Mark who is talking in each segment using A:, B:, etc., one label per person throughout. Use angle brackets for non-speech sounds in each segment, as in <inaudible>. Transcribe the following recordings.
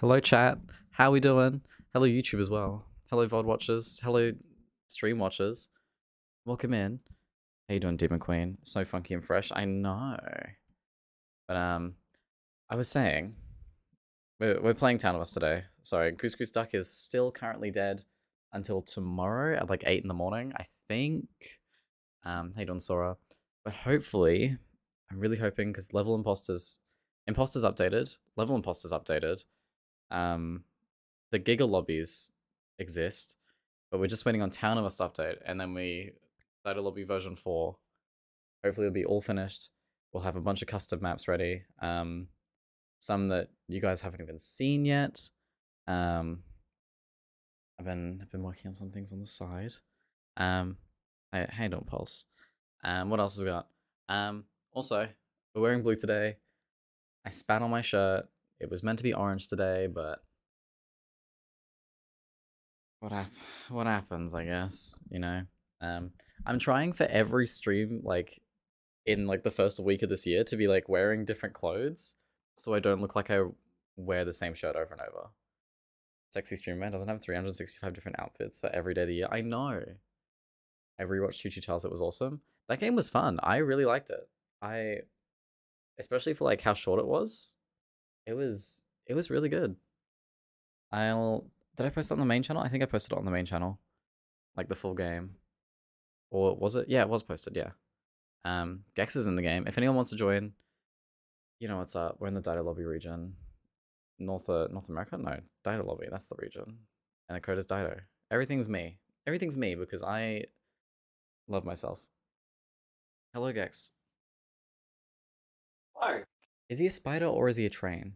A: Hello, chat. How we doing? Hello, YouTube as well. Hello, VOD watchers. Hello, stream watchers. Welcome in. How you doing, Demon Queen? So funky and fresh. I know. But um, I was saying, we're we're playing Town of Us today. Sorry, Goose Duck is still currently dead until tomorrow at like eight in the morning, I think. Um, how you doing, Sora? But hopefully, I'm really hoping because level imposters, imposters updated, level imposters updated. Um, the Giga lobbies exist, but we're just waiting on Town of Us update, and then we Data Lobby version four. Hopefully, it'll be all finished. We'll have a bunch of custom maps ready. Um, some that you guys haven't even seen yet. Um, I've been I've been working on some things on the side. Um, hey, hey, don't pulse. Um, what else have we got? Um, also, we're wearing blue today. I spat on my shirt. It was meant to be orange today, but what hap- what happens, I guess, you know. Um, I'm trying for every stream, like in like the first week of this year, to be like wearing different clothes, so I don't look like I wear the same shirt over and over. Sexy streamer doesn't have 365 different outfits for every day of the year. I know. I rewatched Choo Choo Charles. It was awesome. That game was fun. I really liked it. I, especially for like how short it was. It was it was really good. I'll did I post it on the main channel? I think I posted it on the main channel, like the full game, or was it? Yeah, it was posted. Yeah. Um, Gex is in the game. If anyone wants to join, you know what's up. We're in the Data Lobby region. North uh, North America? No, Data Lobby. That's the region. And the code is Dyto. Everything's me. Everything's me because I love myself. Hello, Gex.
B: Oh,
A: Is he a spider or is he a train?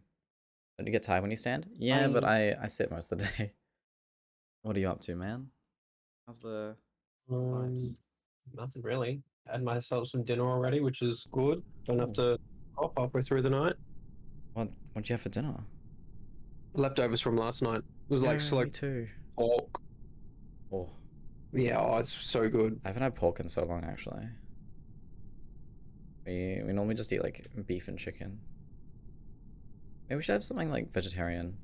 A: Don't you get tired when you stand? Yeah, but
B: I-
A: I I sit most of the day. <laughs> What are you up to, man? How's the how's the
B: um,
A: vibes?
B: nothing really. Had myself some dinner already, which is good. Don't have to hop halfway through the night.
A: What what'd you have for dinner?
B: Leftovers from last night. It was like
A: Yeah,
B: slow
A: me too.
B: pork.
A: Oh,
B: Yeah, oh, it's so good.
A: I haven't had pork in so long actually. We we normally just eat like beef and chicken. Maybe we should have something like vegetarian.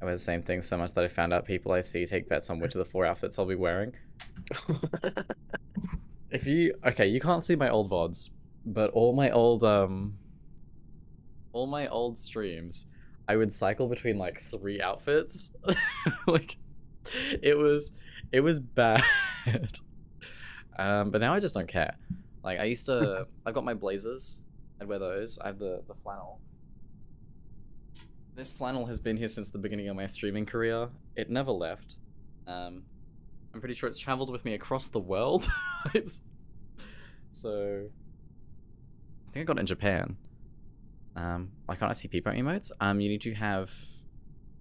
A: I wear the same thing so much that I found out people I see take bets on which of the four outfits I'll be wearing. <laughs> If you okay, you can't see my old VODs, but all my old um all my old streams, I would cycle between like three outfits. <laughs> like it was it was bad. <laughs> um but now I just don't care. Like I used to I've got my blazers. I'd wear those. I have the the flannel. This flannel has been here since the beginning of my streaming career. It never left. Um I'm pretty sure it's traveled with me across the world. <laughs> It's- so, I think I got it in Japan. Um, why can't I see people emotes? Um, you need to have.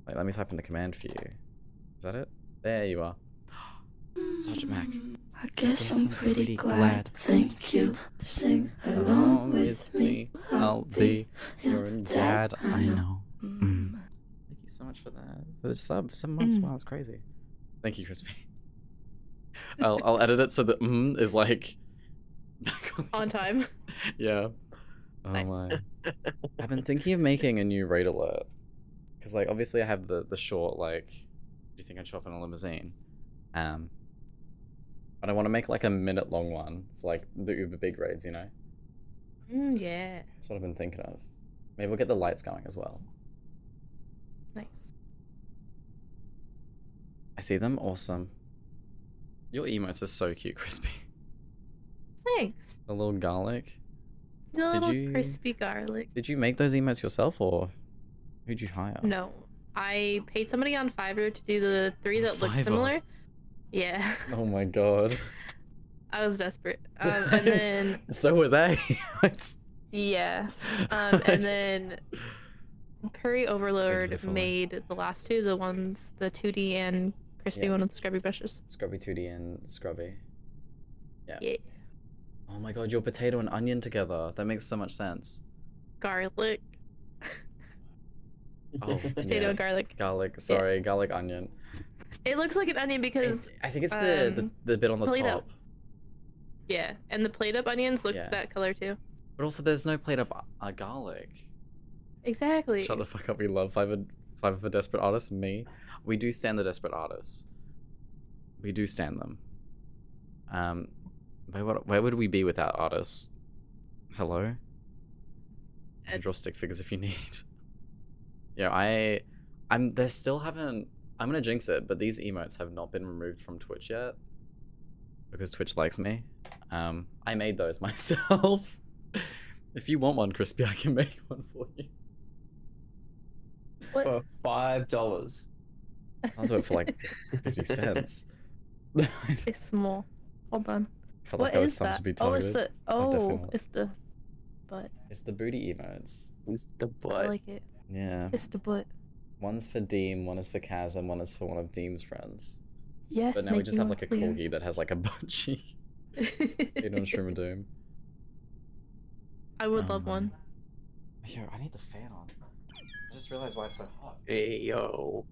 A: Wait, let me type in the command for you. Is that it? There you are. <gasps> Sergeant Mac.
C: I guess I'm pretty glad. Thank you. Sing along with me.
A: I'll be your dad. I know.
C: Mm.
A: Thank you so much for that. For the sub, seven months.
C: Mm.
A: Wow, that's crazy. Thank you, Crispy. <laughs> I'll I'll edit it so that mm is like <laughs> back on.
D: on time. <laughs>
A: Yeah. Oh
D: Nice.
A: my. I've been thinking of making a new raid alert. Because like obviously I have the the short like do you think I'd show up in a limousine? Um but I want to make like a minute long one for like the uber big raids, you know?
D: Mm, yeah.
A: That's what I've been thinking of. Maybe we'll get the lights going as well.
D: Nice.
A: I see them, awesome. Your emotes are so cute, Crispy.
D: Thanks.
A: The little garlic.
D: The little
A: you-
D: crispy garlic.
A: Did you make those emotes yourself or who'd you hire?
D: No. I paid somebody on Fiverr to do the three that look similar. Yeah. <laughs>
A: Oh my god.
D: I was desperate. <laughs> Um, and then
A: so were they. <laughs>
D: Yeah. Um, and then Curry Overlord made the last two, the ones the 2D and crispy
A: Yeah.
D: one with the scrubby brushes.
A: Scrubby 2D and Scrubby. Yeah.
D: Yeah.
A: Oh my god, your potato and onion together. That makes so much sense.
D: Garlic.
A: Oh,
D: Potato
A: yeah.
D: and garlic.
A: Garlic, sorry, garlic onion.
D: It looks like an onion because
A: It's- I think it's the, the
D: um,
A: the bit on the top.
D: up. yeah, and the plate up onions look
A: Yeah.
D: that color too.
A: But also there's no plate up uh, garlic.
D: Exactly.
A: Shut the fuck up. We love five of five of a desperate artists. Me, we do stand the desperate artists. We do stand them. Um, where would where would we be without artists? Hello. I draw stick figures if you need. <laughs> yeah, I, I'm. They still haven't. I'm gonna jinx it, but these emotes have not been removed from Twitch yet because Twitch likes me. Um, I made those <laughs> myself. if you want one, Crispy, I can make one for you.
D: What?
B: For five dollars.
A: I'll do it for like 50 <laughs> cents. I <laughs>
D: It's small. Hold on.
A: felt
D: What
A: like that
D: is that?
A: to be
D: Oh, it's the.
A: Oh,
D: Oh, it's the. Butt.
A: It's the booty emotes.
B: It's the butt.
D: I like it.
A: Yeah.
D: It's the butt.
A: One's for Deem, one is for Kaz, and one is for one of Deem's friends.
D: Yes.
A: But now we just have like a corgi
D: please.
A: that has like a bunchy. <laughs> You know, Shroom of Doom.
D: I would
A: Oh
D: love
A: my.
D: one.
A: Yo, I need the fan on. I just realized why it's so hot.
B: Hey yo.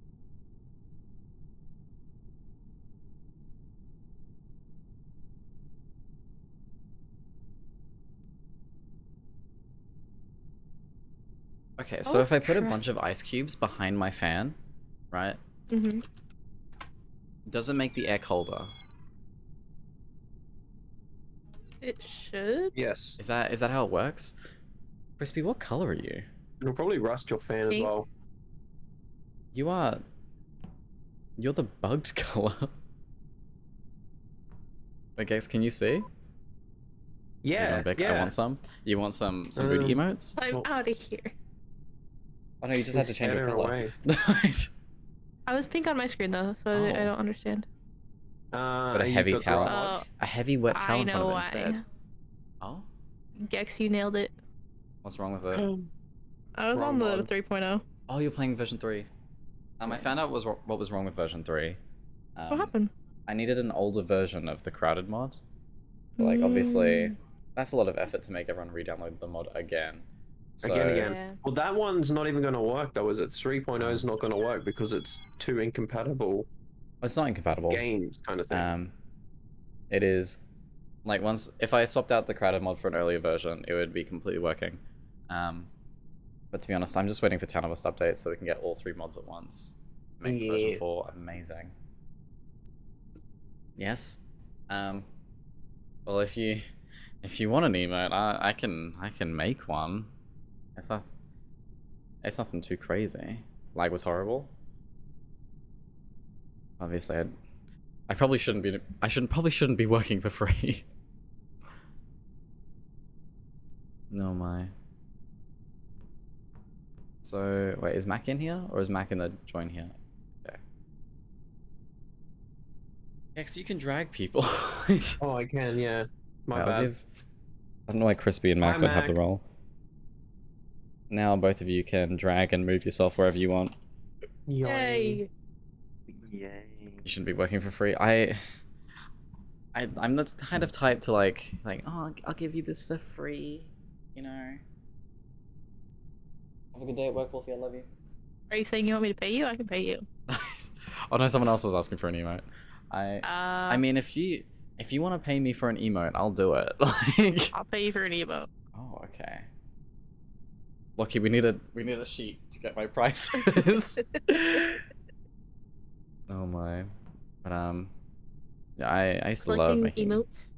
A: Okay, so if I put a bunch of ice cubes behind my fan, right,
D: hmm
A: does it make the air colder?
D: It should.
B: Yes.
A: Is that is that how it works? Crispy, what color are you?
B: It'll probably rust your fan as well.
A: You are. You're the bugged <laughs> color. Wait, guys, can you see? Hang
B: Yeah.
A: on, Vic,
B: yeah.
A: I want some. You want some some booty
B: Um,
A: emotes?
D: I'm
B: Well-
D: out of here.
A: Oh no, you just had to change your color.
B: away. <laughs>
D: I was pink on my screen though, so I, I
A: Oh.
D: don't understand.
B: Uh,
A: But a heavy
B: got the
A: talent.
D: Uh.
A: A heavy wet towel
D: I
A: in front
D: know
A: of it
D: why.
A: instead. Oh,
D: Gex, you nailed it.
A: what's wrong with it?
D: I was
B: Wrong
D: on the
B: one.
D: 3.0.
A: Oh, you're playing version three. Um, I found out was what was wrong with version three. Um,
D: What happened?
A: I needed an older version of the crowded mod. Like, obviously,
D: Mm,
A: that's a lot of effort to make everyone re-download the mod again. So,
B: Again, again.
D: yeah.
B: Well, that one's not even going to work, though, is it? 3.0 is not going to work because it's two incompatible
A: It's not incompatible.
B: games, kind of thing.
A: Um, it is like once if I swapped out the crowded mod for an earlier version, it would be completely working. Um, but to be honest, I'm just waiting for Town of Us to update so we can get all three mods at once. Make version four amazing. Yes. Um. Well, if you if you want an emote, I I can I can make one. It's not. It's nothing too crazy. Lag was horrible. Obviously, I'd, I probably shouldn't be. I shouldn't probably shouldn't be working for free. <laughs> no my. So wait, is Mac in here or is Mac in the join here? Yeah. Yeah, X, you can drag people. <laughs>
B: oh, I can, yeah. My
A: I'll
B: bad.
A: give- I don't know why Crispy and Mac
B: Hi,
A: don't have the role. Now both of you can drag and move yourself wherever you want.
D: Yay.
E: Yay.
A: You shouldn't be working for free. I, I, I'm the kind of type to like, like, oh, I'll- I'll give you this for free, you know. Have a good day at work, Wolfie. I love you.
D: Are you saying you want me to pay you? I can pay you. <laughs>
A: oh no, someone else was asking for an emote. I,
D: Uh,
A: I mean, if you, if you want to pay me for an emote, I'll do it. <laughs> Like,
D: I'll pay you for an emote.
A: oh, okay. Lucky, we need a, we need a sheet to get my prices. <laughs> <laughs> oh my, but um, yeah, I, I used to love making.
D: emotes.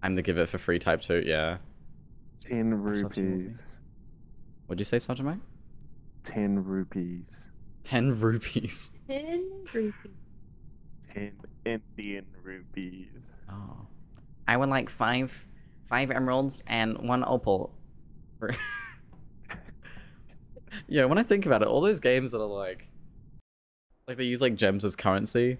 A: I'm the give it for free type too. Yeah.
E: Ten
A: Much love to you, Wolfie.
E: rupees.
A: What'd you say, Sergeant Mike?
E: Ten rupees.
A: Ten rupees. <laughs>
D: Ten rupees.
E: Ten Indian rupees.
A: Oh. I would like five, five emeralds and one opal. For- <laughs> yeah, when I think about it, all those games that are like, like they use like gems as currency.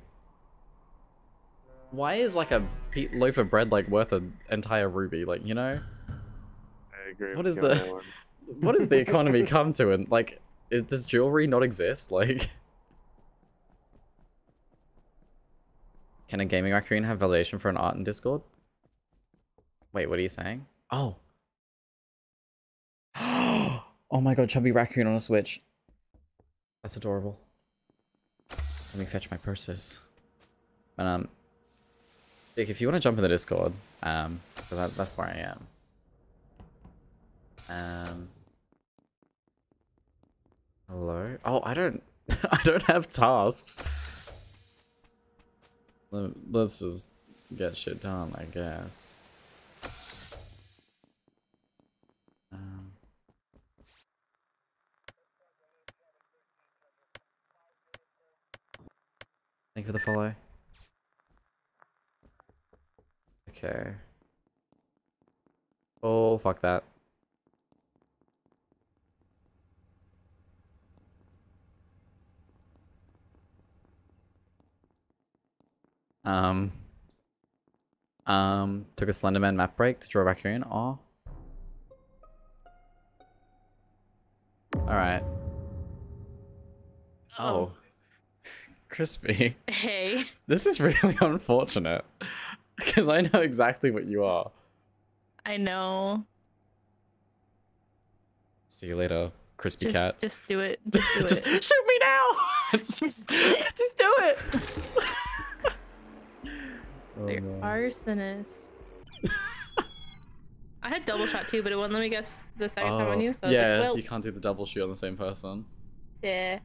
A: Why is like a pe- loaf of bread like worth an entire ruby? Like you know,
E: I agree.
A: What
E: with
A: is the-
E: that one. <laughs>
A: what does the economy <laughs> come to? And like, is, does jewelry not exist? Like, can a gaming raccoon have validation for an art in Discord? Wait, what are you saying? Oh. <gasps> <gasps> oh my god, chubby raccoon on a Switch. That's adorable. Let me fetch my purses. But um, if you want to jump in the Discord, um, that, that's where I am. Um, Hello? Oh, I don't <laughs> I don't have tasks. Let's just get shit done, I guess. Thank you for the follow. Okay. Oh, fuck that. Um. Um. Took a Slenderman map break to draw raccoon. Oh. Alright. Oh. Crispy.
D: Hey. <laughs>
A: This is really unfortunate. Because I know exactly what you are.
D: I know.
A: See you later, crispy
D: Just,
A: cat.
D: just do it. <laughs> Just do
A: Just
D: it.
A: shoot me now! <laughs>
D: Just do it.
A: Just do it! Oh,
D: You're
A: no.
D: arsonist. I had double shot too, but it wouldn't let me guess the second time on
A: Oh,
D: you. So
A: yeah,
D: like, well,
A: you can't do the double shoot on the same person.
D: yeah.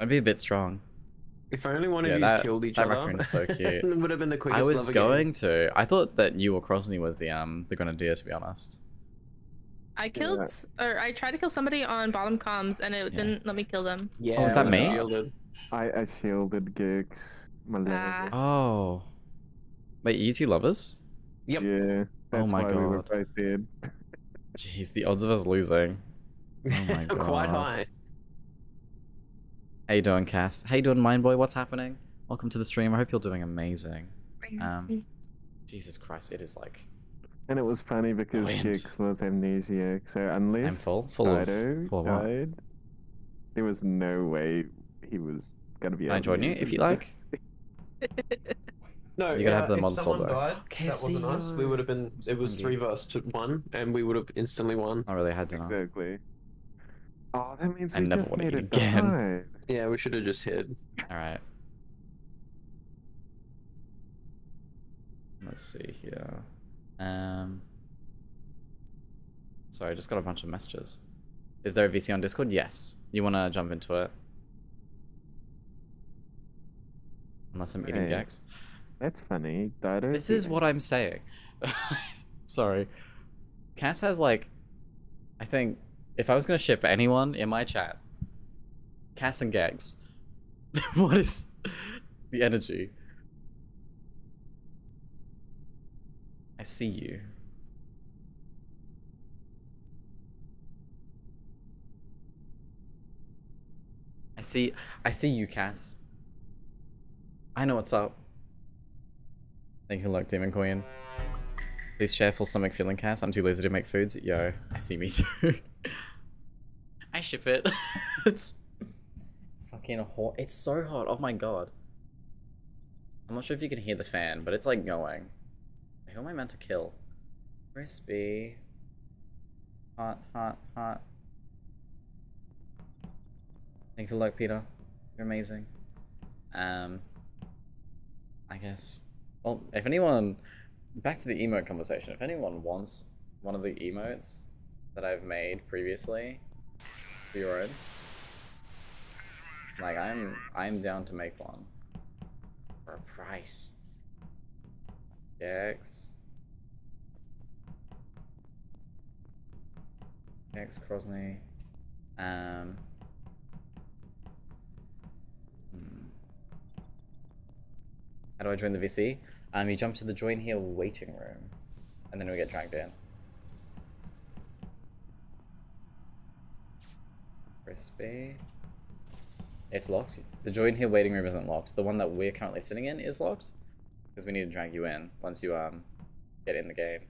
A: I'd be a bit strong.
B: If I only one of
A: Yeah,
B: you
A: that-
B: killed each
A: that
B: other.
A: raccoon is so <laughs> cute.
B: it would have been the quickest
A: I was
B: love again.
A: going to. I thought that you or Crosney was the um the grenadier, to be honest.
D: I killed, s- or I tried to kill somebody on bottom comms, and it
A: Yeah.
D: didn't let me kill them.
B: Yeah, Oh,
A: was
B: I
A: that me?
B: Shielded.
E: I, I shielded gigs. My
D: Ah.
A: Oh. Wait, you two lovers?
B: Yep.
E: Yeah. That's
A: my
E: why we were
A: God.
E: both dead.
A: Jeez, the odds of us losing. <laughs> Oh my god.
B: Quite high.
A: How you doing, Cass? How you doing, Mindboy? What's happening? Welcome to the stream. I hope you're doing amazing. Um, Jesus Christ, it is like
E: And it was funny because
A: Brilliant.
E: Gix was amnesiac, so unless
A: I'm full, full of,
E: Dyto
A: full of what?
E: died, there was no way he was gonna be
A: I join you if you like? <laughs>
B: No,
A: You gotta have
B: uh,
A: the
B: if
A: mod
B: someone
A: sword, though.
B: died,
A: KFC,
B: that wasn't us. We would have been. It was
A: hungry.
B: three versus two, one, and we would have instantly won.
A: Not really had to.
E: Exactly. Oh, that means
A: I
E: we
A: never
E: just
A: wanna
E: need
A: eat
E: to
A: again.
E: die.
B: Yeah, we should have just hid.
A: All right. Let's see here. Um. Sorry, I just got a bunch of messages. Is there a VC on Discord? Yes. You want to jump into it? Unless I'm eating
E: Hey.
A: Gex.
E: That's funny. Dyto.
A: This is what I'm saying. <laughs> Sorry. Cass has like, I think, if I was gonna ship anyone in my chat, Cass and Gags. <laughs> what is the energy? I see you. I see I see you, Cass. I know what's up. Thank you, luck, Demon Queen. Please share full stomach feeling Cass. I'm too lazy to make foods. Yo, I see me <laughs> too. I ship it. <laughs> it's it's fucking hot. It's so hot. Oh my god. I'm not sure if you can hear the fan, but it's like going. Who am I meant to kill? Crispy. Hot, hot, hot. Thank you for luck, Peter. You're amazing. Um, I guess. Well, if anyone, back to the emote conversation. If anyone wants one of the emotes that I've made previously for your like I'm, I'm down to make one for a price. Dex. Dex Crosney. Um. hmm. How do I join the VC? Um, you jump to the join here waiting room, and then we get dragged in. Crispy. It's locked. The join here waiting room isn't locked. The one that we're currently sitting in is locked, because we need to drag you in once you um get in the game.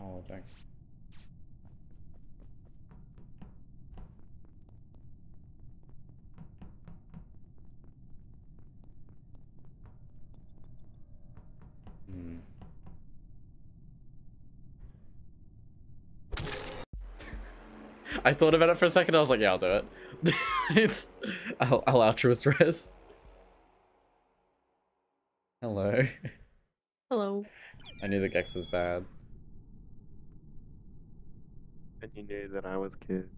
A: Oh, don't. Hmm. I thought about it for a second. I was like, "Yeah, I'll do it." <laughs> it's I'll, I'll altruist res. Hello.
D: Hello.
A: I knew the Gex was bad.
E: And you knew that I was kid.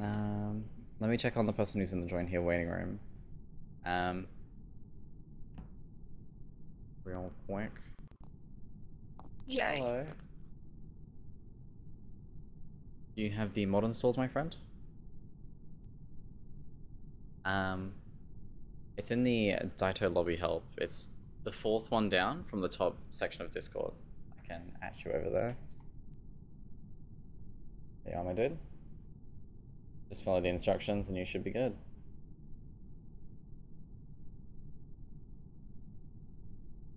A: Um, let me check on the person who's in the join here waiting room. Um, real quick. Hello. You have the mod installed, my friend? Um, it's in the Dyto lobby help. It's the fourth one down from the top section of Discord. I can add you over there. There you are, my dude. Just follow the instructions and you should be good.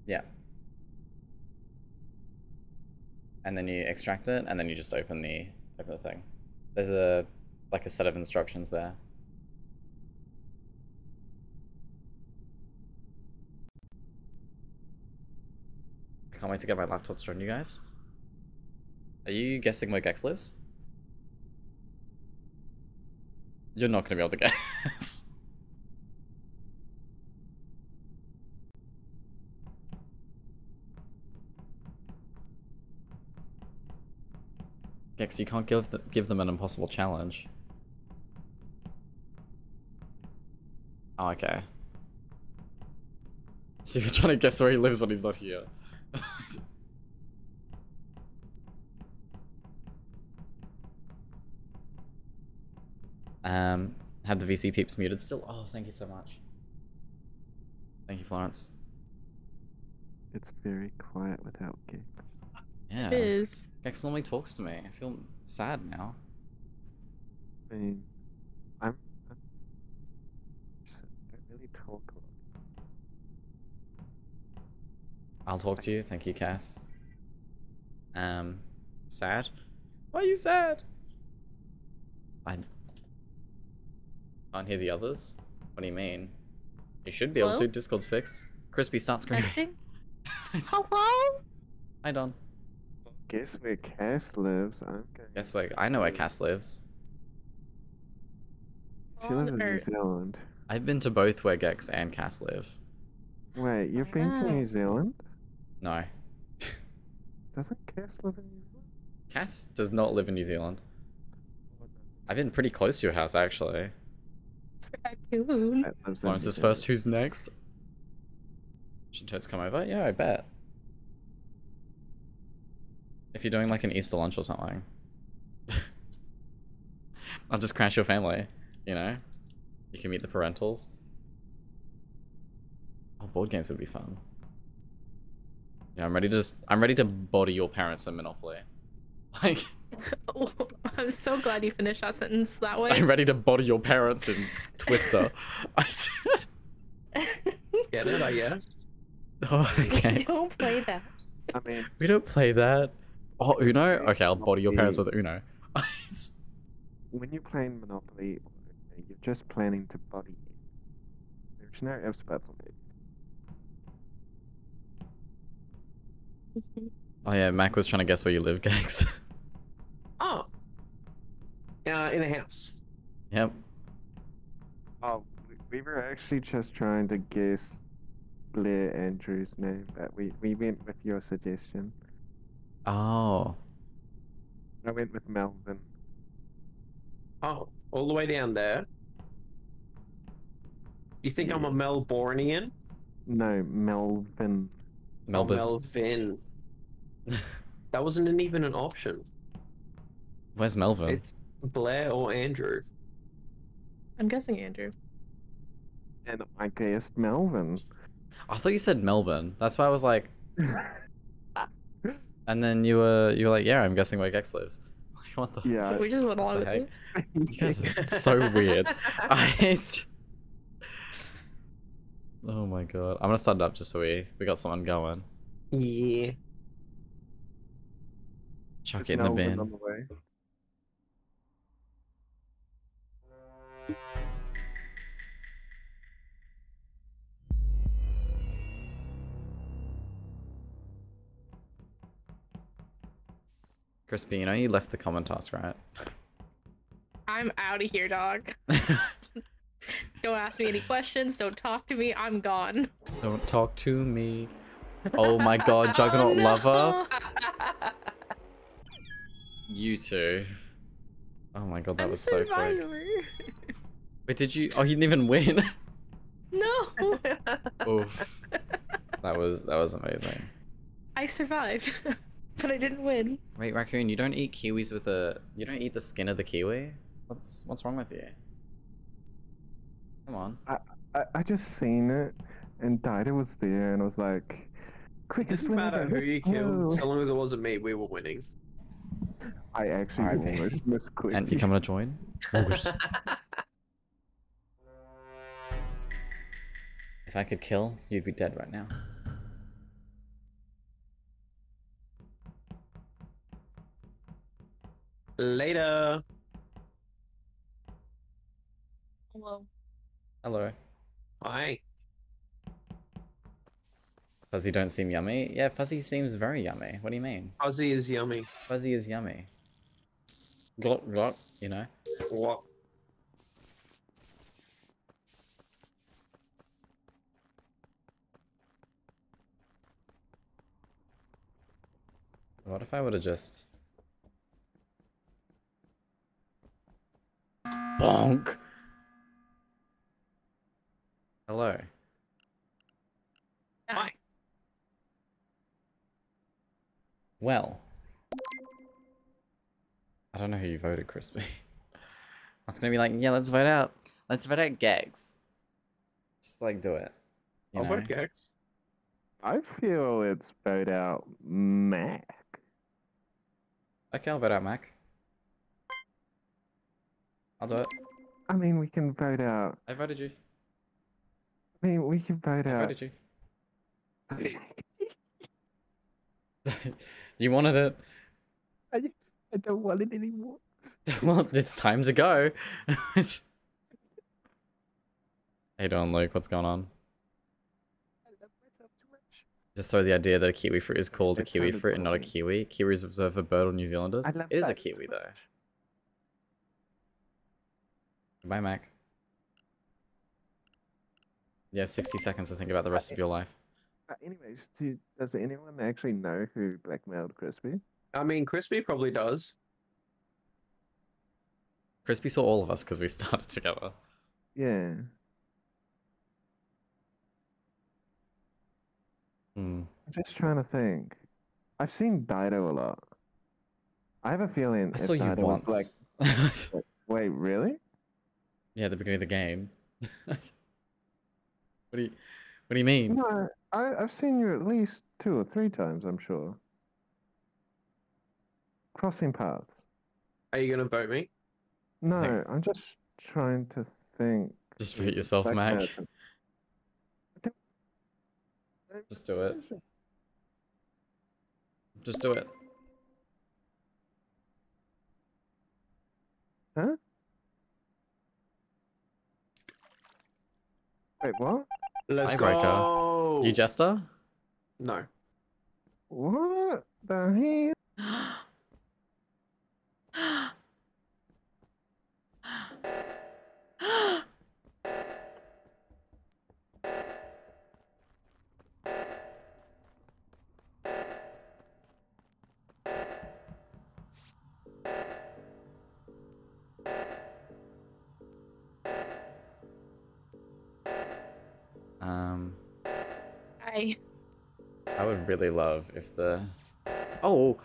A: Yeah. And then you extract it and then you just open the open the thing. There's a like a set of instructions there. I can't wait to get my laptop to join you guys. Are you guessing where Gex lives? You're not gonna be able to <laughs> guess. Gex, you can't give give them an impossible challenge. Oh, okay. <laughs> So you're trying to guess where he lives when he's not here. <laughs> um, have the VC peeps muted still? Oh, thank you so much. Thank you, Florence.
E: It's very quiet without gigs.
A: Yeah.
D: It is.
A: Gex normally talks to me. I feel sad now.
E: I mean, I'm. I'm I don't really talk a lot.
A: I'll talk to you. Thank you, Cass. Um, sad? Why are you sad? I can't hear the others. What do you mean? You should be able to. Discord's fixed. Crispy, start screaming.
D: Testing? <laughs> Hello?
A: Hi, Don.
E: Guess where Cass lives? I'm going.
A: Guess what? I know where Cass lives.
E: She lives in New Zealand.
A: I've been to both where Gex and Cass live.
E: Wait, you've been to New Zealand?
A: No.
E: Doesn't Cass live in New Zealand?
A: Cass does not live in New Zealand. I've been pretty close to your house, actually.
D: Raccoon.
E: That lives in
A: Florence is first. Who's next? Should Toads come over? Yeah, I bet. If you're doing like an Easter lunch or something. <laughs> I'll just crash your family, you know? You can meet the parentals. Oh, board games would be fun. Yeah, I'm ready to just I'm ready to body your parents in Monopoly. <laughs> Like
D: Oh, <laughs> I'm so glad you finished that sentence that way.
A: I'm ready to body your parents in Twister. I
B: Get it, I guess.
A: oh, okay.
F: Don't play that.
E: I mean,
A: We don't play that. Oh, Uno? Okay, I'll body your parents with
E: Monopoly.
A: Uno. <laughs>
E: when you're playing Monopoly, you're just planning to body. There's no ifs, buts, or <laughs>
A: oh yeah, Mac was trying to guess where you live, <laughs> Gags.
B: Oh. Uh, in a house.
A: yep.
E: Oh, we, we were actually just trying to guess Blair Andrews' name, but we, we went with your suggestion.
A: Oh.
E: I went with Melvin.
B: Oh, all the way down there. You think I'm a Melbourneian?
E: No, Melvin.
B: Oh,
A: Melbourne.
B: Melvin. <laughs> That wasn't an, even an option.
A: Where's Melvin?
B: It's Blair or Andrew.
D: I'm guessing Andrew.
E: And I guessed Melvin.
A: I thought you said Melbourne. That's why I was like, <laughs> and then you were you were like, yeah, I'm guessing where Gex lives. <laughs> Like, what the?
E: yeah. <laughs>
D: we just went along with it.
A: You guys are so weird. <laughs> I hate. Oh my god! I'm gonna start it up just so we we got someone going.
B: Yeah.
A: Chuck
E: Is
A: it in the
E: Melvin
A: bin. Crispy, you know you left the comment task, right?
D: I'm out of here, dog. <laughs> Don't ask me any questions. Don't talk to me. I'm gone.
A: Don't talk to me. Oh my god, <laughs> Juggernaut
D: Oh, no.
A: lover. <laughs> You two. Oh my god, that
D: I'm
A: was so quick. Wait, did you? Oh, you didn't even win.
D: no,
A: Oof. That was that was amazing.
D: I survived, but I didn't win.
A: Wait, raccoon, you don't eat kiwis with the you don't eat the skin of the kiwi. What's what's wrong with you? Come on.
E: I, I just seen it, and Dyto was there, and I was like,
B: It
E: quickest
B: doesn't matter who you killed,
E: go."
B: so long as it wasn't me, we were winning.
E: I actually
A: Alright.
E: almost misclicked.
A: And you coming to join? <laughs> If I could kill, you'd be dead right now.
B: Later.
D: Hello.
A: Hello.
B: Hi.
A: Fuzzy don't seem yummy. Yeah, Fuzzy seems very yummy. What do you mean?
B: Fuzzy is yummy.
A: Fuzzy is yummy. Glot glot, you know.
B: What?
A: What if I would have just bonk? Hello.
B: Hi.
A: Well. I don't know who you voted, Crispy. <laughs> I was gonna be like, yeah, let's vote out. Let's vote out Gags. Just like do it. You
B: I'll
A: know?
B: vote Gex.
E: I feel it's vote out Mac.
A: Okay, I'll vote out Mac. I'll do it.
E: I mean, we can vote out.
A: I voted you.
E: I mean, we can vote
A: I
E: out.
A: voted you. <laughs> you wanted it.
E: I, I don't want it anymore. <laughs>
A: well, it's time to go. <laughs> hey, Don Luke, what's going on?
E: I love myself too much.
A: Just throw the idea that a kiwi fruit is called a kiwi fruit and not a kiwi. Kiwis is reserved for bird or New Zealanders. It is a kiwi though. Bye, Mac. You have 60 seconds to think about the rest of your life.
E: Uh, anyways, do, does anyone actually know who blackmailed Crispy?
B: I mean, Crispy probably does.
A: Crispy saw all of us because we <laughs> started together.
E: Yeah.
A: Hmm.
E: I'm just trying to think. I've seen Dyto a lot. I have a feeling.
A: I
E: if
A: saw you
E: Dyto was
A: once.
E: Like, <laughs> wait, really?
A: Yeah, at the beginning of the game. <laughs> what do you What do you mean?
E: No, I, I've seen you at least two or three times. I'm sure. Crossing paths.
B: Are you gonna vote me?
E: No, I'm just trying to think.
A: Just vote yourself, Mac.
E: blackmailed him. I don't- I-
A: Just do it. Just do it.
E: Huh? Wait, what?
B: Let's
A: Tiebreaker.
B: go.
A: You Jester?
B: No.
E: What the hell? <gasps> <gasps> <gasps>
A: really love if the. Oh,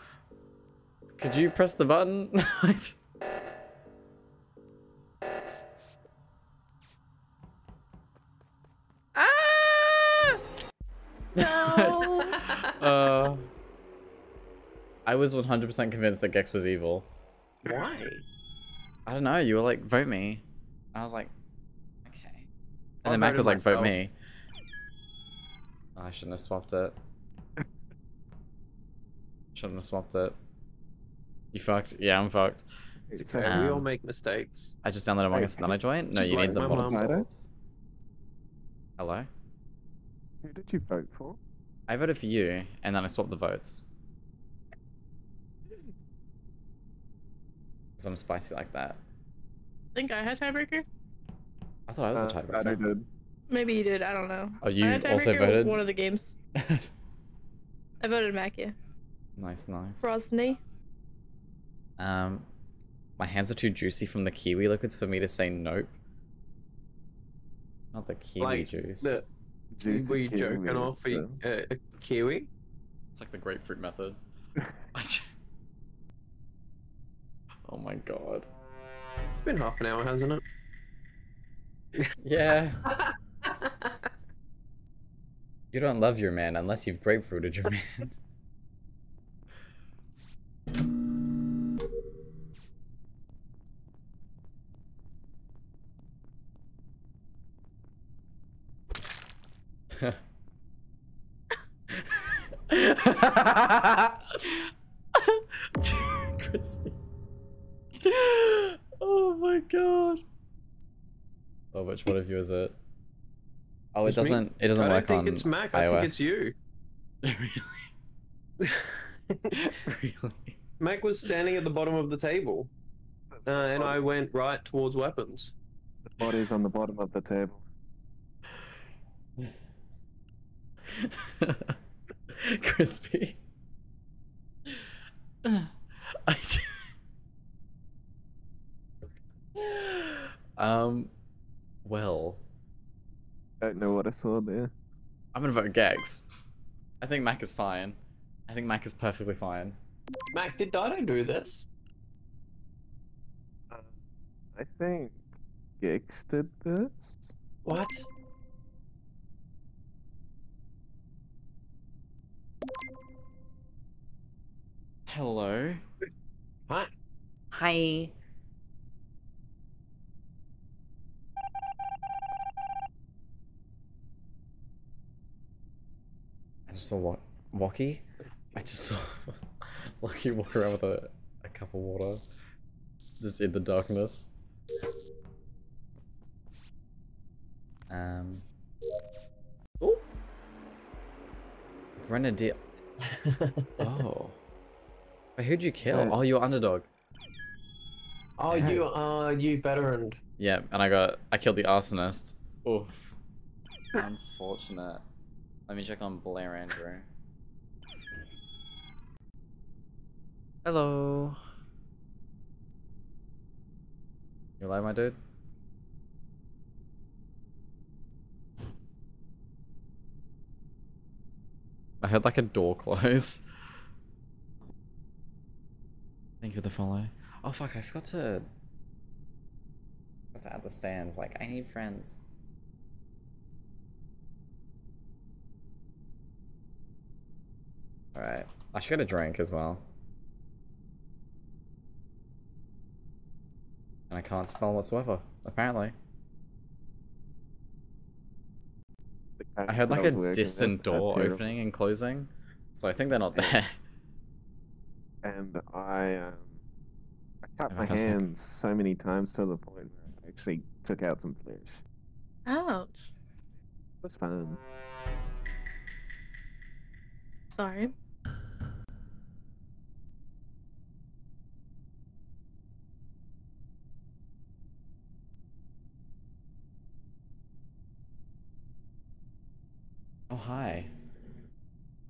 A: could you press the button? <laughs> ah! <laughs>
D: no.
A: uh, I was 100% convinced that Gex was evil.
B: Why?
A: I don't know. You were like, vote me. I was like, okay. And then Mac was like, vote me. Oh, I shouldn't have swapped it. Shouldn't have swapped it. You fucked. Yeah, I'm fucked.
B: It's
E: So,
B: okay, we all
A: Um,
B: make mistakes.
A: I just downloaded Among
E: Wait,
A: Us and then I joined. No, you
B: like
A: need the
B: my
A: modern
B: mum.
A: swords. Hello.
E: who did you vote for?
A: I voted for you, and then I swapped the votes. Because I'm spicy like that.
D: think I had tiebreaker.
A: I thought I was the
E: Uh,
A: tiebreaker.
E: Dyto did.
D: Maybe you did. I don't know.
A: Oh,
D: I
A: you
D: had
A: also
D: tiebreaker
A: voted?
D: One of the games. <laughs> I voted Mac. Yeah.
A: Nice, nice.
D: Rosny.
A: Um, My hands are too juicy from the kiwi liquids for me to say nope. Not the kiwi
B: Like,
A: juice.
B: The,
E: Juicy
B: were you
E: kiwi
B: joking off a,
E: so-
B: a, a kiwi?
A: It's like the grapefruit method. <laughs> Oh my god.
B: It's been half an hour, hasn't it? <laughs>
A: Yeah. <laughs> You don't love your man unless you've grapefruited your man. Crispy. <laughs> Oh my god. Oh, which one of you is it? Oh, it
B: It's me.
A: doesn't. It doesn't
B: I don't
A: work
B: think it's Mac. I think it's you. <laughs>
A: really? <laughs> really?
B: Mac was standing at the bottom of the table, uh, and I went right towards weapons.
E: The body's on the bottom of the table. <laughs>
A: Crispy. <clears throat> I d- um, well, I
E: Don't know what I saw there.
A: I'm gonna vote Gags. I think Mac is fine. I think Mac is perfectly fine.
B: Mac, did Dyto do this?
E: Uh, I think Gix did this.
B: What?
A: Hello.
B: Hi.
A: Hi. I just saw wa- Walkie. I just saw <laughs> Lucky walk around with a, a cup of water. Just in the darkness. Um. <laughs> Oh! Grenadier. Oh. Wait, who'd you kill?
E: Uh,
A: oh, you're underdog.
B: Oh, you are you veteran.
A: Yeah, and I got I killed the arsonist. Oof. Unfortunate. Let me check on Blair Andrew. Hello. You alive, my dude? I heard like a door <laughs> close. Thank you for the follow. Oh fuck, I forgot to forgot to add the stands. Like, I need friends. Alright. I should get a drink as well. And I can't spell whatsoever, apparently. I heard like a
E: smells
A: distant
E: that's- that's
A: door opening and closing. So I think they're not there.
E: And I um, I cut
A: Have
E: my
A: a cuss,
E: hands so many times to the point where I actually took out some flesh.
D: Ouch.
E: It was fun.
D: Sorry.
A: Oh, hi.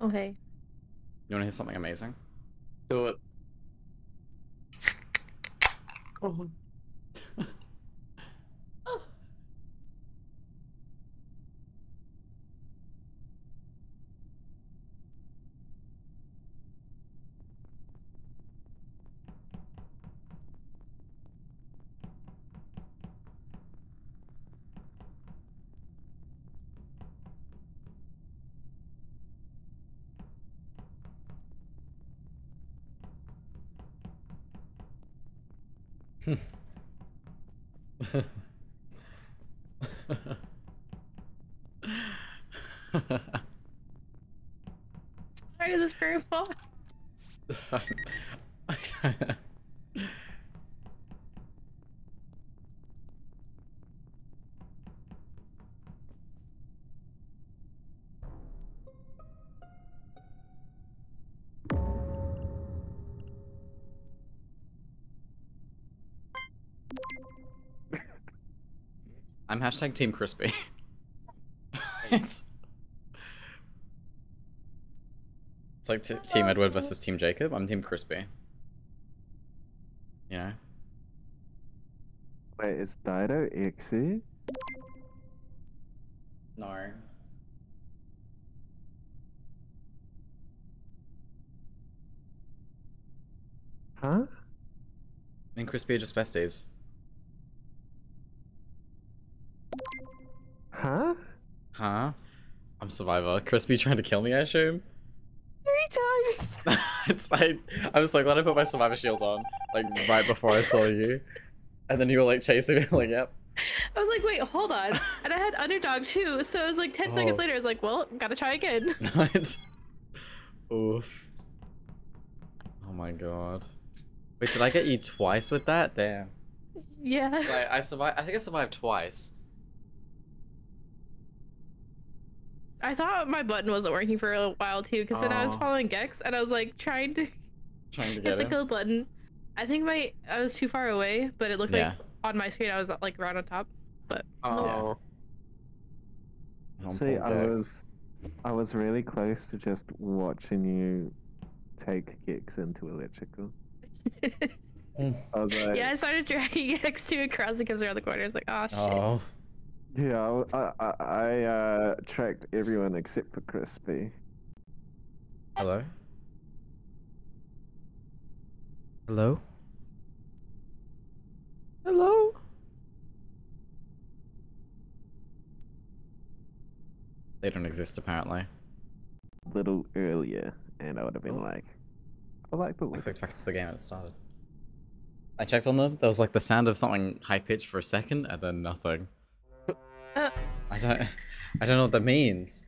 D: Okay.
A: You want to hear something amazing?
B: Do it. Oh,
D: Sorry
A: I'm hashtag Team Crispy. it's, it's like t- Team Edward versus Team Jacob. I'm Team Crispy. You know?
E: Wait, is Dyto Ixie?
A: No.
E: Huh?
A: Me and Crispy are just besties.
E: Huh?
A: Huh? I'm Survivor. Crispy trying to kill me, I assume?
D: Three times.
A: it's like, I was so glad I put my Survivor shield on, like, right before I saw you. And then you were, like, chasing me, like, yep.
D: I was like, wait, hold on. And I had underdog too. So it was like 10 seconds
A: Oh.
D: later, I was like, well, gotta try again. <laughs>
A: Right? Oof. Oh my god. Wait, did I get you twice with that? Damn.
D: Yeah.
A: Like, I survived, I think I survived twice.
D: I thought my button wasn't working for a while too, because then I was following Gex and I was like trying to
A: Trying to <laughs>
D: hit the
A: him.
D: kill button. I think my I was too far away, but it looked
A: Yeah.
D: like on my screen I was like right on top.
B: Oh,
A: Oh,
E: See, I
A: Gex.
E: was, I was really close to just watching you take Gex into electrical. <laughs> I was like,
D: yeah, I started dragging <laughs> Gex to across. It comes around the corner. I was like, oh shit.
A: Oh.
E: Yeah, I uh, tracked everyone except for Crispy.
A: Hello? Hello? Hello? They don't exist apparently.
E: A little earlier, and I would have been
A: Oh.
E: like, I like the
A: I
E: look.
A: clicked back into the game and it started. I checked on them, there was like the sound of something high pitched for a second and then nothing.
D: Uh. <laughs>
A: I don't I don't know what that means.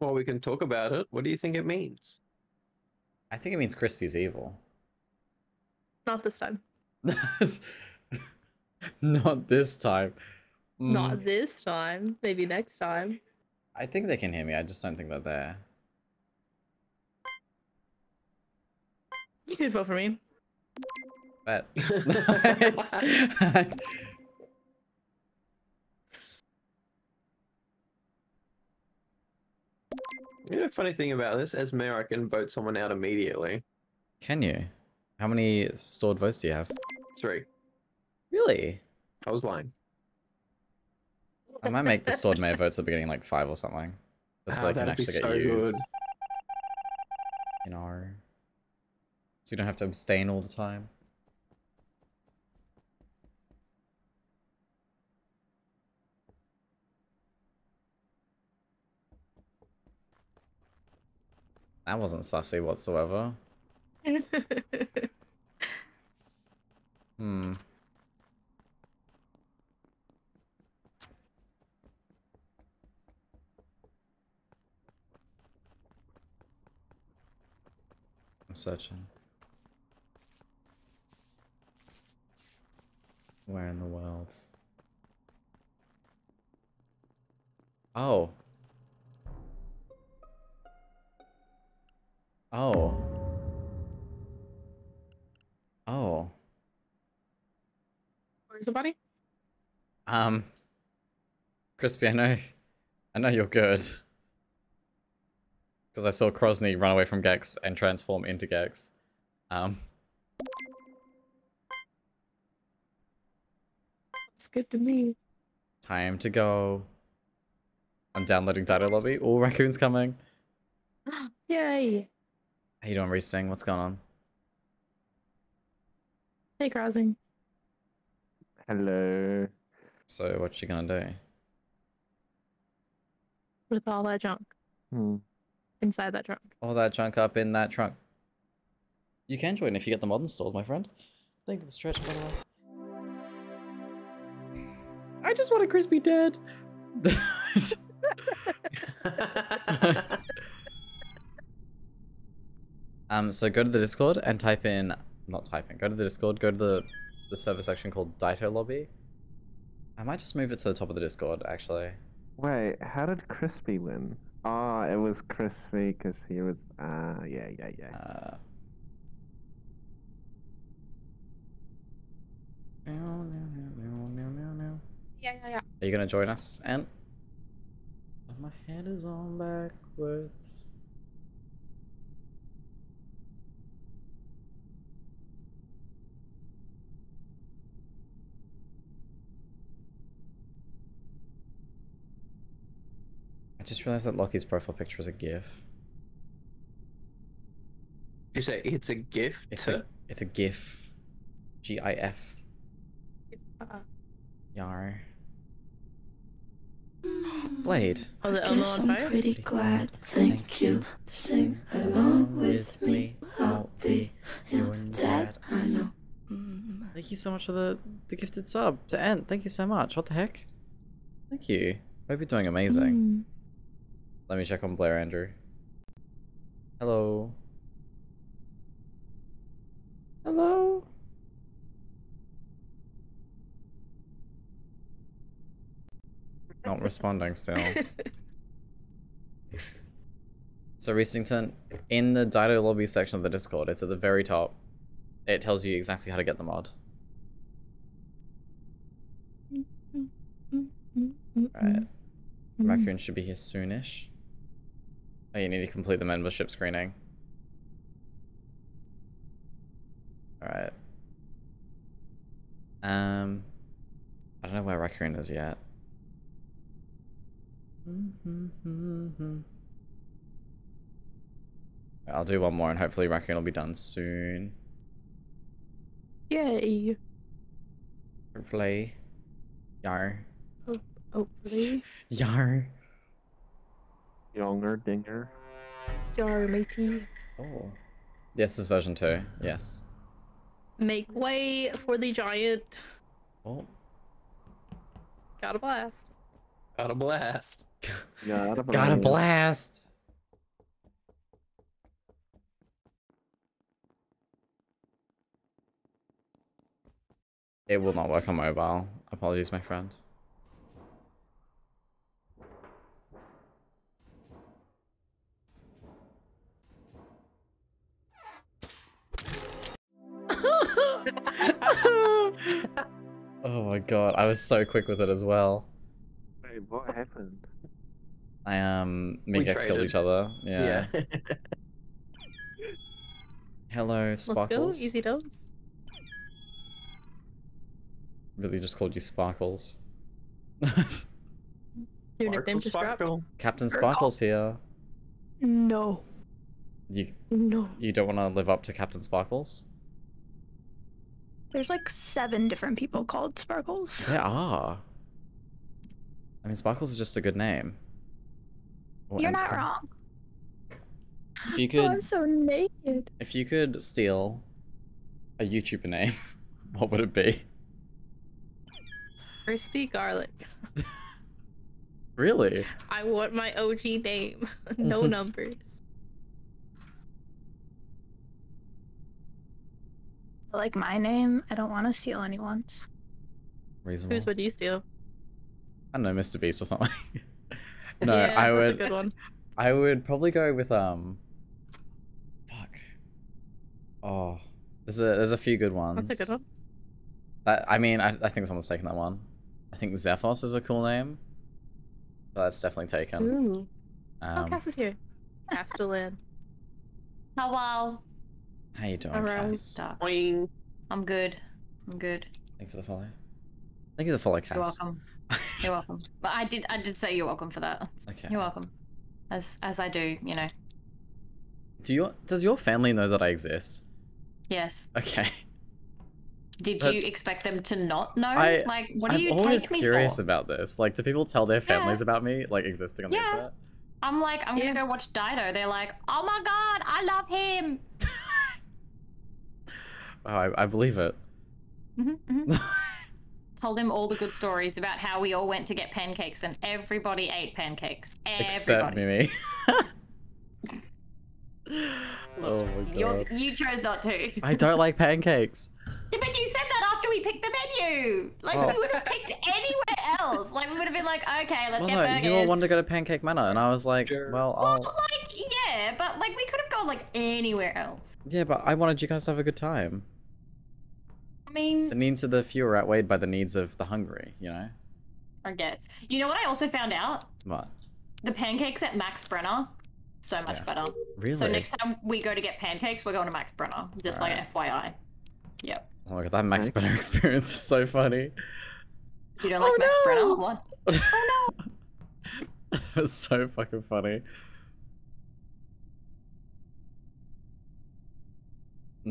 B: Well, we can talk about it. What do you think it means?
A: I think it means Crispy's evil.
D: Not this time. <laughs>
A: Not this time. Mm,
D: Not this time. Maybe next time.
A: I think they can hear me. I just don't think they're there.
D: You could vote for me.
A: But <laughs> <laughs>
B: You know, funny thing about this, as mayor, I can vote someone out immediately.
A: Can you? How many stored votes do you have?
B: Three.
A: Really?
B: I was lying.
A: I might make the stored mayor votes at the beginning like five or something. Just so
B: Ah,
A: they can
B: that'd be
A: actually get
B: so
A: used.
B: good.
A: You know. So you don't have to abstain all the time. That wasn't sussy whatsoever. Hmm. I'm searching. Where in the world? Oh. Oh. Oh.
D: Where's the body?
A: Um, Crispy, I know, I know you're good. Because I saw Krosny run away from Gex and transform into Gex. Um,
D: It's good to me.
A: time to go. I'm downloading Dyto Lobby. All raccoons coming. <gasps>
D: Yay.
A: How you doing, Resting? What's going on?
D: Hey, crossing.
E: Hello.
A: So, what you gonna do?
D: With all that junk
E: Hmm.
D: inside that trunk.
A: All that junk up in that trunk. You can join if you get the mod installed, my friend. Thank you for the stretch, by the way. I just want a crispy dead. <laughs> um, so go to the Discord and type in, not type in, go to the Discord, go to the, the server section called Dyto Lobby. I might just move it to the top of the Discord, actually.
E: Wait, how did Crispy win? Oh, it was Crispy because he was. Ah, yeah, yeah, yeah.
A: Uh, meow, meow, meow, meow, meow, meow, meow.
D: Yeah, yeah.
A: Are you gonna join us, Anne? My head is on backwards. I just realized that Lockie's profile picture is a GIF.
B: You say it's a GIF?
A: It's a, it's a GIF. G-I-F.
D: Uh-huh.
A: Yar. Blade.
D: oh, the
C: Guess I'm
D: fire?
C: pretty glad. Thank you. Sing along with me. I'll be your dad. I know.
A: Thank you so much for the the gifted sub to Ent. Thank you so much. What the heck? Thank you. Hope you're doing amazing.
C: Mm.
A: Let me check on Blair Andrew. Hello. Hello. Not responding still. <laughs> So Reestington, in the Dyto lobby section of the Discord, it's at the very top. It tells you exactly how to get the mod. Right. Raccoon should be here soonish. Oh, you need to complete the membership screening. Alright. Um, I don't know where Raccoon is yet. I'll do one more and hopefully Raccoon will be done soon.
D: Yay.
A: Hopefully. Yar.
D: Hopefully. <laughs>
A: Yar.
E: Younger dinger.
D: Yar, matey.
A: Oh. Yes, this is version 2. Yes.
D: Make way for the giant.
A: Oh.
D: Got a blast.
B: Got a blast.
E: Yeah,
A: Got a blast! It will not work on mobile. Apologies, my friend. <laughs> oh my god, I was so quick with it as well.
E: Wait, what happened?
A: I um me
B: We
A: gets killed each other. Yeah.
B: Yeah.
A: Hello,
D: Let's go.
A: Sparkles.
D: Easy dubs.
A: Really just called you Sparkles. <laughs>
D: Your nickname
B: Sparkle,
D: just dropped.
B: sparkle.
A: Captain Sparkles here.
C: No.
A: You
D: No.
A: you don't want to live up to Captain Sparkles?
F: There's like seven different people called Sparkles.
A: There are. I mean, Sparkles is just a good name. Or
F: You're not
A: can-
F: wrong.
A: If you <laughs> could,
F: Oh, I'm
A: could,
F: so naked.
A: if you could steal a YouTuber name, <laughs> what would it be?
D: Crispy garlic. <laughs>
A: Really?
D: I want my OG name. no numbers.
F: Like my name, I don't want to steal anyone's.
A: Reasonable.
D: Whose would you steal?
A: I don't know, Mr. Beast or something. <laughs> no,
D: yeah,
A: I
D: that's
A: would.
D: a good one.
A: I would probably go with um. Fuck. Oh, there's a there's a few good ones.
D: That's a good one.
A: That I mean, I, I think someone's taken that one. I think Zephos is a cool name. But that's definitely taken.
D: Ooh. oh,
A: Um,
D: Cass is here. Castellan. <laughs>
G: Hello.
A: how are you doing,
D: Alright.
A: Cass?
G: I'm good. I'm good.
A: Thank you for the follow. Thank you for the follow, Cass.
G: You're welcome. <laughs> You're welcome. But I did I did say you're welcome for that.
A: okay.
G: You're welcome. As as I do, you know.
A: Do you does your family know that I exist?
G: Yes.
A: Okay.
G: Did
A: But-
G: you expect them to not know?
A: I-
G: like what do
A: I'm
G: you
A: always
G: take me
A: curious
G: for?
A: about this. Like, do people tell their families
G: Yeah.
A: about me, like existing on the
G: Yeah.
A: internet?
G: I'm like, I'm
D: Yeah.
G: gonna go watch Dyto. They're like, oh my god, I love him. <laughs>
A: Oh, I, I believe it.
G: hmm hmm <laughs> Told him all the good stories about how we all went to get pancakes and everybody ate pancakes.
A: Except
G: Everybody.
A: Mimi. <laughs> oh my
G: You're, you chose not to.
A: I don't like pancakes. <laughs>
G: Yeah, but you said that after we picked the menu. Like
A: Well-
G: we oh. would have picked anywhere else. Like we would have been like, okay, let's
A: Well,
G: get
A: no,
G: burgers.
A: you all wanted to go to Pancake Manor, and I was like,
B: Sure.
A: well,
G: Well,
A: I'll.
G: like yeah, but like we could have gone like anywhere else.
A: Yeah, but I wanted you guys to have a good time.
G: I mean,
A: The needs of the few are outweighed by the needs of the hungry, you know?
G: I guess. You know what I also found out?
A: What?
G: The pancakes at Max Brenner, so much
A: Yeah.
G: better.
A: Really?
G: So next time we go to get pancakes, we're going to Max Brenner. Just
A: Right.
G: like FYI. Yep.
A: Oh my god, that Max Brenner <laughs> experience was so funny.
G: You don't
A: Oh,
G: like Max
A: no!
G: Brenner? What? <laughs>
A: Oh <laughs> That's so fucking funny.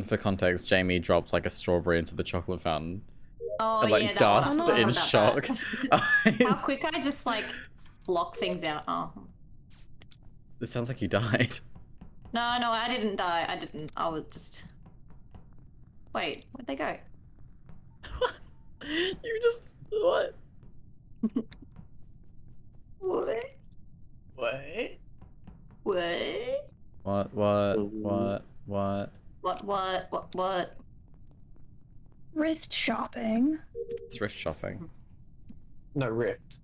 A: For context, Jamie dropped like a strawberry into the chocolate fountain.
G: Oh
A: and like
G: yeah,
A: gasped
G: I
A: in shock. <laughs>
G: How quick I just like block things out. Oh.
A: it sounds like you died.
G: No, no, I didn't die. I didn't. I was just. Wait, where'd they go? <laughs>
A: you just <laughs> what?
G: What?
A: What?
G: What?
A: What? What? What? What?
G: What? What? What? What?
F: Rift shopping.
A: Thrift shopping,
B: No, Rift.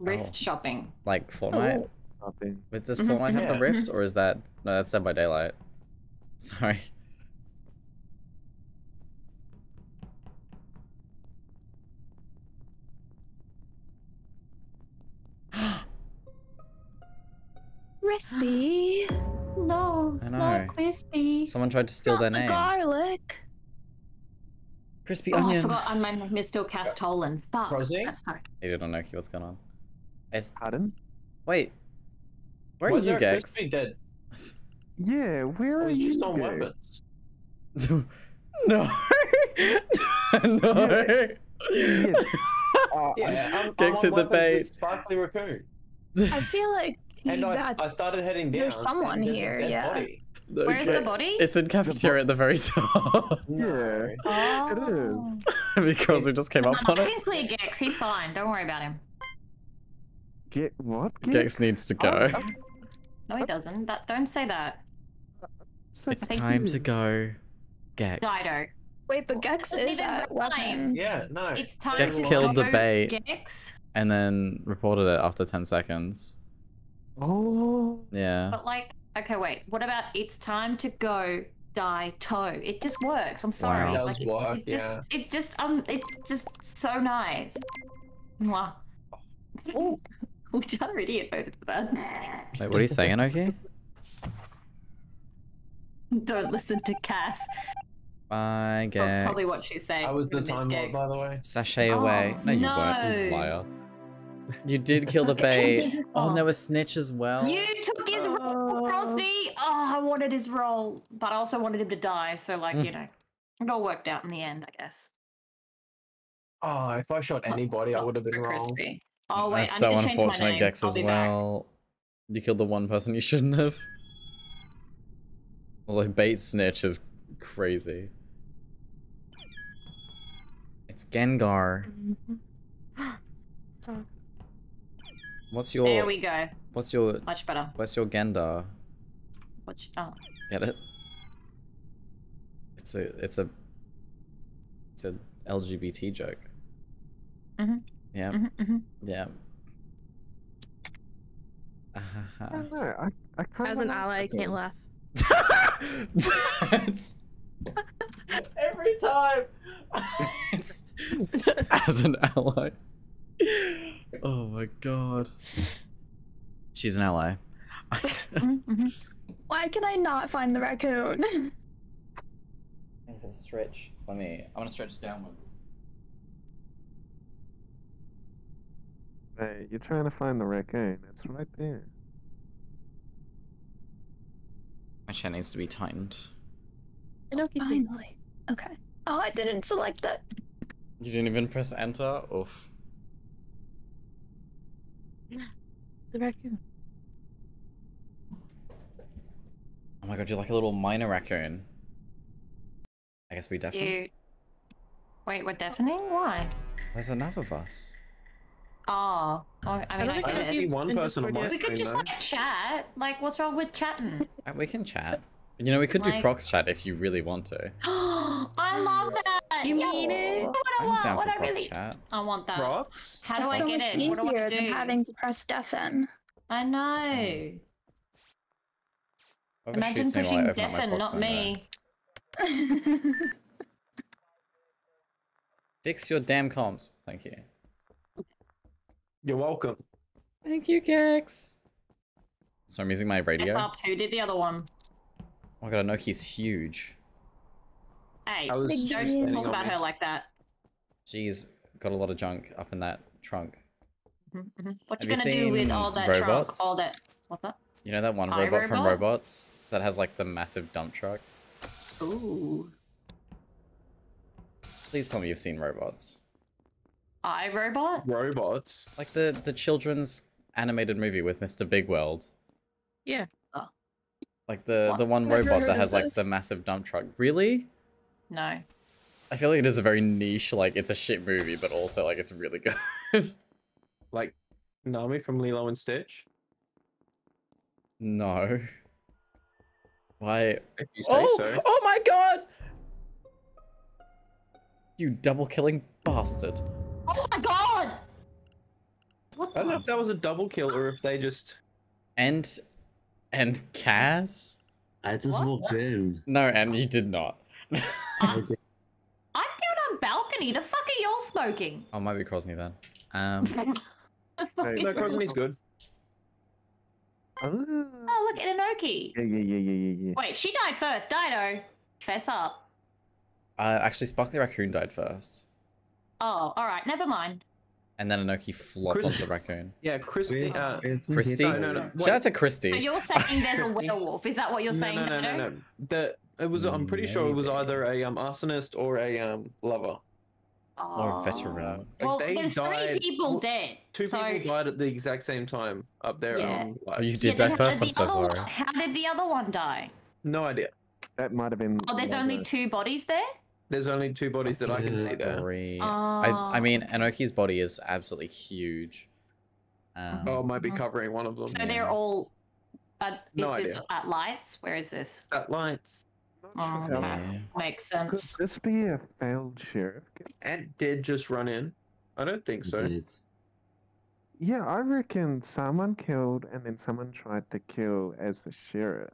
G: Rift
A: Oh.
G: shopping.
A: like Fortnite.
F: Oh.
E: Shopping.
A: But Does
G: Mhm,
A: Fortnite have the. Rift, or is that no? That's Dead by Daylight. <laughs> Sorry. <gasps>
F: Crispy. <gasps> <gasps>
G: No,
A: I know.
G: not crispy.
A: Someone tried to steal
F: Not
A: their
F: the
A: name.
F: garlic.
A: Crispy
G: Oh, I
A: onion.
G: forgot. I'm in mid still cast Tolan. Fuck.
B: Rosie?
G: I'm sorry.
A: You don't know what's going on. It's...
E: Pardon?
A: Wait. Where are
B: Was
A: you,
B: there a
A: Gex?
B: Crispy dead? <laughs>
E: Yeah, where
B: I
E: are
B: was
E: you?
B: just on
E: Gex?
B: weapons. <laughs>
A: no. <laughs> no.
E: Yeah. Uh,
B: Yeah, I'm,
A: Gex
B: I'm
A: hit
B: on
A: the
B: weapons
A: bait.
B: Sparkly Raccoon.
F: I feel like
B: And I,
F: that
B: I started heading down.
F: there's someone
B: there's
F: here, yeah.
B: Body.
G: Where's the body?
A: It's in cafeteria at the very top. <laughs>
B: No.
E: It oh. is. <laughs>
A: because we just came
G: No,
A: up
G: no,
A: on
G: I
A: it.
G: can clear Gex. He's fine. Don't worry about him.
E: Get what?
A: Gex needs to go.
E: Oh, oh,
G: No, he doesn't. That, don't say that.
E: so
A: It's time
E: you-
A: to go. Gex.
G: Dyto.
F: Wait, but Gex
G: Doesn't
F: is
G: even
F: at
G: rhyme.
F: weapon.
B: Yeah, no.
G: It's time
A: Gex
G: to
A: killed the bait.
G: Gex.
A: And then reported it after 10 seconds.
E: Oh.
A: Yeah.
G: But like, okay, wait. What about it's time to go die toe? It just works. I'm sorry.
A: Wow.
B: It
G: Like,
B: work,
G: it just,
B: yeah.
G: it just, um, it's just so nice. Mwah. Oh, <laughs> Which other idiot voted for that?
A: Wait, what are you saying, okay? <laughs>
G: Don't listen to Cass.
A: Bye,
G: Pro-
A: Gex.
G: Probably what she's saying.
B: I was the time lord, by the way.
A: Sashay away.
G: Oh,
A: no, you weren't, you liar. You did kill the <laughs> bait. Oh, and there was Snitch as well.
G: You took his role,
F: Oh.
G: Crosby. Oh, I wanted his role, but I also wanted him to die. So, like,
A: Mm.
G: you know, it all worked out in the end, I guess.
B: Oh, if I shot anybody, I would have been
G: for
B: wrong.
G: Crispy. Oh wait,
A: That's
G: I
A: so
G: need to change my
A: unfortunate. Gex, as
G: be back.
A: well. You killed the one person you shouldn't have. Although bait snitch is crazy. It's Gengar. <gasps> What's your
G: There we go.
A: what's your
G: Much better.
A: what's your Gendar?
G: Watch. Oh.
A: Get it? It's a it's a it's a LGBT joke.
G: Mhm.
A: Yeah,
G: mhm, mhm.
A: yeah.
E: I don't know. I, I kind <laughs> <laughs> <laughs>
D: As an ally, I can't laugh.
A: That's- Every time. It's- As an ally. Oh my god. She's an ally.
G: Mhm, <laughs> mhm.
F: Why can I not find the raccoon? <laughs>
A: for the stretch. Let me. I want to stretch downwards.
E: Hey, you're trying to find the raccoon. It's right there.
A: My chair needs to be tightened.
D: Inoki's
F: Finally. Okay. Oh, I didn't select that.
A: You didn't even press enter. Oof.
D: The raccoon.
A: Oh my god, you're like a little minor raccoon. I guess we definitely.
G: You. Wait, we're deafening? Why?
A: There's enough of us.
G: Oh. oh I
D: I
G: mean,
D: don't
G: I,
D: think
B: I
G: get
B: don't
D: it's
G: it.
B: see one person on my
D: yet.
G: We could just
B: though.
G: like chat. Like, what's wrong with chatting?
A: Uh, We can chat. You know, we could do
G: Like-
A: prox chat if you really want to. <gasps>
G: I love that.
D: You
G: Yeah.
D: mean it?
G: What I want,
A: I'm
G: want?
A: down
G: What
A: for
G: I
A: prox
G: really.
A: chat.
G: I want that.
B: Rocks?
G: How do
F: That's
G: I
F: so
G: get
F: much
G: it? What do I
F: easier
G: do?
F: than having to press deafen.
G: I know. Hmm.
A: Whoever
G: Imagine
A: shoots me while I
G: pushing
A: open up my
G: deafen,
A: prox
G: not
A: window.
G: me. <laughs>
A: Fix your damn comms. Thank you.
B: You're welcome.
A: Thank you, Gex. So I'm using my
G: F
A: radio. Oh
G: up. Who did the other one?
A: My god, I know he's huge.
G: Hey,
B: I was
F: Big
G: don't
F: deal.
G: talk about
B: me.
G: her like that.
A: She's got a lot of junk up in that trunk.
G: Mhm, mhm. What you
A: Have you
G: gonna do with all that trunk? All that. What's that?
A: You know that one
G: I,
A: robot from Robots that has like the massive dump truck?
G: Ooh.
A: Please tell me you've seen Robots.
G: I Robot?
B: Robots.
A: Like the the children's animated movie with Mr. Bigweld.
D: Yeah.
A: Like the
G: What?
A: the one
F: Never
A: robot that has like the massive dump truck. Really?
G: No.
A: I feel like it is a very niche, like it's a shit movie, but also like it's really <laughs> good.
B: Like Nami from Lilo and Stitch.
A: no. Why?
B: If you say
A: Oh!
B: so.
A: Oh my god! You double killing bastard.
G: Oh my god! What
B: I don't know if that was a double kill or if they just.
A: And and Cass?
H: I just
G: What?
H: walked in.
A: No, and you did not. <laughs>
G: I'm down on balcony. The fuck are y'all smoking?
A: oh, might be Crosney then. <laughs> Um,
E: Hey,
B: No, Crosney's good.
E: Oh,
G: Oh, look, Inoki.
E: yeah, yeah, yeah, yeah, yeah, yeah.
G: Wait, she died first. Dyto. Fess up.
A: uh, actually, Sparkly Raccoon died first,
G: Oh, alright, never mind.
A: And then Anoki flopped
B: Chris-
A: onto the raccoon.
B: Yeah, Christy. Uh,
A: Christy?
B: No, no, no.
A: Shout out to
G: So
A: Christy.
G: you're saying there's a werewolf. Is that what you're
B: no,
G: saying,
B: no, no, no, no. The, it was. I'm pretty sure it was either a um arsonist or a um lover.
A: Or
G: Oh.
A: veteran.
B: Like,
G: Well,
B: they
G: there's
B: died-
G: three people dead.
B: Two
G: so...
B: people died at the exact same time up there.
G: Yeah.
B: Um,
A: Oh, you did
G: Yeah,
A: die first.
G: did
A: I'm so sorry.
G: One, how did the other one die?
B: No idea.
E: That might have been.
G: Oh, there's only two bodies there?
B: There's only two bodies that I can see there.
A: Three. I, I
G: Oh.
A: mean, Anoki's body is absolutely huge. Um,
B: Oh, it might be
G: Mhm.
B: covering one of them.
G: So
A: Yeah.
G: they're all. But is
B: No
G: this
B: idea.
G: at lights? Where is this?
B: At lights.
G: Oh, okay.
A: yeah.
G: Makes
E: Could
G: sense.
E: this be a failed sheriff?
B: Ant did just run in. I don't think so.
H: Did.
E: Yeah, I reckon someone killed and then someone tried to kill as the sheriff.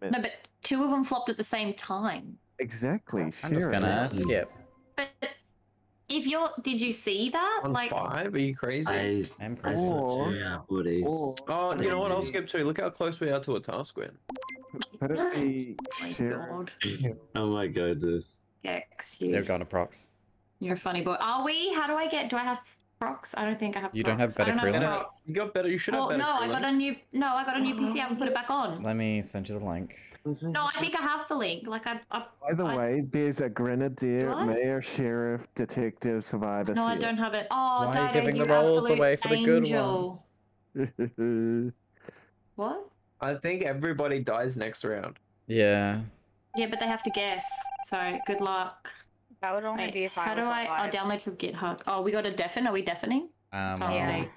G: No, but two of them flopped at the same time.
E: Exactly.
A: I'm just gonna
H: Exactly.
A: skip.
G: But if you're, did you see that?
B: On
G: like,
B: five? Are you crazy?
H: I
A: I'm crazy.
H: saw
E: Or-
H: yeah, bodies.
E: or-
B: Oh, you know what? I'll skip too. Look how close we are to a task win.
E: Could it be
G: Oh <gasps> my? God.
E: killed? <laughs>
H: Oh my goodness.
G: Gex,
A: They're
G: you.
A: gone to prox.
G: You're a funny boy. Are we? How do I get? Do I have prox? I don't think I have.
A: You don't have
G: prox. I
A: better
G: don't have
A: Krillin?
B: Better-
G: prox.
B: You got better. You should have better.
G: no, I got a new. No, I got a new uh-huh. PC. I haven't put it back on.
A: Let me send you the link.
G: No, I think I have the link. Like I. I
E: By the
G: I-
E: way, there's a grenadier,
G: What?
E: mayor, sheriff, detective, survivor.
G: no, I don't have it. Oh,
A: Why are you
G: Dyto,
A: giving the
G: you
A: roles
G: absolute
A: away for the good ones? <laughs>
G: What?
B: I think everybody dies next round.
A: Yeah.
G: Yeah, but they have to guess. So good luck.
I: That would only
G: Wait,
I: be if I
G: how
I: was
G: do I?
I: alive.
G: Oh, download from GitHub. Oh, we got a deafen. Are we deafening?
A: Um,
G: Can't
I: Yeah.
G: see.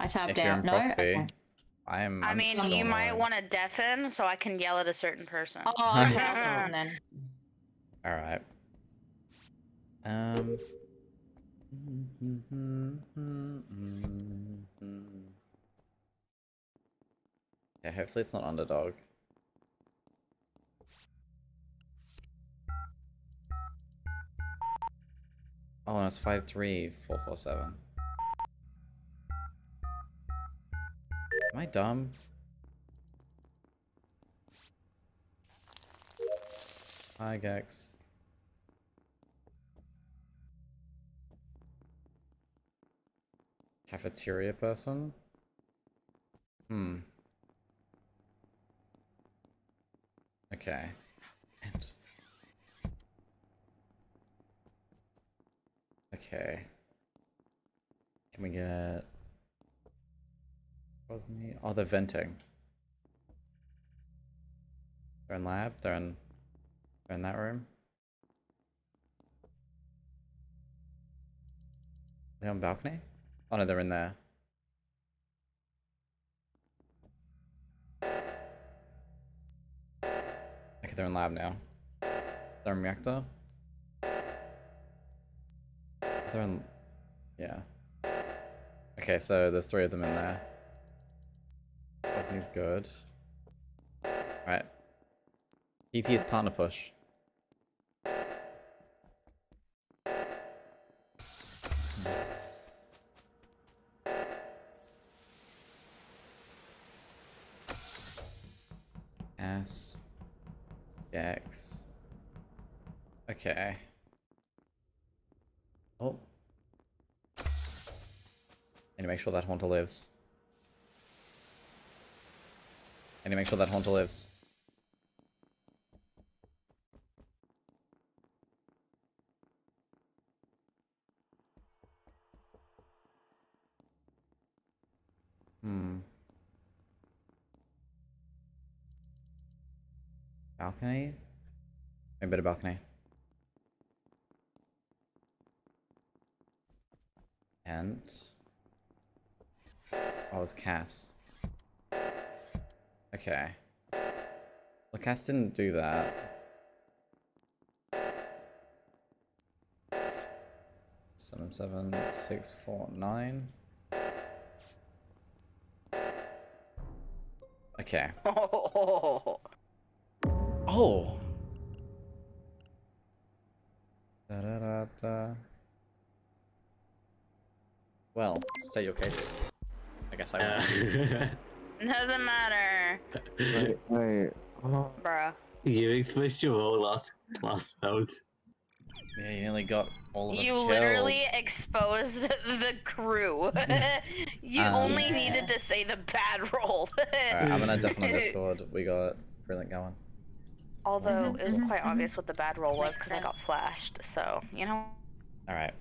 G: I tabbed
A: if
G: out.
A: in
G: No.
A: proxy,
G: Okay.
A: I am.
I: I
A: I'm
I: mean, you might want to deafen so I can yell at a certain person.
G: Oh,
A: Nice. <laughs>
G: okay, hold on then.
A: All right. Um. Yeah, hopefully it's not underdog. Oh, and it's five three four four seven. Am I dumb? Hi, Gex. Cafeteria person? Hmm. Okay. And... Okay. Can we get... Wasn't? Oh, they're venting. They're in lab? They're in... They're in that room? Are they on balcony? Oh no, they're in there. Okay, they're in lab now. They're in reactor. They're in... Yeah. Okay, so there's three of them in there. Bosny's good. Right. PP is partner push. S. X. Okay. Oh. need to make sure that Haunter lives. I need to make sure that Haunter lives. Hmm. Balcony? Maybe better balcony. And oh, it's Cass. Okay. Well, Cass didn't do that. Seven seven six four nine. Okay.
I: Oh, <laughs>
A: Oh. Da da da da. Well, state your cases. I guess I will. <laughs>
I: Doesn't matter,
E: Wait, wait. Oh,
I: bruh.
H: you exposed your whole last last round.
A: Yeah, you nearly got all of us
I: You
A: killed.
I: literally exposed the crew. <laughs> <laughs> you
A: Um,
I: only needed to say the bad roll.
A: Alright, I'm gonna <laughs> definitely Discord. We got Brilliant going.
I: Although it was
G: Mhm,
I: quite
G: mhm,
I: obvious what the bad roll was because I got flashed. So you know.
A: Alright.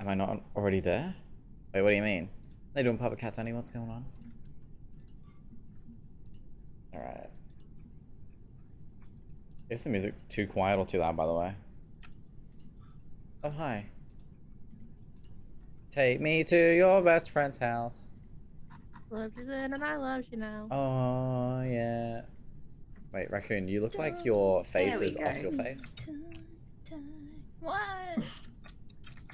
A: Am I not already there? Wait, what do you mean? They doing Papa Cat Danny? What's going on? Alright. Is the music too quiet or too loud, by the way? Oh, hi. Take me to your best friend's house.
D: Loved you then and I love you now.
A: Oh, yeah. Wait, Raccoon, you look like your face
G: we
A: is off your face.
F: What?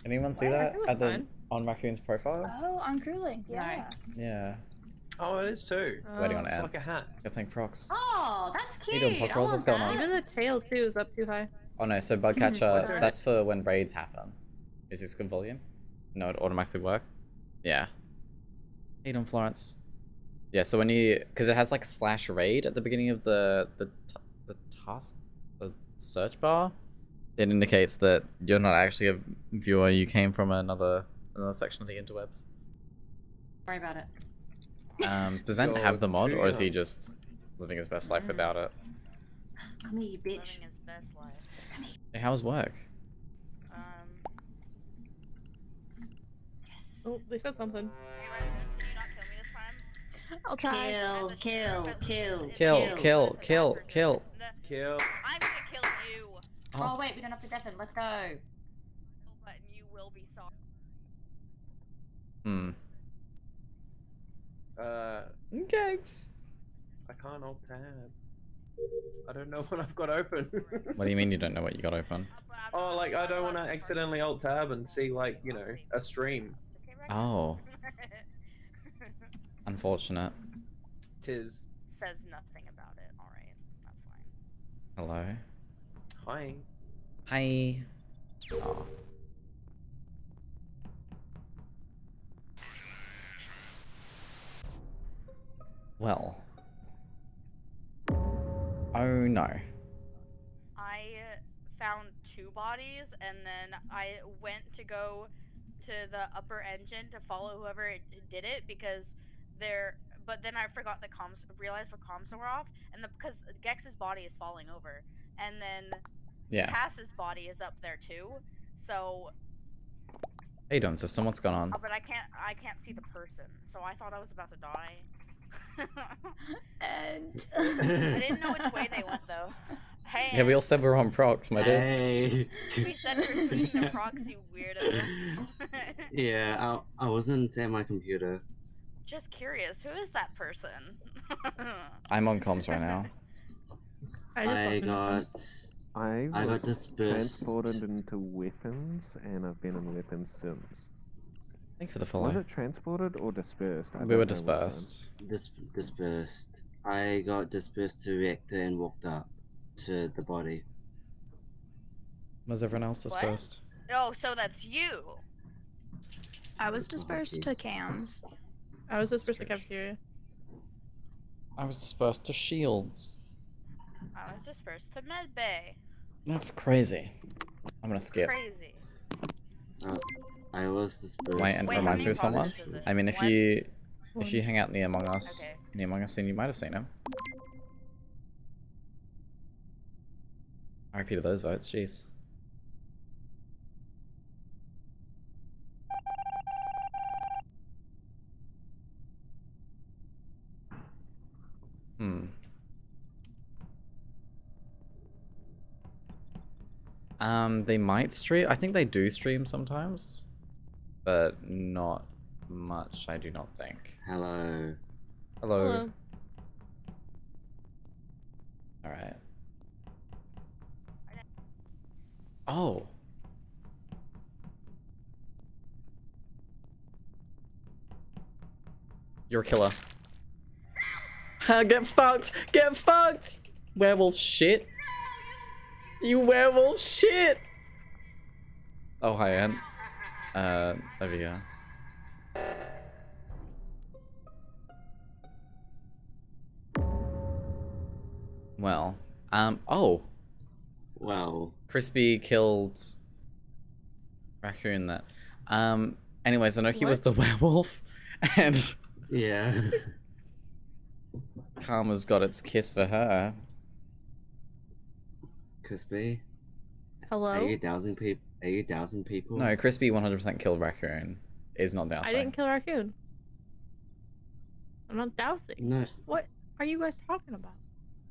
A: Anyone see
D: Why,
A: that
D: Raccoon
A: at the on Raccoon's profile?
F: Oh, on Grueling. Yeah.
A: Yeah.
B: Oh, it is too.
A: Waiting on
D: Oh.
B: It's like a hat.
A: You're playing Prox.
G: Oh, that's cute.
A: doing, Pop
G: I
A: Rolls?
G: want
A: What's going on?
D: Even the tail too is up too high.
A: Oh no, so <laughs>
B: What's
A: Bugcatcher, that's for when raids happen. Is this good volume? No, it automatically work? Yeah. Hey, on Florence. Yeah, so when you, because it has like slash raid at the beginning of the the t- the task, the search bar, it indicates that you're not actually a viewer. You came from another another section of the interwebs.
G: Worry about it.
A: Um, <laughs> does Ant have the mod, or is he just living his best life without it?
G: Come here, you bitch.
I: Living his best life.
A: Hey, how's work?
I: Um.
G: Yes.
D: Oh, they said something.
I: Hey, Ryan, can you not kill me this time? <laughs>
F: I'll try.
G: Kill, kill, kill,
A: Kill, kill,
I: as a bad
A: kill, kill.
B: Kill.
I: I'm gonna kill you.
G: Oh wait, we don't have the deafen. Let's go.
I: But you will be sorry.
A: Hmm.
B: Uh,
A: Gags.
B: I can't alt tab. I don't know <laughs> what I've got open.
A: What do you mean you don't know what you got open?
I: But I'm
B: oh, like
I: I'm
B: don't want to accidentally alt tab and see like you know a stream.
A: Oh, unfortunate.
B: Tis.
I: Says nothing about it. All right, that's fine.
A: Hello.
B: Hi.
A: Hi. Oh. Well. Oh no.
I: I found two bodies, and then I went to go to the upper engine to follow whoever it- did it because they're. But then I forgot the comms. Realized what comms were off, and the because Gex's body is falling over, and then
A: Yeah.
I: Cass's body is up there too. So,
A: Hey doing, system? What's going on?
I: uh, but I can't. I can't see the person, so I thought I was about to die.
F: And <laughs>
I: I didn't know which way they went though. Hey,
A: Yeah, we all said we're on prox, my dude.
H: Hey.
I: we said we're switching to proxy weirdo. <laughs>
H: yeah, I, I wasn't at my computer.
I: Just curious, who is that person? <laughs>
A: I'm on comms right now.
D: I just
H: I
D: walked in on
H: got
E: I
H: I got dispersed.
E: transported into weapons, and I've been in weapons since.
A: Thank you for the
E: Was it transported or dispersed? I
A: We were
E: know which one.
A: dispersed.
H: Dis- dispersed. I got dispersed to reactor and walked up to the body.
A: Was everyone else
I: What?
A: dispersed?
I: oh, so that's you.
F: I was dispersed to cams.
D: I was dispersed for the cafeteria.
A: I was dispersed to shields.
I: I was dispersed to medbay.
A: That's crazy. I'm gonna skip.
I: Crazy.
H: Uh, I was dispersed.
A: Wait, and
I: Wait,
A: reminds me of someone.
I: imposters is it?
A: I mean, if
I: One?
A: you if you hang out in the Among Us,
I: Okay.
A: in the Among Us scene, you might have seen him. I to those votes. Jeez. Hmm. Um, they might stream. I think they do stream sometimes, but not much. I do not think.
H: Hello.
A: Hello.
D: Hello.
A: All right. Oh. You're a killer. <laughs> Get fucked! Get fucked! Werewolf shit! You werewolf shit! Oh, hi, Ant. Uh, over here. Well, um, oh,
H: Well,
A: Crispy killed raccoon that. Um, anyways, I know he was the werewolf, <laughs> and
H: yeah. <laughs>
A: Karma's got its kiss for her.
H: Crispy,
D: Hello?
H: are you dousing people? Are you dousing people?
A: No, Crispy 100% killed raccoon. Is not dousing.
D: I
A: dousing.
D: didn't kill Raccoon. I'm not dousing.
H: No.
D: What are you guys talking about?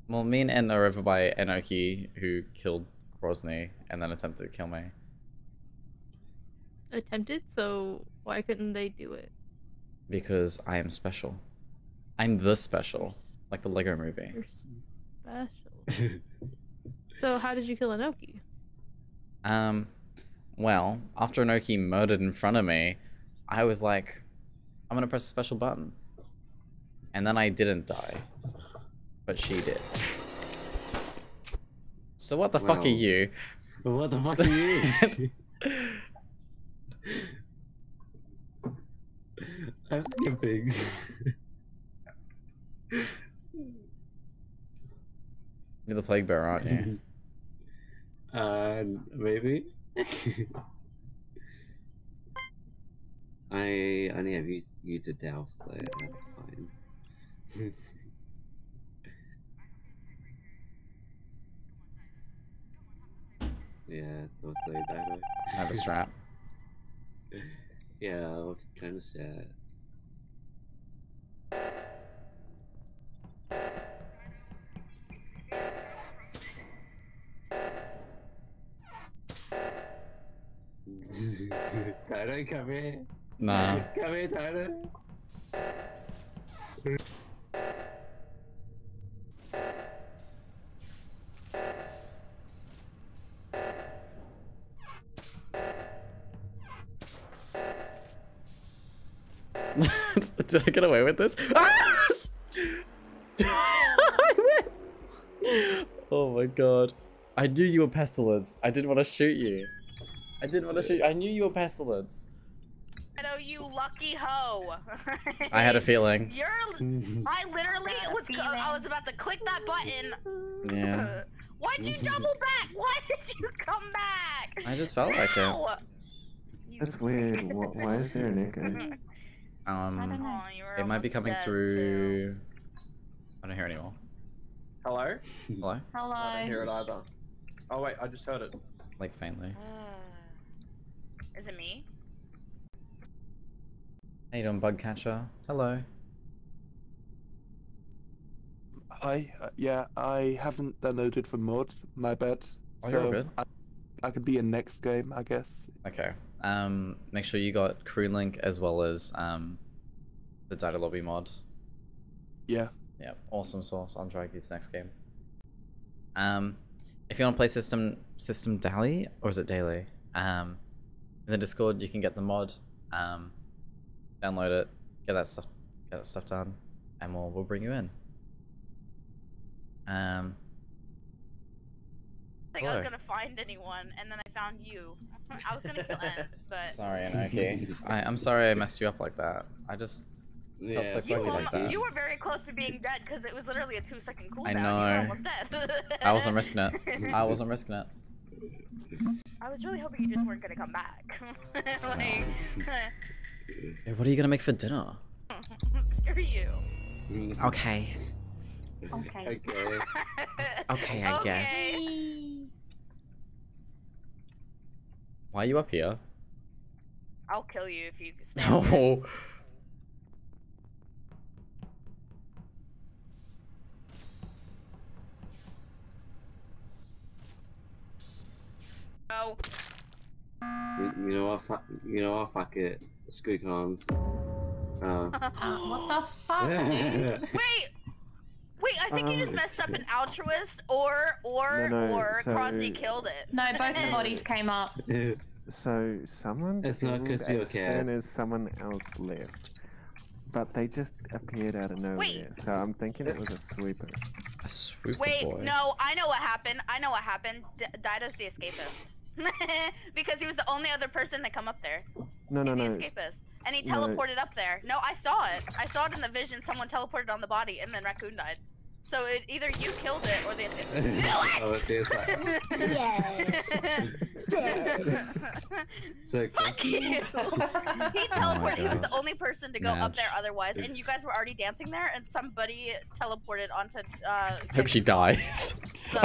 A: Well, me and En are over by Enoki, who killed Grozny and then attempted to kill me.
D: Attempted, so why couldn't they do it?
A: Because I am special. I'm the special. Like the Lego movie.
D: You're special. <laughs> so how did you kill Anoki?
A: Um, well, after Enoki murdered in front of me, I was like, I'm gonna press a special button. And then I didn't die. But she did. So what the fuck are you?
H: what the fuck are you? <laughs> I'm skipping.
A: You're the plague bearer, aren't you? <laughs>
H: uh, maybe. <laughs> I only have you, you to douse, so that's fine. <laughs> yeah, thought so, Dino.
A: I have a strap. <laughs>
H: yeah, what kind of shit? Tyler, come here.
A: Nah.
H: Come here, Tyler.
A: Did I get away with this? Ah! <laughs> Oh my god. I knew you were pestilence. I didn't want to shoot you. I didn't want to shoot you. I knew you were pestilence.
I: Hello, you lucky hoe.
A: I had a <laughs> feeling.
I: You're. I literally was. go- I was about to click that button.
A: Yeah. <laughs>
I: Why'd you <laughs> double back? Why did you come back?
A: I just felt like it.
E: That's weird. Wh- Why is there an echo?
A: Um,
I: Oh, you were
A: it might be coming
I: dead,
A: through. I don't hear anymore.
B: Hello?
A: Hello?
G: Hello.
B: I don't hear it either. Oh wait, I just heard it.
A: Like faintly.
I: Is it me?
A: How you doing, Bugcatcher? Hello.
J: Hi. Uh, yeah, I haven't downloaded the mod. My bad.
A: Oh, you're all
J: so
A: good.
J: I, I could be in next game, I guess.
A: Okay. Um, make sure you got CrewLink as well as um, the Dyto lobby mod.
J: Yeah.
A: Yeah, awesome source on Drag Geeks next game. Um, if you want to play system system daily or is it daily? Um, in the Discord you can get the mod. Um, download it, get that stuff, get that stuff done, and we'll we'll bring you in. Um,
I: I think I was gonna find anyone, and then I found you. I was gonna kill N, but
A: sorry, Anoki. I I'm sorry I messed you up like that. I just felt so
I: you,
A: like that.
I: you were very close to being dead because it was literally a two second cooldown.
A: I
I: You were
A: know.
I: almost dead.
A: I wasn't risking it. <laughs> I wasn't risking it.
I: I was really hoping you just weren't gonna come back. <laughs> like, <laughs>
A: Hey, what are you gonna make for dinner? <laughs>
I: screw you.
A: Okay.
G: Okay.
H: Okay.
A: Okay, I guess. Why are you up here?
I: I'll kill you if you stay.
A: No.
I: No.
H: You, you know what? Fuck, you know what? Fuck it. Screw comms. Uh, <laughs>
G: what the fuck. <laughs>
I: Wait. Wait, I think you just
E: Um,
I: messed up an altruist or or
E: No, no,
I: or Crosby killed it.
G: No, both <laughs> the bodies came up.
E: So someone
H: It's not
E: killed
H: 'cause you're
E: as soon as someone else left. But they just appeared out of nowhere. Wait. So I'm thinking it was a sweeper.
A: A swooper
I: Wait,
A: boy.
I: no, I know what happened. I know what happened. D- Dyto's the escapist. <laughs> because he was the only other person to come up there.
E: No, no,
I: He's
E: no.
I: the escapist. And he
E: no.
I: teleported up there. No, I saw it. I saw it in the vision. Someone teleported on the body, and then Raccoon died. So it, either you killed it or the escapist. <laughs>
H: oh, there's like,
F: Yes. Dead.
H: so
I: Fuck you! <laughs> he teleported. he was the only person to go up there otherwise, and you guys were already dancing there, and somebody teleported onto. Uh,
A: hope she dies.
I: so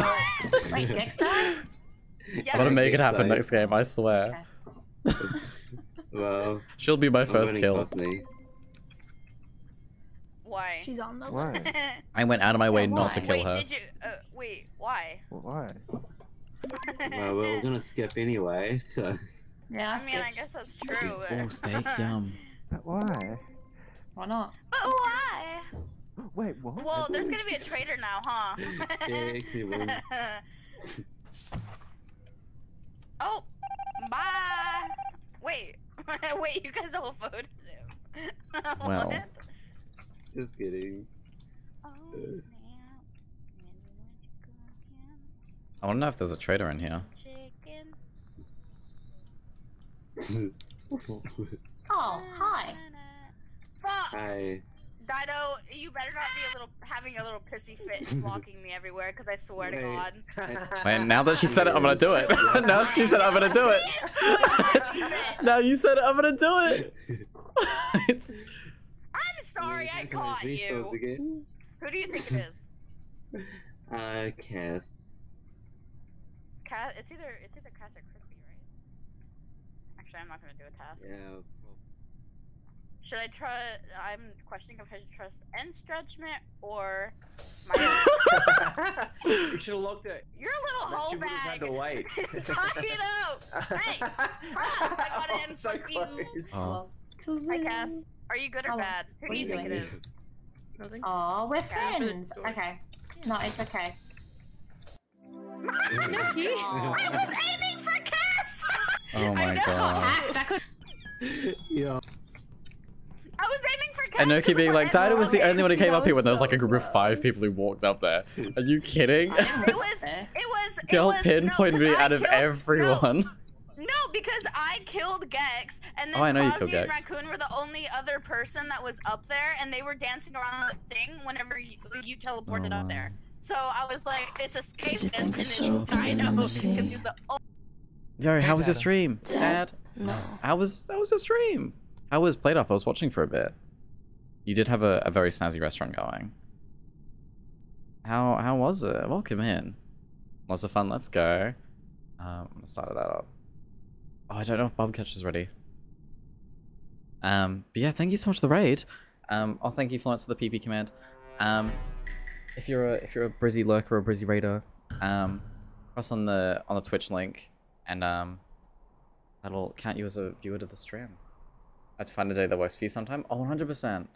G: Wait, next time?
I: Yeah.
A: I'm gonna make it happen
H: time.
A: next game, I swear. <laughs>
H: well,
A: She'll be my
H: I'm
A: first kill.
H: Cosney.
I: Why?
F: She's on the
E: Why?
F: list. <laughs>
A: I went out of my way
G: Yeah,
A: not to kill
I: wait,
A: her.
I: did you? Uh, wait, why?
E: Why?
H: Well, we're <laughs> gonna skip anyway, so.
G: Yeah,
I: I
G: that's
I: mean. I guess that's true.
A: Oh, steak, yum.
E: But why?
G: Why not?
I: But why?
E: Wait, what?
I: Well, there's gonna be a traitor now, huh?
H: Yeah, excellent.
I: Oh, bye. Wait, <laughs> wait, you guys all voted him. <laughs>
A: Well.
H: Just kidding.
I: Oh, uh, snap.
A: I wanna know if there's a traitor in here.
I: Chicken. <laughs>
G: Oh, hi.
I: Fuck.
H: Hi.
I: Dyto, you better not be a little having a little pissy fit blocking me everywhere, because I swear to God. <laughs>
A: Wait, now that she said it, I'm gonna do it. <laughs> now that she said it, I'm gonna do it. <laughs> now you said it, I'm gonna do it. it's
I: I'm sorry I
H: Back in the
I: caught you. Who do you think it is?
H: Uh, Cass.
I: Cass, it's either it's either Cass or Crispy, right? Actually, I'm not gonna do a task.
H: Yeah.
I: Should I try? I'm questioning if I should trust N's judgment or my. <laughs>
B: you should have looked at.
I: You're a little
B: That
I: whole
B: you would have had
I: bag.
B: to wait. <laughs>
I: Tie it up. Hey, <laughs> I got in
B: so
I: for you.
B: close.
A: Oh.
I: Hi, Cass. Are you good or
G: Oh,
I: bad? Who
G: what
I: do
G: are
I: you
G: you
I: think it
G: doing?
I: is? Nothing.
G: Oh, we're
I: Yeah,
G: friends.
I: good.
G: Okay. No, it's okay.
I: I was aiming for Cass.
A: oh my
G: Hack,
A: god.
G: that could.
H: yeah.
I: I was aiming for Cass.
A: And Noki
I: 'cause
A: being like,
I: her
A: Dyto was the only one who came up here when there was
F: was
A: like a group of five people who walked up there. Are you kidding?
I: It was. <laughs> It was. it
A: Girl
I: was-
A: pinpointed
I: no,
A: me
I: 'cause I
A: out of
I: killed- no,
A: everyone.
I: No, because I killed Gex, and then
A: Oh, I know you
I: Crosby
A: killed
I: and
A: Gex.
I: Raccoon were the only other person that was up there, and they were dancing around the thing whenever you, you teleported
A: Oh,
I: up there.
A: Oh,
I: so I was like, it's
C: Did you
I: escapist, and
C: I
I: it's
C: saw
I: Dino, because he's the only.
A: Yo, how was your stream?
C: Dad.
A: Dad?
C: No.
A: How was how was your stream? How was PlateUp? I was watching for a bit. You did have a, a very snazzy restaurant going. How how was it? Welcome in. Lots of fun. Let's go. Um, let's start that up. Oh, I don't know if Bobcatch is ready. Um, but yeah, thank you so much for the raid. Um, I'll thank you Florence for the PP command. Um, if you're a if you're a Brizzy lurker or a Brizzy raider, um, press on the on the Twitch link, and um, that'll count you as a viewer to the stream. Have to find a day that works for you sometime. Oh, 100 percent.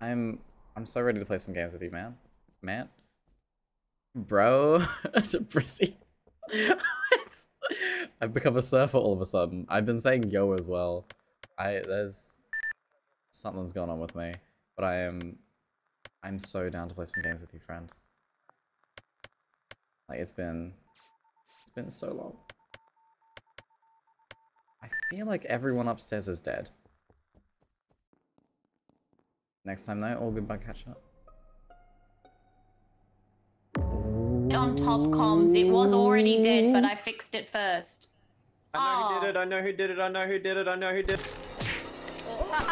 A: I'm I'm so ready to play some games with you, man. Man, bro, <laughs> Brizzy. <laughs> I've become a surfer all of a sudden. I've been saying yo as well. I there's something's going on with me, but I am I'm so down to play some games with you, friend. Like it's been it's been so long. I feel like everyone upstairs is dead. Next time though, all good bug catch up.
G: On top comms. It was already dead, but I fixed it first.
B: I know who
G: Oh.
B: did it. I know who did it. I know who did it. I know who did it.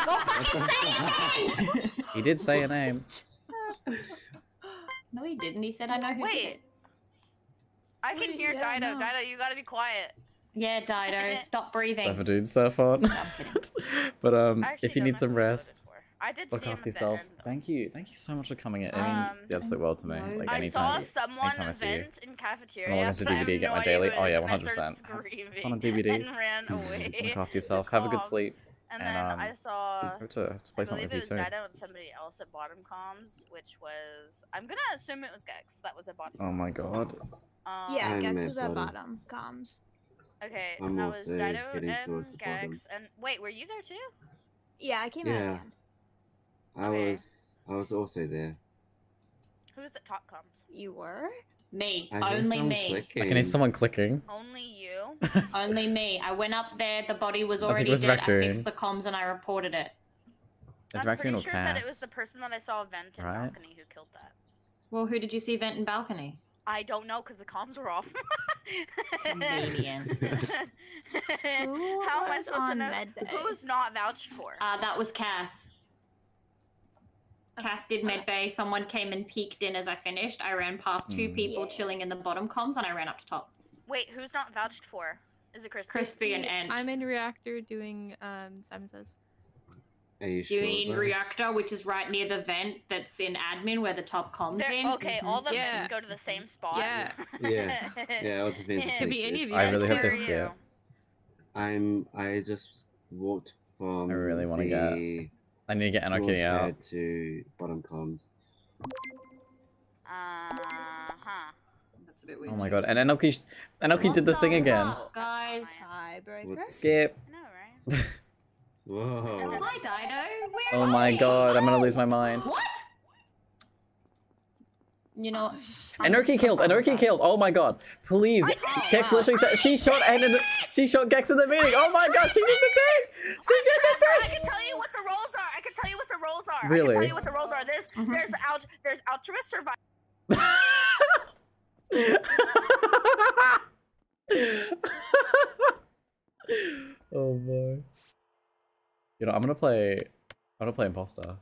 G: Go fucking say it then!
A: He did say a name.
G: no, he didn't. He said, "I know who did
I: Wait.
G: it."
I: I can hear
F: yeah,
I: Dyto.
F: no.
I: Dyto, you gotta be quiet.
G: Yeah, Dyto, <laughs> stop breathing.
A: Surfer dude, surf on.
G: No, I'm <laughs>
A: but um,
I: actually
A: if you need some
I: who I voted
A: rest,
I: for. I did
A: look
I: see
A: after
I: at
A: yourself.
I: end.
A: Thank you, thank you so much for coming. It means
I: Um,
A: the absolute world to me.
G: no,
A: Like
I: I
A: anytime.
I: saw someone
A: anytime I see you.
I: vent in cafeteria.
A: When I went to
I: but I have
A: DVD, get my daily- oh, yeah,
I: and I started
A: 100%. Have
I: screaming
A: fun on DVD. <laughs>
I: And ran <laughs> away.
A: Look after <laughs> yourself. Have a good sleep.
I: And
A: and,
I: then
A: um,
I: I saw.
A: Hope to, hope to play
I: I
A: something
I: believe
A: with
I: it
A: you
I: was
A: soon.
I: Dyto and somebody else at bottom comms, which was I'm gonna assume it was Gex that was at bottom.
A: Oh my god.
I: Um,
F: Yeah,
H: I'm
F: Gex
H: at
F: was at
H: bottom.
F: bottom. Comms.
I: Okay,
H: I'm
I: and that was
H: also Dyto
I: and
H: towards bottom.
I: Gex. And wait, were you there too?
F: Yeah, I came out at the
H: Yeah.
F: end.
H: I
I: Okay.
H: was I was also there.
I: Who was at top comms?
F: You were?
G: Me,
H: I
G: only
H: some
G: me,
A: I can hear someone clicking.
I: Only you. <laughs>
G: only me. I went up there. The body was
A: I think it
G: already
A: was
G: dead. I fixed the comms and I reported it. it.
A: Is
I: I'm
A: Raccoon
I: pretty
A: or
I: sure that it was the person that I saw vent in
A: Right.
I: balcony who killed that.
G: Well, who did you see vent in balcony?
I: I don't know because the comms were off.
G: Convenient. <laughs>
F: Who
I: How am I
F: was
I: supposed to know?
F: med bay?
I: Who's not vouched for?
G: Uh, that was Cass. Cass did med bay. Someone came and peeked in as I finished. I ran past two
A: Hmm.
G: people
F: Yeah.
G: chilling in the bottom comms and I ran up to top.
I: Wait, who's not vouched for? Is it Crispy?
G: Crispy and Ant.
D: I'm in reactor doing um Simon says.
H: Are you
G: You
H: sure?
G: mean reactor, which is right near the vent that's in admin where the top comms
I: They're-
G: in.
I: okay, all the
D: Yeah.
I: vents go to the same spot.
D: Yeah.
H: Yeah. Yeah, <laughs> all the vents are
D: Could be any of you.
A: I really hope
D: too.
A: they skip.
H: I'm I just walked from
A: I really wanna get
H: the
A: I need to get
H: north
A: Anarchy out.
H: pad to bottom comms.
I: Uh huh.
G: That's a bit weird.
A: Oh my god. And Enoki, Enoki did the thing again.
G: Guys.
F: Tiebreaker?
A: Skip.
I: I know, right? <laughs>
H: Whoa.
G: Oh, hi, Dyto. Where
A: Oh my
G: you?
A: god, I'm gonna lose my mind.
G: What? You know, <laughs>
A: Enoki killed. Enoki killed. Oh my god. Please. Gex literally said she shot N in the, she shot Gex in the meeting. Oh my god, she did the thing. She did <laughs>
I: I can tell you what the roles are. I can tell you what the roles are. I can
A: Really?
I: tell you what the roles are. There's
G: Mhm.
I: there's out there's altruist survivor. <laughs>
A: oh boy. You know, I'm gonna play. I'm gonna play imposter.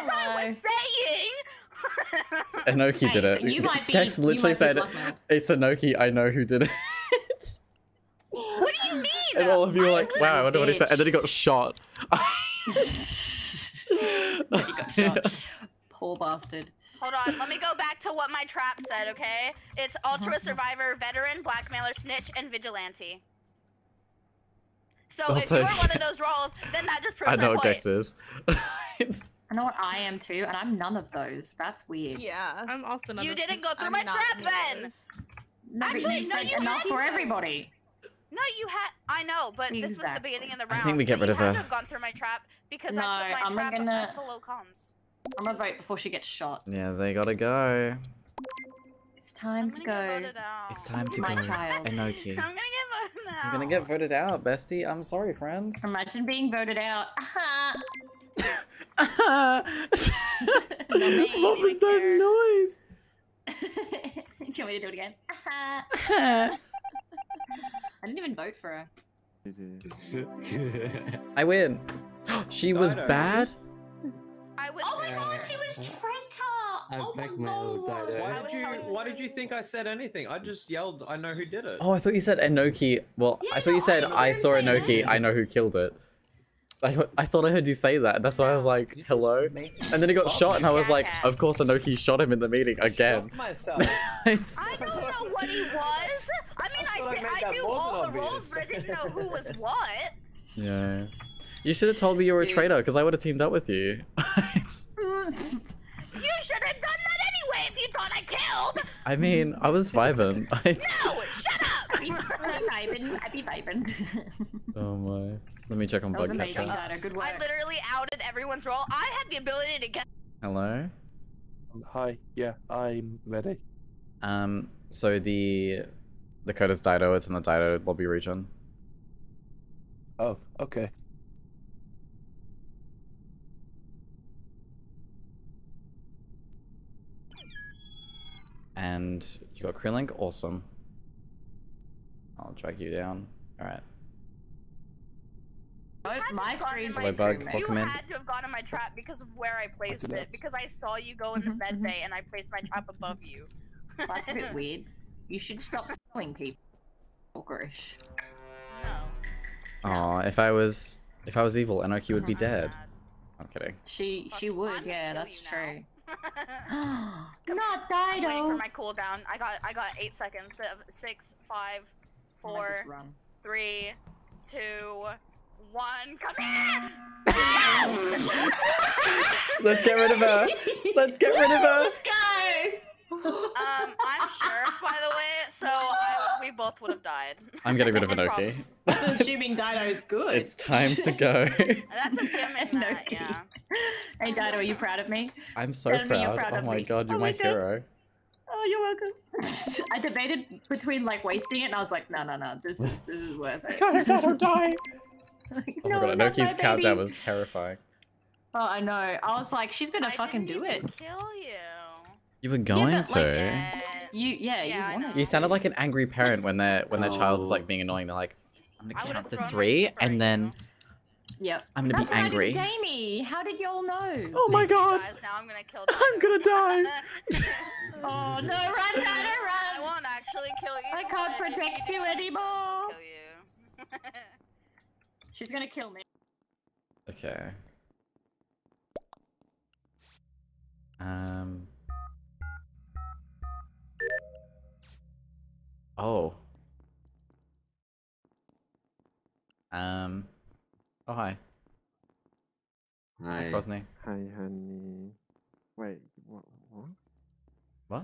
I: As I was saying. <laughs>
A: Enoki did it.
G: so you might be-
A: Gex
G: you
A: literally
G: might
A: said,
G: blackmailed.
A: "It's Enoki. I know who did it."
I: what do you mean?
A: and all of you were like, "Wow, I wonder what he said." And then he got shot. <laughs>
G: he got shot. Poor bastard.
I: Hold on, let me go back to what my trap said, okay? It's Ultra uh-huh. Survivor, Veteran, Blackmailer, Snitch, and Vigilante. So
A: Also-
I: if you are one of those roles, then that just proves
A: I know what
I: point.
A: Gex is. <laughs> It's-
G: I know what I am too, and I'm none of those. That's weird.
F: Yeah.
D: I'm also not.
I: You
D: a-
I: didn't go through
F: I'm
I: my trap then!
G: No,
I: Actually,
G: you
I: no,
G: said
I: you
G: enough
I: had-
G: for everybody.
I: No, you had. I know, but this was the beginning of the round.
A: I think we get rid
I: you
A: of
I: had
A: her.
I: to have gone through my trap because
G: No,
I: I put my
G: I'm
I: trap
G: gonna-
I: at below comms.
G: I'm gonna vote before she gets shot.
A: yeah, they gotta go.
G: It's time
I: I'm
G: to go.
I: get out.
A: It's time to
G: My
A: go.
G: child.
A: Enoki.
I: I'm gonna get voted out.
A: You're gonna get voted out, bestie. I'm sorry, friend.
G: Imagine being voted out. <laughs> Uh-huh.
A: what was that noise?
G: Do you want me to do it again? <laughs> I didn't even vote for her. <laughs>
A: I win. <gasps> she was
B: Dyto.
A: bad.
I: I was.
G: Oh my god, she was traitor!
H: I
G: oh my
H: backed my old
G: god!
B: Why did you Why did you think I said anything? I just yelled. I know who did it.
A: Oh, I thought you said Enoki. Well, I
G: Yeah,
A: thought you said
G: I
A: I, saw Enoki.
G: that.
A: I know who killed it. I, I thought I heard you say that. and That's why I was like, hello. And then he got shot, and I was like, of course Enoki shot him in the meeting again.
B: Fuck myself. <laughs>
A: It's-
I: I don't know what he was. I mean,
B: I
I: I,
B: I
I: did- I, knew all
B: than
I: the roles, but I didn't know who was <laughs> what.
A: yeah. You should have told me you were a traitor, because I would have teamed up with you. <laughs>
I: You should have done that anyway if you thought I killed.
A: I mean, I was vibing.
I: No, shut up.
G: Happy vibing, happy vibing.
A: oh my. Let me check on
G: That was
A: bug
G: amazing,
A: catcher.
G: Good work.
I: I literally outed everyone's role. I had the ability to get.
A: Hello.
J: Um, hi. Yeah, I'm ready.
A: Um. So the the code is Dyto. It's in the Dyto lobby region.
J: Oh, okay.
A: And you got CrewLink, awesome. I'll drag you down. Alright.
G: Oh, my screen's
A: my Bug.
G: improving.
I: You
A: Welcome in.
I: had to have gone in my trap because of where I placed
J: did
I: it. Because I saw you go in the mm-hmm, med mm-hmm. bay and I placed my trap above you.
G: That's a bit <laughs> weird. You should stop following people. Ogreish.
I: No.
A: Aw, if I was if I was evil, Enoki would be oh
I: I'm
A: dead.
I: mad.
A: I'm kidding.
G: She
I: Fuck,
G: she
I: I'm
G: would, yeah, that's true.
I: now. <laughs> <gasps>
G: Not
I: I'm waiting for
G: Dyto.
I: my cooldown. I got I got eight seconds. Seven, six, five,
G: I might
I: four,
G: just run.
I: three, two, one. <laughs> Come here! <laughs>
A: Let's get rid of her. Let's get rid of her.
G: Let's go.
I: Um, I'm sheriff, by the way, so I, we both would have died.
A: I'm getting rid of <laughs> Enoki.
I: Probably.
G: That's assuming Dyto's good.
A: It's time to go.
I: That's assuming that,
G: Enoki.
I: yeah.
G: Hey Dyto, are you proud of me?
A: I'm so
G: Tell me you're
A: proud.
G: proud
A: Oh my
G: me.
A: god, you're
G: Oh
A: my
G: my
A: hero.
G: Oh, you're welcome. I debated between like wasting it, and I was like, no, no, no, this is this is worth it.
A: God, I'm dying.
G: Like,
A: Oh
G: no,
A: my god,
G: not
A: Enoki's
G: my
A: countdown
G: baby.
A: was terrifying. <laughs>
G: Oh, I know. I was like, she's gonna
I: I
G: fucking
I: didn't
G: do it.
I: Kill you.
A: You were going
G: but,
A: to.
G: like,
I: Yeah.
G: You, yeah,
I: Yeah,
G: you wanted.
A: You sounded like an angry parent when their when their child is
H: Oh.
A: like being annoying. They're like, I'm gonna count to three, and then
I: you.
G: Yep.
A: I'm gonna
G: That's
A: be angry.
G: I did with Jamie. How did y'all know?
A: Oh my god!
I: Guys, now I'm gonna kill. <laughs>
A: I'm gonna die. <laughs>
G: Oh no, run, Dyto,
I: I
G: run!
I: I won't actually kill you.
G: I can't protect
I: do,
G: you
I: I'll
G: anymore.
I: Kill you.
G: She's gonna kill me.
A: Okay. Um. Oh. Um. Oh hi. Hi,
H: Hi.
A: Crosney.
E: Hi, honey. Wait, what? What?
A: What?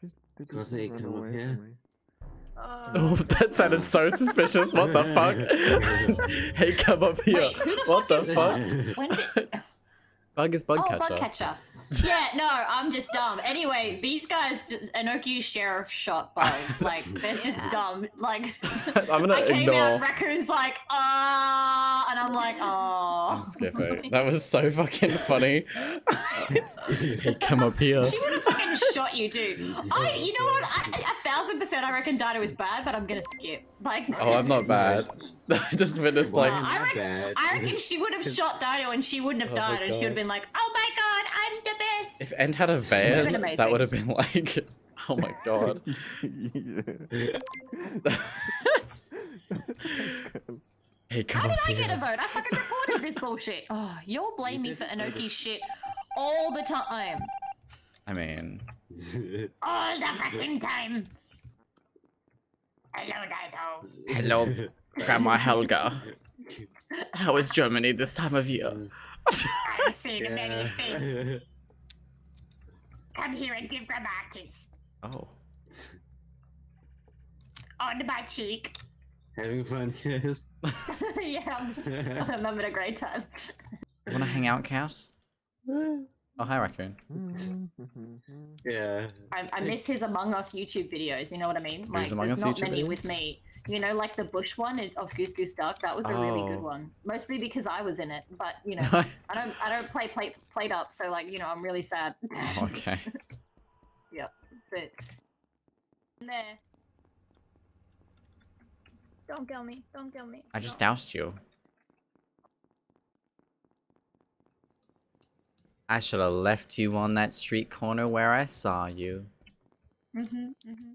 E: She did
H: Because they
E: run
H: come up
E: away
H: here.
E: From. <laughs>
A: Oh, that sounded so suspicious. What the <laughs> fuck? <laughs> hey, come up here.
G: Wait, who the
A: what
G: fuck
A: the
G: is
A: fuck?
G: When did...
A: Bug is bug
G: oh,
A: catcher.
G: bug catcher. <laughs> yeah, no, I'm just dumb. Anyway, these guys, just, sheriff shot bug. <laughs> Like, they're just dumb. Like,
A: I'm gonna <laughs>
G: I came
A: ignore.
G: out, raccoon's like, ah, and I'm like, oh.
A: I'm skipping. That was so fucking funny. hey, come up here.
G: She would have fucking shot you, dude. I, you know what? I, a thousand percent, I reckon Dyto is bad, but I'm gonna skip. Like,
A: Oh, I'm not bad. I just witnessed like.
G: I reckon. I reckon she would have <laughs> shot Dyto and she wouldn't have
A: Oh
G: died, and she would have been like, "Oh my god, I'm the best."
A: If End had a van,
G: amazing.
A: that would have been like, <laughs> oh my <laughs> god. hey, come
G: How did
A: up
G: I get a vote? I fucking reported this bullshit. Oh, you'll blame me for Enoki's shit all the time.
A: I mean,
G: All the fucking time. Hello, Dyto.
A: hello, Grandma Helga. How is Germany this time of year?
G: I've seen many things. <laughs> Come here and give Grandma a kiss
A: Oh,
G: on my cheek.
H: Having fun, yes. <laughs>
G: yeah, I'm, just, <laughs> I'm having a great time.
A: wanna hang out, Cass? Oh, hi, raccoon. Mm-hmm.
H: Yeah.
G: I, I miss his Among Us YouTube videos. You know what I mean? Like,
A: Among
G: there's
A: Us
G: not
A: YouTube
G: many with me. You know, like the bush one of Goose Goose Duck. That was a really
A: Oh.
G: good one. Mostly because I was in it, but you know, <laughs> I don't, I don't play plate plate up. So like, you know, I'm really sad.
A: Oh, okay. <laughs>
G: yep, but there.
F: Don't kill me. Don't kill me.
A: I just
F: Don't.
A: doused you. I should have left you on that street corner where I saw you.
G: Mm-hmm, mm-hmm.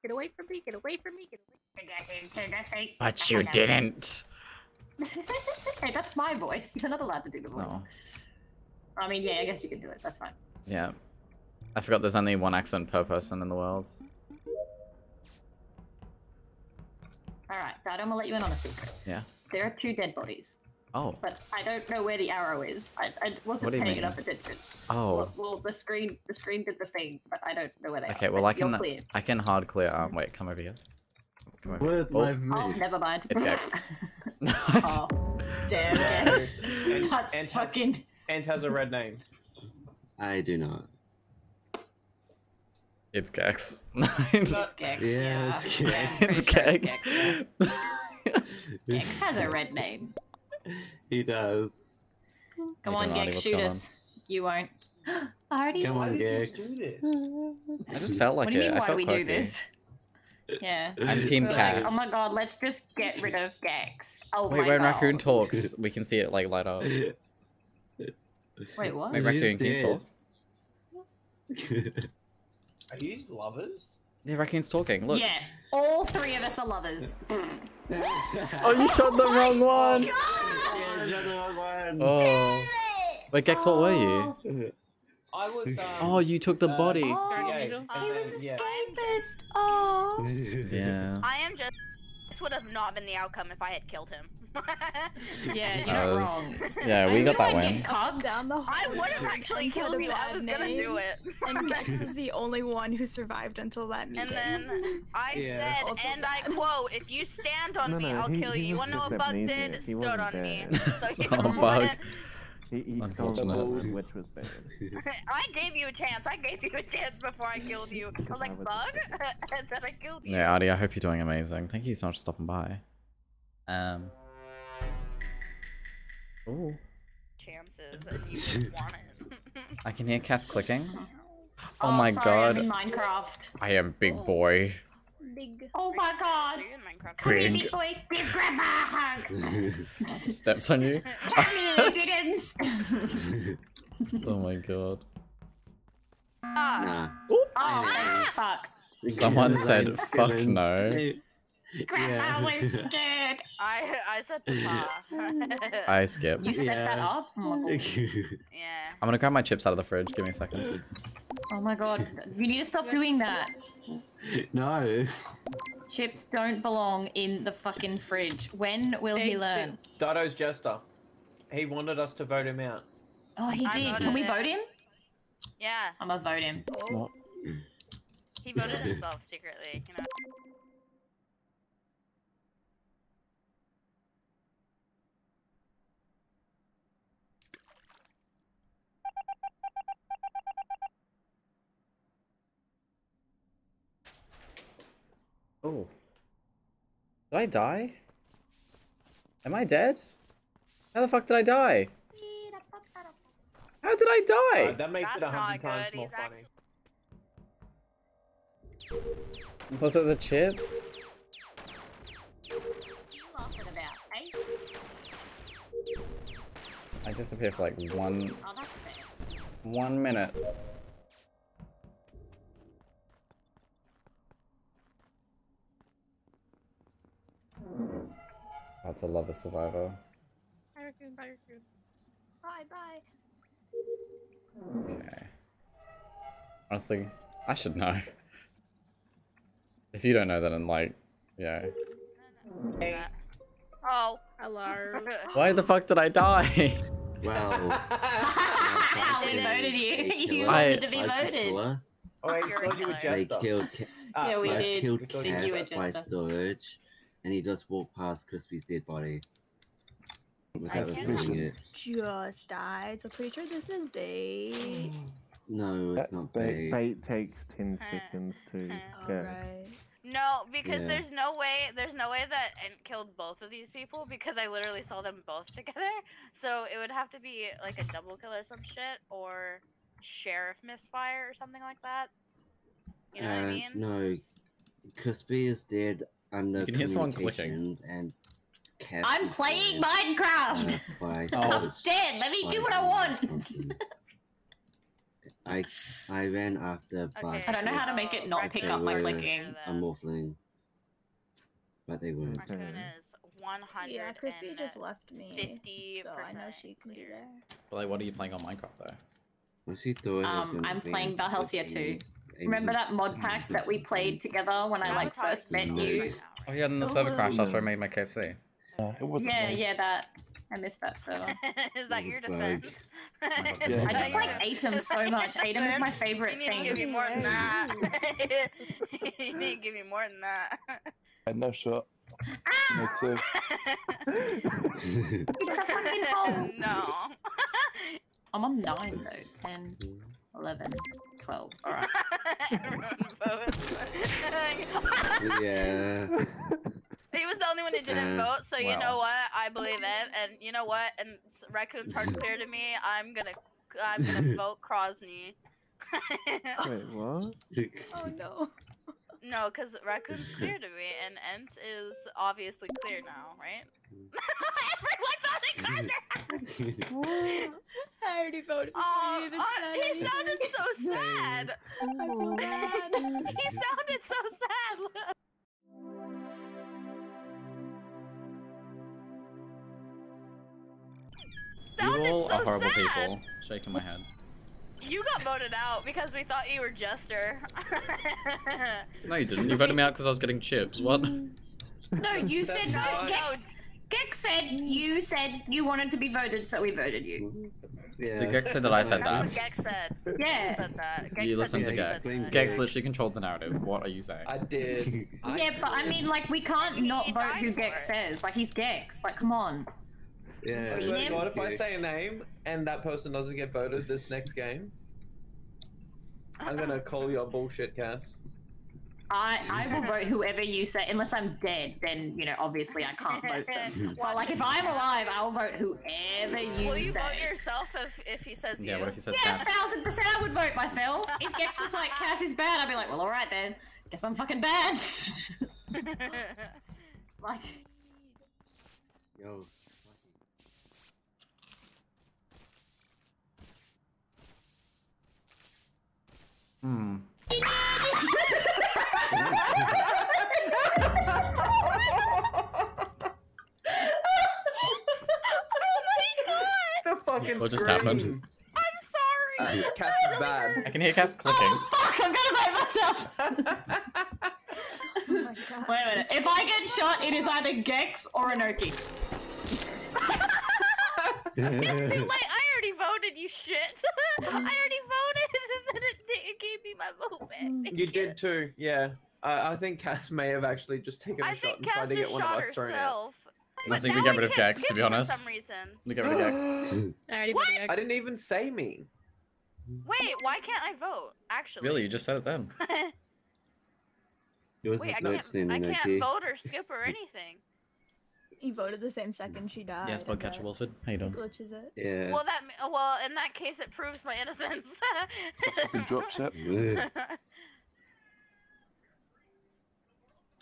F: Get away from me. Get away from me. Get away. From me.
A: But you didn't. <laughs>
G: hey, that's my voice. You're not allowed to do the voice.
A: No.
G: I mean, yeah, I guess you can do it. That's fine.
A: Yeah. I forgot there's only one accent per person in the world.
G: All right, Dad, I'm gonna let you in on a secret.
A: Yeah.
G: There are two dead bodies,
A: Oh.
G: but I don't know where the arrow is. I, I wasn't
A: What do you
G: paying
A: mean?
G: enough attention.
A: Oh.
G: Well, well, the screen the screen did the thing, but I don't know where they are.
A: Okay, well I can
G: You're clear.
A: I can hard clear um wait, come over here. Come over.
H: With
A: Oh,
H: my
G: Oh, never mind.
A: It's Gex. <laughs>
G: oh, damn, Gex. <laughs>
B: And,
G: That's
B: and, has,
G: fucking.
B: and has a red name.
H: I do not.
A: It's Gex. <laughs>
G: It's Gex.
H: Yeah,
G: Yeah,
H: it's
G: yeah,
H: Gex.
G: pretty
A: it's
G: sure
A: Gex.
G: yeah. Gex has a red name. <laughs>
H: He does.
G: Come
A: Hey,
G: on,
A: Donati,
G: Gex,
A: what's
G: shoot
A: going
G: us. You won't. <gasps> I already.
H: Come on,
J: Why did you
H: Gex.
J: do this?
A: I just felt like
G: what do you
A: it.
G: mean?
A: I
G: Why
A: felt
G: we do this? <laughs> Yeah.
A: I'm Team
G: Like,
A: Cass.
G: oh my god, let's just get rid of Gex. Oh
A: Wait,
G: my
A: when
G: god.
A: Raccoon talks, <laughs> we can see it like light up.
G: Wait, what?
A: Wait, Raccoon, can you talk?
J: Are you lovers?
A: Yeah, Raccoon's talking. Look.
G: Yeah, all three of us are lovers. <laughs>
A: Oh, you shot the wrong one. Oh. Wait, Gex, what were you?
J: I was. Um,
A: Oh, you took the
J: uh,
A: body.
G: Oh,
J: yeah,
G: he
J: then-
G: was
J: yeah.
G: escapist. Oh.
A: Yeah.
I: I am just. This would have not been the outcome if I had killed him. <laughs>
G: Yeah, you're
A: That
G: not
A: was-
G: wrong.
A: Yeah, we
G: I
A: got that
G: knew I'd
A: win.
G: get
K: down the
I: I would have actually killed
K: a
I: you. I
K: bad
I: was gonna do it.
K: And Gex <laughs> was the only one who survived until that meeting.
I: And then I <laughs>
J: Yeah.
I: said,
K: Also
I: and I quote, if you stand on
E: No,
I: me,
E: no,
I: I'll
E: he-
I: kill
E: he
I: you. You wanna know what Bug
E: amnesia.
I: did? Stood
E: wasn't
I: on me.
E: dead.
I: So you know
A: bug.
I: what?
E: He, he stole the
A: Unfortunate.
E: body, which was bad. <laughs> <laughs>
I: I gave you a chance. I gave you a chance before I killed you. I was like, Bug? <laughs> and then I killed you.
A: Yeah, Artie, I hope you're doing amazing. Thank you so much for stopping by. Um. Ooh.
I: Chances, and you just want it.
A: I can hear Cass clicking. Oh,
G: Oh,
A: my
G: sorry, I'm in. Minecraft.
A: I am big boy.
K: Big.
G: Oh my god.
I: Are you in Minecraft?
G: Come here,
A: Big.
G: big boy. Give grandma a hug. <laughs>
A: Steps on you.
G: Come here, Giddens.
A: oh my god.
I: Ah,
H: Nah.
G: Oh, ah, fuck.
A: Someone <laughs> said, "Fuck no."
G: Grandma was <laughs> scared.
I: I I said the pa.
A: I skip.
G: You set that
H: Yeah.
G: up? Oh my
I: yeah.
A: I'm gonna grab my chips out of the fridge. Give me a second.
G: Oh my god. You need to stop doing that. <laughs>
H: no.
G: Chips don't belong in the fucking fridge. When will he
D: Eggs
G: learn?
B: Dyto's jester. He wanted us to vote him out.
G: Oh, he
I: I
G: did.
I: voted
G: Can we
I: it.
G: vote him?
I: Yeah.
G: I'm gonna vote him.
J: It's not.
I: He voted himself secretly, you know.
A: Oh. Did I die? Am I dead? How the fuck did I die? How did I die?
B: Uh, that makes it a hundred times
I: good,
B: more
I: he's
B: funny.
A: Was it the chips?
G: laughing about?
A: I disappeared for like one
G: Oh, that's fair.
A: One minute. That's a survivor.
D: Bye, Raccoon, bye, Raccoon.
K: Bye bye.
A: Okay. Honestly, I should know. If you don't know, then I'm like, yeah.
I: Oh.
D: Hello. <laughs>
A: Why the fuck did I die?
H: Well. <laughs>
G: we voted you. You
A: I-
G: wanted to be voted.
B: Oh, he thought you were
I: killer.
H: They killed Ca-
B: Ah,
G: Yeah, we
H: I
G: did.
H: killed
B: We thought
G: you were
H: Cass by storage, and he just walked past Crispy's dead body. Without
K: see.
H: revealing it.
K: Just died. So pretty sure this is bait. <gasps>
H: No, it's
J: That's
H: not
J: bait.
H: bait.
E: Fate takes 10 seconds to
I: Huh.
E: get.
K: Alright.
I: No, because
H: Yeah.
I: there's no way there's no way that Ent killed both of these people because I literally saw them both <laughs> together. So it would have to be like a double kill or some shit or sheriff misfire or something like that. You know what I
H: Uh,
I: mean?
H: No, Crispy is dead under
A: You can hear someone clicking.
H: and Cass
G: I'm playing Minecraft. <laughs>
A: Oh.
G: I'm
H: storage
G: dead. Let me do what I want.
H: I I ran after but
I: Okay,
G: I don't know how to make it not pick up my
H: were
G: clicking.
H: a morphling. But they weren't.
I: Raccoon is 100
K: Yeah, Crispy just left me. So I know she can be there.
A: But like, what are you playing on Minecraft though?
H: Well, she doing?
G: Um, I'm playing
H: the
G: Valhelsia 2.
H: Amy-
G: Remember that mod pack that we played together when I like first met you?
A: Oh yeah, and the server crashed after I made my KFC.
J: Uh, it wasn't
G: Yeah,
J: me.
G: yeah, that. I missed that <laughs> server.
I: is that your defense? <laughs>
J: Yeah.
G: I just like
I: Atem
G: Atem so <laughs> much. Atem is my favorite
I: You need to
G: thing.
I: give me more than that. you need to give me more than that.
J: Uh, no shot. Me too.
G: It's a fucking hole.
I: no.
G: I'm on 9 though. 10, 11, 12. Alright.
I: Everyone votes. <laughs>
H: yeah. <laughs>
I: he was the only one who didn't
H: Uh,
I: vote, so you know what? I believe it. And you know what? And s- Raccoon's heart clear to me. I'm gonna I'm gonna <laughs> vote Crosney.
E: Wait, what?
K: Oh no.
I: No, because Raccoon's <laughs> clear to me, and Ent is obviously clear now, right? <laughs> <laughs> Everyone voted Crosney!
K: I already voted before
I: Oh,
K: you even
I: oh,
K: uh,
I: he
K: anything.
I: sounded so sad.
K: I feel bad.
I: he sounded so sad. look.
A: You all
I: so
A: are horrible
I: sad.
A: people. Shaking my head.
I: You got voted out because we thought you were Jester. <laughs>
A: No, you didn't. You voted me out because I was getting chips. What?
G: No, you <laughs> said
I: no,
G: no.
I: no,
G: Gex, Gex said you said you wanted to be voted, so we voted you.
H: Yeah.
A: Did Gex say that I said that?
I: what Gex said.
G: Yeah.
I: Said that. Gex
A: You
I: said
A: listened to Gex. Gex literally controlled the narrative. What are you saying?
B: I did. I <laughs>
G: Yeah, but I mean, like, we can't not vote who Gex
I: it.
G: says. Like, he's Gex. Like, come on.
H: Yeah.
B: I
G: See
B: swear
G: him?
B: God, if I say a name and that person doesn't get voted this next game, I'm gonna call your bullshit, Cass.
G: I I will vote whoever you say, unless I'm dead. Then you know, obviously, I can't vote them. <laughs> Well, like, if I'm alive, I'll vote whoever you say.
I: Will you
G: say.
I: vote yourself if, if he says
A: Yeah,
I: you?
A: what if he says
G: Yeah, a
A: Cass?
G: thousand percent, I would vote myself. If Gex was like, Cass is bad, I'd be like, well, all right then. Guess I'm fucking bad. <laughs> <laughs> like,
H: Yo.
A: Hmm.
B: The fucking
A: What just
B: scream.
A: happened?
I: I'm sorry.
B: Uh, Cass is bad. <laughs>
A: I can hear Cass clicking.
G: fuck, I'm gonna vote myself. <laughs>
K: Oh my god.
G: Wait a minute. If I get shot, it is either Gex or Enoki.
I: It's <laughs> too late. I already voted, you shit. I already voted, <laughs> and then it, it gave me my vote back. Thank
B: You did too, yeah. I I think Cass may have actually just taken a
I: I
B: shot
I: think
B: and tried to get one of us thrown out.
I: herself.
A: I think we
I: now
A: get rid of
I: can't
A: Gex, to
I: skip
A: be
I: for
A: honest.
I: some reason.
A: We get rid of Gex. <gasps>
D: I already
I: What?
D: voted
B: I
D: X.
B: didn't even say me.
I: Wait, why can't I vote? Actually.
A: Really, you just said it then. <laughs>
I: Wait, I can't. I can't vote or skip or <laughs> anything.
K: You voted the same second she died.
A: Yes,
K: and
A: Bugcatcher
K: that
A: Wilford. How you doing?
K: Glitches it.
H: Yeah.
I: Well, that well, in that case, it proves my innocence. <laughs>
J: That's the drop set. <laughs>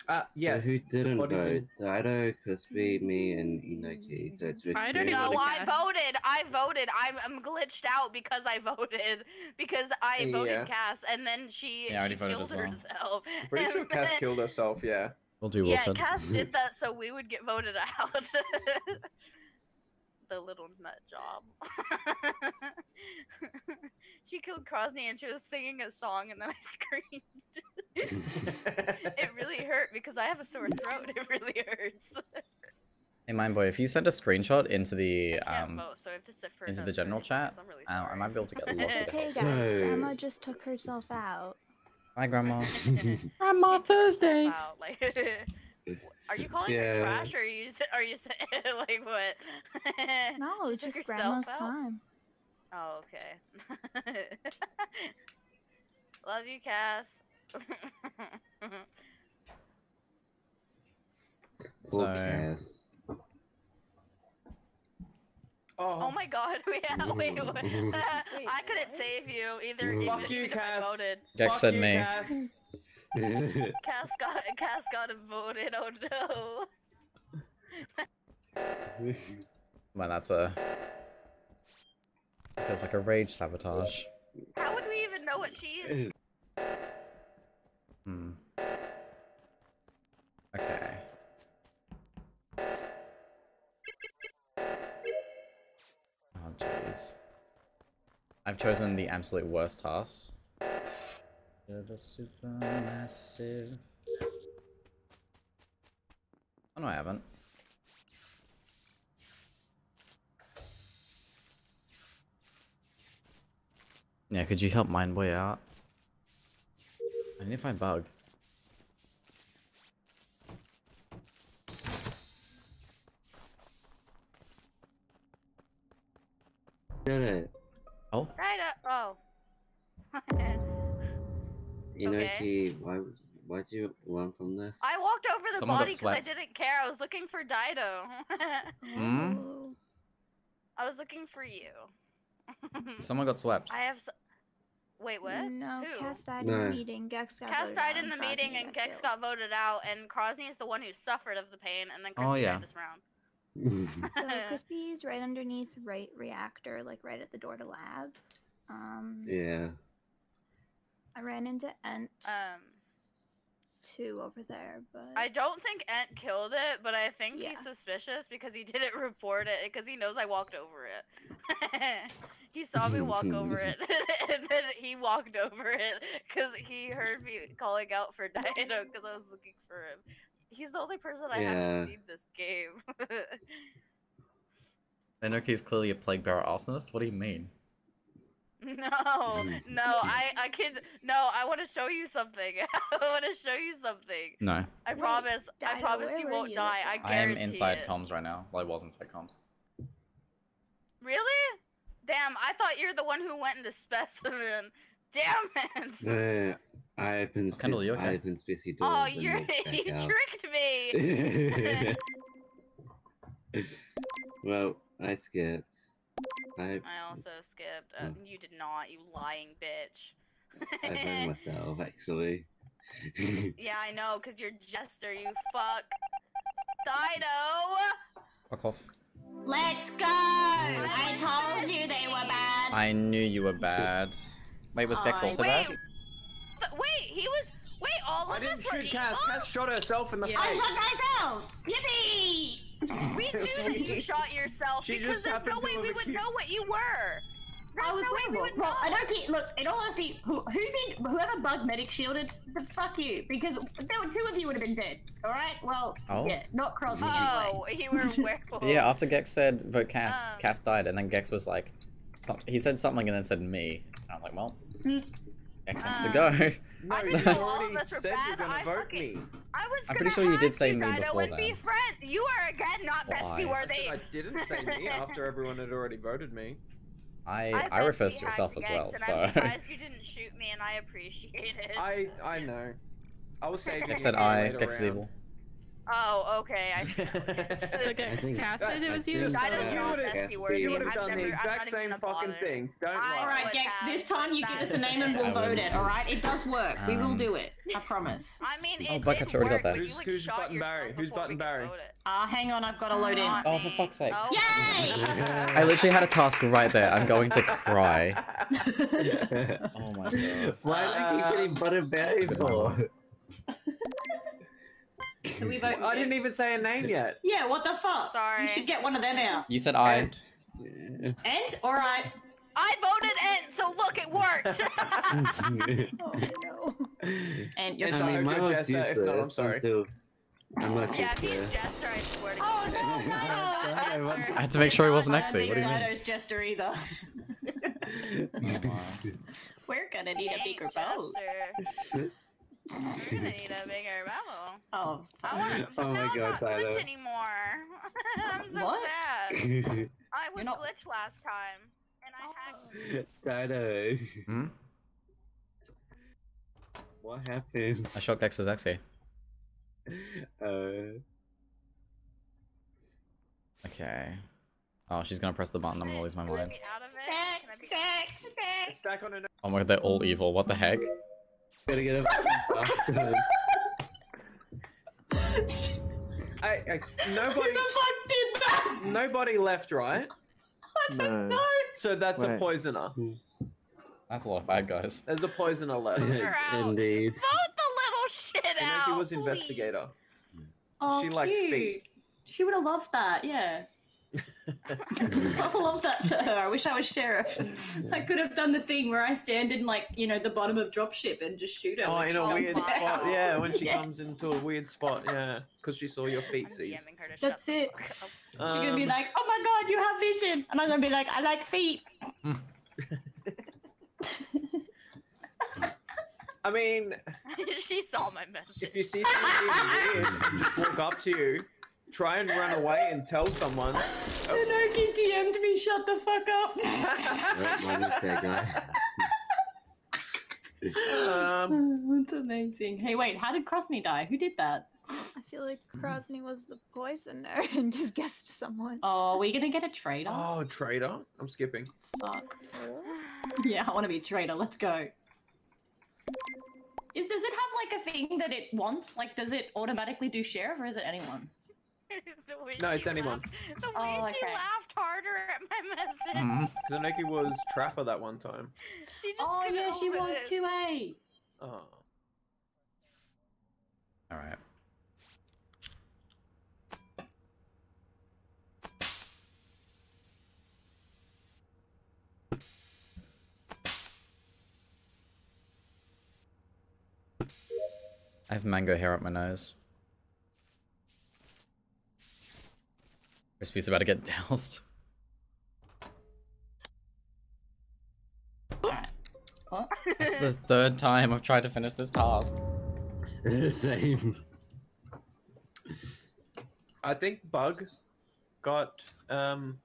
B: Uh, yes.
H: So who didn't
B: What is
H: vote?
B: it?
H: Dyto, Crispy, me, and Enoki. So it's
D: I
H: don't
I: know.
D: voted
I: I
D: Cass.
I: voted. I voted. I'm, I'm glitched out because I voted because I voted
B: Yeah.
I: Cass, and then she
A: Yeah, I
I: she
A: voted
I: killed
A: as well.
I: herself.
B: Pretty sure <laughs>
I: And
B: Cass
I: then-
B: killed herself, yeah.
A: We'll do
I: Yeah,
A: Wilford.
I: Cass did <laughs> that so we would get voted out. <laughs> the little nut job. <laughs> she killed Crosney and she was singing a song and then I screamed. it really hurt because I have a sore throat. It really hurts.
A: Hey, mind boy, if you send a screenshot into the um
I: vote, so I have to sit for
A: into the general chat.
I: I'm really
A: uh, I might be able to get lost
K: It's
A: with
K: okay, guys.
H: So-
K: Grandma just took herself out.
A: Hi, Grandma. <laughs>
D: Grandma Thursday.
I: Wow, like, <laughs> are you calling her trash or are you s- are you saying <laughs> like what?
K: No, it's just grandma's
I: out?
K: time.
I: Oh, okay. Love you, Cass.
A: So,
H: Forecast.
B: Oh,
I: oh my god, <laughs> yeah, wait, <laughs> wait. I couldn't save you either.
H: Fuck
B: you,
I: even if I
B: Cass.
I: voted.
A: Gex said me.
B: Cass. <laughs>
I: Cass got Cass got him voted. Oh no.
A: Man, that's a feels like a rage sabotage.
I: How would we even know what she is?
A: Hmm. Okay. Jeez. I've chosen the absolute worst task. To the supermassive. Oh no, I haven't. Yeah, could you help Mindboy out? I need to find bug.
H: Did it.
A: Oh,
I: Right up. Oh. <laughs>
H: Enoki, why why'd you run from this?
I: I walked over the
A: Someone
I: body because I didn't care. I was looking for Dyto.
A: Hmm?
K: Oh. <laughs>
I: I was looking for you. <laughs>
A: Someone got swept.
I: I have. S- Wait, what?
K: No,
I: Who?
K: Cass died
H: No.
K: in the meeting. Gex got
I: Cass
K: voted
I: died
K: out,
I: in the
K: Crosney
I: meeting, and Gex
K: killed.
I: got voted out, and Crosney is the one who suffered of the pain, and then
A: Oh,
I: Crispy
A: yeah.
I: died this round.
K: So <laughs> Crispy's right underneath right reactor, like right at the door to lab. Um,
H: yeah.
K: I ran into Ent
I: Um,
K: two over there, but
I: I don't think Ent killed it, but I think
K: Yeah.
I: he's suspicious because he didn't <laughs> report it because he knows I walked over it. <laughs> he saw me walk over it, and then he walked over it because he heard me calling out for Dino because I was looking for him. He's the only person I
H: Yeah.
I: haven't seen this game.
A: Enoki's clearly a plague bearer arsonist. What do you mean? <laughs>
I: No, no, I, I can, no, I want to show you something. <laughs> I want to show you something.
A: No.
I: I
K: Wait,
I: promise, I promise you won't
K: you?
I: die. I guarantee
A: I am inside
I: it.
A: comms right now. Well, I was inside comms.
I: Really? Damn, I thought you're the one who went into specimen. <laughs> Damn it.
H: Uh, I opened.
A: Kendall, you
H: I
A: okay?
H: opened spacey doors.
I: Oh, you're, <laughs> you
H: out.
I: tricked me. <laughs>
H: well, I skipped. I
I: I also skipped. Uh,
H: Oh.
I: You did not, you lying bitch.
H: I burned <laughs> myself actually.
I: yeah, I know, cause you're jester, you fuck. Dyto!
A: Fuck off.
G: Let's go! I told you they were bad.
A: I knew you were bad. Wait, was Gex
G: I-
A: also
I: Wait,
A: bad?
I: But wait, he was. Wait, all
B: I
I: of
B: didn't
I: us were
B: shoot Cass.
I: evil?
B: Cass shot herself in the
G: I
B: face.
G: shot myself! Yippee!
I: We <laughs> knew that you shot yourself
B: She
I: because
B: just
I: there's no
B: happened to
I: way
B: have
I: we would
B: accused-
I: know what you were. There's
G: I was
I: no way we
G: werewolf.
I: would
G: Well, I don't get. Look, in all honesty, who, who did whoever bug medic shielded? The fuck you, because there were two of you would have been dead. All right. Well,
A: Oh.
G: yeah, not Crosby
I: Oh, you were a <laughs> werewolf.
A: Yeah, after Gex said vote Cass,
I: Um.
A: Cass died, and then Gex was like, some, he said something and then said me. And I was like, well, Gex has to
I: Um,
A: go.
B: No,
I: I <laughs> didn't know all of us were bad. I fucking,
B: me.
I: I was
A: I'm pretty sure you did
I: hack
A: say me before
I: and be friends. You are again not
A: Well,
I: bestie
A: I-
B: I
I: worthy.
B: I didn't say me after <laughs> everyone had already voted me.
A: I,
I: I,
A: I refers to yourself as well, so.
I: I'm surprised you didn't <laughs> shoot me, and I appreciate it.
B: I I know. I was saving.
A: Gex
B: it
A: said
B: for
A: I,
B: later
A: is evil.
I: Oh, okay. I see.
D: The <laughs> Gex
H: think-
D: Cass said it was you.
B: Just,
I: I
B: uh,
I: don't
B: you
I: know
B: would've-
I: bestie
H: you.
B: You would
I: I'm
B: have done
I: never,
B: the exact same fucking thing. Don't
I: I
B: lie.
G: All right,
I: would
G: Gex. This time you give us a name and we'll vote it. All right, it does work. we will
A: Um,
G: do it. I promise.
I: I mean,
A: Oh,
I: it
A: Buck,
I: did
A: I already got
I: work,
A: that.
B: Who's-
I: like,
B: who's
I: shot
B: Button Barry? Who's
I: before
B: Button Barry?
I: vote it.
G: Ah, hang on, I've got to load in.
A: Oh, for fuck's sake.
I: Oh.
G: Yay! <laughs>
A: I literally had a task right there. I'm going to cry. <laughs> Oh my god.
H: Why do I keep getting butterberry for?
G: Can we <laughs> vote?
B: I didn't even say a name yet.
G: Yeah, what the fuck?
I: Sorry.
G: You should get one of them out.
A: You said I.
B: And
G: And all right.
I: I voted N, so look, it worked. <laughs>
K: Oh no.
G: And you're
B: It's
H: I
G: sorry.
B: a
H: mean, mine
B: good
H: was
B: jester, if not, I'm sorry.
H: until I'm not
I: yeah, if he's
H: Jester.
I: Jester, I swear to
G: Oh
I: God.
G: no, no! <laughs>
H: I want-
I: Jester.
A: I had to make sure he wasn't
G: I don't
A: Exy. What do you mean?
G: Dyto's Jester either. We're gonna need a bigger boat.
I: Jester. We're gonna need a bigger bubble.
G: Oh,
I: I want
H: Oh my God,
I: I'm not
H: Tyler.
I: glitch anymore. <laughs> I'm so
G: What?
I: sad. <laughs> I was
G: not-
I: glitch last time, and I hacked.
H: Dyto.
A: Hmm?
H: What happened?
A: I shot Gex as Exy.
H: Uh,
A: Okay. Oh, she's gonna press the button. I'm gonna lose my
I: Can I
A: mind.
I: be out of it? Can I be-
B: Stack on a
A: Oh my god, they're all evil. What the heck?
H: Gotta get a bastard.
B: I, I, nobody,
G: Who the fuck did that?
B: nobody left, right?
E: I don't No.
B: So that's a
E: Wait.
B: poisoner.
A: That's a lot of bad guys.
B: There's a poisoner left.
I: Her out.
H: Indeed.
I: Vote the little shit out.
B: Enoki was
I: please.
B: investigator.
G: Oh,
B: She liked
G: cute.
B: feet.
G: She would have loved that, yeah. <laughs> I love that for her. I wish I was sheriff. I could have done the thing where I stand in like you know the bottom of dropship and just shoot her.
B: Oh,
G: when
B: in a weird
G: down.
B: spot. Yeah, <laughs> when she
G: Yeah.
B: comes into a weird spot. Yeah, because she saw your
I: I'm
B: feetsies.
I: DMing her to shut
G: That's it.
I: fuck
G: She's gonna be
B: Um,
G: like, "Oh my god, you have vision," and I'm gonna be like, "I like feet." <laughs>
B: I mean,
I: she saw my message.
B: if you see something weird, just walk up to you, try and run away and tell someone. <laughs>
G: Enoki DM'd me, "Shut the fuck up."
H: Right, mine is bad guy.
B: Um,
G: That's <laughs> amazing. Hey, wait, how did Crosney die? Who did that?
K: I feel like Crosney was the poisoner <laughs> and just guessed someone.
G: Oh, are we gonna get a traitor?
B: Oh, traitor. I'm skipping.
G: Fuck. Yeah, I want to be a traitor. Let's go. Is, does it have like a thing that it wants? Like, does it automatically do sheriff or is it anyone? <laughs>
I: The way
B: No, it's anyone.
I: laughed- The way
G: Oh,
I: she
G: okay.
I: laughed harder at my message. <laughs>
A: Mhm.
B: Zaneki was Trapper that one time.
I: She just
G: Oh
I: couldn't
G: yeah, she was
I: it.
G: too. A.
B: Oh.
A: All right. I have mango hair up my nose. Crispy's about to get <laughs> doused.
G: Alright. What?
A: It's the third time I've tried to finish this task. <laughs>
H: Same.
B: I think Bug got um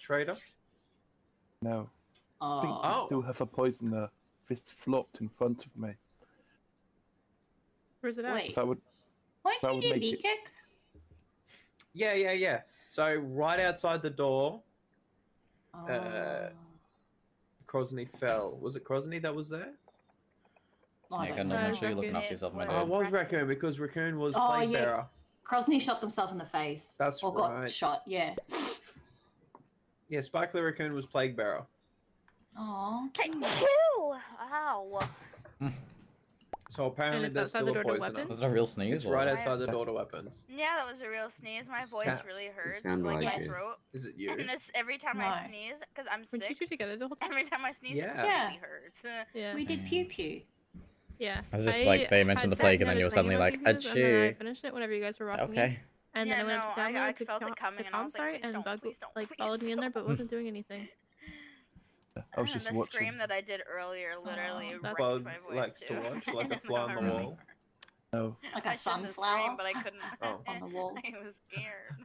B: traitor.
J: No. I think
G: Oh.
J: I
B: Oh.
J: still have a poisoner. This flopped in front of me.
D: Where's it at?
G: Wait.
J: That would
G: Why
J: that
G: did
J: would
G: you
J: make it-
G: B-kicks?
B: Yeah, yeah, yeah. So right outside the door,
G: Oh.
B: Uh, Crosney fell. Was it Crosney that was there?
G: I
A: Yeah,
G: don't
A: no,
G: know.
A: make sure you look
I: Raccoon.
A: after yourself, my
I: It
B: Oh, it was Raccoon because Raccoon was
G: Oh,
B: plague
G: yeah.
B: bearer.
G: Crosney shot himself in the face.
B: That's
G: or got shot. Yeah.
B: Yeah, Sparkly Raccoon was plague bearer.
G: Oh.
I: Ew! Ow. <laughs>
B: So apparently
D: it's
B: there's still
D: the
B: a
D: door to
B: poisoner.
D: weapons?
A: Was it a real sneeze?
B: It's
A: or-
B: right outside the door to weapons.
I: Yeah, that was a real sneeze. My voice
B: Sa-
I: really hurts.
H: sounded
I: like
H: like
I: my
H: it.
I: throat.
B: Is it you?
I: And this every time
G: No.
I: I sneeze, because I'm
D: Weren't you
I: sick.
D: two together the whole time?
I: Every time I sneeze,
B: Yeah.
I: it
G: Yeah.
I: really hurts. <laughs>
D: Yeah.
G: We did mm. pew pew.
D: Yeah.
A: I was just like, they mentioned the plague and then you were suddenly like,
D: And then I
A: achoo.
D: finished it whenever you guys were rocking me.
A: Okay.
D: And
I: Yeah,
D: then I went
I: no,
D: up to
I: I-
D: download
I: I
D: to
I: felt it
D: com-
I: coming and I was
D: com, sorry,
I: please
D: and
I: don't,
D: Bug
I: please don't,
D: like
I: please
D: followed me in there but wasn't doing anything. <laughs>
J: I was
I: And
J: just
I: the
J: watching.
I: scream that I did earlier literally
D: Oh,
I: wrecked
B: Bug
I: my voice
B: likes
I: too.
B: to watch like <laughs> a
I: And
B: fly on the wall. <laughs> Oh.
J: No.
G: Like a
I: I shouldn't have
G: sunflower
I: screamed, but I couldn't. <laughs>
B: Oh.
G: on the wall.
I: I was scared.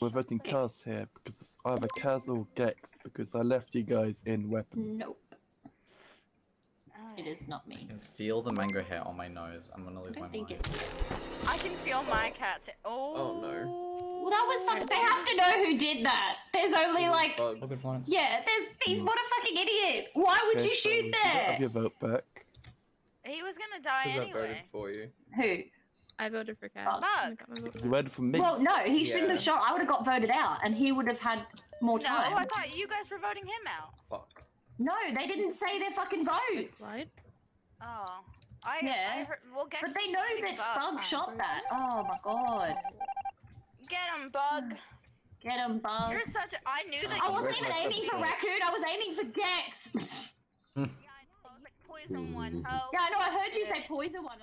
J: We're voting Kaz here because it's either Kaz or Gex because I left you guys in weapons.
G: Nope. It is not me.
A: I can feel the mango hair on my nose. I'm gonna lose
G: I
A: my
G: don't think
A: mind.
G: it's.
I: I can feel my cat's. Oh.
B: Oh, no.
G: Well, that was fucking. They have to know who did that. There's only mm, like.
B: Bug.
A: Oh, good Florence.
G: Yeah, there's. He's what mm. a fucking idiot. Why would
J: Okay,
G: you shoot
J: you
G: there?
J: Have your vote back.
I: He was gonna die
B: Because I voted
I: anyway.
B: for you.
G: Who?
D: I voted for Cat.
G: Bug.
D: I got my vote
J: You voted for me.
G: Well, no, he shouldn't
B: Yeah.
G: have shot. I would have got voted out, and he would have had more time.
I: No,
G: time.
I: I thought you guys were voting him out.
B: Fuck.
G: No, they didn't say their fucking votes.
D: Slide.
I: Oh. I,
G: Yeah.
I: I heard, well, Gex
G: But they know that
I: Bug.
G: Bug shot that. Oh my god.
I: Get him, Bug.
G: Get him, Bug.
I: You're such a. I knew that
G: I wasn't even aiming for
B: subscribe?
G: Raccoon, I was aiming for Gex. <laughs>
I: Yeah, I know. I was like, poison one. Oh.
G: Yeah, I know, I heard you say poison one.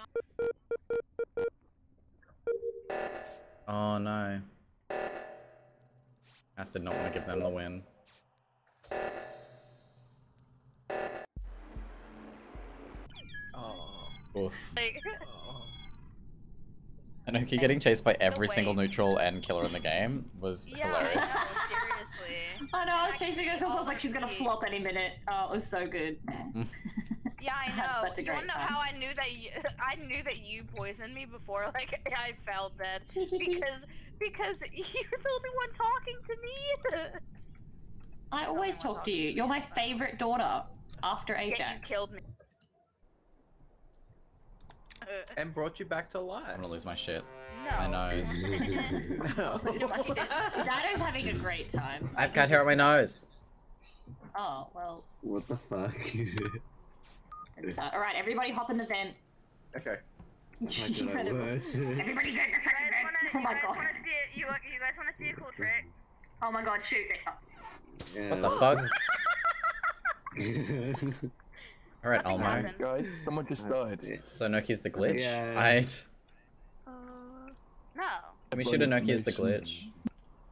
A: Oh no. Cass did not want to give them the win.
B: Oh.
A: Oof.
I: Like, <laughs>
B: oh.
A: Enoki getting chased by every single neutral and killer in the game was
I: yeah, I know,
A: hilarious.
I: seriously.
G: I know, I was chasing her because I was like, she's gonna flop any minute. Oh, it was so good. <laughs> <laughs>
I: Yeah, I know.
G: such a
I: you wanna know
G: time.
I: how I knew that you? I knew that you poisoned me before. Like I fell dead because because you're the only one talking to me.
G: I always talk to you. You're my favorite daughter after
I: Yet you
G: Ajax.
I: killed me. Uh,
B: And brought you back to life.
A: I'm gonna lose my shit.
I: no.
A: My nose. <laughs>
G: Dyto's <laughs> having a great time.
A: I've got hair on my nose.
G: Oh, well.
H: What the fuck? <laughs>
G: Uh, Alright, everybody hop in the vent.
B: okay.
H: How did I word?
G: Everybody get
I: You guys wanna,
G: Oh my god.
I: wanna see? You, you guys wanna see a cool trick?
G: Oh my god, shoot it.
H: Yeah.
A: What the fuck? <laughs> Alright,
I: Nothing
A: Elmo.
I: happened.
J: Guys, someone just <laughs> died.
A: So Noki's the glitch?
H: Yeah.
A: I.
K: Uh,
I: No.
A: We
J: That's
A: should have
J: wrong
A: Noki as the glitch.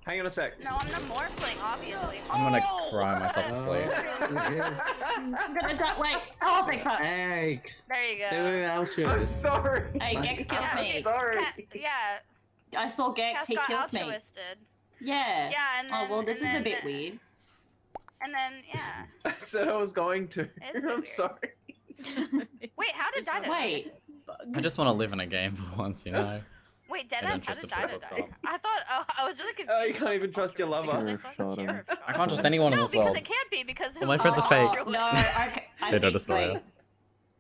B: Hang on a sec.
I: No, I'm the morphling, obviously.
A: I'm gonna
I: Oh!
A: cry myself to sleep.
G: I'm <laughs> gonna die. Wait. Oh, thank fuck.
H: Hey,
I: There you
H: they
I: go.
H: were outro.
B: I'm sorry.
G: Hey, Gex killed
I: Yeah,
G: me.
I: okay,
B: Sorry.
I: Cat- yeah,
G: I saw Gex,
I: Cass
G: he
I: got
G: killed me.
I: altruisted.
G: Yeah.
I: Yeah, and
G: Oh, well, this is
I: and
G: a bit
I: then-
G: weird.
I: And then, yeah. <laughs>
B: I said I was going to.
I: It's a <laughs> bit
B: I'm
I: weird.
B: sorry. <laughs>
I: Wait, how did Dyto?
G: Wait.
A: I just want to live in a game for once, you know.
I: Wait,
A: I
I: Deadass,
A: don't
I: how did
A: the Dyto
I: die? I thought. Oh, I was really confused.
B: Oh, you can't even trust your lover.
I: Because I thought the
E: Shot him.
A: I can't trust anyone in
I: no, because it can't be because
A: Well, my
I: who-
A: friends are fake.
G: No, okay. I
A: They don't
G: think,
A: destroy
G: wait,
A: it.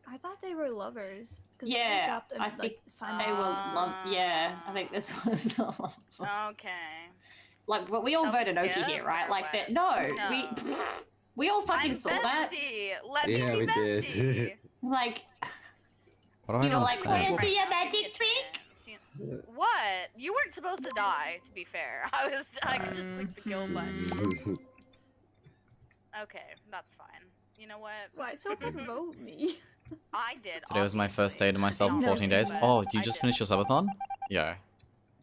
K: I thought they were lovers. 'cause they
G: Yeah,
K: dropped a,
G: I
K: like,
G: think they
K: of
G: were
K: love.
G: love. Yeah, I think this was the love.
I: Okay.
G: Like, but we all
I: That was
G: voted Oki here, right? Like that. No,
I: No.
G: we <laughs> we all fucking
I: I'm
G: saw that.
I: Let
H: Yeah,
I: me
H: we
I: be
H: did. <laughs>
G: Like,
A: What do I
G: you know, like,
A: say?
G: wanna
I: Right.
G: see a
I: I
G: magic trick?
I: What? You weren't supposed to die. To be fair, <laughs> I was. I could just click the kill button. Mm. Okay, that's fine. You know what?
K: Why someone vote me?
I: I did.
A: Today was my first day to myself in
K: No,
A: 14 days.
I: but
A: Oh, you
I: I
A: just
I: did.
A: finished your subathon? Yeah.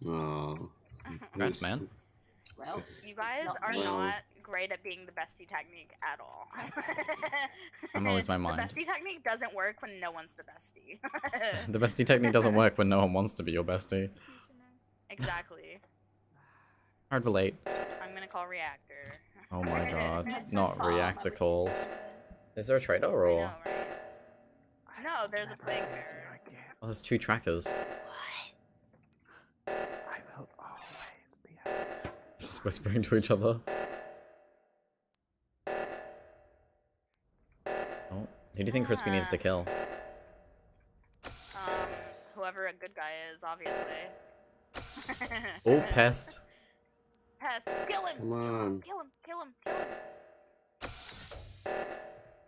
H: Oh.
A: Congrats, man.
G: Well, <laughs>
I: You guys
G: not
I: are
H: me.
I: not great at being the bestie technique at all. <laughs> <laughs>
A: I'm always my mind.
I: The bestie technique doesn't work when no one's the bestie.
A: The bestie technique doesn't work when no one wants to be your bestie.
I: exactly.
A: Hard to relate.
I: I'm gonna call reactor.
A: Oh my god. Not
G: far,
A: reactor calls. Is there a traitor or?
I: I know, right? No, there's a plague bearer.
A: Oh, there's two trackers.
E: I will always be happy.
A: Just whispering to each other. Oh, who do you think Crispy needs to kill?
I: Um, whoever a good guy is, obviously. <laughs>
A: Oh, pest.
I: Pest, kill him!
H: Come on.
I: Kill him! Kill him! Kill him!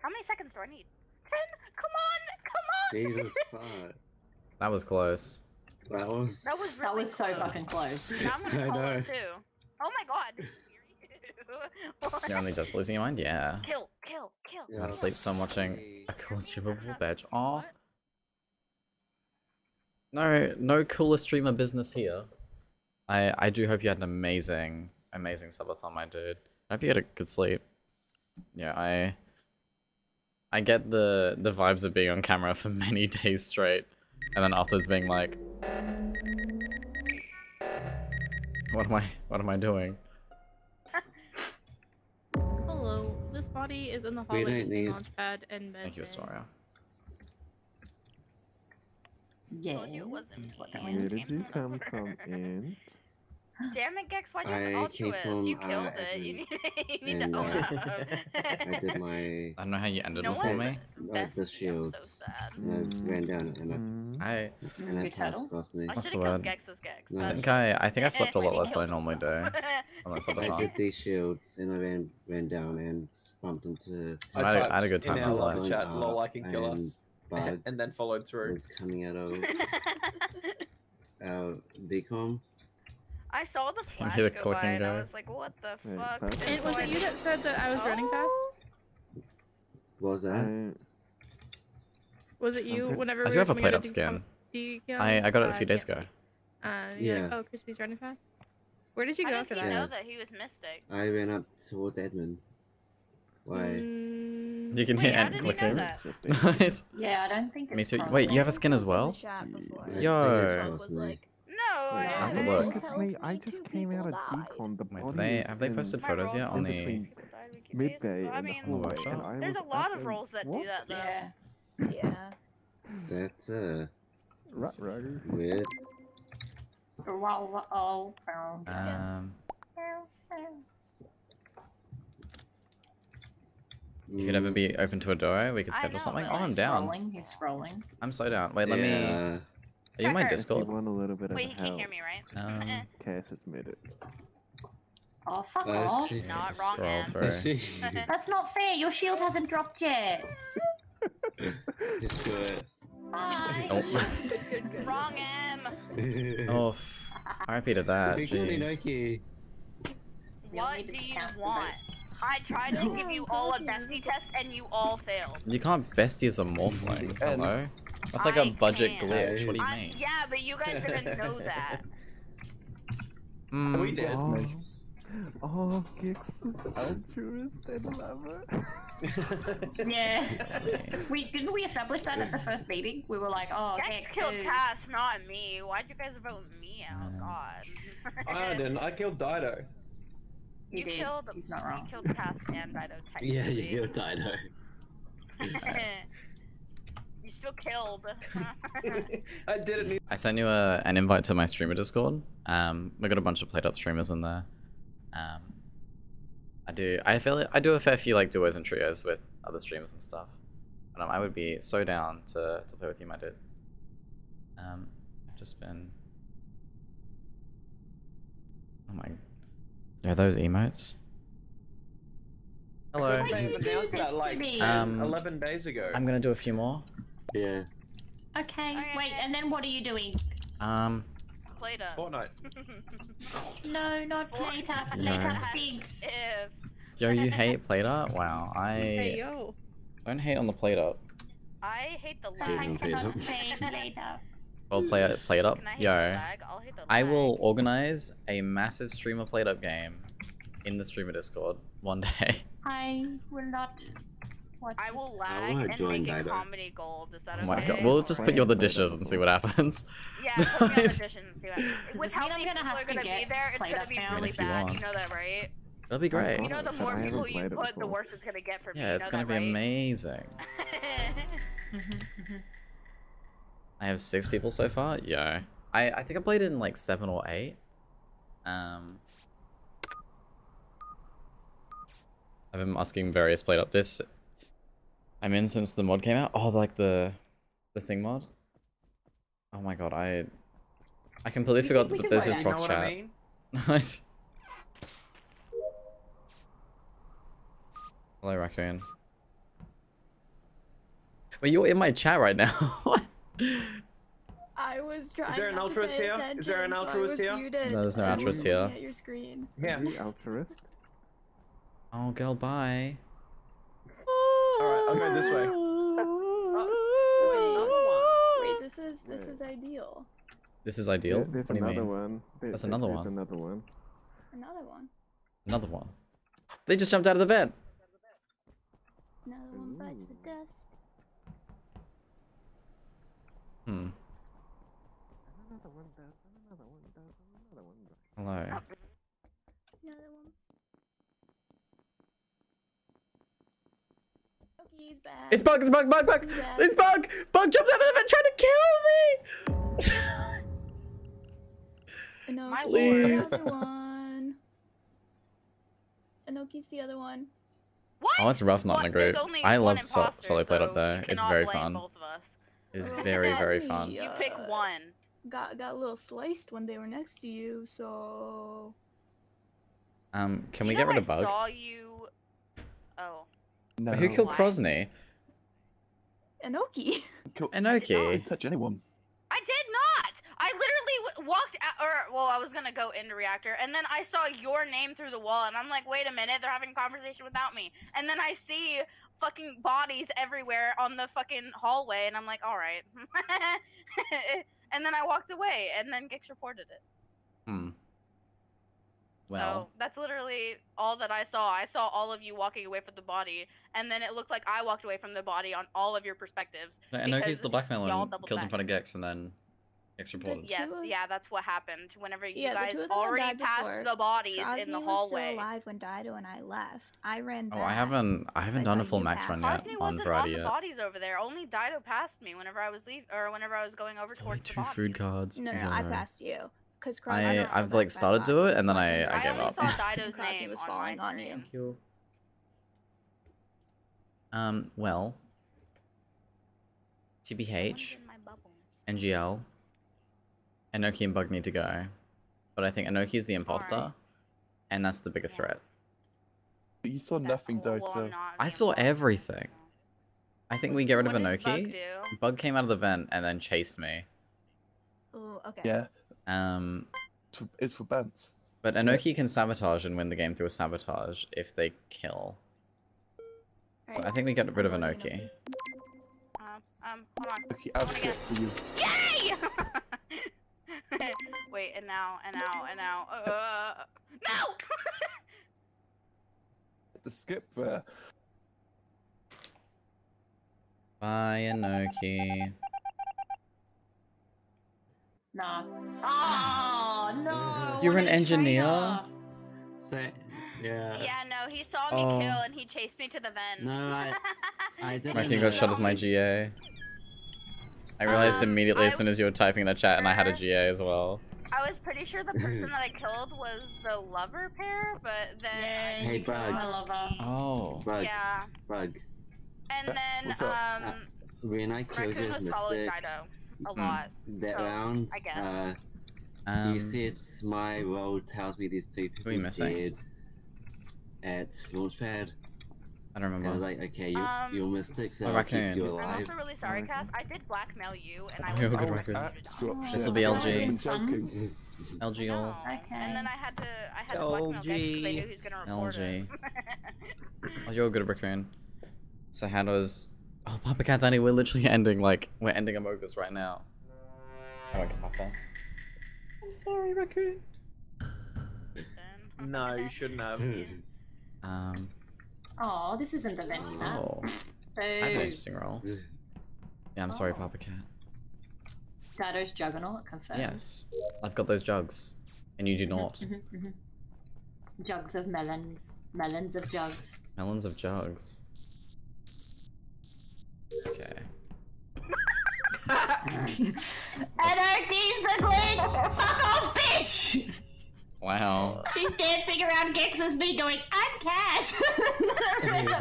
I: How many seconds do I need? Ten! Come on! Come on!
H: Jesus <laughs> fuck.
A: That was close.
H: That was.
I: That was really
G: that was so
I: close.
G: fucking close.
I: I'm gonna <laughs>
H: I
I: call
H: know.
I: him too. Oh my god! <laughs> <laughs>
A: You're only just losing your mind? Yeah.
I: Kill! Kill! Kill!
H: Yeah.
A: How to sleep some watching a cool stream of full badge. Aw. No, no cooler streamer business here. I I do hope you had an amazing, amazing subathon, my dude. I hope you had a good sleep. Yeah, I I get the the vibes of being on camera for <laughs> many days straight, and then afterwards being like, what am I what am I doing?
D: Hello, this body is in the hallway
H: don't
D: between
H: need-
D: Launchpad and Med.
A: Thank you,
D: bay.
A: Astoria.
G: Yeah.
I: Told you it wasn't.
E: Where did you come from, Ant?
I: Damn it, Gex! Why'd you
H: I
I: have
H: came
I: altruist?
H: from,
I: You killed
H: uh,
I: it. <laughs> You need, you need
H: and,
I: to own
H: uh. <laughs> I did my
A: I don't know how you ended
I: No
A: before
I: one's
A: me.
H: uh,
I: bestie,
H: the
I: I'm so
H: shields.
I: sad.
H: And I ran down and I,
E: Mm.
A: I
H: and I
G: Good
H: passed
G: title.
H: across the
I: I
A: What's
I: should
A: the
I: have killed
A: word?
I: Gex's Gex.
H: No.
A: I think I I think I <laughs> slept a lot less than I
I: killed
A: normally do
I: himself.
A: on my
H: I did these shields and I ran ran down and bumped into
A: I had a- I had a good time
B: in our chat, lol, I can kill us. And then followed through.
H: was coming out of uh, decom.
I: I saw the
A: Can
I: flash
A: the
I: go by
A: clicking
I: and I was like, what the fuck?
E: what?
I: And
D: And
I: so
D: was
I: I
D: it you that said that I was running fast?
H: What was that?
D: Was it you
E: Okay.
D: whenever
A: I
D: we
A: do
D: were
A: have a
D: coming
A: plate
D: out
A: up skin. I I got it a
D: uh,
A: few days
D: yeah.
A: ago.
D: Uh, you're like,
H: Yeah.
D: oh, Crispy's running fast. Where did you
I: How
D: go
I: did
D: after that?
H: Yeah.
I: know that he was Mystic?
H: I ran up towards Edmund. Why?
D: Mm,
A: You can
I: Wait,
A: hear
I: how
A: Ant
I: did he know
A: clicking. <laughs> <laughs> Nice.
G: Yeah, I don't think it's
A: Me too.
G: crossed
A: Wait, you have a skin as well?
K: Chat.
H: Yeah,
A: Yo.
H: Think it's
K: It
H: crossed
K: was
H: me.
K: like,
I: No,
E: Wait,
I: I
A: I have to look.
K: Tells
E: me, I just came out of
K: people died.
E: decon. The
A: Wait, they have they posted photos yet on the?
E: between
I: people died, we could
E: midday
I: base- I
E: and the
I: mean,
A: workshop?
I: There's a lot of roles that do that though.
G: Yeah.
K: yeah.
H: That's uh
E: Rut rugger.
H: weird.
G: Well, oh,
A: Um, you'd ever
H: Mm,
A: be open to a duo, we could schedule
I: know,
A: something. Oh, I'm
G: He's
A: down.
G: Scrolling. He's scrolling.
A: I'm so down. Wait, let me. Are you in my
I: Tracker.
E: If you want a little bit of
I: Wait, he can't hear me, right?
A: Um, <laughs>
E: Cass has made it.
G: Oh, fuck
H: Oh,
G: off.
H: shit.
I: Not
A: just
I: wrong,
A: scroll
I: man.
A: through.
G: That's not fair. Your shield hasn't dropped yet.
H: Just screw it.
G: Bye.
A: Oh. <laughs>
D: good, good.
I: Wrong M. <laughs>
A: Oh, f- RIP to that. Jeez.
I: What do you want? I tried to give you all a bestie test and you all failed.
A: You can't bestie as a morphling.
J: And-
A: Hello? That's like a
I: I
A: budget
I: can't.
A: glitch. What do you
I: I-
A: mean?
I: yeah, but you guys didn't know <laughs> that.
A: Mm,
B: We did.
E: Oh,
J: me.
E: oh Gex is altruist and lover. <laughs>
G: Yeah. We didn't we establish that at the first meeting? We were like, oh, okay.
I: Gex killed Cass, not me. Why'd you guys vote me out?
A: Um,
I: God.
B: I didn't. I killed Dyto.
G: He
I: you
G: did.
I: killed.
G: He's not wrong.
I: You killed Cass and Dyto. <laughs>
H: Yeah, you killed Dyto.
I: You still killed. <laughs> <laughs>
B: I didn't need
A: I sent you a, an invite to my streamer Discord. Um, we got a bunch of PlateUp streamers in there. Um, I do. I feel like I do a fair few like duos and trios with other streamers and stuff. But um, I would be so down to to play with you, my dude. Um, I've just been. Oh my. Are those emotes? Hello.
B: They
G: you do this
B: that
G: to
B: like
G: me?
A: Um,
B: 11 days ago.
A: I'm gonna do a few more.
H: Yeah.
G: Okay, wait, and then what are you doing?
A: Um,
I: PlateUp.
B: Fortnite. <laughs>
G: No, not PlateUp. Plate
A: No.
G: up stinks.
I: If
A: yo, you hate PlateUp? Wow,
D: Hey
A: I
D: yo.
A: don't hate on the PlateUp.
I: I hate the
G: I cannot play PlateUp.
A: Well, play it, play it up.
I: Can I hate
A: Yo,
I: the lag? I'll hate the lag.
A: I will organize a massive streamer PlateUp game in the streamer Discord one day.
G: I will not. Watch
I: I will
H: I
I: lag
H: wanna
I: and
H: join
I: make it
H: Dido.
I: comedy gold. Is that
A: Oh my god, we'll just put you on the dishes and see what happens.
I: Yeah, <laughs> put me on the dishes and see what. With
G: this
I: how
G: mean
I: many
G: gonna
I: people
G: have
I: are
G: to
I: gonna be
G: get
I: there, it's gonna be really bad. You know that, right?
A: That'd be great.
I: You know, the more people you
E: played it
I: put, the worse it's gonna get for me.
A: Yeah,
I: you
A: it's
I: know
A: gonna
I: that,
A: be
I: right?
A: amazing. <laughs> <laughs> I have six people so far. Yo, I I think I played in like seven or eight. Um, I've been asking various PlateUp this. I'm in since the mod came out. Oh, like the the thing mod. Oh my god, I I completely
G: You
A: forgot
G: think
A: that there's this
G: that?
B: You
A: box
B: what
A: chat.
B: I mean? <laughs>
A: Nice. Hello, raccoon. But you're in my chat right now. <laughs>
K: I was trying.
B: Is there an
K: not to
B: altruist
K: pay
B: here? Is there an
K: attention,
B: altruist here?
K: muted.
A: No, there's no
K: I
A: altruist
K: looking
A: here.
K: At your screen.
B: Yeah.
E: Altruist?
A: oh, girl, bye.
B: Alright, I'll go this way.
K: Wait, this is this is ideal.
A: This is ideal.
E: There- There's
A: what do you
E: another
A: mean?
E: one. There-
A: That's another one.
E: Another one.
K: Another one.
A: Another one. They just jumped out of the vent.
K: Another one bites the dust.
A: Hmm.
E: Another one does. Another one does. Another one does.
A: Hello.
K: Another one. Loki's back.
A: It's Bug, it's Bug, Bug, Bug!
K: He's.
A: It's Bug! Bug jumped out of the vent trying to kill me! <laughs>
K: Enoki's
I: My
A: Please.
K: the one. Enoki's the other one.
I: What?
A: Oh, it's rough not in a
I: What?
A: Group. I
I: one
A: love so-
I: imposter,
A: solo PlateUp
I: so
A: there. It's very fun.
I: Both of us.
A: It's very, very <laughs> fun.
I: You pick one.
K: Got got a little sliced when they were next to you, so
A: Um, can
I: You
A: we get rid
I: I
A: of Bug?
I: saw you. Oh.
J: No.
A: Who killed
I: Why?
A: Crosney?
K: Enoki.
J: Kill- I didn't touch anyone.
I: I did not. I literally w- walked out, or well, I was gonna go into reactor, and then I saw your name through the wall, and I'm like, wait a minute, they're having a conversation without me, and then I see fucking bodies everywhere on the fucking hallway, and I'm like, all right, <laughs> and then I walked away, and then Gex reported it.
A: Hmm. Well,
I: So that's literally all that I saw. I saw all of you walking away from the body, and then it looked like I walked away from the body on all of your perspectives.
A: no, Enoki's
I: because
A: the blackmailer
I: y'all
A: and
I: doubled
A: killed in front of Gex and then Gex reported.
I: Yes,
K: of-
I: yeah, that's what happened. Whenever you
K: Yeah,
I: guys
K: two of them had
I: already passed
K: before.
I: the bodies in
K: Crosney
I: the
K: was
I: hallway.
K: still alive when Dyto and I left. I ran
A: Oh. I haven't, I haven't done
K: saw
A: a full max
K: pass.
A: run yet
I: Crosney
A: on
I: wasn't on
A: variety
I: the
A: yet.
I: bodies over there. Only Dyto passed me whenever I was leave or whenever I was going over
A: There's only
I: towards the
A: two
I: bodies.
A: food cards.
K: No, no, I passed you. Cause Crosney
A: I, I've like started to do it and then I,
K: did
A: I
I: I
A: gave
I: only
A: up.
I: saw <laughs>
K: Dyto's
I: name
K: was
I: on
K: falling on you.
A: Thank you. Um, well, TBH,
I: Someone's in my.
A: NGL, Enoki and Bug need to go. But I think Enoki's the imposter,
I: Alright.
A: and that's the bigger
I: Yeah.
A: threat.
J: But you saw
I: That-
J: nothing,
I: well, well, I'm
J: Dota.
A: I saw everything. I think we get rid of
I: What did Bug
A: Bug came out of the vent and then chased me.
K: Ooh, okay.
J: Yeah,
A: Um,
J: it's for, it's for Bants.
A: but Enoki can sabotage and win the game through a sabotage if they kill. So I think we get rid of
K: I'm voting
A: Enoki.
I: Um, um, hold on.
J: Okay, I'll skip for you.
I: Yay! <laughs> Wait, and now, and now, and now. Uh, no! <laughs>
J: The skip there.
A: Bye, Enoki.
G: Nah. Oh no. <laughs>
A: You're an engineer?
H: Say, yeah.
I: yeah, no, he saw me
A: Oh.
I: kill and he chased me to the vent.
H: No, I, <laughs> I didn't.
A: Raccoon got shot as my GA. I realized
I: Um,
A: immediately as
I: I
A: soon as you were typing in the chat, and I had a GA as well.
I: I was pretty sure the person that I <clears throat> killed was the lover pair, but then
H: Hey, Bug.
G: I love.
A: Oh.
H: Bug.
I: yeah,
H: Bug.
I: and then
J: What's up?
I: um,
H: When I killed
I: Raccoon
H: his
I: was following
H: mystic
I: Dyto a
A: Hmm.
I: lot.
H: that
I: so,
H: round,
I: I guess.
H: uh,
A: Um,
H: you said my role tells me these two people
A: we missing?
H: dead at Launchpad.
A: I don't
H: And I was
A: remember.
H: like, okay, you,
I: Um,
H: you're Mystic, so
A: Oh,
H: I'll keep
A: Raccoon.
H: you
I: I'm also really sorry, Cass. I did blackmail you, and I
A: Oh,
I: was
A: you're good,
J: was
A: Raccoon.
J: at Dropship.
A: This'll be
J: so
A: LG.
J: I've been joking.
A: LG
I: No.
A: ol'
G: Okay.
I: And then I had to, I had to blackmail Dex because I knew he was gonna report it. <laughs>
A: Oh, you're a good raccoon. So how does? Oh, Papa Cat Danny, we're literally <laughs> ending like we're ending Among Us right now. I won't get Papa. I'm sorry, raccoon.
B: No, you shouldn't have.
A: Um.
G: Oh, this isn't the venti map.
A: Oh,
G: Boo. <laughs>
A: I have an interesting role. Yeah, I'm sorry,
G: Oh.
A: Papa Cat.
G: Dyto's Juggernaut, confirmed.
A: Yes, I've got those jugs, and you do not.
G: Mhm, mhm. Jugs of melons. Melons of jugs.
A: Melons of jugs. Okay. <laughs>
G: Anarchy's the glitch! Fuck off, bitch!
A: Wow.
G: She's dancing around Gex's me going, I'm Cass! <laughs> Reported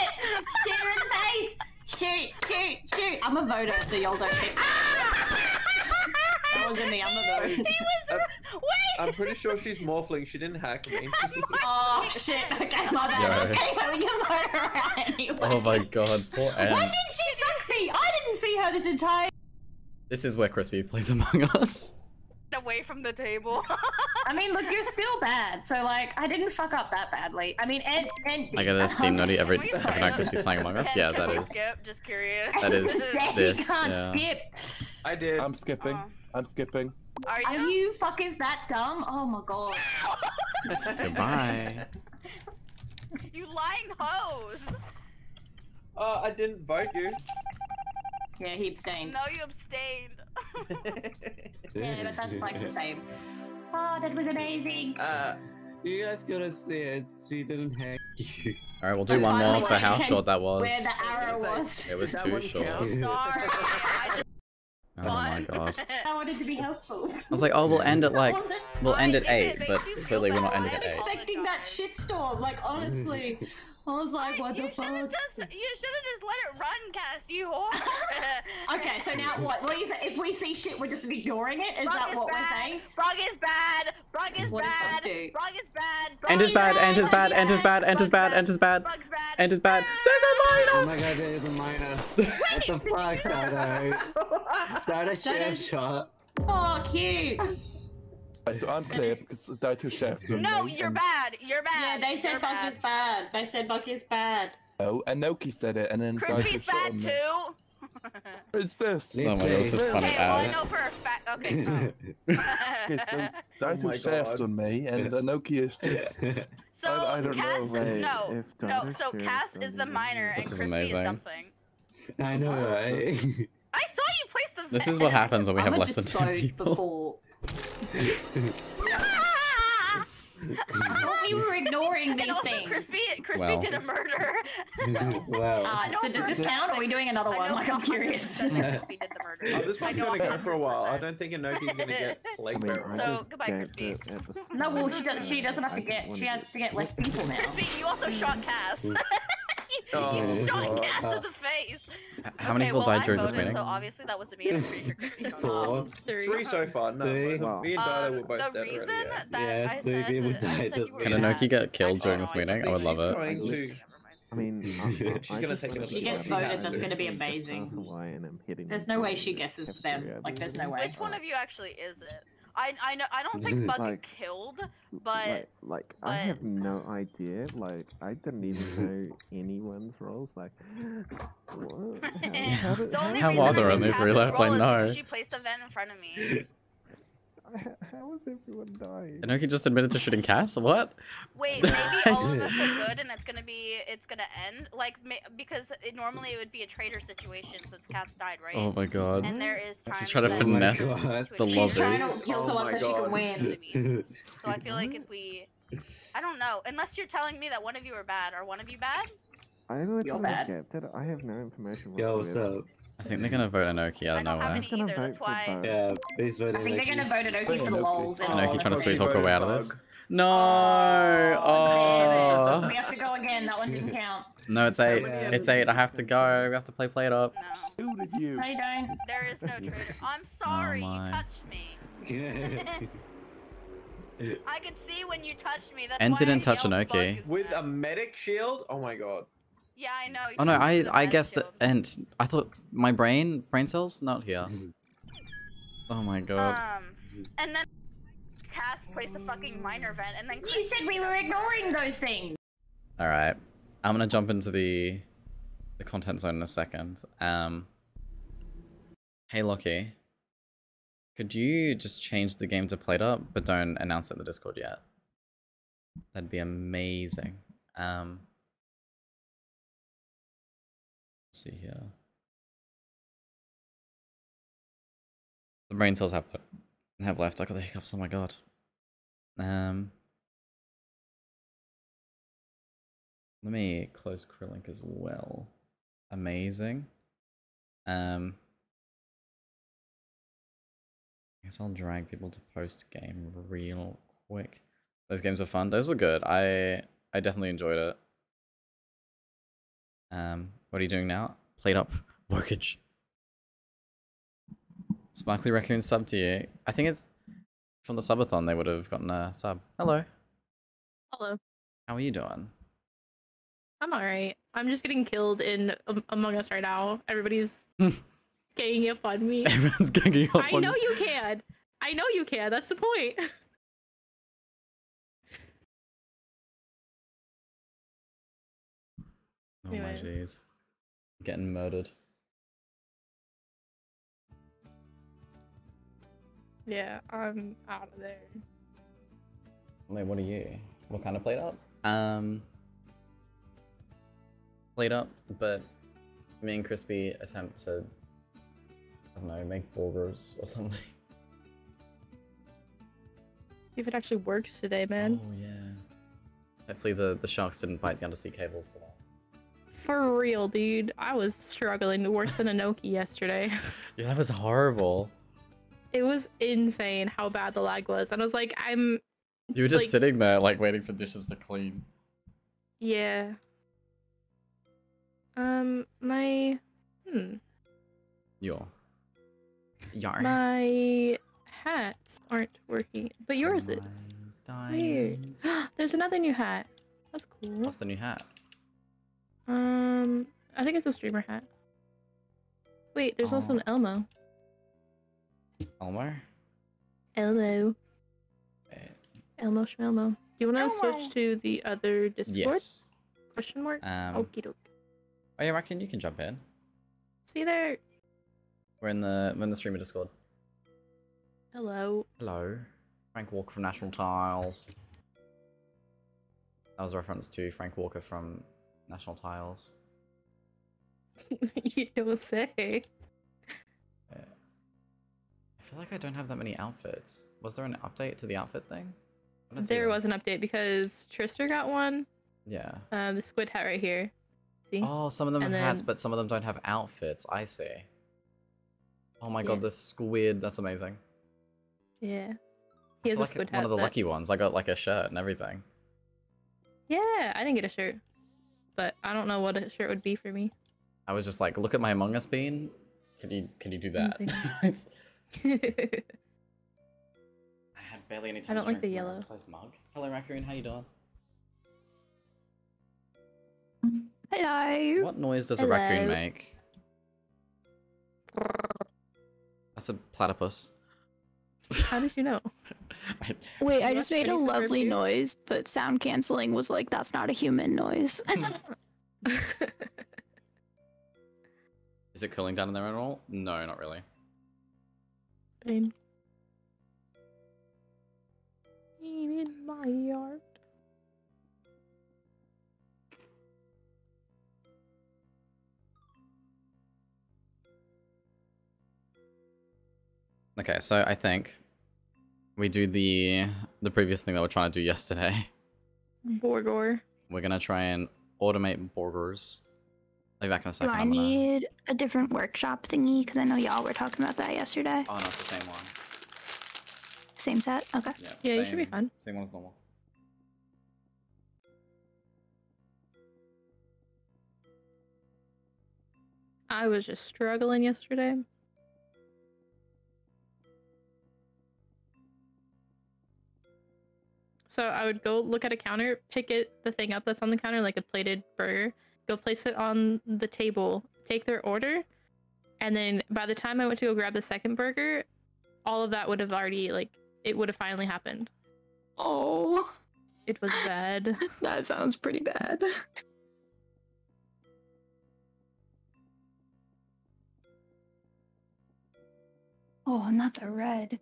G: it! Shoot her in the face! Shoot, shoot, shoot! I'm a voter, so y'all don't pick me. Ah! That wasn't me, I'm.
I: He was.
B: Uh,
I: Wait.
B: I'm pretty sure she's morphling. She didn't hack me. <laughs> <laughs>
G: Oh shit, okay, my bad.
A: Yo.
G: Okay, but we can vote her out anyway.
A: Oh my god, poor
G: Why did she suck me? I didn't see her this entire
A: This is where Crispy plays Among Us.
I: away from the table. <laughs>
G: I mean, look, you're still bad, so like, I didn't fuck up that badly. I mean, Ed, Ed.
A: I get a Steam Nutty every
I: Can we
A: every night Crispy's playing Among Us.
I: Can-
A: Yeah,
I: that is.
A: that
I: we
A: is.
I: Skip? Just curious.
A: That is this.
G: You can't
A: Yeah.
G: skip.
B: I did.
J: I'm skipping.
I: Oh.
J: I'm skipping.
I: Are you?
G: Are
I: you?
G: you fuckers that dumb? Oh my god. <laughs>
A: Goodbye. <laughs>
I: You lying hoes.
B: Oh, I didn't vote you.
G: Yeah, he abstained.
I: No, you abstained. <laughs>
G: Yeah, but that's like the same. Oh, that was amazing.
B: uh,
H: You guys could have it. she didn't hack you.
A: All right, we'll do
G: I
A: one more for how short that was.
G: Where the arrow was.
A: It was
B: That
A: too
B: one
A: short.
B: counts?
I: Sorry. I
A: Oh my god. <laughs>
G: I wanted to be helpful.
A: I was like, oh, we'll end at like, we'll end at eight, but clearly we're not
I: bad,
A: ending
G: I
A: at
G: was
A: eight.
G: expecting that shitstorm. Like honestly, <laughs> I was like, what the
I: you should have
G: fuck?
I: just you should have just let it run, Cass. You whore. <laughs>
G: Okay, so now what? What do you say? If we see shit, we're just ignoring it. Is
I: Brog
G: that
I: is
G: what
I: bad.
G: we're saying?
I: Brog is bad. Brog is
G: What
I: bad.
G: that do?
I: Brog is bad. Brog
A: End is bad, end is bad, end is bad, end is bad, end is bad,
I: Brog's bad.
A: end is bad.
H: Oh my god, there is a minor. <laughs> what the fuck, Dyto? Dyto chef shot.
G: Oh, cute.
J: Right, so I'm clear because Dyto chef
I: No, you're
J: and,
I: bad. You're bad.
G: Yeah, they said
I: You're bad.
G: is bad. They said Buck is bad.
J: Oh, and Noki said it, and then
I: Crispy's
J: Dyto
I: bad too. <laughs>
J: What is this?
A: Oh my god, this is funny
I: Okay, well I know for a fact. Okay. <laughs>
J: Okay, so Dyto
B: my
J: chef on me, and uh, Noki is just. <laughs>
I: So
J: I- I don't know,
I: Cass, no, no. So Cass is the
E: even
I: minor and
A: This is
I: Crispy
A: amazing.
I: is something.
H: I know, right?
I: I saw you place the.
A: This is what happens when we have less than
G: just
A: 10 people.
G: Before. I thought we were ignoring
I: And
G: these
I: also,
G: things.
I: Crispy, Crispy
A: Well.
I: did a murder. <laughs>
H: wow.
G: Uh, so does this count? Are we doing another one? Like I'm curious. <laughs> <laughs>
I: Crispy did the murder.
B: Oh, this
I: I
B: one's gonna go for a while. I don't think Enoki's gonna get
E: I
B: plague
E: mean,
I: So, goodbye, Crispy.
E: it at the
G: No, well, she does. She doesn't have to get. She has to get less people now.
I: Crispy, you also shot Cass. <laughs> you
B: Oh,
I: shot
B: God.
I: Cass in the face.
A: How many people
I: well,
A: died
I: I
A: during this meeting?
I: So obviously that wasn't me. I'm pretty sure Crispy
H: Four.
B: Three so far. No,
H: Three.
B: both- me and Dada
I: Um,
B: were both
I: the
B: dead
I: reason
B: already. Yeah.
I: that
H: Yeah,
I: I
H: three
I: said,
H: people died
I: said
H: this
I: you were
H: meeting.
A: Can
I: bad
A: Enoki get killed
I: I-
A: during this meeting? I
I: think
A: would love it.
B: Going
I: going
B: to.
E: I mean,
B: She's
E: I
B: gonna take
E: wanted
B: another
G: She gets voted, that's gonna be amazing.
E: of Hawaii and I'm hitting
G: There's no way she guesses them. Like, there's no way.
I: Which one of you actually is it? I I know I don't think Bug
E: Like-
I: killed, but
E: like I
I: but-
E: have no idea. Like I didn't even <laughs> know anyone's roles. Like, what? How, how, <laughs> did,
I: the only
A: How
I: reason
A: are there
I: I
A: on
I: knew
A: these relapse? I know.
I: She placed a vent in front of me. <laughs>
E: how, <laughs> how is everyone dying?
A: Enoki just admitted to shooting Cass? What?
I: Wait, <laughs> maybe all of us are good, and it's gonna be it's gonna end like because it, normally it would be a traitor situation since Cass died, right?
A: Oh my god.
I: And there is times oh
A: She's trying to
I: that-
A: finesse
H: God.
A: the
I: She's
G: She's trying to kill
B: Oh
G: someone
B: my
G: so she can win.
I: So I feel like if <laughs> we, I don't know, unless you're telling me that one of you are bad, are one of you bad?
E: I literally
G: You're bad.
E: kept. I have no information.
H: Yo, what's up?
A: I think they're gonna vote Enoki out of
I: I don't have
A: nowhere.
I: any either. That's why.
H: Yeah, please vote
G: I think they're gonna vote Adoki for the lols. and Enoki
A: trying to sweet talk her way out of this. No.
G: Damn. Oh.
A: oh.
G: We have to go again. That one didn't <laughs> count.
A: No, it's eight. It's eight. I have to go. We have to play play it up.
J: Who did you?
G: No, you don't.
I: There is no traitor. <laughs> I'm sorry, you
A: oh,
I: touched me. <laughs> I could see when you touched me. That's
A: And
I: why
A: didn't
I: I
A: touch
I: yelled Enoki.
B: With a medic shield? Oh my god.
I: Yeah, I know.
A: Oh no, I I
I: med
A: guessed
I: shield.
A: and I thought my brain brain cells not here. Oh my god.
I: Um, and then Cass placed a fucking minor vent, and then
G: You said we were ignoring those things.
A: All right, I'm gonna jump into the the content zone in a second. Um, hey Lockie, could you just change the game to PlateUp, but don't announce it in the Discord yet? That'd be amazing. Um, see here. The brain cells have have left. I got the hiccups. Oh my god. Um. Let me close CrewLink as well. Amazing. Um. I guess I'll drag people to post game real quick. Those games were fun. Those were good. I I definitely enjoyed it. Um, what are you doing now? PlateUp workage. Sparkly Raccoon sub to you. I think it's from the subathon they would have gotten a sub. Hello.
D: Hello.
A: How are you doing?
D: I'm alright. I'm just getting killed in um, Among Us right now. Everybody's ganging up on me.
A: Everyone's ganging up on me.
D: I
A: on
D: know you can. I know you can. That's the point.
A: Oh my jeez. Getting murdered.
D: yeah, I'm out of there.
A: Wait, what are you? What kind of PlateUp? Um PlateUp, but me and Crispy attempt to I don't know, make burgers or something.
D: See <laughs> if it actually works today, man.
A: Oh yeah. Hopefully the, the sharks didn't bite the undersea cables today.
D: For real, dude. I was struggling worse than Enoki yesterday. <laughs>
A: Yeah, that was horrible.
D: It was insane how bad the lag was. And I was like, I'm
A: You were just
D: Like-
A: sitting there like waiting for dishes to clean.
D: yeah. Um my hmm.
A: Your. Yar.
D: My hats aren't working. But yours is. Weird. <gasps> There's another new hat. That's cool.
A: What's the new hat?
D: Um I think it's a streamer hat. Wait, there's also
A: Oh.
D: an Elmo.
A: Elmo?
D: Elmo.
A: Wait.
D: Elmo Schmelmo. Do you want to switch to the other Discord?
A: Yes.
D: Question mark?
A: Um,
D: Okie doke.
A: Oh yeah, Raccoon, you can jump in.
D: See there.
A: We're in the we're in the streamer Discord.
D: Hello.
A: Hello. Frank Walker from National Tiles. That was a reference to Frank Walker from National Tiles. <laughs>
D: you don't say.
A: I feel like I don't have that many outfits. Was there an update to the outfit thing? I didn't see
D: There was an update because Trister got one.
A: Yeah.
D: Uh, the squid hat right here. See?
A: Oh, some of them have
D: And
A: hats, but some of them don't have outfits. I see. Oh my god,
D: Yeah.
A: the squid. That's amazing.
D: Yeah. He has a
A: like
D: squid
A: one
D: hat.
A: of the
D: that-
A: lucky ones. I got like a shirt and everything.
D: Yeah, I didn't get a shirt. But I don't know what a shirt would be for me.
A: I was just like, look at my Among Us bean. Can you can you do that?
D: I <laughs> <laughs>
A: I had barely any time.
D: I don't
A: to
D: like the yellow.
A: Size mug. Hello, raccoon. How you doing?
K: Hello.
A: What noise does a raccoon make? That's a platypus.
D: How did you know? <laughs>
A: I-
K: Wait, I just made a
D: Phineas and Ferb
K: lovely
D: too?
K: noise, but sound canceling was like, that's not a human noise. <laughs> <laughs>
A: Is it cooling down in there at all? No, not really.
D: Pain. In my yard.
A: Okay, so I think we do the the previous thing that we're trying to do yesterday.
D: Borgor.
A: We're gonna try and automate burgers. I'll be back in a
K: Do
A: second.
K: I
A: I'm gonna-
K: need a different workshop thingy? Because I know y'all were talking about that yesterday.
A: Oh no, it's the same one.
K: Same set? Okay.
A: Yeah,
D: Yeah, you should be
A: same-
D: fine.
A: Same one as normal.
D: I was just struggling yesterday. So I would go look at a counter, pick it the thing up that's on the counter, like a plated burger, go place it on the table, take their order, and then by the time I went to go grab the second burger, all of that would have already like it would have finally happened.
K: Oh,
D: It was bad. <laughs>
K: that sounds pretty bad. Oh, not the red.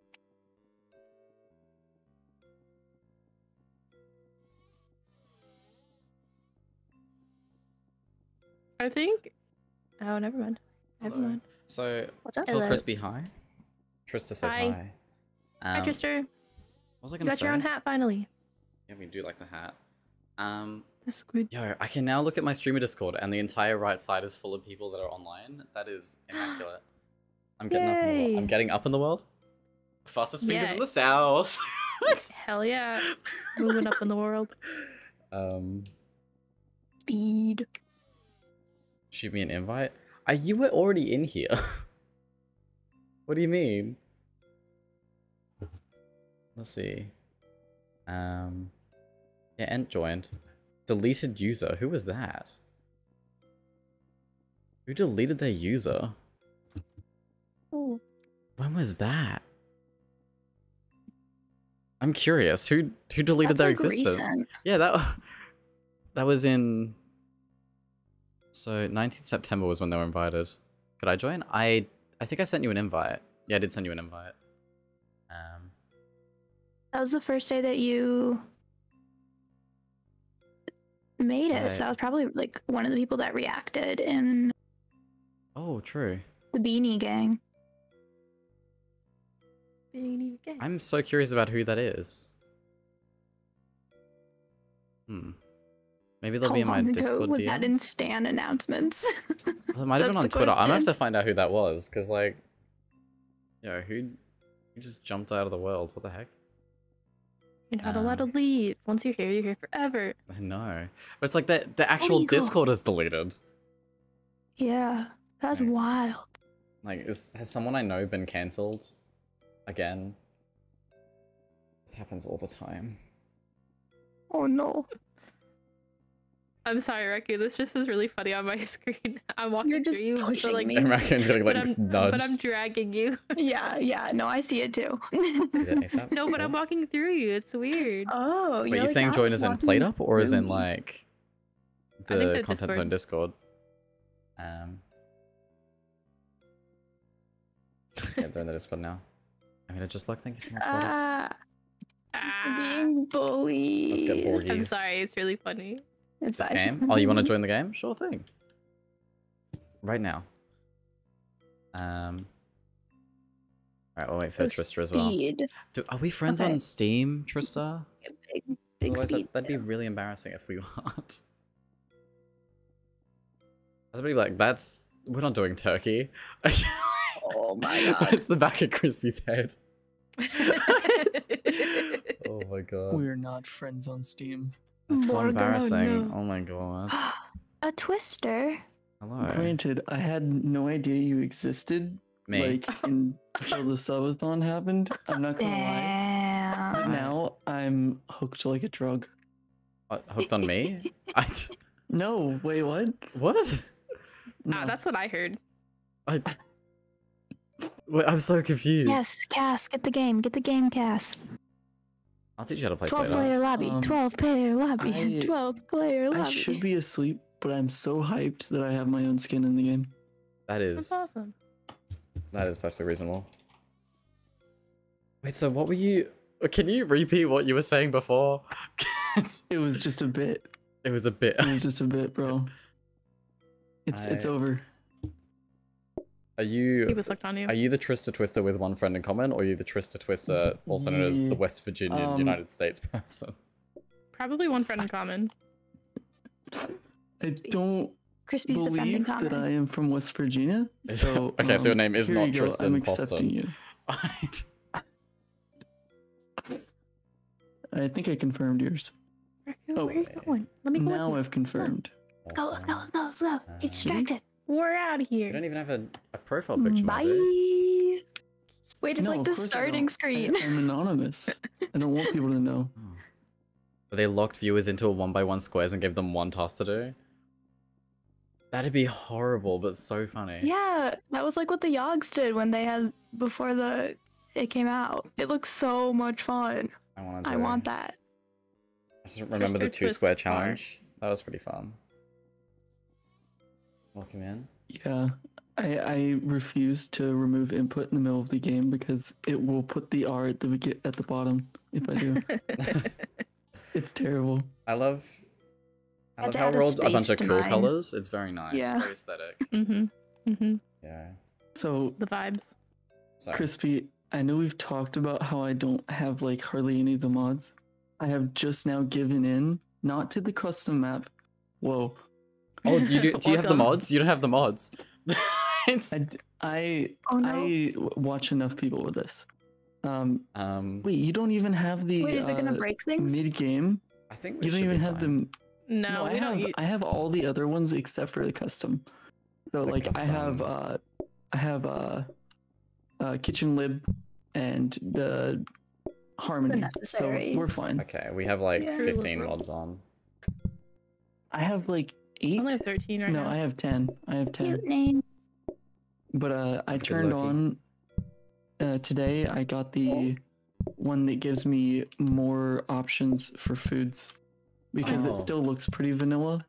D: I think. Oh, never mind. Never
A: Hello.
D: mind.
A: So,
K: What's up?
A: tell
D: Hello.
A: Crispy hi. Trista says hi.
D: Hi.
A: Um,
D: Hi, Trister.
A: What was I
D: You
A: gonna
D: got
A: say?
D: your own hat finally.
A: Yeah, we do like the hat. Um,
D: The squid.
A: yo, I can now look at my streamer Discord, and the entire right side is full of people that are online. That is <gasps> immaculate. I'm getting up. In the world. I'm getting up in the world. Fastest fingers in the south. <laughs>
D: Hell yeah. Moving up in the world.
A: um,
K: Speed.
A: Shoot me an invite. Are you were already in here? <laughs> what do you mean? Let's see. Um, yeah, Ent joined. Deleted user. Who was that? Who deleted their user?
K: Oh,
A: When was that? I'm curious. Who who deleted
K: that's
A: their
K: like
A: existence?
K: recent.
A: Yeah, that that was in. So 19th September was when they were invited. Could I join? I I think I sent you an invite. Yeah, I did send you an invite. Um,
K: That was the first day that you made it.
A: Right.
K: So that was probably like one of the people that reacted in
A: oh, true.
K: the Beanie Gang. Beanie Gang.
A: I'm so curious about who that is. Hmm. Maybe they'll
K: How
A: be in my
K: long ago
A: Discord
K: was
A: DMs.
K: that in Stan announcements?
A: Well, <laughs> it might have been on
K: the
A: Twitter. I'm gonna have to find out who that was, because like, yo, who, who just jumped out of the world? What the heck?
D: You're not allowed to
A: Um,
D: leave. Once you're here, you're here forever.
A: I know, but it's like the the actual
K: Illegal.
A: Discord is deleted.
K: yeah, that's
A: Right.
K: wild.
A: Like, is has someone I know been cancelled again? This happens all the time.
K: Oh no.
D: I'm sorry, Reku. This just is really funny on my <laughs> screen. I'm walking
K: You're just
D: through you, so, like,
K: me.
A: And Raccoon's getting
D: but I'm, but I'm dragging you. <laughs>
K: Yeah, yeah. No, I see it too.
A: Yeah, <laughs>
D: no, but I'm walking through you. It's weird.
K: oh,
A: Wait,
K: you're
A: you're
K: like
A: saying
K: out
A: join as in played
K: walking
A: up or is in like the
D: the
A: content zone
D: Discord.
A: Discord? Um, yeah, they're in the Discord now. I mean, it just look. Thank you so much, Lotus.
K: Ah,
D: Ah,
K: being bullied.
A: Let's get
D: I'm sorry. It's really funny.
K: It's
A: This
K: fine.
A: game? <laughs> Oh, you want to join the game? Sure thing. Right now. Um. Alright, we'll wait for
K: So
A: Trista as well. Do, are we friends
K: Okay.
A: on Steam, Trista?
K: Big, big
A: Otherwise,
K: speed.
A: that, that'd be really embarrassing if we aren't. I'd be like, that's. We're not doing turkey.
K: Oh my <laughs> god.
A: it's the back of Crispy's head. <laughs> Oh my god.
L: We're not friends on Steam.
A: That's so
K: Morgan, oh
A: embarrassing.
K: no.
A: Oh my god. <gasps>
K: A twister.
A: Hello.
L: Granted, I had no idea you existed.
A: Me.
L: Like until the subathon happened. I'm not gonna lie. But now I'm hooked like a drug.
A: What, hooked on me? <laughs> I. t-
L: No, wait, what?
A: What?
D: Ah, that's what I heard.
A: I. Wait, I'm so confused.
K: Yes, Cass, get the game. Get the game, Cass.
A: I'll teach you how to play
K: 12
A: Play-Doh.
K: player lobby.
L: Um,
K: 12 player lobby.
L: I- <laughs>
K: 12 player lobby.
L: I should be asleep, but I'm so hyped that I have my own skin in the game.
A: That
D: That's awesome.
A: that is perfectly reasonable. Wait, so what were you? Can you repeat what you were saying before? 'Cause <laughs>
L: It was just a bit.
A: it was a bit.
L: It was just a bit, bro. <laughs> It's it's over.
A: Are you?
D: He
A: you
D: was hooked on you.
A: are you the Trista Twister with one friend in common, or are you the Trista Twister, also known as the West Virginia
L: um,
A: United States <laughs> person?
D: Probably one friend in common.
L: I don't
K: Crispy's the friend in
L: believe that. I am from West Virginia.
A: Is- <laughs>
L: So
A: okay, so your
L: um,
A: name is not
L: you go,
A: Tristan
L: I'm
A: Poston.
L: accepting you. I think I confirmed yours.
D: Where are you going? Let me go
L: Now
D: with
L: I've confirmed.
K: Go, go, go, go. He's distracted.
D: You. We're out of
A: You
D: here.
A: don't even have a, a profile picture,
K: Bye. Wait, it's
L: No,
K: like the
L: course I
K: starting screen.
L: I, am anonymous. I don't want people to know. <laughs>
A: But they locked viewers into a one by one squares and gave them one task to do. That'd be horrible, but so funny.
K: Yeah, that was like what the Yogs did when they had before the it came out. It looks so much fun.
A: I want.
K: I want that.
A: I just remember the two square
D: bar.
A: challenge. That was pretty fun. Welcome in.
L: Yeah, I I refuse to remove input in the middle of the game because it will put the R at the begi- at the bottom if I do. <laughs> <laughs> it's terrible.
A: I love. I love how we rolled a bunch of cool
K: mine.
A: colors. It's very nice.
K: Yeah.
A: Very aesthetic.
D: Mm-hmm. Mm-hmm.
A: Yeah.
L: So
D: The vibes.
A: So
L: crispy. I know we've talked about how I don't have like hardly any of the mods. I have just now given in, not to the custom map. Whoa.
A: Oh, do you do? <laughs> Do you have the mods? You don't have the mods. <laughs> It's-
L: I, d- I,
K: Oh, no.
L: I w- watch enough people with this. Um,
A: um,
L: wait, you don't even have the
K: Wait, is it gonna
L: uh,
K: break things?
L: mid game.
A: I think we
L: You don't even
A: be
L: have
A: fine.
L: them.
D: No,
L: I
D: we
L: have
D: don't. Use...
L: I have all the other ones except for the custom. So
A: The
L: like I have
A: custom.
L: uh I have uh, uh KitchenLib and the harmony.
K: necessary.
L: So we're fine.
A: Okay, we have like
K: Yeah.
A: 15 mods on.
L: I have like
D: I
L: eight.
D: only have 13 right
L: no,
D: now.
L: I have ten. I have ten.
K: Cute name.
L: But uh, I
A: Good
L: turned
A: lucky.
L: on uh, today. I got the one that gives me more options for foods because
A: Oh.
L: it still looks pretty vanilla,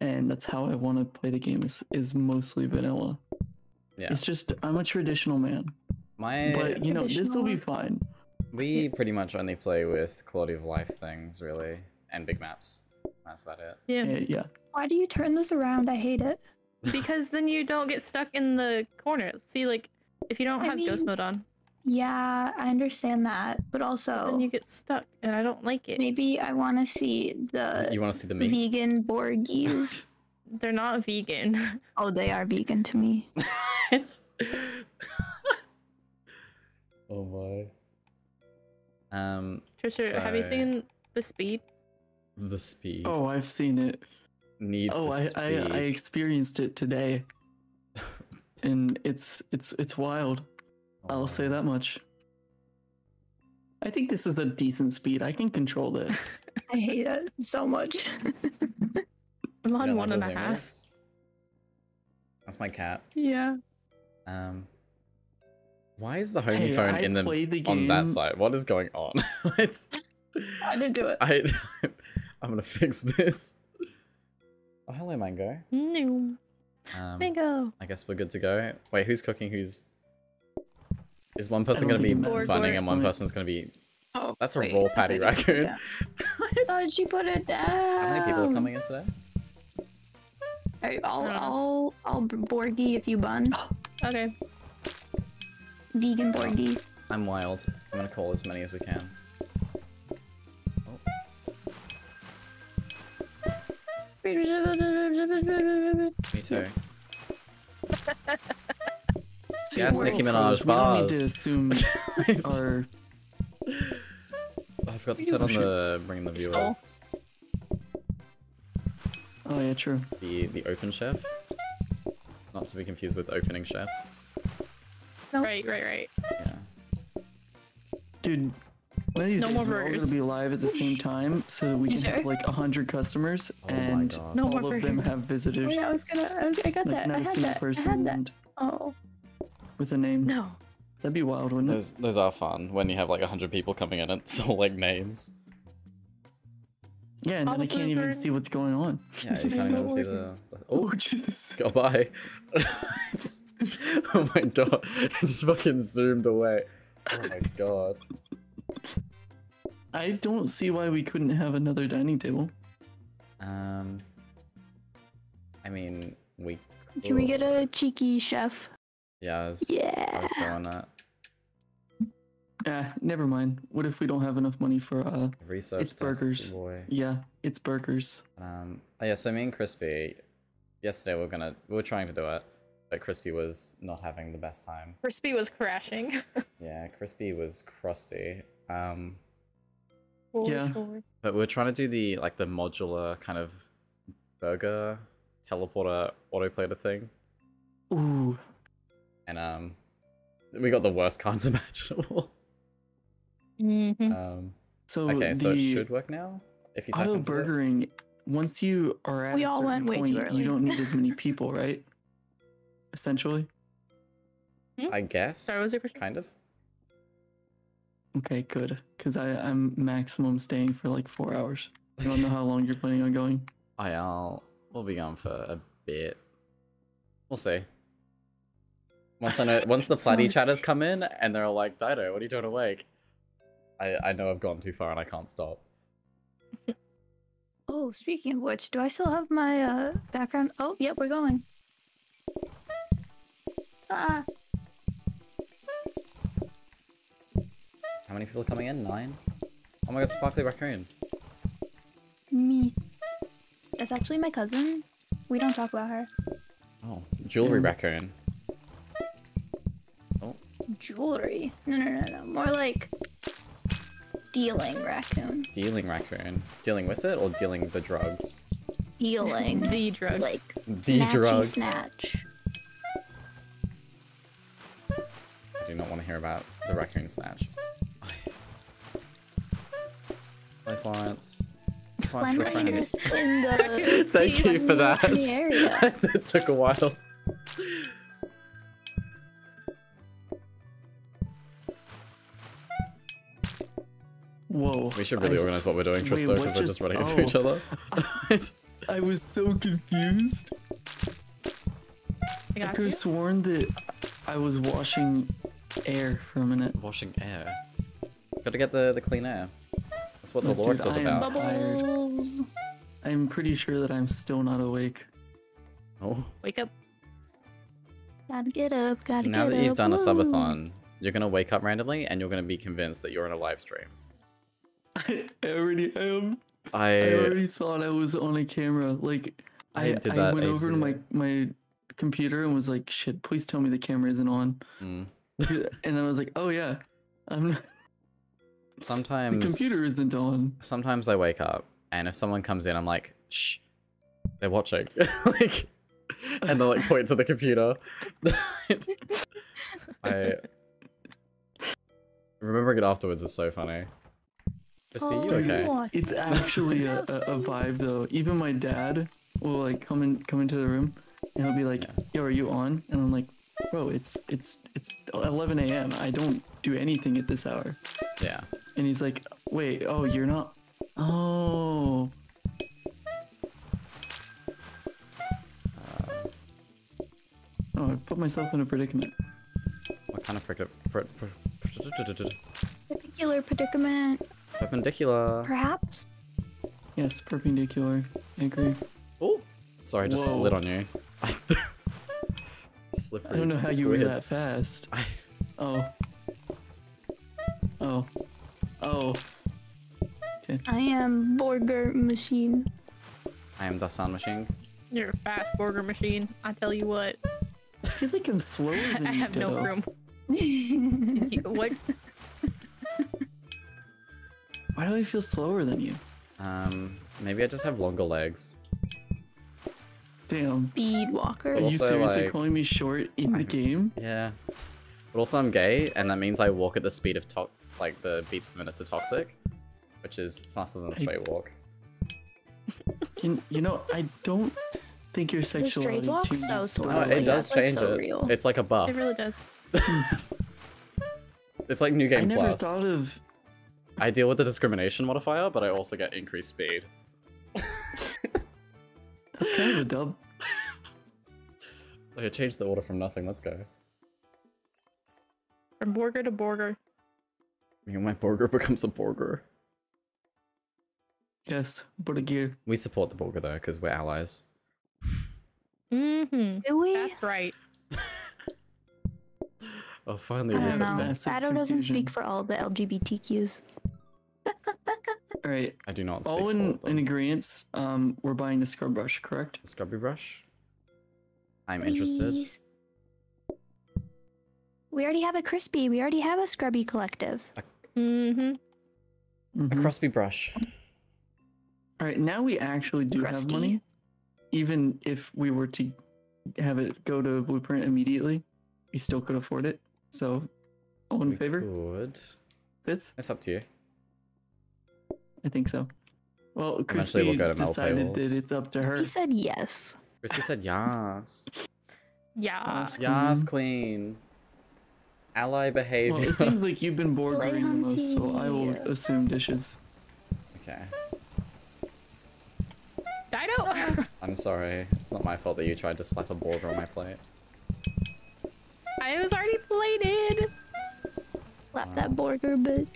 L: and that's how I want to play the game. is is mostly vanilla.
A: Yeah.
L: It's just I'm a traditional man,
A: My
L: but you know this will be fine.
A: we pretty much only play with quality of life things really and big maps. That's about it.
D: Yeah.
L: Yeah.
K: Why do you turn this around? I hate it. <laughs>
D: because then you don't get stuck in the corner. See, like if you don't
K: I
D: have ghost mode on,
K: Yeah, I understand that, but also
D: then you get stuck, and I don't like it.
K: maybe I want to see the
A: you want to see the meat?
K: vegan Borgies. <laughs>
D: They're not vegan. <laughs>
K: oh, they are vegan to me.
A: it's oh my. Um,
D: Trisha, have you seen the speed?
A: The speed.
L: Oh, I've seen it.
A: Need
L: Oh,
A: for
L: I,
A: speed.
L: I I experienced it today, <laughs> and it's it's it's wild. I'll say that much. I think this is a decent speed. I can control this. <laughs>
K: I hate it so much. <laughs>
D: I'm on
A: don't
D: one
A: like
D: and a
A: the
D: half.
A: zoomers? That's my cat.
K: yeah.
A: Um, why is the homie
L: Hey,
A: phone
L: I
A: in the,
L: the
A: on that
L: game-
A: side? What is going on? it's
K: I didn't do it.
A: I I'm gonna <laughs> fix this. Oh hello Mango.
D: No.
A: Um,
D: Bingo.
A: I guess we're good to go. Wait, who's cooking? Who's is one person gonna be
L: think it matters at
A: bunning and one person's gonna be?
K: Oh,
A: That's a
K: wait,
A: raw patty
K: thought you put it
A: raccoon.
K: down. <laughs> I thought you put it down.
A: How many people are coming in today?
K: Alright, I'll, I'll, I'll Borgie if you bun. <gasps>
D: Okay.
K: Vegan Borgie.
A: I'm wild. I'm gonna call as many as we can. Me too. <laughs> Yes,
L: we're
A: Nicki Minaj
L: pros. We don't need to assume <laughs> our.
A: Oh, I forgot to turn on the bring the viewers.
L: Oh yeah, true.
A: The the open chef. Not to be confused with opening chef.
D: Right, right, right.
A: Yeah.
L: Dude, one of these
D: No
L: days
D: more
L: we're all
D: burgers.
L: gonna be live at the same <laughs> time, so that we
K: You
L: can
K: sure?
L: have like a hundred customers,
A: Oh my
L: and
A: God.
D: No
L: all
D: more
L: of them
D: burgers.
L: have
K: Oh,
L: visitors.
K: yeah, I was gonna, I, was, I got
L: like
K: that.
L: not
K: I
L: a
K: had
L: single
K: that. I
L: person
K: had that.
L: and
K: Oh.
L: with a name.
D: No.
L: That'd be wild, wouldn't it?
A: Those those are fun when you have like hundred people coming in and it's all like names.
L: Yeah, and
D: All
L: then I can't
D: foods
L: even
D: are-
L: see what's going on.
A: Yeah, you can't even see the. the-
L: Oh
A: Oh, <laughs>
L: Jesus!
A: go by. <laughs> It's- oh my god! It just fucking zoomed away. Oh my god.
L: I don't see why we couldn't have another dining table.
A: Um. I mean, we.
K: Can we get a cheeky chef?
A: Yeah, I was, I
K: Yeah.
A: was doing that.
L: Ah, never mind. What if we don't have enough money for uh?
A: Research
L: It's burgers.
A: boy.
L: Yeah, it's burgers.
A: Um. Oh yeah. So me and Crispy, yesterday we were gonna we were trying to do it, but Crispy was not having the best time.
D: Crispy was crashing. <laughs>
A: Yeah, Crispy was crusty. Um,
D: For
L: Yeah.
D: sure.
A: but we are trying to do the like the modular kind of burger teleporter autoplater thing,
L: Ooh.
A: and um, we got the worst cards <laughs> imaginable.
D: Mhm.
A: Um,
L: So
A: okay, so it
L: the
A: should work now. If you type
L: auto
A: in visit.
L: burgering, once you are at
K: We
L: a
K: all
L: certain
K: went way too
L: point,
K: early.
L: you don't need as many <laughs> people, right? Essentially.
A: I guess.
D: Sorry, what was your question?
A: Kind of.
L: Okay, good. Because I'm maximum staying for like four hours. I don't know how long you're planning on going. <laughs>
A: I will we'll be gone for a bit. We'll see. Once I know, <laughs> once the platy chatters <laughs> come in and they're all like, "Dyto, what are you doing awake?" I I know I've gone too far and I can't stop.
K: Oh, speaking of which, do I still have my uh, background? Oh, yep, we're going. Ah,
A: How many people are coming in? Nine. Oh my god, Sparkly Raccoon.
K: me. That's actually my cousin. We don't talk about her.
A: Oh, Jewelry
L: Mm.
A: Raccoon. Oh,
K: Jewelry. No, no, no, no. More like dealing raccoon.
A: Dealing Raccoon. Dealing with it or dealing the drugs?
K: Dealing. <laughs>
D: The drugs.
K: Like
A: the drugs.
K: snatch.
A: I do not want to hear about the raccoon snatch. Hi, Florence. Florence,
K: When
A: the
K: we're
A: friend.
K: just in the
A: Thank you for that.
K: area. <laughs>
A: it took a while.
L: Whoa.
A: We should really
L: I-
A: organize what we're doing,
L: wait,
A: Tristo, because we're just
L: just-
A: running into oh. each
L: oh.
A: other. <laughs>
L: I was so confused.
D: I
L: I could have sworn that I was washing air for a minute.
A: Washing air. Gotta get the, the clean air. That's what the
L: Look,
A: Lord was
L: I am
A: about.
L: tired.
K: Bubbles.
L: I'm pretty sure that I'm still not awake.
A: Oh.
D: Wake up.
K: Gotta get up. Gotta
A: Now
K: get up.
A: Now that you've
K: up.
A: done a subathon, you're gonna wake up randomly and you're gonna be convinced that you're in a live stream.
L: I already am. I
A: I
L: already thought I was on a camera. Like
A: I
L: I,
A: did
L: I went
A: ages
L: over to my my computer and was like, "Shit, please tell me the camera isn't on."
A: mm. <laughs>
L: and then I was like, "Oh yeah, I'm not, the computer isn't on."
A: sometimes I wake up and if someone comes in, I'm like, shh, they're watching. <laughs> like, and they like point to the computer. <laughs> I remembering it afterwards is so funny. Crispy, you
K: Oh,
A: okay?
L: It's actually a, a, a vibe though. Even my dad will like come in come into the room and he'll be like, "Yo, are you on?" And I'm like, "Bro, it's it's it's 11 a.m. I don't do anything at this hour."
A: Yeah.
L: And he's like, "Wait, oh, you're not? Oh,
A: Uh,
L: oh, I put myself in a predicament."
A: what kind of prick? Pr- pr- pr-
K: Particular predicament,
A: perpendicular?
K: perhaps.
L: Yes, perpendicular. I agree.
A: Oh, sorry, I just
L: Whoa.
A: slid on you. <laughs> I Slippery
L: I don't know how you were that fast.
A: I-
L: Oh. Oh. Oh.
K: I am Borger Machine.
A: I am Dasan Machine.
D: You're a fast burger machine. I tell you what.
L: I feel like I'm slower <laughs> than
D: I
L: you,
D: have no room. <laughs> You- what?
L: Why do I feel slower than you?
A: Um, maybe I just have longer legs.
L: Damn.
K: Speed Walker.
L: Are you
A: Also,
L: seriously
A: like-
L: calling me short in the game?
A: Yeah. But also I'm gay, and that means I walk at the speed of to- like the beats per minute to toxic, which is faster than a straight walk.
L: Can, you know, I don't think your
K: straight
L: sexuality
K: walk so
L: the
K: slow.
A: No, it does
K: that's, like,
A: change
K: so
A: it.
K: real.
A: It's like a buff.
D: It really does. <laughs>
A: It's like New game
L: I
A: Game
L: never
A: Plus.
L: thought of.
A: I deal with the discrimination modifier, but I also get increased speed. <laughs>
L: That's kind of a dub.
A: Like, I changed the order from nothing. Let's go.
D: From burger to burger.
A: You know, my burger becomes a burger.
L: Yes, but a.
A: We support the burger though, because we're allies.
D: Mm-hmm.
K: Do we?
D: That's right. <laughs>
A: Oh, finally
K: I
A: a
K: don't
A: research
K: know.
A: day.
K: Shadow doesn't speak for all the LGBTQs.
L: All right.
A: I do not speak
L: All in, in agreement. Um, we're buying the scrub brush, correct?
A: The Scrubby brush? I'm interested.
K: We already have a crispy. We already have a scrubby collective.
D: Mm-hmm.
A: A crusty brush.
L: All right, now we actually do have money. Even if we were to have it go to Blueprint immediately, we still could afford it. So, all in favor?
A: Good.
L: Fifth?
A: It's up to you.
L: I think so. Well,
A: Eventually
L: Crispy
A: we'll go to
L: decided
A: tables.
L: that it's up to her.
K: He said yes.
A: Crispy said yes. <laughs>
D: Yeah.
A: Yes, queen. Ally behavior.
L: Well, it seems like you've been board <laughs>
K: Delay
L: the most, so I will assume dishes.
A: okay.
D: Dyto! <laughs>
A: I'm sorry. It's not my fault that you tried to slap a burger on my plate.
D: I was already plated.
K: Slap that burger, bitch.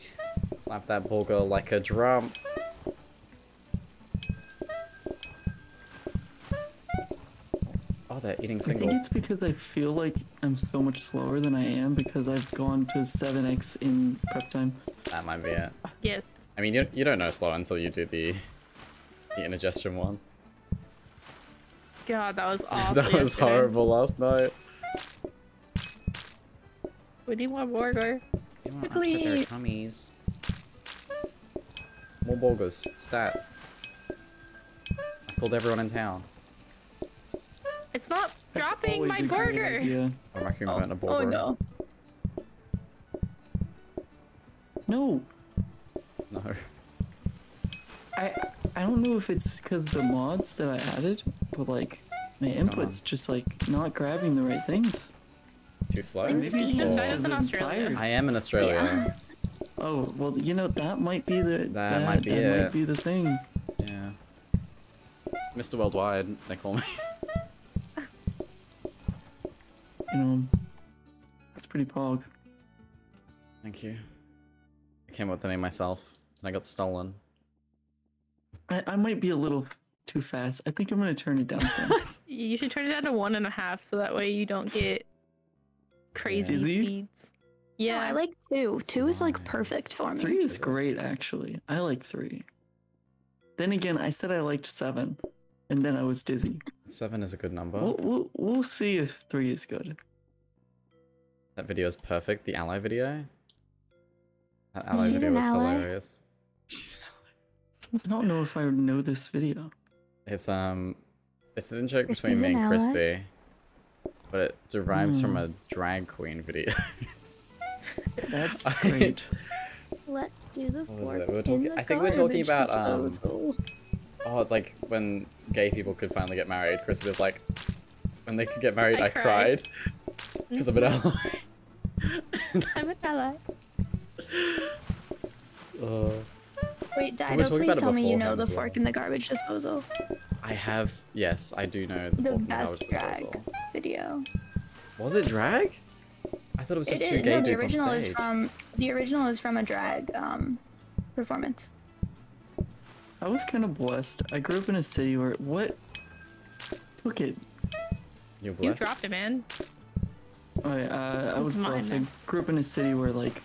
A: Slap that burger like a drum. Oh, they're eating single.
L: I think it's because I feel like I'm so much slower than I am because I've gone to 7x in prep time.
A: That might be it.
D: Yes.
A: I mean, you, you don't know slow until you do the the indigestion one.
D: God, that was <laughs> awful.
A: that was
D: yesterday.
A: horrible last night.
D: We need one more burger.
A: You want to upset their
D: Quickly.
A: tummies. More burgers. Stat. I pulled everyone in town.
D: It's not dropping my
L: a great
D: burger.
L: idea.
A: I reckon oh, oh. a
K: Oh
A: burger.
K: no.
L: No,
A: No.
L: I I don't know if it's because the mods that I added, but like my
A: What's
L: input's just like not grabbing the right things.
A: Too slow?
L: Maybe it's
D: Steam.
L: just
D: That is in
L: because I'm
D: Australia.
L: tired.
A: I am in Australia.
L: Oh well, you know that might be the
A: That might be it.
L: might be the thing.
A: Yeah. Mr. Worldwide, they call me. <laughs>
L: You know, that's pretty pog.
A: Thank you. I came up with the name myself, and I got stolen.
L: I I might be a little too fast. I think I'm gonna turn it down some. <laughs>
D: You should turn it down to one and a half so that way you don't get crazy
L: Is he?
D: speeds.
K: Yeah,
D: Yeah.
K: I like two. Two is like perfect for me.
L: Three is great, actually. I like three. Then again, I said I liked seven, and then I was dizzy.
A: Seven is a good number.
L: We'll, we'll, we'll see if three is good.
A: That video is perfect. The ally video. That ally
K: She's
A: video
K: an
A: was
K: ally.
A: hilarious. She's <laughs> an
L: I don't know if I know this video.
A: It's um, it's an joke between me
K: an
A: and
K: ally?
A: Crispy, but it derives from
L: Hmm.
A: a drag queen video. <laughs>
L: That's <laughs>
A: I-
L: great.
K: Let's do the
A: What
K: fork?
A: We were
K: in
A: talking-
K: the
A: I think we were talking
K: garbage
A: about, um,
K: disposal.
A: oh, like when gay people could finally get married. Crispy was like, when they could get married, I,
D: I
A: cried
D: cried.
A: because <laughs> I'm an ally.
D: I'm an ally.
A: Uh,
K: Wait,
A: were Dyto,
K: please
A: about it
K: tell me you know the
A: as well.
K: fork in the garbage disposal
A: I have, yes, I do know the,
K: The
A: fork and
K: best
A: garbage
K: drag.
A: disposal.
K: video.
A: Was it drag? I thought it was
K: It
A: just two
K: is.
A: gay
K: No, the
A: dudes on
K: original is from the original is from a drag um performance.
L: I was kind of blessed. I grew up in a city where what? Look at.
A: You're
D: You dropped it, man.
L: I uh, I was
D: mine
L: blessed. I grew up in a city where like,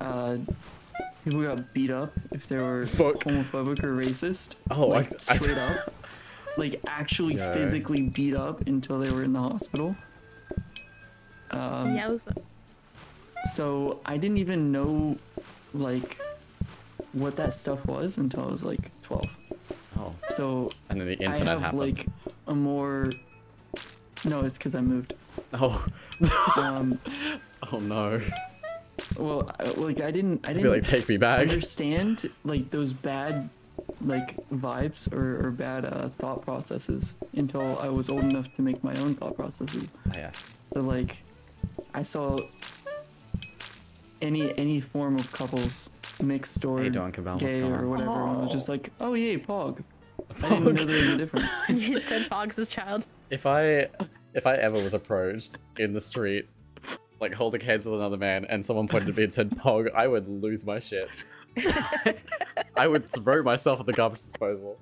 L: uh, people got beat up if they were
A: Fuck.
L: homophobic or racist.
A: Oh, I-
L: like,
A: I-
L: straight up. Like actually
A: Yeah.
L: physically beat up until they were in the hospital. Um,
D: yeah, it was.
L: So I didn't even know like what that stuff was until I was like 12.
A: Oh,
L: So
A: and then the internet
L: I
A: internet
L: have
A: happened.
L: like a more No, it's cuz I moved.
A: Oh.
L: Um <laughs>
A: oh no.
L: well, like I didn't I
A: I
L: didn't
A: feel like take me back.
L: understand like those bad like vibes or, or bad uh, thought processes until I was old enough to make my own thought processes.
A: Yes.
L: So like, I saw any any form of couples mixed or
A: How you doing, What's
L: gay
A: going
L: or
A: on?
L: whatever, and I was just
K: Oh.
L: like, oh yay, pog. I <laughs> didn't know there was a difference. <laughs>
D: you said Pog's a child.
A: If I if I ever was approached in the street, like holding hands with another man, and someone pointed at me and said "pog," I would lose my shit. <laughs> I would throw myself at the garbage disposal.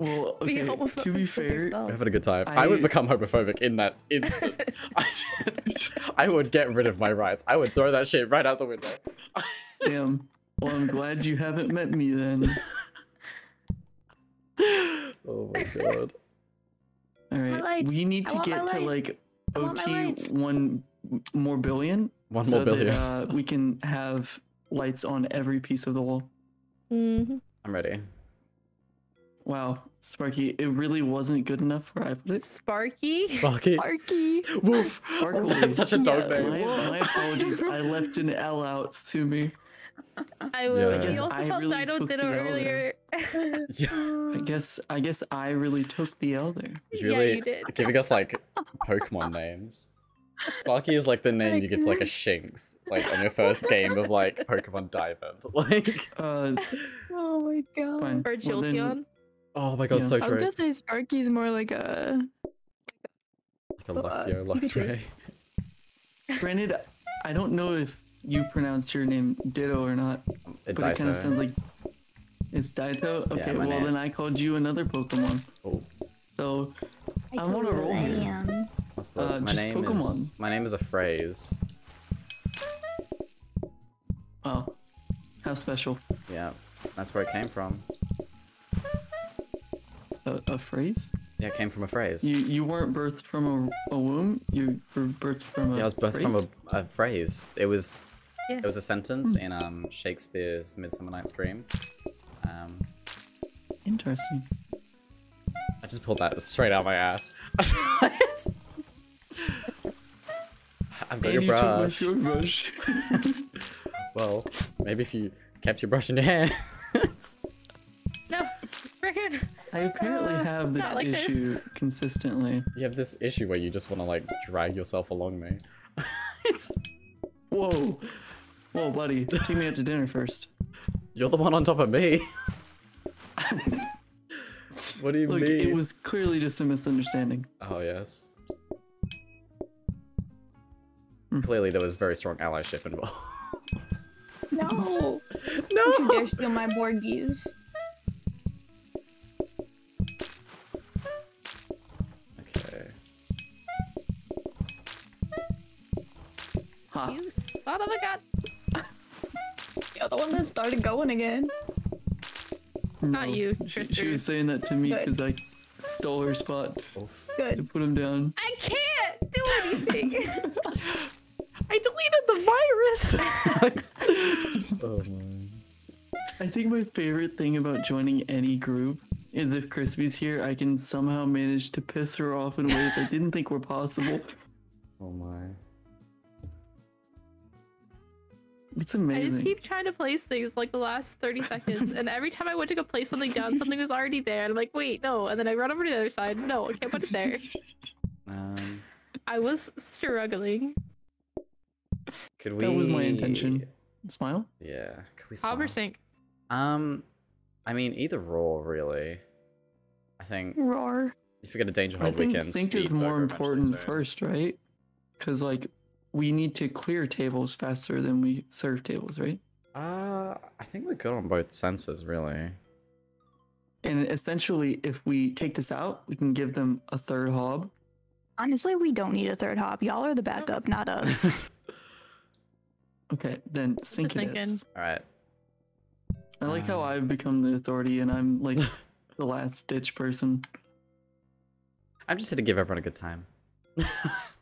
L: Well, <laughs>
D: Be
L: okay, to be fair.
A: I'm having a good time. I, would become homophobic in that <laughs> instant. I, <laughs> I would get rid of my rights. I would throw that shit right out the window.
L: damn. Well, I'm glad you haven't met me then.
A: Oh my god.
L: All right, we need to get to like
K: I want my
L: OT one more billion.
A: One
L: so
A: more billion.
L: That, uh, we can have lights on every piece of the wall.
D: Mm-hmm.
A: I'm ready.
L: Wow, Sparky, it really wasn't good enough where I put it.
D: Sparky.
A: Sparky.
K: Sparky. <laughs>
A: Woof.
L: Sparkly. <laughs>
A: That's such a dog
K: Yeah.
A: name.
L: My, my apologies. I <laughs> left an L out. Sue me.
D: I will.
A: Yeah.
D: You also
L: I
D: called
L: really
D: Dino
L: took
D: Ditto
L: the L
D: earlier.
L: I guess I guess I really took the L there.
A: He's
D: Yeah, you did.
A: giving us like Pokemon names. Sparky is like the name you give to like a Shinx, like on your first game of like Pokemon Diamond. Like,
L: Uh,
K: Oh my god.
L: fine.
D: Or
L: Well, then-
D: Jolteon.
A: Oh my god,
L: Yeah.
A: so
K: I was
A: true.
K: gonna say Sparky's more like a.
A: Like a
K: uh,
A: Luxio, <laughs>
K: Pikachu.
A: Luxray.
L: Granted, I don't know if you pronounced your name Ditto or not,
A: A
L: but it kind of sounds like it's
A: Ditto.
L: Okay,
A: my
L: well
A: name-
L: then I called you another Pokemon.
A: Oh,
L: So I'm on a roll here.
A: what's the,
L: Uh,
A: my
L: just
A: name is my name is a phrase.
L: Wow, how special.
A: Yeah, that's where it came from.
L: A, a phrase?
A: Yeah, it came from a phrase.
L: You you weren't birthed from a, a womb. You were birthed from a.
A: yeah, I was birthed from a, a phrase. It was
D: Yeah.
A: it was a sentence in um Shakespeare's Midsummer Night's Dream. Um,
L: Interesting.
A: I just pulled that straight out of my ass. <laughs> <laughs> I've got
L: And
A: your
L: you took
A: brush.
L: field brush. <laughs>
A: Well, maybe if you kept your brush in your hand.
D: No, Raccoon.
L: I apparently have this
D: not like this.
L: issue consistently.
A: you have this issue where you just want to like drag yourself along me. <laughs> it's
L: Whoa, whoa, buddy, take me out to dinner first.
A: you're the one on top of me. <laughs> what do you
L: Look,
A: mean?
L: it was clearly just a misunderstanding.
A: Oh yes.
L: Hmm.
A: Clearly, there was very strong allyship involved.
K: No. <laughs>
A: no.
K: Don't you dare steal my Borgies.
D: You son of a gun.
K: You're the one that started going again.
D: Not
L: No,
D: you,
L: She, she was saying that to me because I stole her spot
A: Oof.
L: to put him down.
D: I can't do anything. <laughs>
A: I deleted the virus. <laughs> oh my.
L: I think my favorite thing about joining any group is if Crispy's here, I can somehow manage to piss her off in ways I didn't think were possible. It's
D: I just keep trying to place things like the last 30 seconds, and every time I went to go place something down, something was already there. And I'm like, wait, no. And then I run over to the other side. No, I can't put it there.
A: Um,
D: I was struggling.
A: could we?
L: That was my intention. Smile?
A: Yeah. Could we?
D: Hop or
A: swap?
D: sink?
A: Um, I mean, either raw really. I think
K: Roar.
A: if you get a danger
L: I
A: hold, we
L: think
A: can sink
L: is more important first, right? Because like we need to clear tables faster than we serve tables, right?
A: Uh, I think we're good on both senses, really.
L: And essentially, if we take this out, we can give them a third hob.
K: Honestly, we don't need a third hob. Y'all are the backup, not <laughs> us.
L: Okay, then sink it
D: sink in.
A: All right.
L: I like how
A: Um,
L: I've become the authority and I'm like <laughs> the last ditch person.
A: I'm just here to give everyone a good time. <laughs>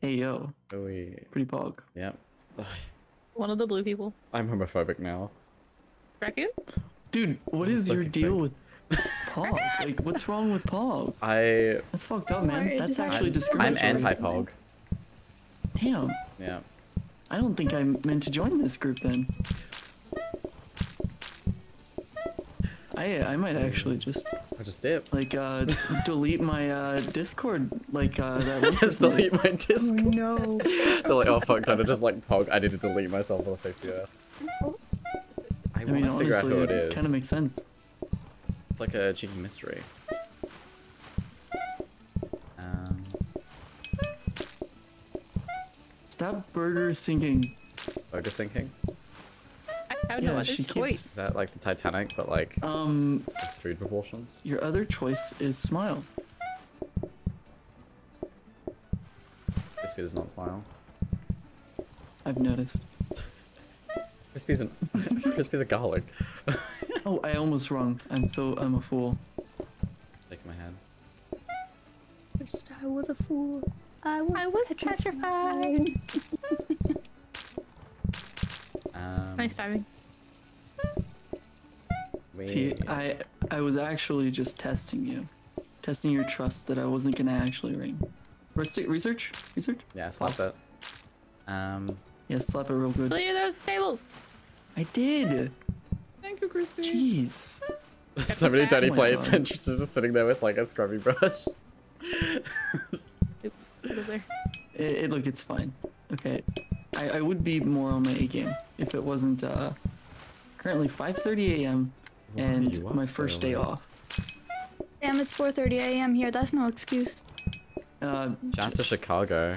L: Hey yo,
A: Oh, we.
L: pretty pog.
A: Yep. <sighs>
D: One of the blue people.
A: I'm homophobic now.
D: Raccoon?
L: Dude, what
A: I'm
L: is
A: so
L: your deal with pog? like, what's wrong with pog? <laughs>
A: I.
L: That's fucked up, man. That's actually
A: I'm, I'm
L: discriminatory.
A: anti-pog.
L: Damn,
A: Yeah.
L: I don't think I'm meant to join this group then. I I might actually just
A: I just dip.
L: like uh <laughs> delete my uh Discord like uh that <laughs> one
A: just
L: person-
A: delete my disc.
K: no. <laughs>
A: They're like, oh fuck, Donna, just like pog. I need to delete myself on the face of the earth. I,
L: I
A: want
L: mean,
A: to figure out
L: honestly,
A: who it
L: it
A: is.
L: kind of makes sense.
A: It's like a cheeky mystery. Um,
L: Stop burger sinking.
A: burger sinking.
D: I have
L: Yeah,
D: no other
L: she keeps
D: choice.
A: Is that like the Titanic, but like
L: Um,
A: food proportions?
L: your other choice is smile.
A: Crispy does not smile.
L: I've noticed.
A: Crispy's an <laughs> Crispy's a garlic.
L: Oh, I almost wrong. I'm so I'm a fool.
A: Shake my head.
K: I was a fool. I was,
D: I was petrified. <laughs>
A: Um,
D: Nice timing.
L: T,
A: we-
L: I I was actually just testing you, testing your trust that I wasn't gonna actually ring. Rest- Research, research.
A: Yeah, slap it. Um,
L: Yeah, slap it real good.
D: Clear those tables.
L: I did.
D: Thank you, Crispy.
L: Jeez.
A: so many dirty
L: Oh
A: plates
L: God.
A: and she's just sitting there with like a scrubby brush.
D: Oops. What is?
L: It, it, look, it's fine. Okay, I, I would be more on my A game if it wasn't uh, currently 5:30 a.m.
A: Why
L: and
A: you up
L: my
A: so
L: first day
A: early?
L: off.
K: Damn, it's 4:30 a.m. here. That's no excuse.
L: Uh,
A: Shout out to Chicago.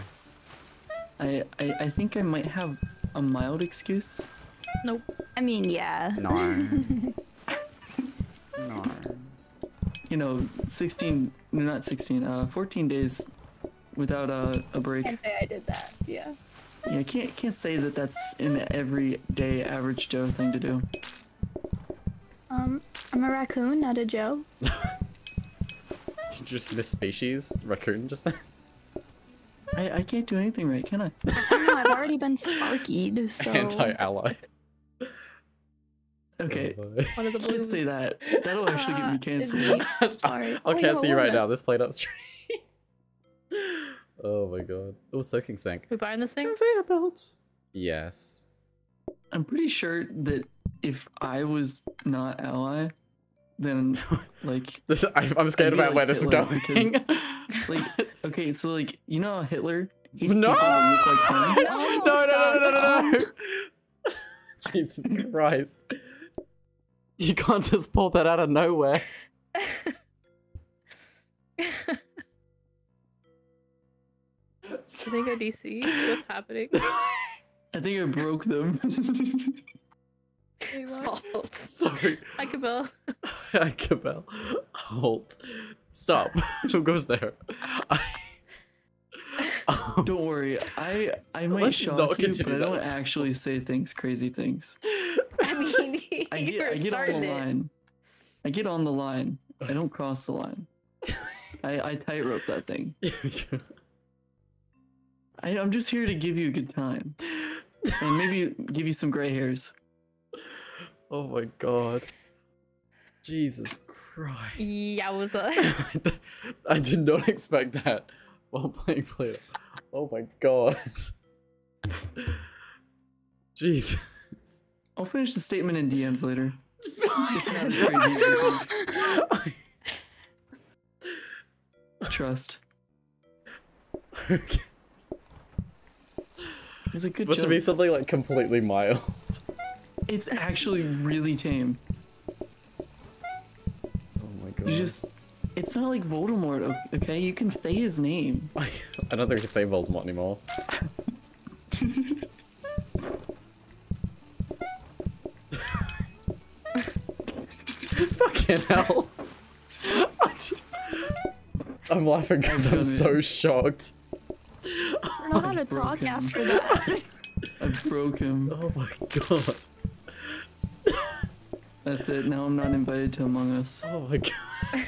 L: I, I I think I might have a mild excuse.
D: Nope.
K: I mean, yeah.
A: No. <laughs> no.
L: You know, 16, not 16, uh, 14 days without a, a break.
K: Can't say I did that. Yeah.
L: Yeah, I can't can't say that that's an everyday average Joe thing to do.
K: Um, I'm a raccoon, not a Joe. <laughs>
A: Did you just miss species? Raccoon just then?
L: I, I can't do anything right, can I? <laughs>
K: I don't know, I've already been sparkied, so.
A: Anti-ally. <laughs>
L: Okay,
A: Oh, boy.
D: One of the
L: can't say that. That'll actually get me canceled.
K: Sorry.
A: I'll
K: Wait,
A: cancel
K: what
A: you right
K: it?
A: now. This PlateUp stream. oh my god. Oh, soaking sink.
D: We buying this thing?
A: Conveyor belt. Yes.
L: I'm pretty sure that if I was not ally, then <laughs> like
A: This, I, I'm scared
L: I'd be
A: about where
L: like
A: this is
L: Hitler
A: going. <laughs>
L: like okay, so like you know Hitler he's
A: No!
L: people that look like <laughs>
A: no, no, no, no, no, no, no. Jesus Christ. You can't just pull that out of nowhere.
D: I think I DC. What's happening?
L: I think I broke them.
D: Halt. <laughs>
A: Sorry.
D: Hi, Cabell.
A: Cabell. <laughs> Halt. Stop. <laughs> Who goes there? I... Um,
L: Don't worry, I I might shock
A: not
L: you, but I don't
A: that.
L: actually say things crazy things.
D: I mean,
L: I
D: you
L: get I get on the
D: it.
L: line. I get on the line. I don't cross the line. I I tightrope that thing. I, I'm just here to give you a good time, and maybe give you some gray hairs.
A: Oh my god. Jesus Christ.
D: Yowza. <laughs>
A: I did not expect that while playing Player. Oh my god. <laughs> Jesus.
L: I'll finish the statement in DMs later. It's not <laughs> as
A: I
L: crazy as you
A: don't-
L: Trust.
A: Okay.
L: It was a good
A: Must
L: joke.
A: be something like completely mild.
L: It's actually really tame.
A: Oh my god.
L: You just. It's not like Voldemort, okay? You can say his name.
A: I don't think I can say Voldemort anymore. <laughs> Fucking hell. I'm laughing because
L: I've
A: I'm so shocked.
K: I don't know how to talk
L: broken.
K: after that.
L: I broke him.
A: Oh my god.
L: That's it. Now I'm not invited to Among Us.
A: Oh my god.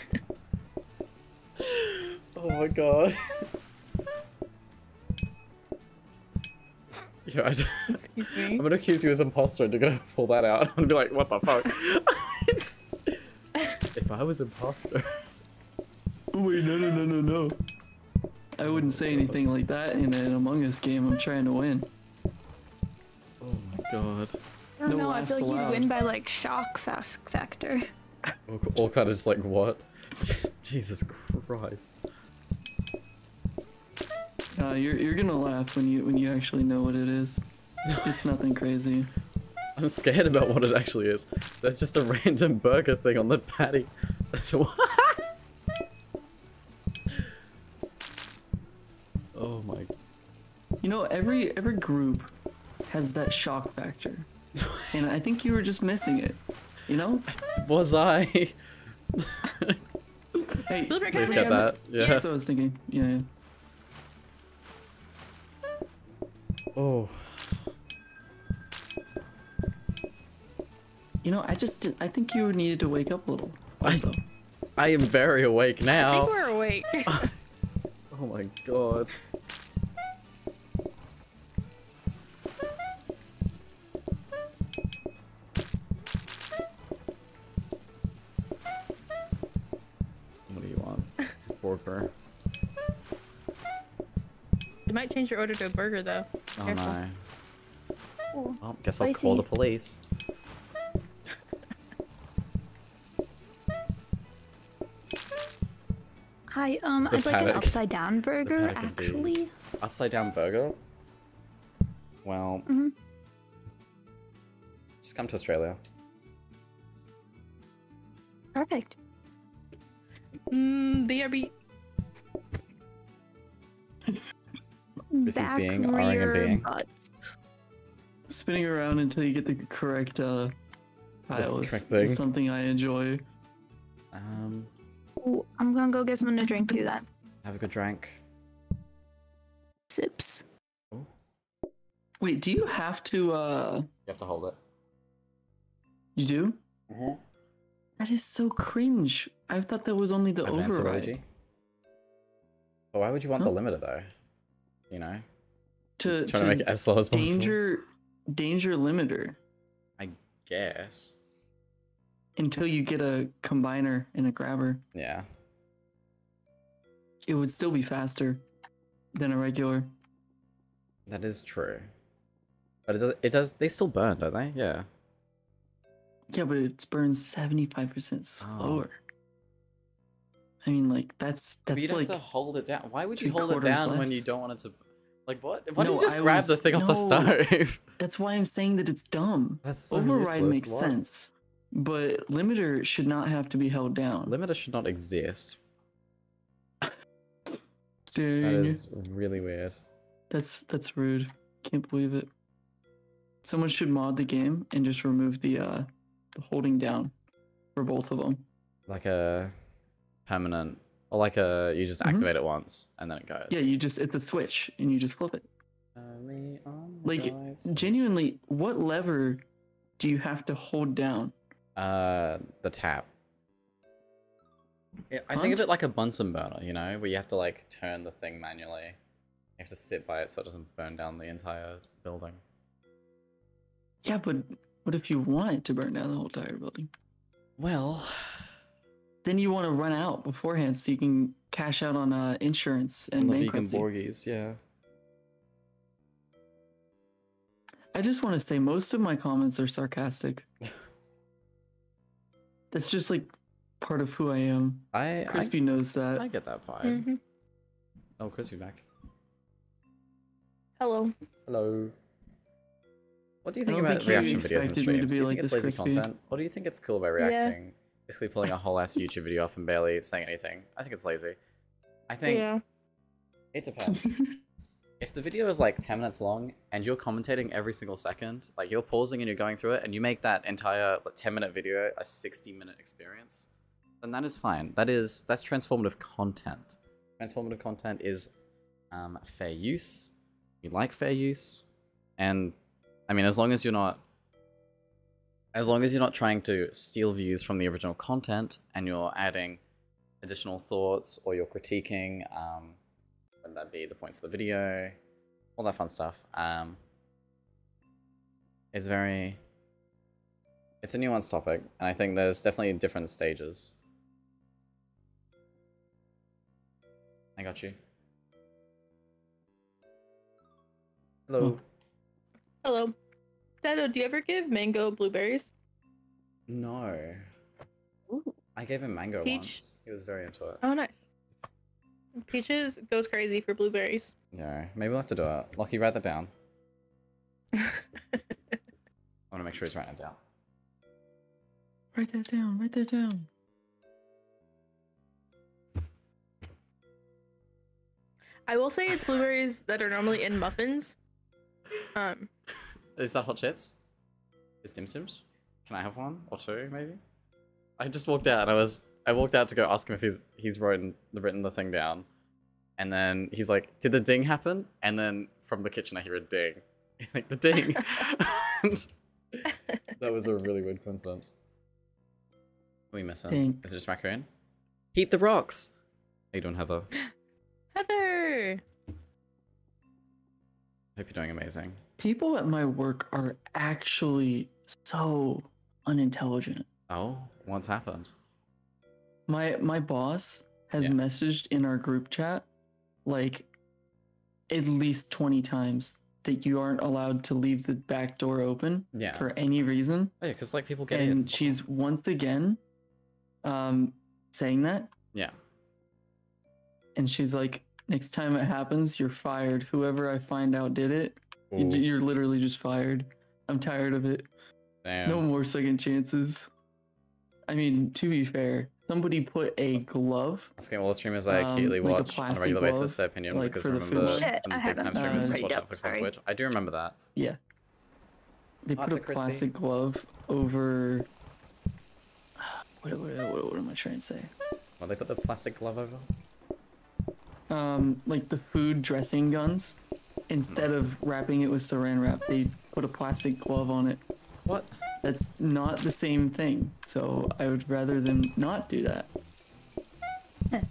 A: Oh my god. Yeah, I don't-
D: Excuse me.
A: I'm gonna accuse you as imposter and you're gonna pull that out. I'm gonna be like, what the fuck? <laughs> if I was imposter.
L: Oh wait, no, no, no, no, no. I wouldn't say anything like that in an Among Us game. I'm trying to win.
A: Oh my god.
K: I don't
L: No
K: know, I
L: laughs
K: feel like you
L: allowed.
K: win by like shock fast factor.
A: All, all kind of just like, what? <laughs> Jesus Christ.
L: Uh, you're you're gonna laugh when you when you actually know what it is. <laughs> It's nothing crazy.
A: I'm scared about what it actually is. There's just a random burger thing on the patty. <laughs> That's what? Oh my.
L: You know, every every group has that shock factor, and I think you were just missing it. You know?
A: Was I?
L: Hey,
D: Blueberry
A: Please
D: cabinet.
A: get that. Yes.
L: That's what I was thinking. Yeah. yeah.
A: Oh.
L: You know, I just did, I think you needed to wake up a little. Also.
A: I am very awake now.
D: I
A: now.
D: think we're awake. <laughs>
A: Oh my god. Burger.
D: You might change your order to a burger though.
A: Oh
D: Careful.
A: no.
K: Ooh.
A: Well, guess I'll call the police.
K: Hi, um,
A: The
K: I'd like an upside down burger,
A: panic indeed.
K: actually.
A: Upside down burger? Well,
K: mm -hmm.
A: just come to Australia.
K: Perfect.
D: Mm, BRB.
A: This is
K: Back
A: being, R and
K: rear
A: being.
K: butts.
L: Spinning around until you get the correct uh, tile is,
A: correct
L: is
A: thing.
L: something I enjoy.
A: Um,
K: Ooh, I'm gonna go get something to drink too then.
A: have a good drink.
K: Sips.
L: Wait, do you have to? uh
A: You have to hold it.
L: You do?
A: Mhm.
L: That is so cringe. I thought that was only the
A: Advance
L: override.
A: emoji. But why would you want the limiter though? You know?
L: To,
A: Trying to make it as slow as possible.
L: danger, danger limiter
A: I guess.
L: until you get a combiner and a grabber.
A: Yeah.
L: It would still be faster than a regular.
A: That is true. But it does, it does, they still burn, don't they? Yeah.
L: Yeah, but it burns seventy five percent slower. I mean, like that's
A: But
L: that's
A: you'd
L: like
A: have to hold it down. Why would you hold it down when you don't want it to. Like, what? Why don't you just
L: I
A: grab
L: was-
A: the thing off the stove? <laughs>
L: That's why I'm saying that it's dumb.
A: That's so
L: Override makes sense, but limiter should not have to be held down.
A: Limiter should not exist. <laughs> That is really weird.
L: That's that's rude. Can't believe it. Someone should mod the game and just remove the uh the holding down for both of them.
A: Like a permanent. Or like a. You just
L: Mhm.
A: activate it once and then it goes.
L: Yeah, you just it's a switch and you just flip it.
A: Turn me on,
L: Like
A: guys.
L: genuinely, what lever do you have to hold down?
A: Uh, the tap. Yeah, I think of it like a Bunsen burner, you know, where you have to like turn the thing manually. You have to sit by it so it doesn't burn down the entire building.
L: Yeah, but what if you want to burn down the whole entire building?
A: Well,
L: then you want to run out beforehand so you can cash out on uh, insurance and
A: And the vegan. Borgies, yeah.
L: I just want to say most of my comments are sarcastic. <laughs> That's just like part of who I am.
A: I
L: Crispy knows that.
A: I get that vibe.
D: Mhm.
A: Oh, Crispy back.
D: Hello.
A: Hello. What do you think about
L: think
A: reaction videos and
L: expected me to
A: streams? Do you
L: like
A: think it's
L: this
A: lazy
L: crispy.
A: content? Or do you think it's cool by
D: Yeah.
A: reacting? Basically pulling a whole ass YouTube video up and barely saying anything. I think it's lazy. I think
D: Yeah.
A: it depends. if the video is like 10 minutes long and you're commentating every single second, like you're pausing and you're going through it and you make that entire like, 10 minute video a 60 minute experience, then that is fine. That is that's transformative content. Transformative content is um, fair use. We like fair use, and I mean as long as you're not as long as you're not trying to steal views from the original content and you're adding additional thoughts or you're critiquing um, whether that be the points of the video, all that fun stuff. Um, it's very, it's a nuanced topic, and I think there's definitely different stages. I got you. Hello.
D: Hello. Dyto, do you ever give mango blueberries?
A: No. I gave him mango
D: Peach.
A: once. He was very into it.
D: Oh, nice. Peaches goes crazy for blueberries.
A: Yeah, maybe we'll have to do it. Lockie, write that down. <laughs> I want to make sure he's writing it down.
L: Write that down. Write that down.
D: I will say it's blueberries that are normally in muffins. Um,
A: Is that hot chips? Is dim sims? Can I have one or two, maybe? I just walked out. and I was I walked out to go ask him if he's he's written written the thing down, and then he's like, "Did the ding happen?" And then from the kitchen, I hear a ding, <laughs> like the ding. And <laughs> that was a really weird coincidence. What are we missing?
L: Ding.
A: Is it just macaroon? Heat the rocks. How you doing, Heather? <laughs>
D: Heather.
A: Hope you're doing amazing.
L: People at my work are actually so unintelligent.
A: Oh, what's happened?
L: My my boss has
A: Yeah.
L: messaged in our group chat like at least 20 times that you aren't allowed to leave the back door open
A: Yeah.
L: for any reason.
A: Oh, yeah, because like people get
L: and she's once again um saying that
A: Yeah.
L: and she's like next time it happens you're fired whoever i find out did it you-
A: Ooh.
L: you're literally just fired i'm tired of it
A: Damn.
L: no more second chances i mean to be fair somebody put a glove
A: Asking all the streamers I
L: um,
A: acutely
L: like
A: watch on a
L: plastic
A: regular basis
L: glove,
A: their opinion
L: like,
A: because
L: for the
A: remember.
K: Shit,
A: when
K: I
L: Uh,
A: big
K: haven't
A: time streamers just
K: read
A: watch
K: up,
A: Netflix on. Twitch. I do remember that.
L: yeah they
A: Lots
L: put a
A: of crispy.
L: plastic glove over <sighs> what, what, what, what am i trying to say
A: Well, they put the plastic glove over.
L: um, like the food dressing guns, instead of wrapping it with saran wrap, they put a plastic glove on it.
A: What?
L: That's not the same thing. So I would rather them not do that. <laughs>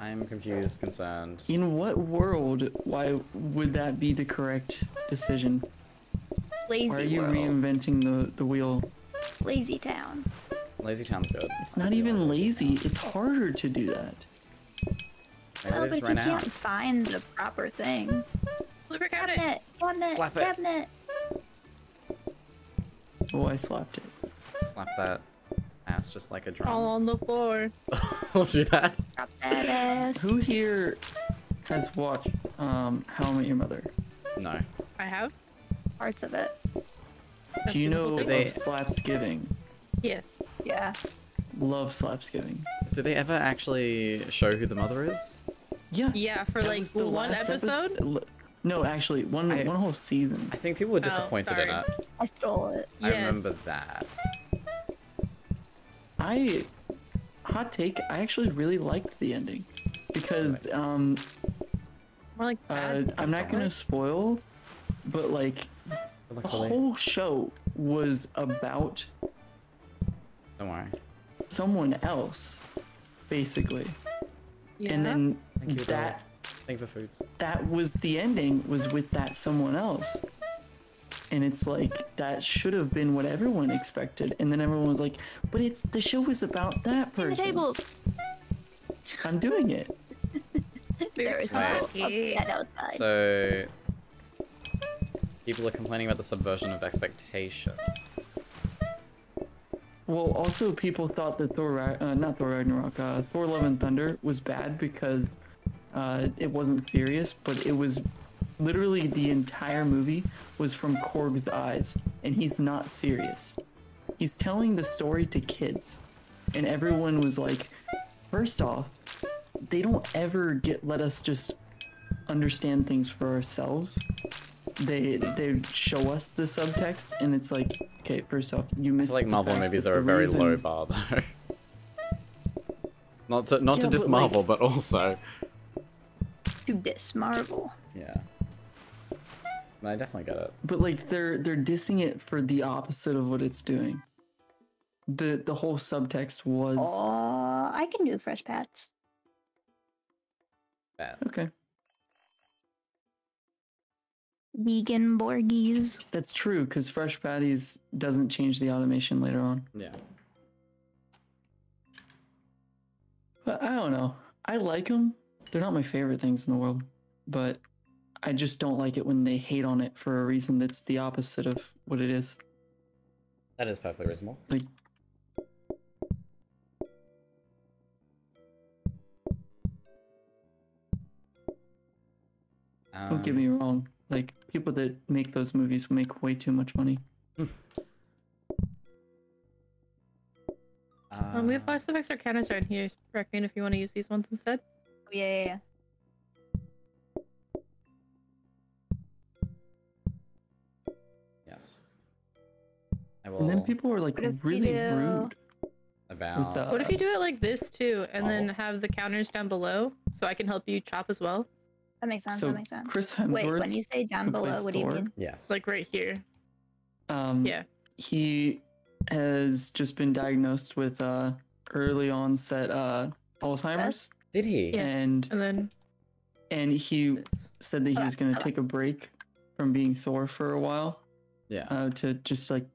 A: I'm confused, concerned.
L: In what world, why would that be the correct decision?
K: Lazy
L: Why are you
K: world.
L: reinventing the, the wheel?
K: Lazy town.
A: Lazy Town's good.
L: It's not even lazy. It's harder to do that.
A: Maybe
K: Oh,
A: they
K: but
A: just
K: if you
A: out.
K: can't find the proper thing.
D: Flipper cabinet.
K: Cabinet, cabinet,
A: Slap it.
K: cabinet.
L: Oh, I slapped it.
A: Slap that ass just like a drum.
D: All on the floor. <laughs>
A: I'll do that.
K: Drop that ass.
L: Who here has watched um, How I Met Your Mother?
A: No.
D: I have.
K: Parts of it.
L: Do you know
A: They-
L: of Slapsgiving?
D: Yes.
K: Yeah.
L: Love Slapsgiving.
A: Did they ever actually show who the mother is?
L: Yeah.
D: Yeah, for
L: That
D: like
L: the
D: one
L: last
D: episode.
L: No, actually, one
A: I-
L: one whole season.
A: I think people were
D: Oh,
A: disappointed in
D: sorry.
A: it.
K: I stole it.
A: I remember that.
L: I hot take. I actually really liked the ending because um
D: More like
L: uh,
D: bad.
L: I'm not gonna spoil, but like the whole show was about
A: Don't worry.
L: Someone else, basically,
D: yeah.
L: and then
A: Thank you,
L: that
A: Thank you for foods.
L: that was the ending was with that someone else and it's like that should have been what everyone expected and then everyone was like but it's the show was about that
K: In the
L: person
K: tables.
L: i'm doing it <laughs>
K: There is
A: Wait.
K: no upset outside.
A: So, people are complaining about the subversion of expectations.
L: Well also people thought that thor uh, not thor ragnarok uh, thor love and thunder was bad because uh, it wasn't serious but it was literally the entire movie was from korg's eyes and he's not serious. He's telling the story to kids and everyone was like first off they don't ever get let us just understand things for ourselves they they show us the subtext and it's like okay first off you
A: I
L: missed
A: like
L: the
A: Marvel
L: fact
A: movies are a
L: the
A: very low bar, though. <laughs> not to not
L: Yeah,
A: to diss
L: but, like-
A: Marvel, but also,
K: To diss Marvel.
A: yeah. No, I definitely get it.
L: but like they're they're dissing it for the opposite of what it's doing the the whole subtext was
K: Oh, I can do fresh pats.
A: Bad.
L: okay
K: Vegan Borgies.
L: that's true because fresh patties doesn't change the automation later on
A: Yeah.
L: but i don't know i like them they're not my favorite things in the world but i just don't like it when they hate on it for a reason that's the opposite of what it is
A: That is perfectly reasonable.
L: like don't get
A: Um,
L: me wrong like people that make those movies make way too much money
D: Um, we have
A: uh,
D: flash effects Arcanas are in here, Raccoon, if you want to use these ones instead.
K: Oh, yeah, yeah, yeah.
A: Yes. I will
L: and then people were like
K: What if we
L: really
K: do-
L: rude
A: about.
L: the-
D: What if you do it like this too, and
A: Oh.
D: then have the counters down below, so I can help you chop as well?
K: That makes sense.
L: So
K: that makes sense.
L: Chris
K: Wait, when you say down below,
L: plays
K: what do you
L: Thor,
K: mean?
A: Yes.
D: Like right here.
L: Um,
D: Yeah.
L: He has just been diagnosed with uh, early onset uh, Alzheimer's.
A: Did he?
D: Yeah.
L: And
D: And then
L: and he said that he was going to take a break from being Thor for a while
A: Yeah.
L: uh, to just like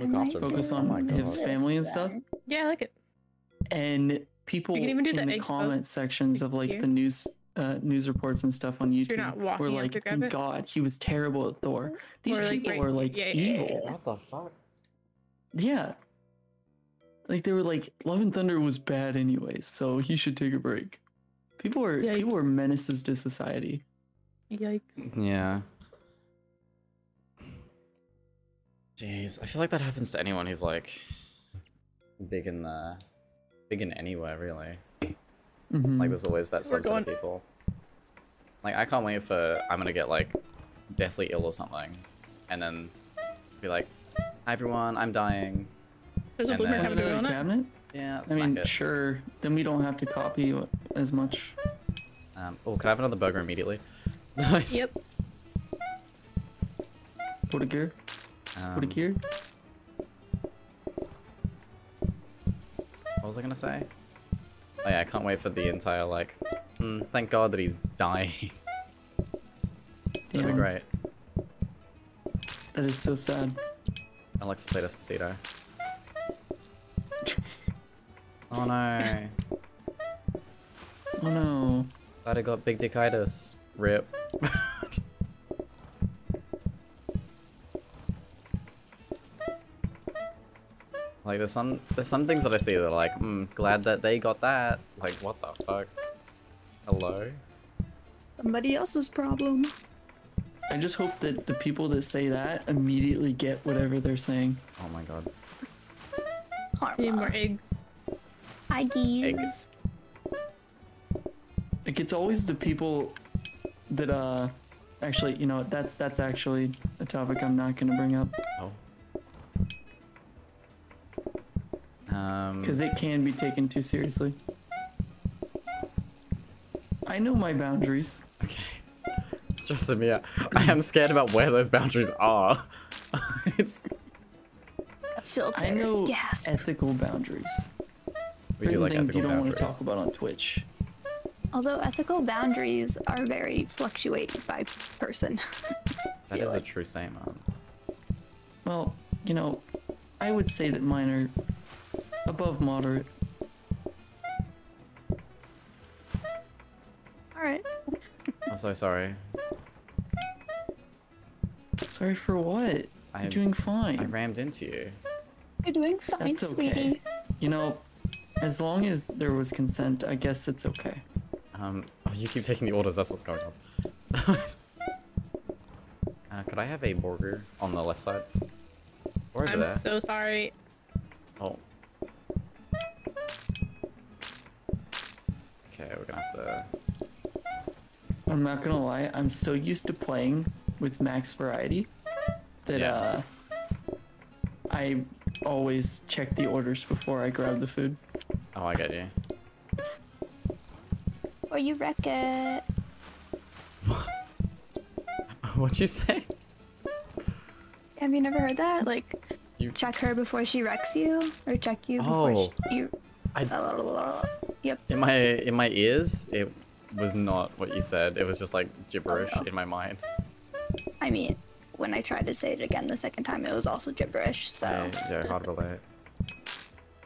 A: Look after
L: focus on
A: Oh
L: his
A: God.
L: family and stuff.
D: yeah, I like it.
L: And people
D: can even do
L: in the
D: egg vote
L: comment sections of like
D: here.
L: the news uh, news reports and stuff on YouTube
D: not
L: were
D: walking up
L: like, "Thank? God, he was terrible at Thor. These
D: Or,
L: people
D: right-
L: are like
D: yeah, yeah, yeah,
L: evil.
D: yeah.
A: What the fuck?
L: Yeah. Like they were like Love and Thunder was bad anyway, so he should take a break. People were are people are
D: Yikes.
L: menaces to society.
D: Yikes.
A: Yeah. Jeez, I feel like that happens to anyone who's like big in the big in anywhere really.
L: Mhm.
A: Like there's always that
D: We're
A: subset of people. Like I can't wait for I'm gonna get like deathly ill or something, and then be like, "Hi everyone, I'm dying."
D: There's a
A: And
D: boomer
A: then-
D: cabinet
L: Another
D: on it.
L: cabinet?
A: Yeah,
L: I mean,
A: it.
L: sure. Then we don't have to copy as much.
A: Um, oh, can I have another burger immediately? <laughs> Nice.
D: Yep.
L: Put a gear.
A: Um,
L: Put a gear.
A: What was I gonna say? Oh yeah, I can't wait for the entire like. Hmm, thank God that he's dying. <laughs> That'd be great.
L: That is so sad.
A: Alexa play Despacito. Oh no. <laughs>
L: Oh no.
A: Glad I got big dickitis. Rip. <laughs> like there's some there's some things that I see that are like, hmm, glad that they got that. Like what the fuck? Hello?
K: Somebody else's problem.
L: I just hope that the people that say that immediately get whatever they're saying.
A: Oh my god.
D: Need more eggs.
K: Eggies.
A: Eggs.
L: Like it's always the people that uh actually, you know, that's that's actually a topic I'm not gonna bring up
A: Oh. Um
L: because it can be taken too seriously. I know my boundaries.
A: Okay. Stressing me out. I am scared about where those boundaries are. <laughs> it's
K: Filter.
L: I know
K: Gasp.
L: ethical boundaries.
A: we do
L: Certain
A: like
L: things
A: ethical
L: you don't want to talk about on Twitch.
K: Although ethical boundaries are very fluctuate by person. <laughs>
A: that is
K: feel
A: is a true statement.
L: Well, you know, I would say that mine are above moderate.
K: Alright. <laughs>
A: I'm so sorry.
L: Sorry for what?
A: I,
L: You're doing fine.
A: I rammed into you.
K: You're doing fine,
L: That's
K: sweetie.
L: okay. You know, as long as there was consent, I guess it's okay.
A: Um, oh, you keep taking the orders, that's what's going on. <laughs> uh, could I have a burger on the left side? Or over
D: I'm
A: there?
D: so sorry.
A: Oh. Okay, we're gonna have to...
L: I'm not gonna lie, I'm so used to playing with max variety that
A: Yeah.
L: uh I always check the orders before I grab the food.
A: Oh, I get you.
K: Or you wreck it. <laughs>
A: What'd you say?
K: Have you never heard that? Like,
A: You-
K: check her before she wrecks you, or check you before
A: Oh.
K: she, you.
A: I-
K: Yep.
A: In my in my ears, it was not what you said. It was just like gibberish
K: Oh, no.
A: in my mind.
K: I mean, when I tried to say it again the second time, it was also gibberish. So.
A: Yeah, yeah, hard to relate.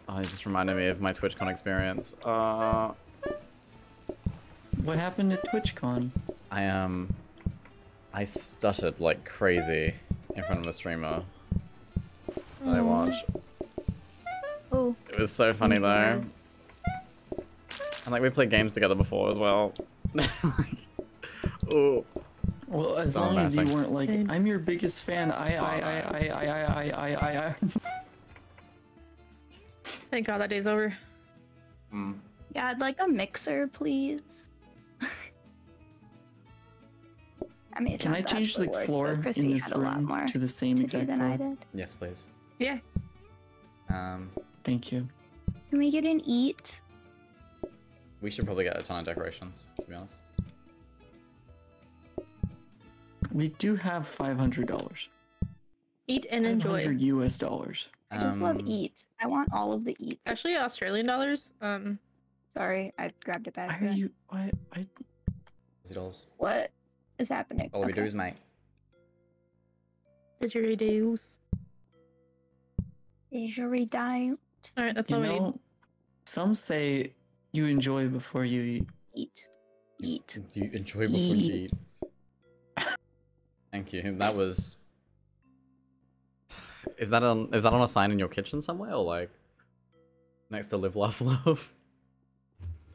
A: Oh, it just reminded me of my TwitchCon experience. Uh,
L: What happened at TwitchCon?
A: I um, I stuttered like crazy in front of a streamer that I watched.
K: Oh.
A: It was so funny
K: I'm
A: though.
K: sorry.
A: And like we played games together before as well. <laughs> oh,
L: Well, as
A: So
L: long as you weren't like, I'm your biggest fan. I, I, I, I, I, I, I, I, I. <laughs>
D: Thank God that day's over.
A: Hmm.
K: Yeah, I'd like a mixer, please. <laughs> I mean,
L: Can I change the
K: absolute worst,
L: floor
K: but
L: in this
K: had a lot
L: room
K: more
L: to the same
K: to
L: exact
K: than I
L: floor?
K: did.
A: Yes, please.
D: Yeah.
A: Um,
L: Thank you.
K: Can we get an eat?
A: we should probably get a ton of decorations, to be honest.
L: We do have five hundred dollars.
D: Eat and enjoy.
L: U.S. dollars.
K: I just love
A: Um,
K: eat. I want all of the eats.
D: Actually, Australian dollars. Um,
K: Sorry, I grabbed it back.
L: Why are
K: accident.
L: you? Why? I.
A: Aussie dolls.
K: What is happening?
A: All we do
K: Okay.
A: is mate.
D: Didgeridoos.
K: Didgeridoo.
D: All right, that's
L: You
D: all we need.
L: know, some say you enjoy before you eat.
K: Eat. Eat.
A: Do you enjoy before you eat? Thank you. That was. Is that on? Is that on a sign in your kitchen somewhere, or like next to live, laugh, love?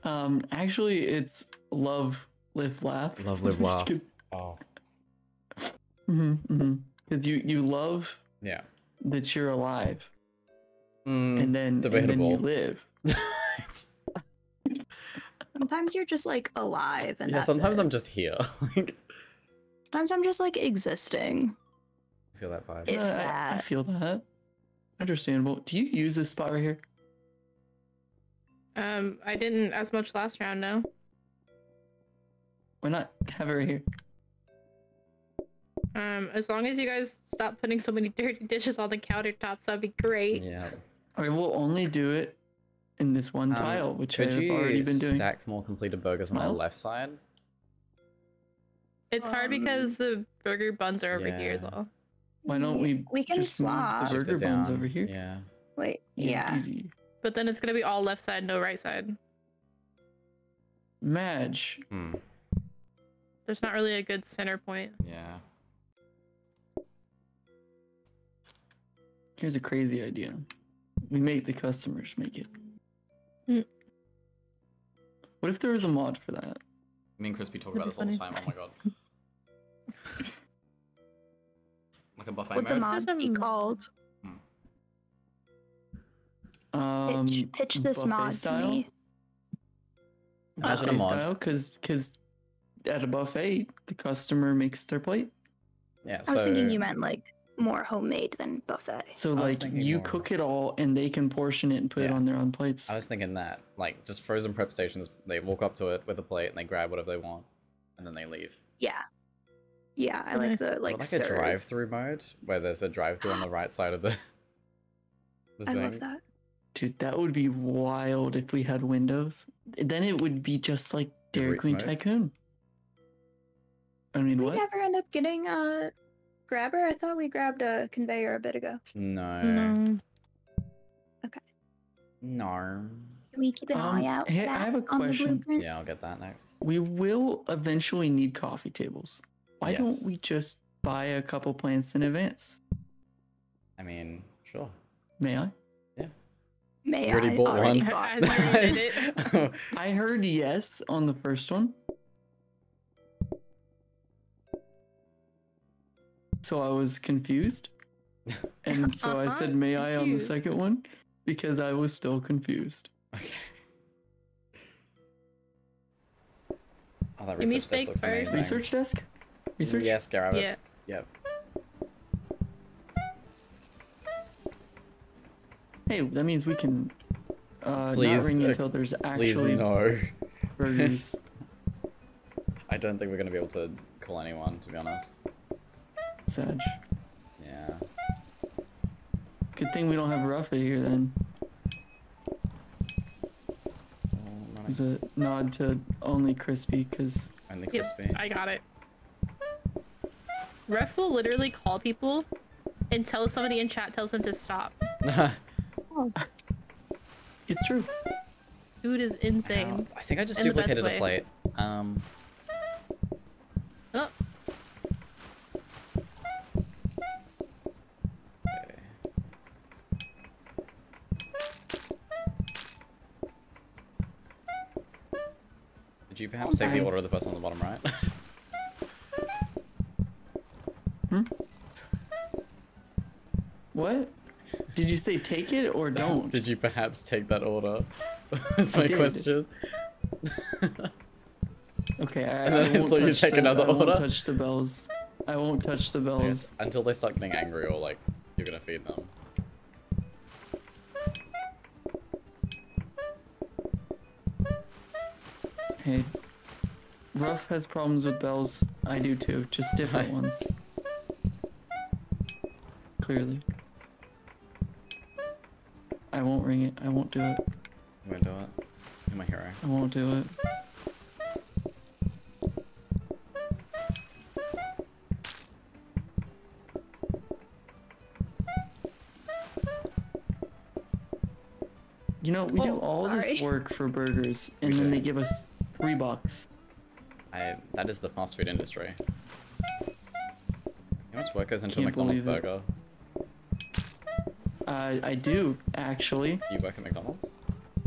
L: Um, actually, it's love, live, laugh.
A: Love, <laughs> live, laugh. Oh.
L: Mm-hmm. Mm-hmm. Because you you love
A: Yeah.
L: that you're alive,
A: Mm,
L: and then and then
A: debatable.
L: you live. <laughs>
K: Sometimes you're just like alive, and
A: yeah.
K: that's
A: Sometimes
K: it.
A: I'm just here. <laughs> like,
K: Sometimes I'm just like existing.
A: I feel that vibe.
K: If
L: Uh, I- I, feel that. Understandable. Do you use this spot right here?
D: Um, I didn't as much last round. No.
L: Why not have it right here?
D: Um, as long as you guys stop putting so many <laughs> dirty dishes on the countertops, that'd be great.
A: Yeah.
L: I will only do it in this one
A: Um,
L: tile, which I've already been doing.
A: stack more completed burgers on the left side?
D: It's hard
K: Um,
D: because the burger buns are over here as well.
L: Why don't we?
K: We can
L: just move
K: swap.
L: the burger buns over here.
A: Yeah.
K: Wait,
L: Yeah,
K: yeah.
L: Easy.
D: But then it's gonna be all left side, no right side.
L: Madge.
A: Hmm.
D: There's not really a good center point.
A: Yeah.
L: Here's a crazy idea. We make the customers make it.
D: Mm.
L: What if there was a mod for that?
A: Me and Crispy talk
D: That'd
A: about
D: be
A: this all the time. Oh my god. <laughs> like a buffet
K: What the
A: mode.
K: mod be
D: Some-
K: called?
L: Um,
K: Pitch, pitch this mod
L: style?
K: to me.
A: Imagine a mod.
L: style, because because at a buffet the customer makes their plate.
A: Yeah.
K: I was thinking you meant like more homemade than buffet.
L: So like you
A: more-
L: cook it all and they can portion it and put it on their own plates.
A: I was thinking that, like, just frozen prep stations. They walk up to it with a plate and they grab whatever they want, and then they leave.
K: Yeah. Yeah, I like
D: nice.
K: the
A: Or
K: like,
A: like
K: serve.
A: a drive-through mode where there's a drive-through on the right side of the. <gasps> the
K: I
A: thing.
K: love that.
L: Dude, that would be wild if we had windows. Then it would be just like Dairy Queen
A: mode?
L: Tycoon. I mean,
K: We
L: what?
K: never end up getting a grabber. I thought we grabbed a conveyor a bit ago.
A: No.
D: No.
A: No.
K: Can we keep an
L: Um,
K: eye out? for
L: hey, I have a
K: on
L: question.
A: Yeah, I'll get that next.
L: We will eventually need coffee tables. Why
A: Yes.
L: don't we just buy a couple plants in advance?
A: I mean, sure.
L: May I?
K: Yeah.
A: May already
K: I
A: bought
K: already
A: one.
K: bought <laughs>
D: As you
K: one.
D: it. <laughs>
L: I heard yes on the first one. So I was confused. <laughs> And so I said,
D: Uh-huh,
L: may I on the second one? Because I was still confused.
A: Okay. <laughs> Oh, that research desk looks
D: first.
A: amazing.
L: Research desk? Research?
A: Yes, grab it.
D: Yeah.
A: Yep.
L: Hey, that means we can uh,
A: Please,
L: not ring
A: uh,
L: until there's
A: Please
L: actually
A: no.
L: burgers. <laughs>
A: I don't think we're gonna be able to call anyone, to be honest.
L: Sag.
A: Yeah.
L: Good thing we don't have Rafa here then. It's a nod to only Crispy, because
A: Only
D: Yep,
A: crispy.
D: I got it. Ref will literally call people until somebody in chat tells them to stop. <laughs>
L: it's true.
D: Dude is insane.
A: I think I just
D: In the
A: duplicated a
D: way.
A: plate. Um. Perhaps take the order of the person on the bottom right? Hmm?
L: What? Did you say take it or don't?
A: Did you perhaps take that order? <laughs> That's my question. <laughs>
L: Okay, I, <laughs>
A: and then I,
L: won't
A: saw you
L: touch
A: take
L: the,
A: another
L: I won't
A: order.
L: touch the bells. I won't touch the bells.
A: Yes, Until they start getting angry or like you're gonna feed them.
L: Hey, Ruff has problems with bells. I do too, just different ones. Clearly. I won't ring it. I won't do it.
A: You wanna do it? You're my hero.
L: I won't do it. You know, we do
K: Oh,
L: all this <laughs> work for burgers, and then they give us three bucks.
A: I that is the fast food industry. How much work goes into a
L: Can't
A: McDonald's burger?
L: Uh, I do actually.
A: You work at McDonald's?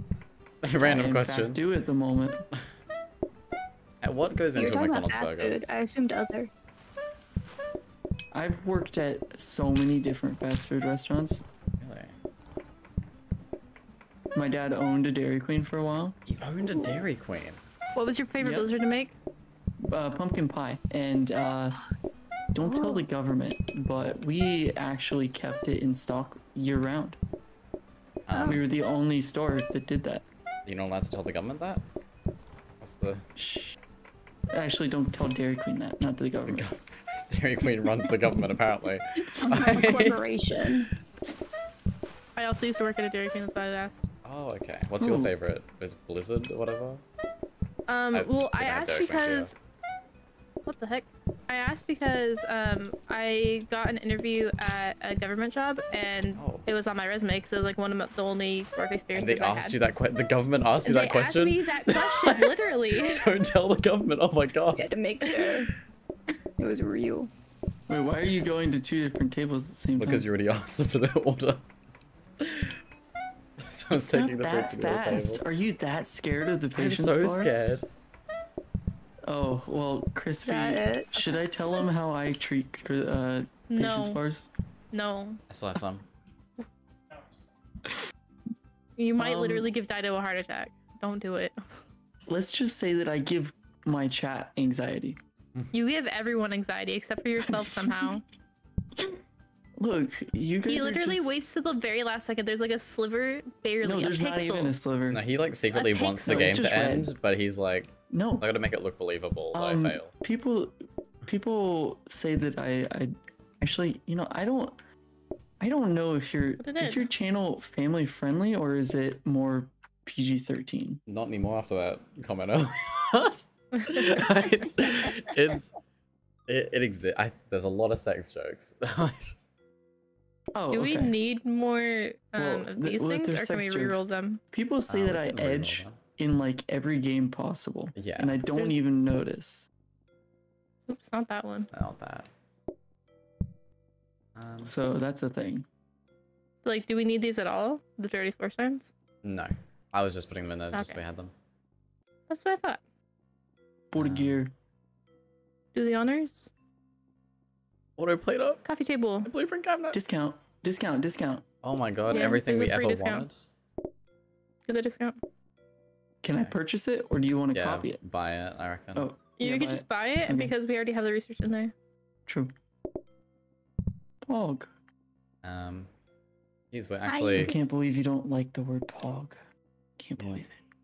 A: <laughs>
L: I,
A: Random
L: in
A: question.
L: Fact, do at the moment. <laughs>
A: Uh, What goes
K: You're
A: into a
K: talking about
A: McDonald's
K: fast
A: burger?
K: food. I assumed other.
L: I've worked at so many different fast food restaurants.
A: Really?
L: My dad owned a Dairy Queen for a while.
A: You owned a Dairy Queen.
D: What was your favorite
L: Yep.
D: blizzard to make?
L: Uh, pumpkin pie, and uh, don't tell the government, but we actually kept it in stock year round.
A: Um,
L: we were the only store that did that.
A: You're not allowed to tell the government that? What's the
L: Actually, don't tell Dairy Queen that, not to the government. <laughs>
A: Dairy Queen runs the government apparently? <laughs>
K: I'm a <laughs> corporation.
D: I also used to work at a Dairy Queen. That's why I asked.
A: Oh, okay. What's your favorite? Is Blizzard or whatever?
D: Um,
A: I
D: well, I
A: I had
D: asked
A: Dairy Queens, yeah.
D: because. What the heck? I asked because um, I got an interview at a government job and it was on my resume because it was like one of the only work
A: Oh. And
D: experiences
A: they
D: I
A: asked
D: had.
A: you that question. The government asked you
D: they
A: that question.
D: They asked me that question, <laughs> literally. <laughs>
A: Don't tell the government. Oh my god.
K: You had to make sure it was real.
L: Wait, why are you going to two different tables at the same
A: Because
L: time?
A: Because you already asked them for their order. <laughs> Someone's
L: It's
A: taking the food
L: that
A: from the
L: fast.
A: table.
L: Are you that scared of the
A: I'm
L: patient's
A: so
L: bar?
A: scared.
L: Oh well, Crispy. Should I tell him how I treat cri- uh, patient's
D: No.
L: bars?
D: No,
A: I still have some.
D: you might
L: Um,
D: literally give Dyto a heart attack. Don't do it.
L: Let's just say that I give my chat anxiety.
D: You give everyone anxiety except for yourself somehow. <laughs>
L: Look, you guys
D: he literally
L: just...
D: waits to the very last second. There's like a sliver, barely
L: No,
D: a
L: there's
D: pixel.
L: not even a sliver.
A: No, he like secretly wants the game to
L: red.
A: end, but he's like,
L: No.
A: I gotta make it look believable
L: Um,
A: I fail.
L: People, people say that I, I, actually, you know, I don't, I don't know if your
D: Put it
L: is
D: in.
L: your channel family friendly or is it more PG thirteen?
A: Not anymore after that comment earlier. <laughs> it's, it's, it, it exists. I, there's a lot of sex jokes. <laughs>
L: Oh,
D: Do we need more um,
L: Well,
D: of these
L: well,
D: things,
L: they're
D: or can we
L: sex
D: reroll them?
L: People say
A: Uh,
L: that I edge
A: them.
L: in like every game possible.
A: Yeah.
L: And I don't
D: There's-
L: even notice.
D: Oops, not that one.
A: Not that. Um,
L: So that's a thing.
D: Like, do we need these at all? The dirty floor signs?
A: no. I was just putting them in there just so we had them.
D: That's what I thought.
L: Border
A: Um,
L: gear.
D: Do the honors.
A: Auto plate up.
D: Coffee table.
A: Blueprint cabinet.
L: Discount. Discount. Discount.
A: Oh my god,
D: Yeah,
A: everything
D: there's
A: we
D: a free
A: ever
D: discount.
A: wanted.
D: Get the discount.
L: Can I purchase it or do you want to
A: Yeah,
L: copy it?
A: buy it, I reckon.
L: Oh,
D: You
L: yeah,
D: could just
L: it.
D: buy it
L: Okay.
D: because we already have the research in there.
L: True. Pog.
A: Um, geez, we're
L: I
A: actually.
L: can't believe you don't like the word pog. Can't
A: Yeah.
L: believe it.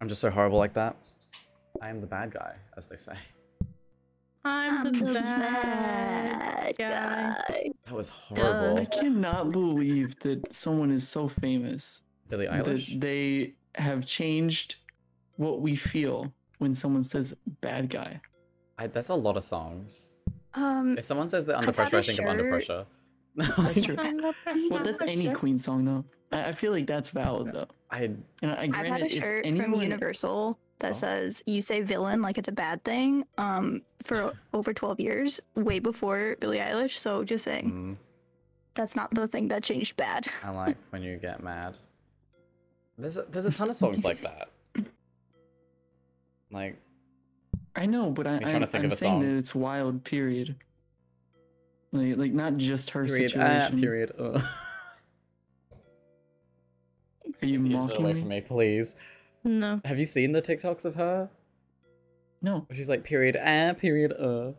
A: I'm just so horrible like that. I am the bad guy, as they say.
D: I'm,
K: I'm
D: the,
K: the
D: bad
K: bad
D: guy.
A: That was horrible.
L: I cannot believe that someone is so famous
A: Billie
L: that
A: Eilish.
L: they have changed what we feel when someone says bad guy.
A: I, that's a lot of songs.
K: Um,
A: If someone says they're under
K: I
A: pressure, I think I'm under
K: shirt.
A: pressure.
L: That's <laughs> true. Well, that's any
K: shirt.
L: Queen song though. I, I feel like that's valid though.
A: I
L: And I,
K: I've had a
L: if
K: shirt
L: anyone,
K: from Universal that
A: Oh.
K: says "You say villain like it's a bad thing." Um, for over twelve years, way before Billie Eilish. So just saying,
A: mm,
K: that's not the thing that changed bad.
A: I like when you get mad. There's a, there's a ton of <laughs> songs like that. Like
L: I know, but I,
A: You're trying
L: I,
A: to think
L: I'm
A: of a
L: saying
A: song.
L: that it's wild. Period. Like, like not just her
A: period. Ah,
L: situation.
A: period. Uh.
L: Are you
A: Get it
L: mocking
A: away
L: me?
A: from me, please.
D: No.
A: Have you seen the TikToks of her?
L: No,
A: She's like period. Ah, period. Uh.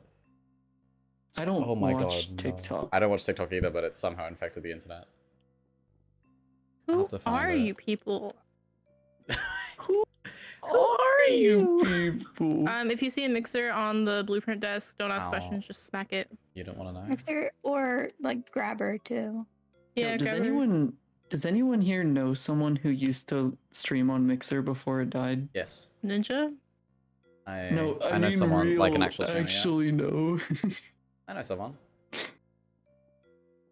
L: I don't
A: Oh my
L: watch
A: god. no.
L: TikTok.
A: I don't watch TikTok either, but it's somehow infected the internet.
D: Who
A: have to find
D: are
A: it.
D: you people? <laughs>
L: Who are you people?
D: Um, if you see a mixer on the blueprint desk, don't ask
A: Ow.
D: questions, just smack it.
A: You don't want to know.
K: Mixer or like grabber too.
D: Yeah,
L: Yo, does
D: grab her.
L: anyone Does anyone here know someone who used to stream on Mixer before it died?
A: Yes.
D: Ninja?
A: I
L: No, I,
A: I know
L: mean
A: someone like an actual streamer. yeah.
L: Actually, no.
A: I know someone.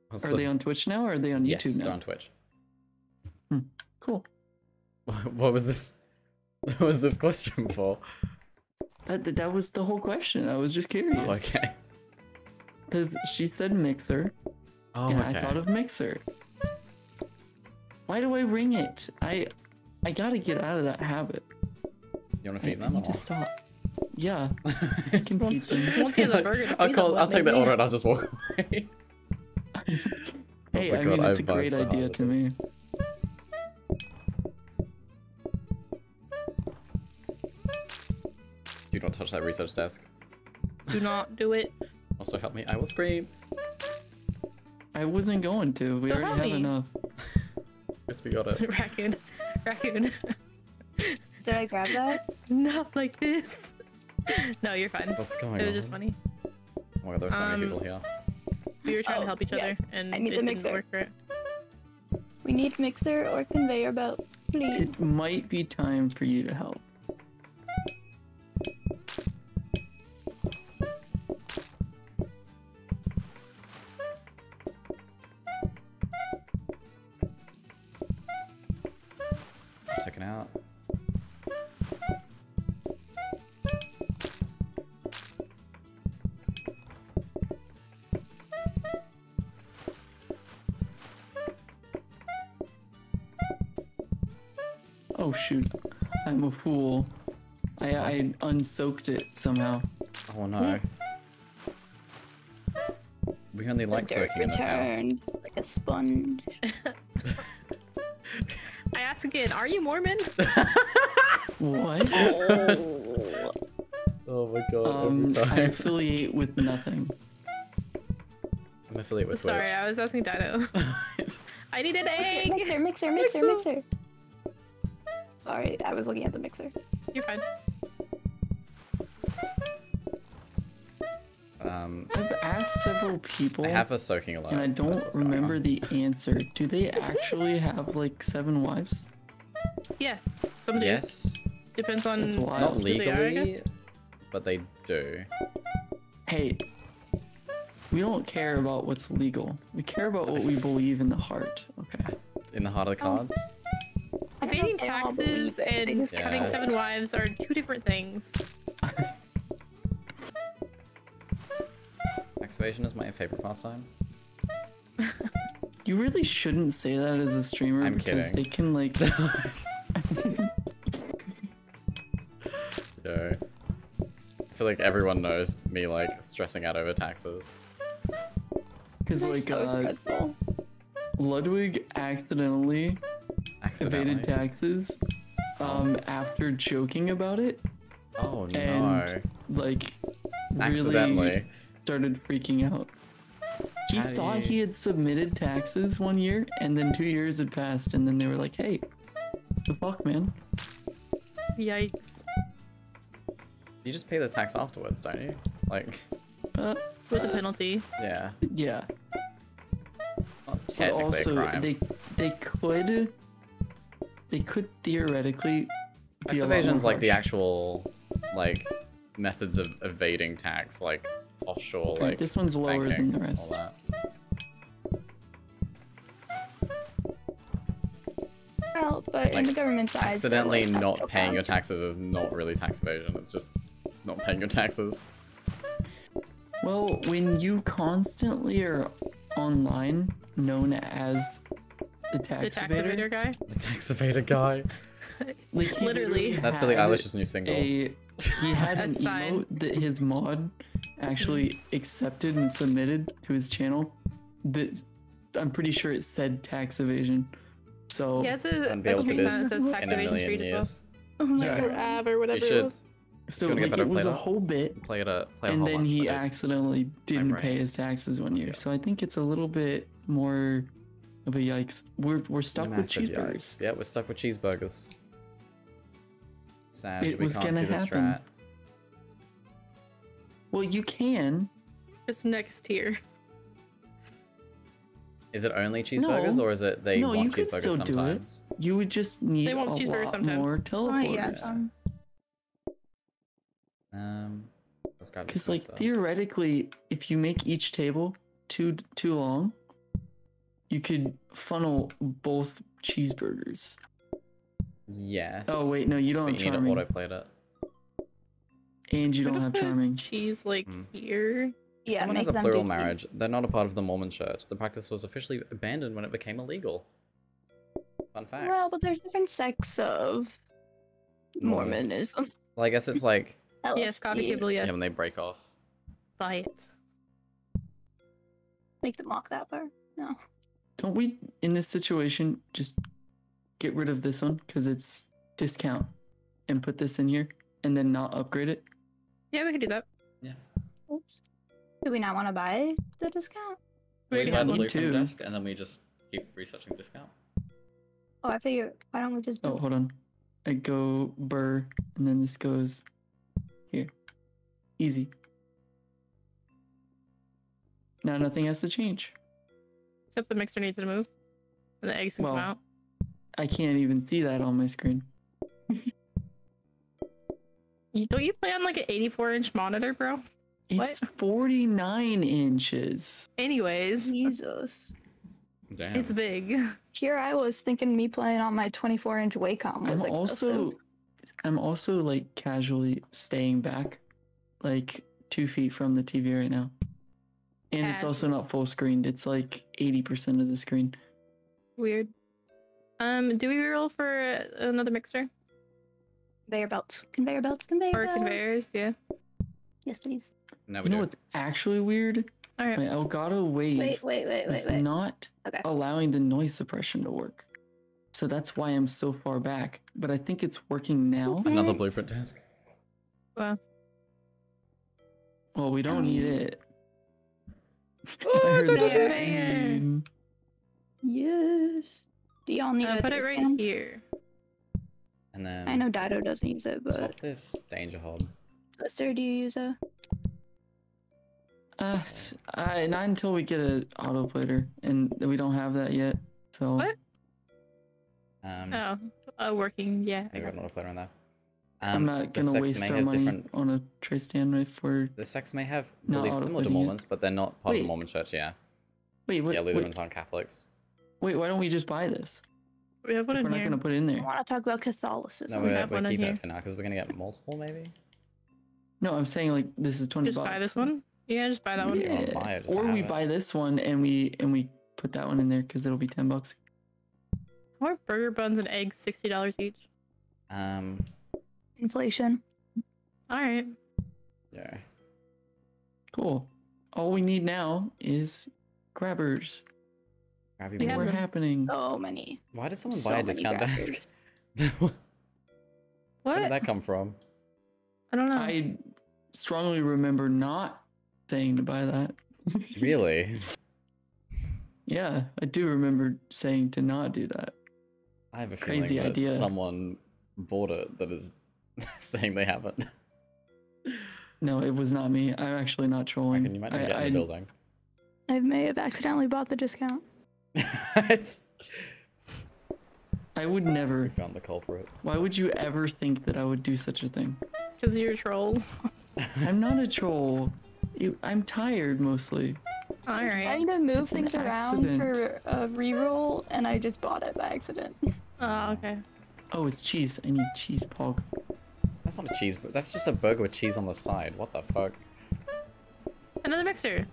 A: What's
L: are
A: the-
L: they on Twitch now or are they on
A: Yes,
L: YouTube
A: they're
L: now?
A: on Twitch.
L: Hmm, cool. <laughs>
A: What was this? <laughs> What was this question for?
L: That, that that was the whole question. I was just oh, curious.
A: Oh, okay. <laughs>
L: Because she said Mixer,
A: Oh,
L: and
A: okay.
L: I thought of Mixer. Why do I ring it? I I gotta get out of that habit.
A: You want to feed
L: I
A: them?
L: need to stop. Yeah, <laughs> I can feed them.
D: once you have the burger
A: I'll
D: feed
A: call.
D: them
A: I'll take the order and I'll just walk away. <laughs>
L: Oh hey,
A: my
L: I
A: God,
L: mean, it's
A: I
L: a great
A: so
L: idea to
A: this.
L: me.
A: Do not touch that research desk.
D: Do not do it. <laughs>
A: Also help me. I will scream.
L: I wasn't going to. We
D: So
L: already have
D: me.
L: enough.
A: Yes, we got it. <laughs>
D: Raccoon. Raccoon. <laughs>
K: Did I grab that?
D: Not like this. <laughs> No, you're fine.
A: What's going on?
D: It was
A: on?
D: just funny.
A: Oh my god, there's so many
D: Um,
A: people here.
D: We were trying
K: Oh,
D: to help each other, and
K: I need
D: it
K: the
D: didn't
K: mixer.
D: work right.
K: We need mixer or conveyor belt, please.
L: It might be time for you to help. A fool. I I unsoaked it somehow.
A: Oh no. We only like
K: Dirt
A: soaking in this house.
K: like a sponge. <laughs>
D: I ask again, are you Mormon? <laughs>
L: What?
A: Oh my god,
L: Um, I affiliate with nothing.
A: I'm affiliate with
D: Sorry,
A: Twitch.
D: I was asking Dino. <laughs> I need an egg.
K: Mixer, mixer, mixer, mixer. Sorry, I was looking at the mixer.
D: You're fine.
A: Um,
L: I've asked several people,
A: I have a soaking alert.
L: and I don't remember the answer. Do they actually have like seven wives?
D: Yeah, some do.
A: Yes,
D: Depends on
L: That's wild.
A: not
D: who they are, I
A: legally,
D: guess.
A: but they do.
L: Hey, we don't care about what's legal. We care about what we believe in the heart. Okay.
A: In the heart of the cards.
D: Evading
K: they all believe
D: taxes and
K: just
D: having seven wives are two different things. <laughs>
A: Tax evasion is my favorite pastime.
L: You really shouldn't say that as a streamer
A: I'm
L: because
A: kidding.
L: they can like. <laughs> <laughs>
A: Yo. I feel like everyone knows me like stressing out over taxes.
L: Because
K: They're
L: like
K: so
L: uh,
K: stressful.
L: Ludwig accidentally
A: Accidentally.
L: Evaded taxes um after joking about it
A: Oh no.
L: and like really
A: Accidentally.
L: started freaking out. He
A: How
L: thought he had submitted taxes one year and then two years had passed and then they were like, hey, the fuck man?
D: Yikes.
A: You just pay the tax afterwards, don't you? Like,
L: Uh,
D: With a penalty.
A: yeah.
L: yeah.
A: Not
L: But
A: technically
L: also
A: a crime.
L: they they could they could theoretically be
A: Tax
L: a lot
A: evasion's like the actual like methods of evading tax, like offshore,
L: Okay,
A: like
L: this one's lower
A: banking,
L: than the
A: all
L: rest.
A: that.
K: Well, but in the government's eyes, they're,
A: Accidentally
K: like,
A: not
K: extra
A: paying your taxes is not really tax evasion. It's just not paying your taxes.
L: Well, when you constantly are online, known as the tax,
D: The tax
L: evader,
D: evader guy.
A: The tax evader guy. <laughs>
L: like
D: Literally.
A: That's Billie
L: had
A: Eilish's new single.
L: A, he had an
D: sign.
L: emote that his mod actually accepted and submitted to his channel. That I'm pretty sure it said tax evasion. So
D: He has a
A: Wouldn't be able to
D: street
A: do
D: sign that says tax
A: in
D: evasion
A: million
D: street as
A: years.
K: Oh my
L: Yeah.
D: well. Or
K: god.
D: Av or whatever
A: should-
D: it was.
L: so like,
A: better
L: it was a whole bit,
A: Play it a play a
L: and
A: whole
L: then he accidentally didn't
A: brain.
L: pay his taxes one year.
A: Yeah.
L: So I think it's a little bit more of a yikes. We're we're stuck with cheeseburgers.
A: yikes. Yeah, we're stuck with cheeseburgers. Sad
L: It
A: we
L: was
A: can't
L: gonna
A: do this
L: happen.
A: strat.
L: Well, you can.
D: Just next tier.
A: Is it only cheeseburgers,
L: No.
A: or is it they
L: no,
A: want
L: you could
A: cheeseburgers
L: still
A: sometimes?
L: do it. You would just need
D: They
L: a
D: want cheeseburgers
L: lot
D: sometimes.
L: more
K: Oh,
L: teleporters.
K: yeah. Um,
A: Um, let's grab this.
L: Because like
A: pizza.
L: theoretically, if you make each table too too long, you could funnel both cheeseburgers.
A: Yes.
L: Oh wait, no, you don't
A: but
L: have
A: you need to
L: charming,
A: autoplay it.
L: and you
D: Could
L: don't have charming.
D: Cheese like
A: Mm.
D: here.
K: yeah,
A: Someone has a plural
K: do cheese.
A: marriage. They're not a part of the Mormon church. The practice was officially abandoned when it became illegal. Fun fact.
K: Well, but there's different sects of
A: Mormonism.
K: Mormonism.
A: Well, I guess it's like <laughs>
D: Yes, coffee
K: LSD.
D: table. Yes.
A: yeah, when they break off.
D: Buy it.
K: Make them mock that part. No.
L: Don't we in this situation just get rid of this one because it's discount, and put this in here, and then not upgrade it?
D: Yeah, we could do that. Yeah.
K: Oops. Do we not want to buy the discount?
D: We already
A: buy
D: have
A: the
D: one.
A: blueprint desk, and then we just keep researching discount.
K: Oh, I figure. Why don't we just?
L: Oh, hold on. I go burr, and then this goes here. Easy. Now nothing has to change.
D: Except the mixer needs to move. And the eggs can
L: Well,
D: come out.
L: I can't even see that on my screen. <laughs>
D: You, don't you play on like an 84 inch monitor, bro?
L: It's 49 inches.
D: Anyways,
K: Jesus.
A: Damn.
D: it's big.
K: Here I was thinking me playing on my 24 inch Wacom was
L: I'm
K: excessive.
L: also I'm also like casually staying back like two feet from the TV right now. And it's also not full screened. It's like 80% of the screen.
D: Weird. Um, do we roll for another mixer
K: Conveyor belts. Conveyor belts. Conveyor
D: or
K: belts.
D: conveyors? Yeah.
K: Yes, please.
A: No,
L: You
A: we
L: know
A: do.
L: what's actually weird?
D: All right.
L: My Elgato Wave
K: Wait, wait, wait,
L: is
K: wait, wait.
L: not
K: Okay.
L: allowing the noise suppression to work. So that's why I'm so far back. But I think it's working now.
A: Another blueprint desk.
D: Well,
L: Well, we don't need it. <laughs> I
D: Oh,
L: heard
D: don't
L: that.
D: conveyor.
K: Yes. Do y'all need
D: uh,
K: a
D: put it right
K: discount?
D: here.
A: And then
K: I know Dyto doesn't use it, but
A: swap this danger hold.
K: Lister, do you use a?
L: Uh, I, not until we get a autoplater, and we don't have that yet. So
D: What?
A: Um,
D: Oh, uh, working. Yeah. I
A: maybe
D: got
A: got an autoplater on there.
L: I'm
A: Um,
L: not gonna
A: sex
L: waste
A: may have
L: money
A: different.
L: on a tray stand if we're.
A: The sex may have
L: Not
A: beliefs similar to
L: autoplating it.
A: Mormons, but they're not part of the Mormon church. Yeah.
L: Wait, what?
A: yeah,
L: wait,
A: Lutherans aren't Catholics.
L: wait, why don't we just buy this?
D: We have one
L: If
D: in
L: we're not gonna put it in
K: I
L: there.
K: want to talk about
A: No,
K: Catholicism.
A: we're,
D: have
A: we're
D: one in here.
A: it for now because we're gonna get multiple, maybe.
L: No, I'm saying like this is twenty
D: Just
L: bucks.
D: buy this one. Yeah, just buy that one.
L: Yeah.
A: buy it,
L: or we
A: it.
L: buy this one and we and we put that one in there because it'll be ten bucks.
D: Or burger buns and eggs, sixty dollars each.
A: Um,
K: Inflation.
D: All right.
A: yeah.
L: Cool. All we need now is grabbers.
A: Grab
D: We have
L: What's
A: balls.
D: them.
L: happening?
K: So many.
A: Why did someone
K: so
A: buy a
K: many
A: discount desk?
K: grabbers. <laughs>
A: Where did that come from?
D: I don't know.
L: I strongly remember not saying to buy that. <laughs>
A: Really?
L: Yeah, I do remember saying to not do that.
A: I have a feeling
L: Crazy
A: that
L: idea.
A: someone bought it that is <laughs> saying they haven't.
L: No, it was not me. I'm actually not trolling.
A: Reckon you might not
L: I,
A: get in
L: I-
A: the building.
K: I may have accidentally bought the discount. <laughs>
A: It's-
L: I would never.
A: we found the culprit.
L: Why would you ever think that I would do such a thing?
D: Because you're a troll. <laughs>
L: I'm not a troll. You, I'm tired mostly.
D: All
K: I
D: right.
K: need to move
L: It's
K: things around for a reroll, and I just bought it by accident.
D: Oh, okay.
L: Oh, it's cheese. I need cheese pog.
A: That's not a cheese, but that's just a burger with cheese on the side. What the fuck?
D: Another mixer.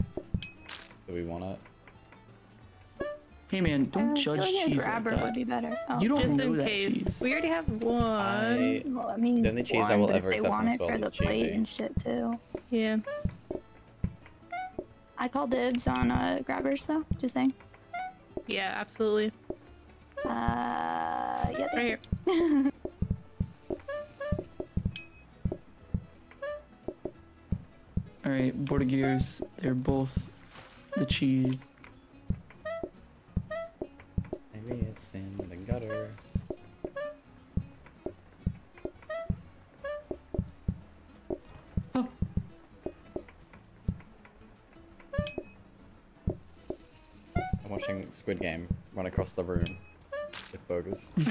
A: Do we want it?
L: Hey man, don't
K: Uh,
L: judge
K: feel like a
L: cheese like
K: grabber would
L: that.
K: be better. Oh.
L: You don't
D: Just
L: know
D: in
L: that
D: case.
L: cheese.
D: We already have one.
A: I
K: Well, I mean,
A: The only cheese I will ever accept on
K: want
A: this
K: it
A: world is
K: plate
A: cheesy.
K: and shit too.
D: Yeah.
K: I call dibs on uh, grabbers though. Just saying.
D: Yeah, absolutely.
K: Uh, yeah.
D: Right here. <laughs>
L: All right, Bordegears. They're both the cheese.
A: Maybe it's in the gutter. Oh. I'm watching Squid Game run across the room with burgers. <laughs>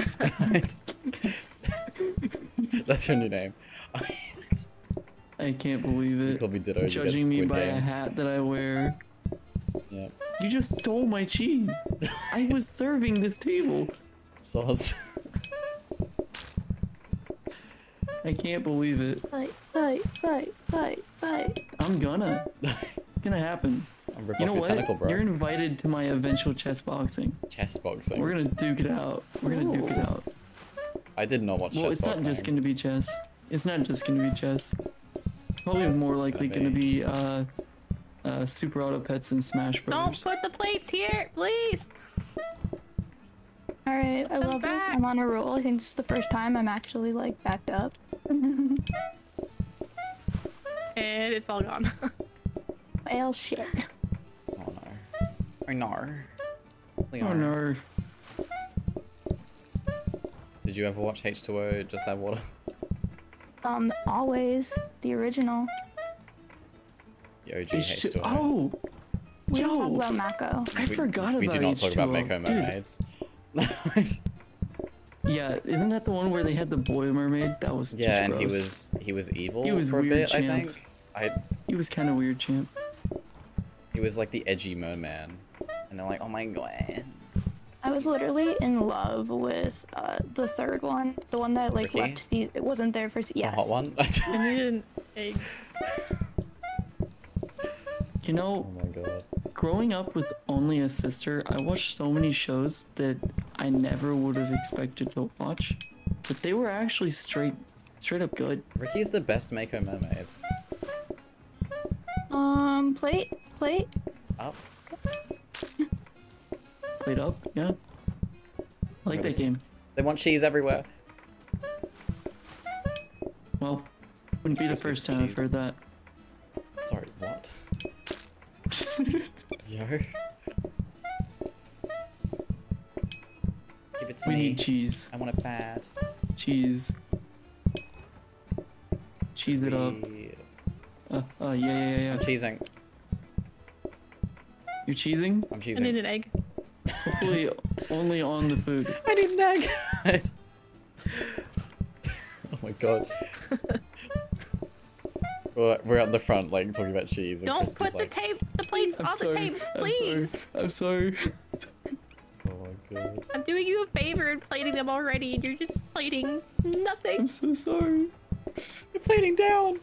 A: <laughs> That's your new name. <laughs>
L: I can't believe it.
A: call Ditto,
L: Judging me
A: Squid
L: by a hat that I wear.
A: Yep.
L: You just stole my cheese. I was <laughs> serving this table.
A: Sauce.
L: I can't believe it.
K: Fight, fight, fight, fight, fight.
L: I'm gonna. It's gonna happen.
A: rip
L: you know
A: your
L: what?
A: tentacle, bro.
L: You're invited to my eventual chess boxing.
A: Chess boxing.
L: We're gonna duke it out. We're gonna duke it out.
A: I did not watch
L: Well,
A: chess
L: it's not just gonna be chess. It's not just gonna be chess. Probably more likely gonna be uh, uh, Super Auto Pets and Smash Bros.
D: Don't put the plates here, please.
K: All right, I
D: them
K: love this. I'm on a roll. I think this is the first time I'm actually like backed up. <laughs>
D: And it's all gone. <laughs>
K: well, shit.
A: Oh no. Oh no.
L: Oh no.
A: Did you ever watch H2O Just Add Water?
K: Um, always the original.
A: The OG
L: H2
A: H2O.
L: Oh,
K: We don't talk
L: Yo.
K: about Mako.
L: I
A: We-
L: forgot
A: We do
L: about
A: not talk about
L: H2O.
A: Mako mermaids. <laughs>
L: yeah, isn't that the one where they had the boy mermaid? That was just
A: yeah, and he was he was evil
L: He was
A: for a
L: weird,
A: bit, I think. I
L: He was kind of weird, champ.
A: he was like the edgy merman. And they're like, oh my god.
K: I was literally in love with uh, the third one, the one that like
A: Rikki?
K: left the. It wasn't there for. Yes.
A: The hot one?
D: I needed an egg.
L: You know,
A: oh my god.
L: growing up with only a sister, I watched so many shows that I never would have expected to watch, but they were actually straight, straight up good.
A: Rikki's the best Mako mermaid.
K: Um, plate, plate.
A: Up. <laughs>
L: Played up, yeah. I like that game.
A: They want cheese everywhere.
L: Well, wouldn't be the first time I've heard that.
A: Sorry, what? <laughs> Yo. Give it to
L: We
A: me.
L: need cheese.
A: I want it bad.
L: Cheese. Cheese it up. Uh, uh, yeah, yeah, yeah, yeah.
A: I'm cheesing.
L: You're cheesing?
A: I'm cheesing.
D: I need an egg.
L: Hopefully, <laughs> only on the food.
A: I need an egg. oh my god. <laughs> we're, we're at the front, like talking about cheese. And
D: Don't
A: Crispy's
D: put the
A: like,
D: tape, the plates
L: I'm
D: on the
L: sorry,
D: table,
L: I'm
D: please.
L: I'm sorry.
A: Oh my god.
D: I'm doing you a favor and plating them already, and you're just plating nothing.
L: I'm so sorry.
A: You're plating down.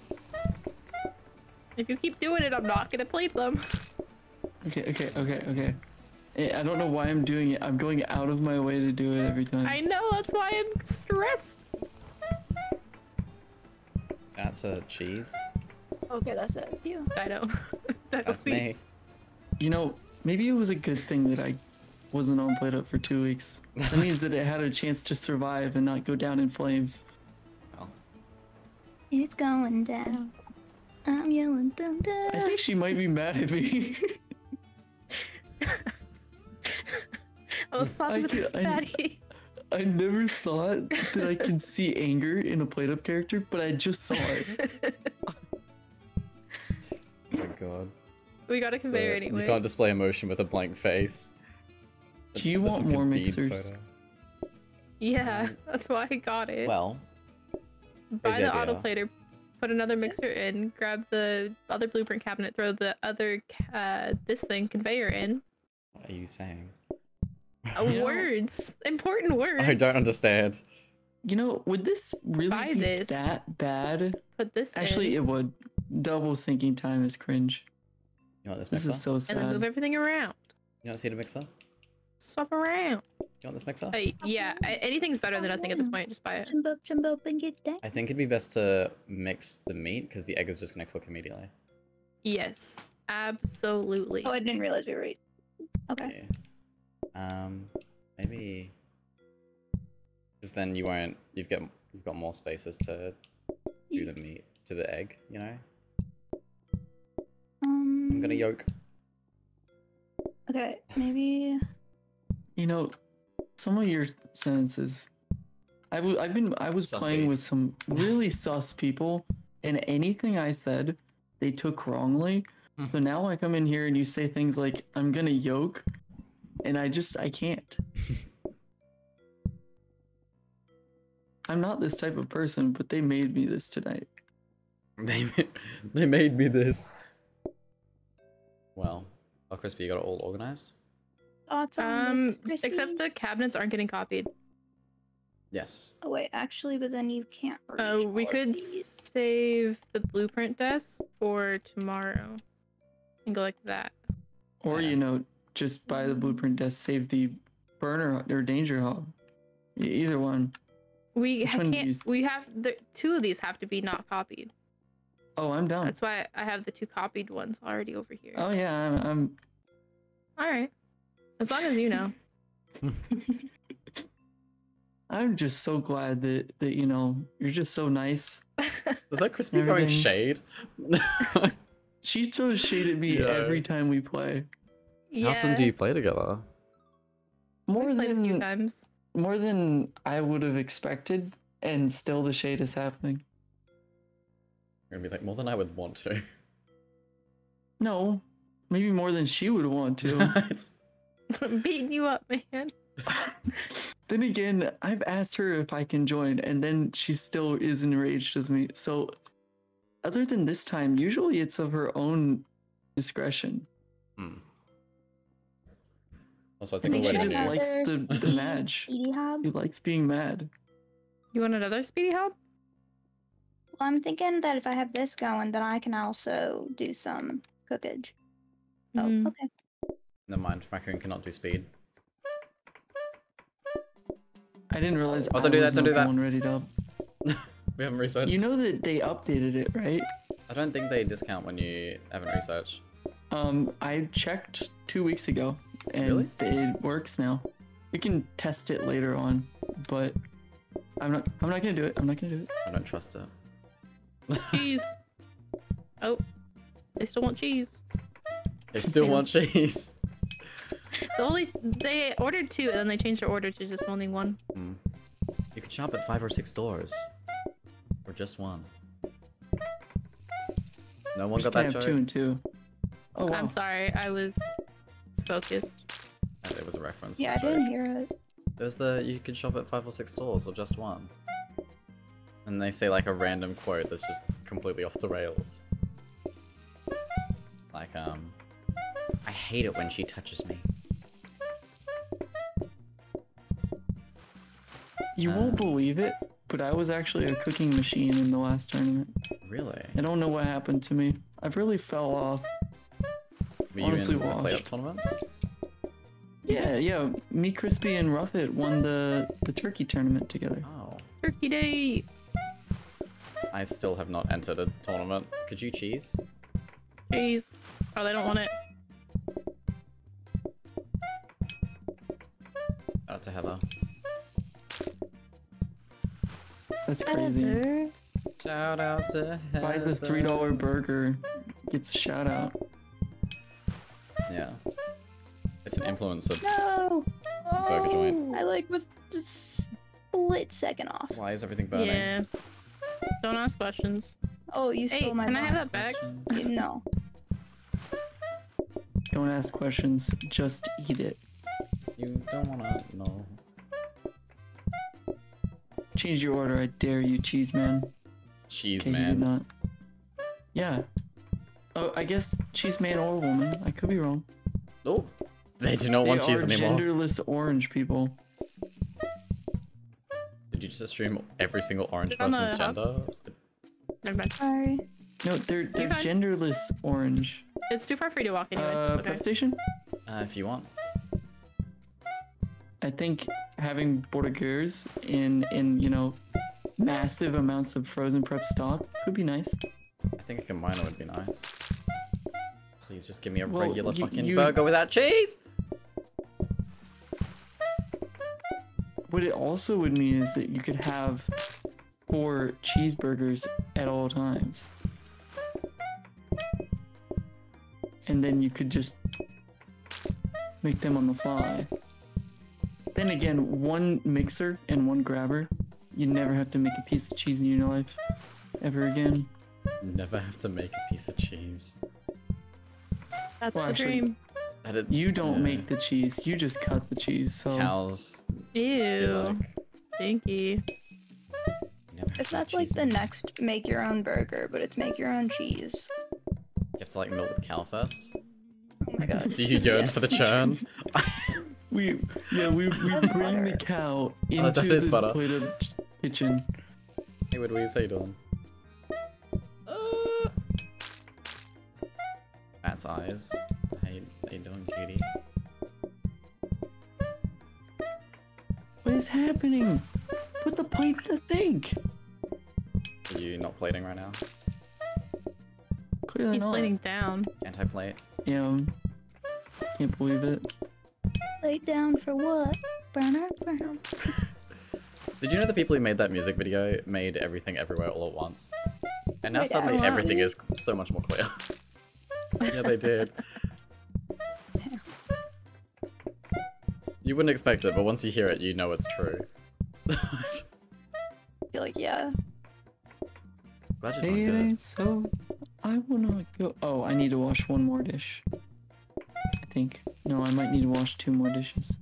D: If you keep doing it, I'm not gonna plate them.
L: Okay, okay, okay, okay. Eh, I don't know why I'm doing it. I'm going out of my way to do it every time.
D: I know, that's why I'm stressed.
A: That's a cheese.
K: Okay, that's it. You.
D: I know. <laughs> That
A: That's me.
L: You know, maybe it was a good thing that I wasn't on PlateUp for two weeks. That means that it had a chance to survive and not go down in flames.
K: It's going down. I'm yelling thunder.
L: I think she might be mad at me. <laughs>
D: I was
L: I
D: talking with this
L: can- I-
D: fatty.
L: I never thought that I could see anger in a PlateUp character, but I just saw it. <laughs>
A: Oh my god.
D: We got a
A: It's the-
D: anyway.
A: You can't display emotion with a blank face.
L: Do you
A: The
L: want
A: fucking
L: more
A: bead
L: mixers?
A: photo.
D: Yeah, that's why I got it.
A: Well,
D: Buy
A: the
D: the auto plater, put another mixer in, grab the other blueprint cabinet, throw the other uh, this thing conveyor in.
A: what are you saying?
D: Uh, words, important words.
A: I don't understand.
L: You know, would this really
D: Buy
L: be
D: this.
L: that bad?
D: Put this
L: Actually,
D: in,
L: it would. Double thinking time is cringe.
A: You want this mixer?
L: This is so sad.
D: and then move
L: sad.
D: everything around.
A: You want to see the mixer?
D: Swap around.
A: you want this mixer?
D: Uh, yeah, I- anything's better than nothing at this point. Just buy it.
K: Jump up, jump up, and get down.
A: I think it'd be best to mix the meat because the egg is just gonna cook immediately.
D: Yes, absolutely.
K: Oh, I didn't realize we were. right. Okay.
A: Yeah. Um, maybe. Because then you won't. You've got you've got more spaces to do the meat to the egg. You know.
K: Um.
A: I'm gonna yolk.
K: Okay, maybe. <laughs>
L: You know, some of your sentences. I w- I've been I was
A: Sussy.
L: playing with some really sus people, and anything I said, they took wrongly.
A: Hmm.
L: So now I come in here and you say things like "I'm gonna yoke," and I just I can't. <laughs> I'm not this type of person, but they made me this tonight.
A: They <laughs> they made me this. Well, oh crispy, you got it all organized.
K: Thoughts on
D: Um, except the cabinets aren't getting copied.
A: Yes.
K: Oh wait, actually, but then you can't.
D: Oh,
K: reach
D: we could
K: these.
D: save the blueprint desk for tomorrow, and go like that.
L: Or you know, just buy the blueprint desk, save the burner or danger hob. E- Either one.
D: We
L: Which
D: ha-
L: one do
D: can't.
L: you-
D: We have the two of these have to be not copied.
L: Oh, I'm done.
D: That's why I have the two copied ones already over here.
L: Oh yeah, I'm, I'm
D: All right, as long as you know. <laughs>
L: I'm just so glad that that you know you're just so nice. <laughs>
A: Was that crispy throwing shade? <laughs>
L: She throws shade at me
A: Yeah.
L: every time we play.
A: How often do you play together?
L: More
D: played a few
L: than
D: times.
L: more than I would have expected, and still the shade is happening.
A: You're gonna be like more than I would want to.
L: No, maybe more than she would want to. <laughs> <laughs>
D: Beating you up, man. <laughs>
L: then again, I've asked her if I can join, and then she still is enraged with me. So, other than this time, usually it's of her own discretion.
A: Hmm. Also, I
L: I
A: think
L: think she just
A: knew.
L: likes the, the match.
K: Speedy Hub.
L: She likes being mad.
D: You want another speedy hub?
K: Well, I'm thinking that if I have this going, then I can also do some cookage. Oh,
D: Mm.
K: okay.
A: Never mind, Raccoon cannot do speed.
L: I didn't realize.
A: Oh, don't do that, don't do that.
L: One ready up. <laughs>
A: We haven't researched.
L: You know that they updated it, right?
A: I don't think they discount when you haven't researched.
L: Um, I checked two weeks ago, and it works now. We can test it later on, but I'm not. I'm not gonna do it. I'm not gonna do it.
A: I don't trust it.
D: Cheese. <laughs> oh, they still want cheese.
A: They still want <laughs> cheese.
D: The only they ordered two, and then they changed their order to just only one.
A: Hmm. You could shop at five or six stores. Or just one. No one
L: Just
A: got that
L: have
A: joke?
L: two and two. Oh wow.
D: I'm sorry, I was focused.
A: It was a reference.
K: Yeah, I
A: not a
K: didn't hear it.
A: There's the you can shop at five or six stores or just one. And they say like a random quote that's just completely off the rails. Like um I hate it when she touches me.
L: You
A: Uh.
L: won't believe it, but I was actually a cooking machine in the last tournament.
A: Really?
L: I don't know what happened to me. I've really fell off.
A: Were you
L: Honestly,
A: in the
L: PlateUp
A: tournaments?
L: Yeah, yeah. Me, Crispy, and Ruffet won the the turkey tournament together.
A: Oh.
D: Turkey day.
A: I still have not entered a tournament. Could you cheese?
D: Cheese. Oh, they don't want it.
A: Shout out to Heather.
L: That's crazy.
A: Shout out to Heather.
L: Buys a three dollar burger, gets a shout out.
A: Yeah. It's an influencer
K: No.
A: burger joint.
K: I like was just split second off.
A: Why is everything burning?
D: Yeah. Don't ask questions.
K: Oh, you
D: Hey,
K: stole my.
D: can I have that back?
K: No.
L: Don't ask questions, just eat it.
A: You don't wanna know.
L: Change your order, I dare you, cheese man.
A: Cheese
L: Okay, you
A: man.
L: did not. Yeah. Oh, I guess cheese man or woman. I could be wrong.
A: Oh, they do not
L: they
A: want cheese
L: are
A: anymore.
L: genderless orange people.
A: Did you just assume every single orange person's gender?
D: Never mind.
K: Sorry.
L: No, they're they're genderless orange.
D: It's too far for you to walk anyways.
L: Uh,
D: okay.
L: prep station.
A: Uh, if you want.
L: I think having burgers in in you know massive amounts of frozen prep stock could be nice.
A: I think a combiner would be nice. Please just give me a
L: Well,
A: regular
L: you-
A: fucking
L: you-
A: burger without cheese!
L: What it also would mean is that you could have four cheeseburgers at all times. And then you could just make them on the fly. Then again, one mixer and one grabber, you never have to make a piece of cheese in your life ever again.
A: Never have to make a piece of cheese.
D: That's
L: Well,
D: the
L: actually-
D: dream.
A: That it-
L: You don't
A: yeah.
L: make the cheese. You just cut the cheese. So
A: cows.
D: Ew. Stinky.
K: If that's like the next make your own burger, but it's make your own cheese.
A: You have to like milk the cow first.
K: Oh my god.
A: Do you yearn for the <laughs> churn?
L: we yeah we we
K: That's
L: bring the cow
A: Oh,
L: into
A: that is
L: the
A: butter.
L: plate of kitchen.
A: Hey, what Louise, how you doing? Uh... Matt's eyes. How you, how you doing, cutie?
L: What is happening? Put the pipe in the sink.
A: Are you not plating right now?
L: Clearly
D: He's
L: not.
D: plating down.
A: Anti-plate?
L: Yeah. Can't believe it.
K: Lay down for what? Burner, burner.
A: Did you know the people who made that music video made everything everywhere all at once? And now
K: Wait,
A: suddenly everything is so much more clear. <laughs> yeah, they did. You wouldn't expect it, but once you hear it, you know it's true. <laughs>
K: I feel like yeah.
A: Glad you're
L: Hey,
A: doing
L: it
A: good.
L: so. I will not go. Oh, I need to wash one more dish. I think. No, I might need to wash two more dishes.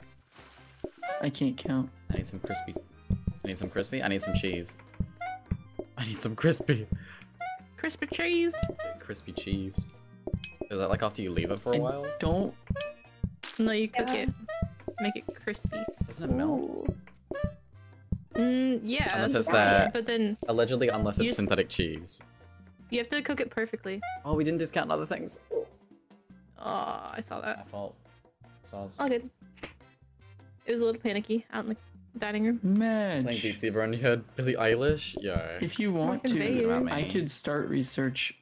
L: I can't count.
A: I need some crispy. I need some crispy. I need some cheese. I need some crispy.
D: Crispy cheese.
A: Crispy cheese. Is that like after you leave it for a
L: I
A: while?
L: Don't.
D: No, you cook
K: Yeah.
D: it. Make it crispy.
A: Doesn't it melt?
K: Ooh.
D: Mm, yeah,
A: Unless it's
D: fine,
A: that-
D: But then
A: Allegedly, unless it's synthetic cheese.
D: you have to cook it perfectly.
A: Oh, we didn't discount other things.
D: Oh, I saw that.
A: My
D: that.
A: fault. So I was
D: All good. It was a little panicky out in the dining room.
A: playing
L: Madge.
A: Beat Saber and you heard Billie Eilish? Yo.
L: If you want to, I could start research,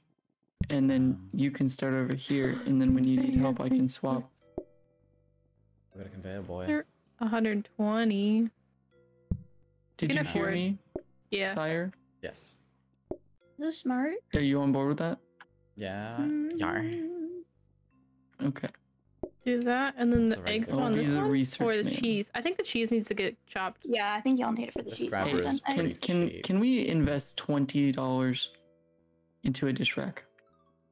L: and then you can start over here, and then when you need help, I can swap.
A: We got a conveyor boy.
D: They're 120.
L: Did
D: can
L: you hear me,
D: Yeah.
L: sire?
A: Yes.
K: Is this smart?
L: Are you on board with that?
A: Yeah.
K: Mm.
A: Yar.
L: Okay.
D: Do that, and then
A: That's
D: the,
A: the
D: eggs go on this
L: Be the
D: one, or the
L: man.
D: cheese. I think the cheese needs to get chopped.
K: Yeah, I think y'all need it for the
A: This
K: cheese.
A: grabber
K: more
A: is
L: Can can can we invest twenty dollars into a dish rack?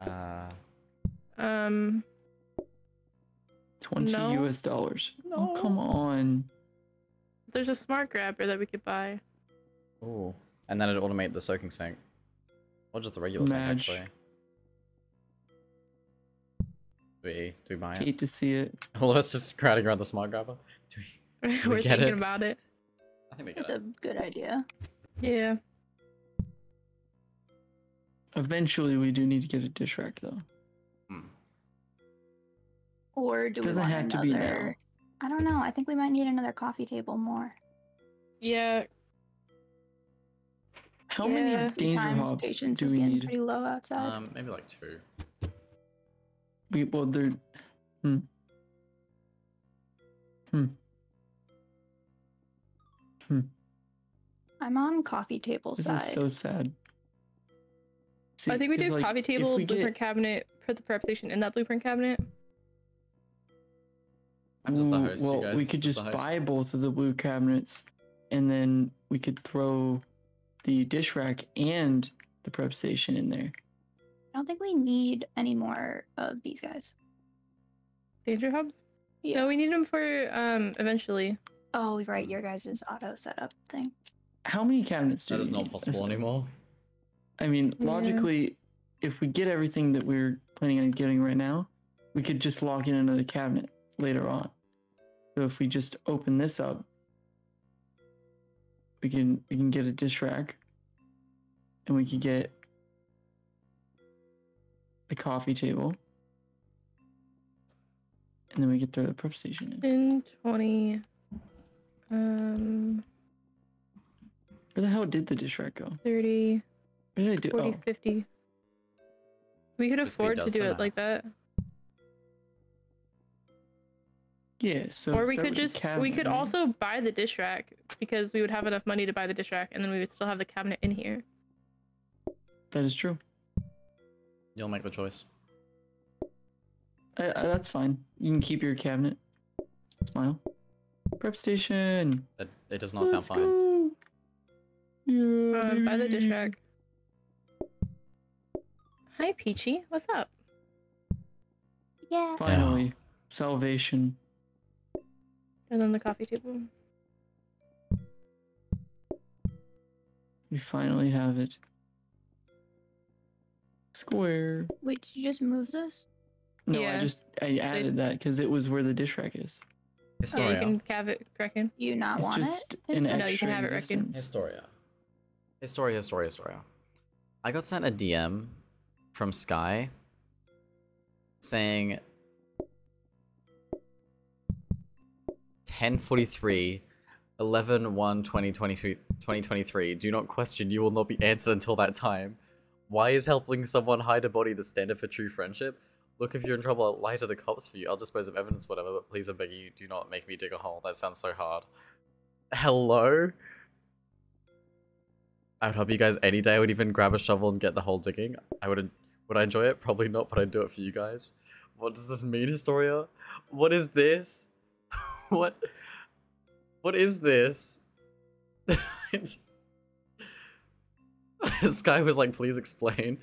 A: Uh,
D: Um,
L: Twenty
D: No.
L: US dollars.
D: No.
L: Oh come on.
D: there's a smart grabber that we could buy.
A: Oh, And then it'd automate the soaking sink. Or just the regular sink, actually. Do we, do we buy it?
L: Hate to see it.
A: All of us just crowding around the smart grabber? <laughs> Do we?
D: We're
A: get
D: thinking
A: it?
D: about it.
A: I think we get
K: That's
A: it.
K: a good idea.
D: Yeah.
L: Eventually, we do need to get a dish rack though.
A: Hmm.
K: Or do
L: Doesn't
K: we want
L: have to be now.
K: I don't know. I think we might need another coffee table more.
D: Yeah.
L: How
D: Yeah.
L: many
K: Three
L: danger
K: times
L: hops
K: patience
L: do
K: is
L: we
K: getting
L: need?
K: pretty low outside.
A: Um, maybe like two.
L: We well, they're. Hmm. Hmm. Hmm.
K: I'm on coffee table
L: This
K: side.
L: is so sad. See,
D: I think we do
L: like,
D: coffee table,
L: we get-
D: blueprint cabinet, put the prep station in that blueprint cabinet.
A: I'm just the
L: Ooh,
A: host, you
L: Well,
A: guys
L: we could just
A: decide.
L: buy both of the blue cabinets, and then we could throw the dish rack and the prep station in there.
K: I don't think we need any more of these guys.
D: Danger hobs?
K: Yeah.
D: No, we need them for um eventually.
K: Oh, right. Your guys' auto setup thing.
L: How many cabinets do
A: That is not possible anymore.
L: I mean,
D: Yeah.
L: logically, if we get everything that we're planning on getting right now, we could just lock in another cabinet later on. So if we just open this up, we can we can get a dish rack, and we could get a coffee table, and then we could throw the prep station in.
D: In 20. Um,
L: Where the hell did the dish rack go?
D: 30,
L: What did I do?
D: 40,
L: Oh,
D: 50. We could
A: Crispy
D: afford to do
A: the
D: it like that.
L: yeah. So
D: or we could
L: with the
D: just we could
L: right?
D: also buy the dish rack because we would have enough money to buy the dish rack and then we would still have the cabinet in here.
L: That is true.
A: You'll make the choice.
L: Uh, uh, that's fine. You can keep your cabinet. Smile. Prep station.
A: It, it does not sound
L: Let's
A: fine.
L: go. Yeah.
D: Um, buy the dish rack. Hi Peachy, what's up?
K: Yeah.
L: Finally. Salvation.
D: And then the coffee table.
L: We finally have it. Square.
K: Wait, did you just move this?
L: No,
D: Yeah.
L: I just I added that because it was where the dish rack is.
D: Yeah, oh,
A: you
D: can have it, reckon.
K: You not
L: It's
K: want
L: just
K: it?
L: an
K: Is it-
D: No, you can have it, Reckon.
A: Historia. Historia, Historia, Historia. I got sent a DM from Sky saying 1043 11 1 2023 2023 do not question you will not be answered until that time. Why is helping someone hide a body the standard for true friendship? Look if you're in trouble i'll lie to the cops for you. I'll dispose of evidence whatever but please i beg you do not make me dig a hole. That sounds so hard. Hello? I would help you guys any day. I would even grab a shovel and get the hole digging. I would would I enjoy it? Probably not, but I'd do it for you guys. What does this mean, Historia? What is this? <laughs> what what is this? <laughs> Sky was like, please explain.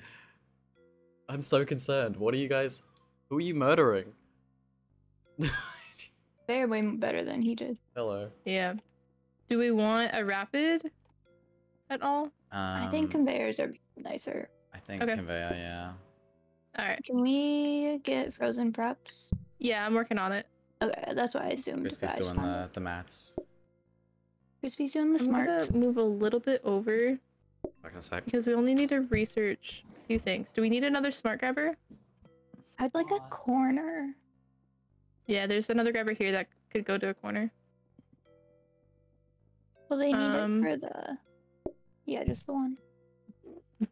A: I'm so concerned. What are you guys who are you murdering? <laughs>
K: They're way better than he did.
A: Hello.
D: Yeah. Do we want a rapid at all?
K: I think
A: Um,
K: conveyors are nicer.
A: I think
D: Okay.
A: conveyor, yeah.
D: All right.
K: Can we get frozen preps?
D: Yeah, I'm working on it.
K: Okay, that's what I assumed. but
A: Crispy's doing
K: wanted-
A: the, the mats.
K: Crispy's doing the
D: I'm
K: smart.
D: gonna move a little bit over
A: Back in a sec.
D: because we only need to research a few things. Do we need another smart grabber?
K: I'd like a corner.
D: Yeah, there's another grabber here that could go to a corner.
K: Well, they need
D: Um,
K: it for the. Yeah, just the one.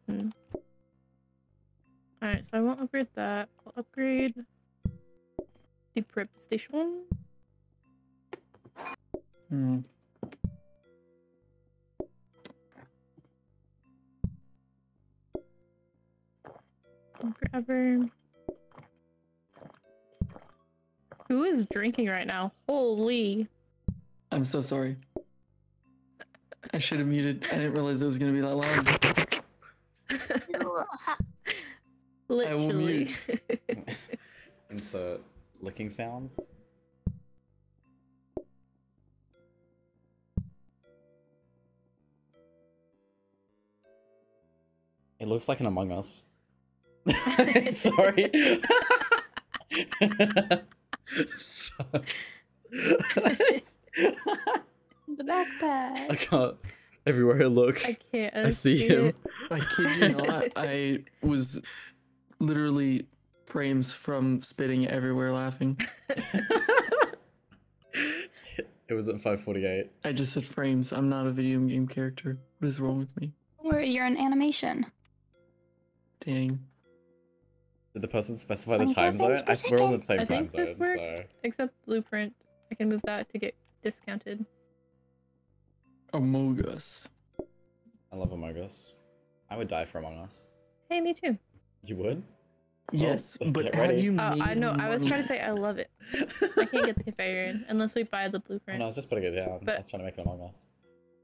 D: Mhm. All right, so I won't upgrade that. I'll upgrade the prep station.
L: Hmm.
D: Grabber. Who is drinking right now? Holy.
L: I'm so sorry. I should have muted. I didn't realize it was gonna be that loud. <laughs> <laughs> <laughs> I will mute. <laughs>
A: Insert licking sounds. It looks like an Among Us. <laughs> Sorry. Sus. <laughs>
K: The backpack.
A: I can't. Everywhere I look,
D: I can't.
A: I see him.
D: it.
L: I kid you not. I was literally frames from spitting everywhere laughing. <laughs>
A: It was at 5:48.
L: I just said frames. I'm not a video game character. What is wrong with me?
K: Or you're an animation.
L: Dang.
A: Did the person specify the
K: 25
A: time zone? I, we're all in the same
D: I
A: time
D: think this
A: zone,
D: works,
A: so
D: except blueprint. I can move that to get discounted.
L: Among Us.
A: I love Among Us. I would die for Among Us.
D: Hey, me too.
A: You would?
L: Yes,
A: Oh,
L: but have
A: ready.
L: you
D: Oh, I know. I was trying to say I love it. <laughs> I can't get the conveyor in unless we buy the
A: Oh,
D: blueprint.
A: no, I was just putting it down.
D: But I
A: was trying to make it Among Us.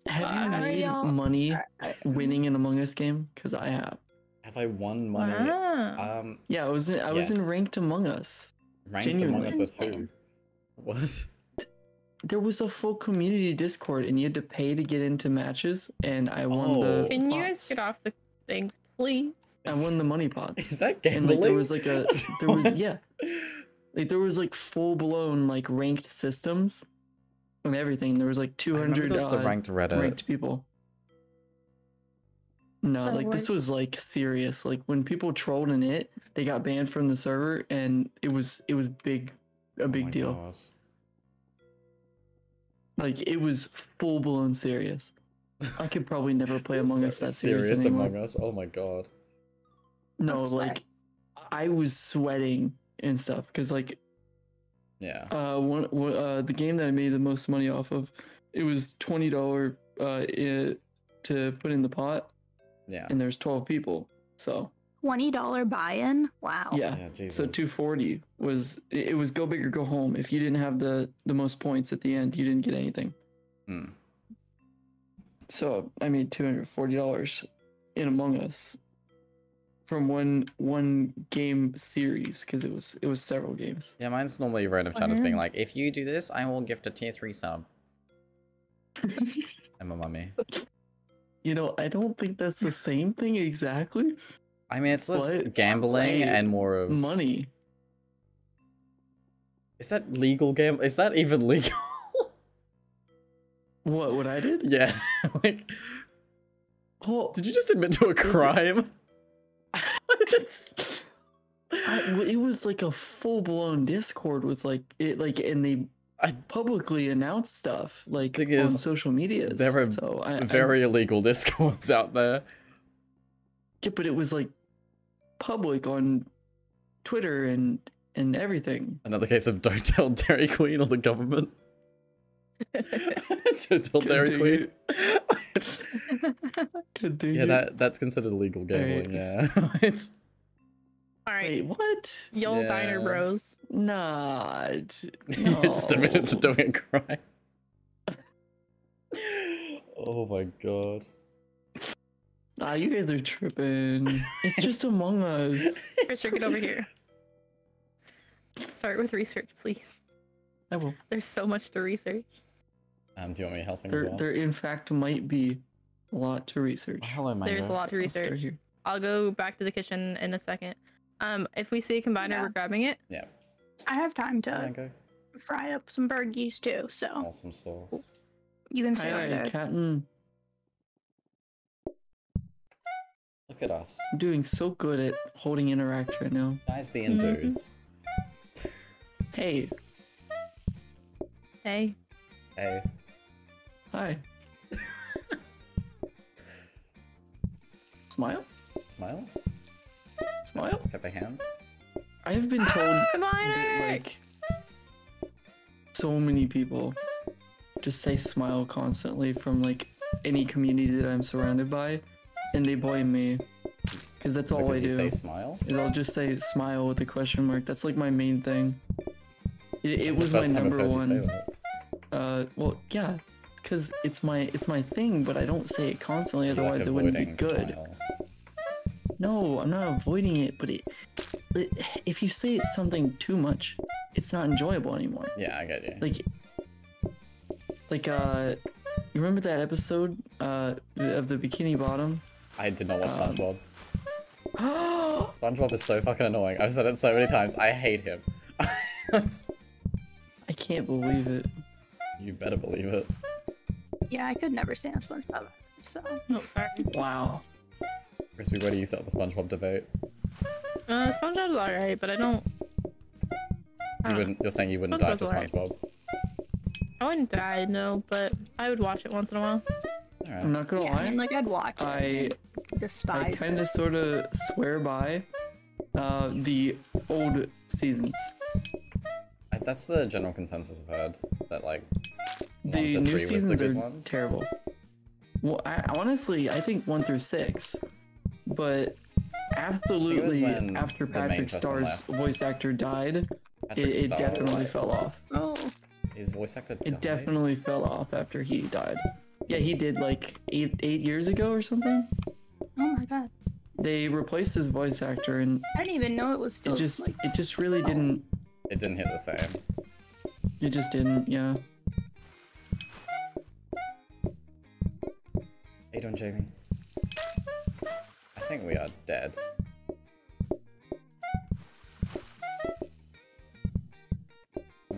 L: Have you made
K: Y'all-
L: money winning an Among Us game? Because I have.
A: Have I won money?
D: Wow.
A: Um,
L: Yeah, I was in, I was in ranked Among Us.
A: ranked Among Us with who?
K: Genuinely.
A: What?
L: There was a full community Discord, and you had to pay to get into matches, and I won the.
A: Oh.
D: Can you guys get off the things, please?
L: I won the money pots.
A: Is that gambling?
L: and like there was like a <laughs> there was yeah like there was like full blown like ranked systems and everything there was like 200
A: there the
L: uh,
A: ranked Reddit.
L: ranked people no
D: Oh,
L: like this was like serious like when people trolled in it they got banned from the server and it was it was big a
A: Oh
L: big
A: my
L: deal
A: God.
L: like it was full blown serious i could probably never play among us that serious,
A: serious
L: anymore.
A: Among Us. Oh my god.
L: no
K: I'll
L: like i was sweating and stuff because like
A: Yeah.
L: uh one, one uh the game that I made the most money off of it was twenty dollar uh i to put in the pot
A: Yeah.
L: and there's twelve people so
K: Twenty dollar buy-in. Wow.
L: yeah,
A: Yeah, Jesus.
L: so two forty was it it was go big or go home if you didn't have the the most points at the end you didn't get anything
A: Hmm.
L: So I made two hundred forty dollars in Among Us from one one game series because it was it was several games.
A: Yeah, mine's normally random chat as being like, if you do this, I will gift a tier three sub. <laughs> I'm a mummy.
L: You know, I don't think that's the same thing exactly.
A: I mean, it's less gambling and more of
L: money.
A: Is that legal game? Is that even legal?
L: What? What I did?
A: yeah. <laughs> like,
L: Oh,
A: did you just admit to a crime? <laughs> That's-
L: I, it was like a full blown Discord with like it like and they
A: I-
L: publicly announced stuff like
A: Thing
L: on social media.
A: there are
L: so I, I-
A: very illegal <laughs> discords out there.
L: yeah, but it was like public on Twitter and and everything.
A: Another case of don't tell Dairy Queen or the government. <laughs> don't tell Dairy
L: dig
A: Queen.
L: Could do
A: Yeah, that that's considered illegal gambling. Yeah, <laughs> <laughs> it's
D: All right,
L: Wait, what?
D: y'all diner bros.
L: Not.
A: just admitted to
L: no.
A: doing a crime. oh my god.
L: Ah, you guys are tripping. It's just Among Us.
D: Chris, get over here. Start with research, please.
L: I will.
D: There's so much to research.
A: Um, do you want me helping as
L: There,
A: well?
L: there in fact might be a lot to research.
A: Hello, Mango.
D: There's a lot to research. I'll go back to the kitchen in a second. Um, if we see a combiner,
K: Yeah.
D: we're grabbing it.
A: Yeah,
K: I have time to
A: Mango.
K: fry up some burgies too, so
A: Awesome sauce.
K: you can stay
L: Aye,
K: over there.
L: Captain.
A: Look at us,
L: I'm doing so good at holding interact right now.
A: guys being
D: Mhm.
A: dudes.
L: Hey,
D: Hey,
A: Hey,
L: hi. Smile?
A: smile.
L: Smile?
A: Pepe hands.
L: I have been <gasps> told that like so many people just say smile constantly from like any community that I'm surrounded by, and they blame me because that's all
A: because
L: I do.
A: say smile.
L: is I'll just say smile with a question mark. That's like my main thing. It, it was my
A: first time I've
L: number
A: heard you say
L: one. Uh, well, yeah, because it's my it's my thing, but I don't say it constantly.
A: You like
L: Otherwise, it wouldn't be good.
A: smile.
L: No, I'm not avoiding it, but it, it if you say it's something too much, it's not enjoyable anymore.
A: Yeah, I get you.
L: Like, like uh, you remember that episode uh of the Bikini Bottom?
A: I did not watch
L: um,
A: SpongeBob. <gasps> SpongeBob is so fucking annoying. I've said it so many times. I hate him. <laughs>
L: I can't believe it.
A: you better believe it.
K: Yeah, I could never stand SpongeBob. So
D: Oh, sorry.
L: Wow.
A: Crispy, where do you set up the SpongeBob debate?
D: Uh, SpongeBob's alright, but I don't.
A: You wouldn't. You're saying you wouldn't die for
D: SpongeBob's alright.
A: SpongeBob.
D: I wouldn't die, no, but I would watch it once in a while.
A: All right.
L: I'm not gonna
K: yeah,
L: lie.
K: I mean, like I'd watch it.
L: I
K: and
L: I
K: despise
L: kind
K: it.
L: of sort of swear by uh, the old seasons.
A: I- That's the general consensus I've heard. That like one
L: The new
A: three was the
L: seasons are
A: ones.
L: terrible. Well, I, honestly, I think one through six, but absolutely after Patrick
A: person
L: Starr's
A: left.
L: voice actor died,
A: Patrick
L: it, it
A: Star.
L: definitely fell off.
K: Oh,
A: His voice actor.
L: It definitely fell off after he died. Yeah, he did like eight eight years ago or something.
K: oh my god!
L: They replaced his voice actor, and
K: I didn't even know it was still
L: it just
K: like.
L: it just really didn't.
A: It didn't hit the same.
L: It just didn't. Yeah.
A: How you doing, Jamie? I think we are dead.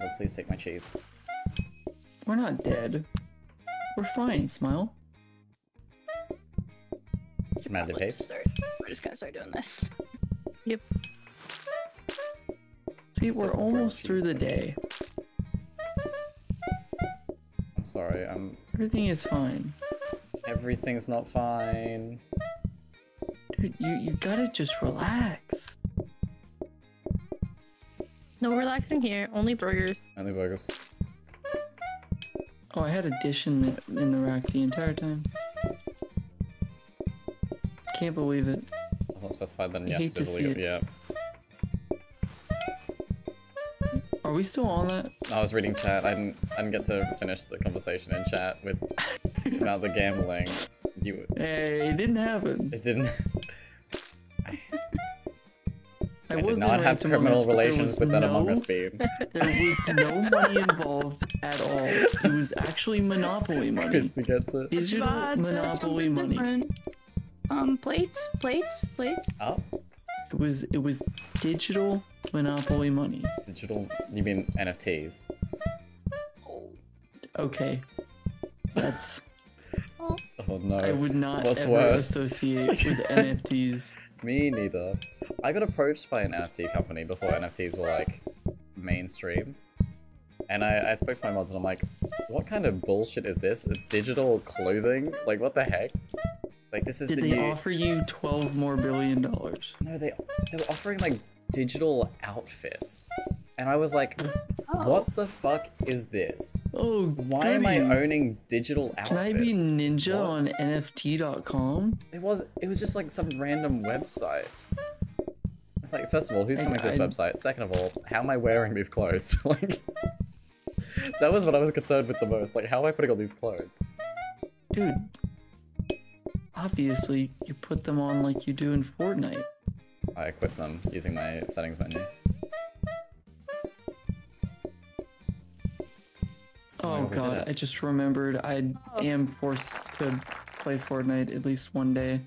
A: Oh, please take my cheese.
L: We're not dead. We're fine, Smile.
A: Commander
K: Let's
A: Pape.
K: just start. We're just gonna start doing this. Yep.
L: See,
A: Still
L: we're almost through the day.
A: burgers. I'm sorry. I'm.
L: Everything is fine.
A: Everything's not fine.
L: Dude, you, you gotta just relax.
D: No relaxing here, only burgers.
A: Only burgers.
L: Oh, I had a dish in the, in the rack the entire time. Can't believe it.
A: That's not specified. Then
L: I
A: yes,
L: hate
A: it
L: to see
A: illegal.
L: it.
A: Yeah.
L: Are we still on that?
A: I was reading chat. I didn't. I didn't get to finish the conversation in chat with about the gambling. You.
L: Hey, it didn't happen.
A: It didn't. <laughs>
L: I,
A: I did
L: wasn't
A: have
L: ranked Among
A: criminal
L: Us,
A: relations
L: was
A: with that
L: no,
A: Among Us beam. <laughs>
L: There was <laughs> no money involved at all. It was actually Monopoly money.
A: Crispy gets it.
L: Digital
K: But, uh,
L: Monopoly money.
K: different. Um, plates, plates, plates.
A: Oh,
L: It was it was digital Monopoly money.
A: digital. You mean NFTs?
L: Okay, that's
A: Oh, oh no.
L: I would not
A: What's
L: ever
A: worse?
L: associate with <laughs> NFTs.
A: Me neither. I got approached by an NFT company before NFTs were like mainstream. And I, I spoke to my mods and I'm like, what kind of bullshit is this? Digital clothing? Like what the heck? Like this is
L: Did
A: the
L: they
A: new
L: offer you twelve more billion dollars?
A: No, they they were offering like digital outfits. And I was like,
L: Oh.
A: what the fuck is this?
L: Oh,
A: Why am I owning digital outfits?
L: Can I be ninja
A: What?
L: on NFT.com?
A: It was it was just like some random website. It's like first of all, who's coming to this
L: I-
A: website? Second of all, how am I wearing these clothes? <laughs> like that was what I was concerned with the most. Like how am I putting on these clothes?
L: Dude, obviously you put them on like you do in Fortnite.
A: I equip them using my settings menu.
L: Oh
A: we
L: god. I just remembered I oh. am forced to play Fortnite at least one day.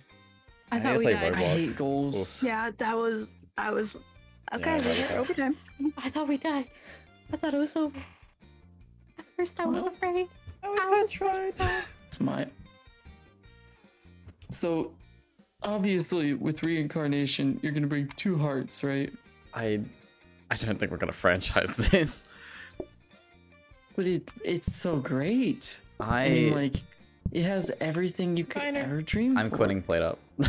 D: I
A: I
D: thought we
A: play
D: died.
L: I hate goals.
A: Oof.
K: Yeah, that was. I was. Okay,
A: Yeah,
K: we're
A: right,
K: here overtime.
D: I thought we died. I thought it was over. At first, I was
L: Well,
D: afraid.
A: I was petrified. <laughs>
L: It's my. So, obviously, with reincarnation, you're gonna bring two hearts, right?
A: I I don't think we're gonna <laughs> franchise this.
L: But it it's so great.
A: I,
L: I mean, like, it has everything you could
D: Finer.
L: ever dream
A: I'm
L: for.
A: quitting PlateUp. <laughs>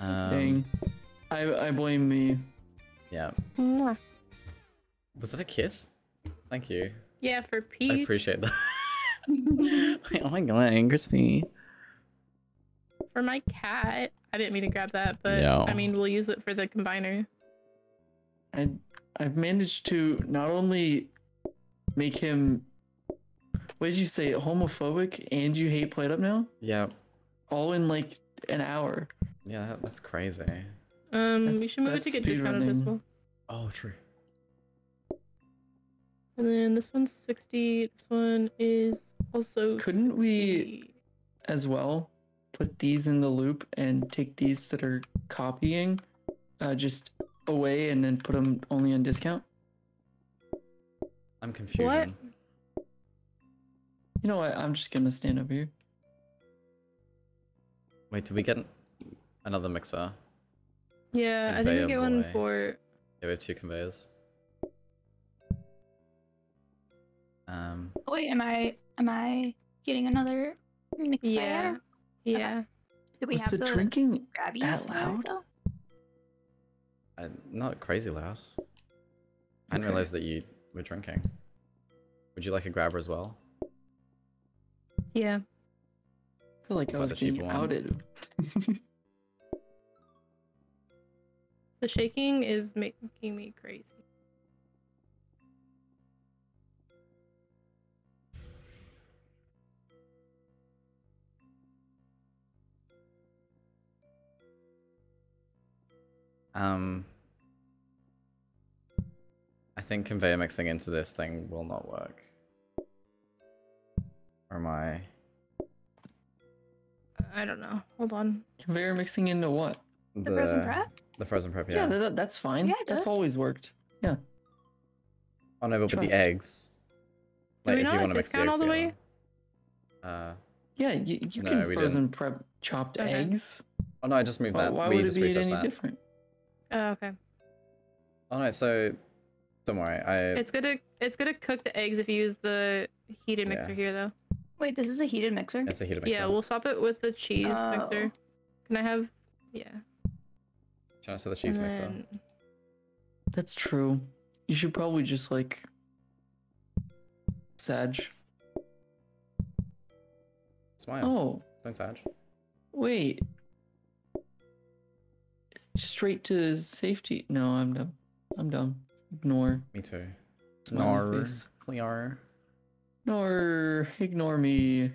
A: um,
L: Dang. I I blame me.
A: yeah.
D: Mwah.
A: Was that a kiss? Thank you.
D: Yeah, for
A: peace.
D: I
A: appreciate that. Like, <laughs> <laughs> oh my god, crispy.
D: For my cat. I didn't mean to grab that, but
A: Yeah.
D: I mean, we'll use it for the combiner.
L: I I've managed to not only make him what did you say homophobic and you hate PlateUp now?
A: Yeah,
L: All in like an hour.
A: yeah, that- that's crazy.
D: Um, we should move it to get discounted as
L: speedrunning.
D: well.
A: Oh, true.
D: And then this one's 60. This one is also.
L: Couldn't we as well put these in the loop and take these that are copying uh, just away and then put them only on discount?
A: I'm confusion.
L: You know what? I'm just gonna stand over here.
A: Wait, did we get another mixer?
D: Yeah, I think we
A: Conveyor
D: get one
A: boy.
D: for.
A: Yeah, we have two conveyors. Um,
K: Wait, am I? Am I getting another mixer?
D: Yeah. Yeah.
K: Do we
L: Was
K: have
L: the
K: the
L: drinking
K: grabbies
L: that loud?
K: though?
A: I, not crazy loud. I didn't realize that you were drinking. Would you like a grabber as well?
D: Yeah.
L: I feel like I was being
A: one.
L: outed. <laughs>
D: The shaking is making me crazy.
A: Um, I think conveyor mixing into this thing will not work. Or am I?
D: I don't know. Hold on.
L: Conveyor mixing into what?
K: The frozen prep?
A: The frozen prep,
L: Yeah,
A: yeah.
L: that, that's fine.
K: Yeah, it
L: that's
K: does.
L: always worked. Yeah.
A: Oh no, but with the eggs.
D: Do we
A: if
D: not
A: you want to mix the
D: discount
A: eggs
D: all the way?
A: together. Uh,
L: Yeah, you, you
A: No,
L: can
A: we
L: frozen
A: didn't.
L: prep chopped
D: Okay.
L: eggs.
A: oh no, I just moved
L: Why,
A: that.
L: why
A: we
L: would
A: just
L: it be any
A: that.
L: different?
D: Oh, okay.
A: Oh no, so don't worry. I
D: It's gonna it's gonna cook the eggs if you use the heated mixer
A: Yeah.
D: here though.
K: Wait, this is a heated mixer.
A: it's a heated mixer.
D: Yeah, we'll swap it with the cheese oh. mixer.
K: Oh.
D: Can I have yeah.
A: Shout out to the cheese
D: and
A: mixer.
D: then-
L: That's true. You should probably just like Sag.
A: Smile.
L: Oh,
A: Don't Sag.
L: wait. Straight to safety. No, I'm dumb. I'm dumb. Ignore.
A: Me too.
L: Smiley
A: Nor. Clear.
L: Ignore. Ignore me.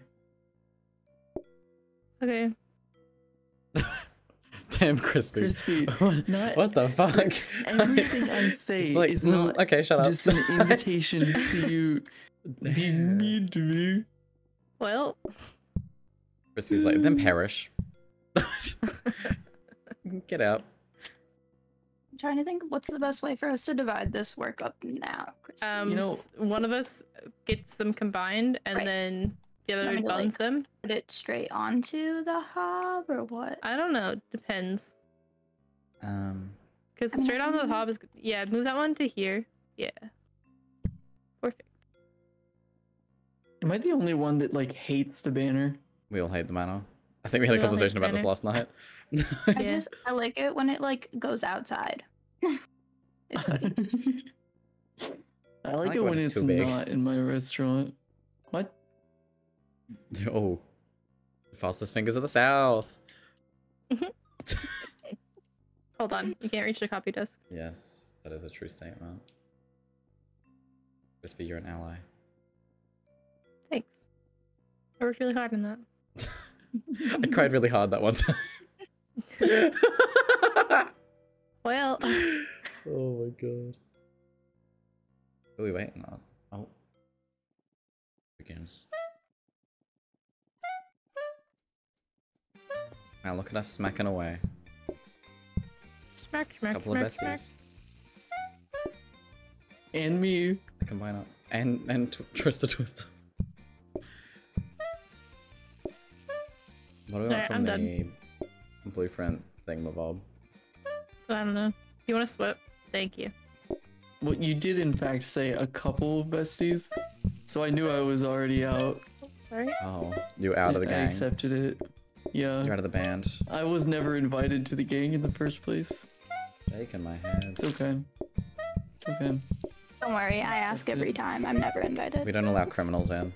D: Okay. <laughs>
A: Damn crispy.
L: Crispy. <laughs>
A: What,
L: Not
A: what the fuck? <laughs>
L: everything I say
A: like,
L: is
A: mm,
L: not
A: okay, shut up.
L: just an invitation to you being mean to me.
D: Well,
A: Crispy's like, then perish. Get out.
K: I'm trying to think what's the best way for us to divide this work up now. Chris.
D: um, s- one of us gets them combined, and
K: Right.
D: then the other
K: me to,
D: buns
K: like,
D: them.
K: Put it straight onto the hob or what?
D: I don't know. Depends.
A: Um,
D: Because straight onto the
K: um,
D: hob is yeah. Move that one to here. Yeah. Perfect.
L: Am I the only one that like hates the banner?
A: we all hate the manor. I think we had a
D: We all
A: conversation
D: the
A: about this last night.
K: I <laughs> just I like it when it like goes outside. <laughs> it's funny.
L: I like,
A: like
L: it
A: when
L: when
A: it's
L: it's, not in my restaurant. What? <laughs>
A: oh, fastest fingers of the south. Mm-hmm. <laughs>
D: Hold on. You can't reach the copy desk.
A: Yes, that is a true statement. Crispy, you're an ally.
D: Thanks. I worked really hard on that.
A: I cried really hard that one time.
D: Well, <laughs>
A: oh my god. Who are we waiting on? Oh. Begins. Oh. Now look at us smacking away.
D: smack, smack,
A: Couple of
D: smack, smack.
A: besties.
L: And me.
A: They combine up. And and tw- Twister Twister. What do we want
D: Alright,
A: from
D: I'm
A: the
D: done.
A: blueprint thingamabob?
D: I don't know. You want to swap? Thank you.
L: Well, you did in fact say a couple of besties, so I knew I was already out.
D: Sorry.
A: Oh, you out of the gang.
L: I
A: gang.
L: accepted it. Yeah.
A: You're out of the band.
L: I was never invited to the gang in the first place.
A: Shaking my head.
L: It's okay. It's okay.
K: Don't worry, I ask every time. I'm never invited.
A: We don't allow criminals in.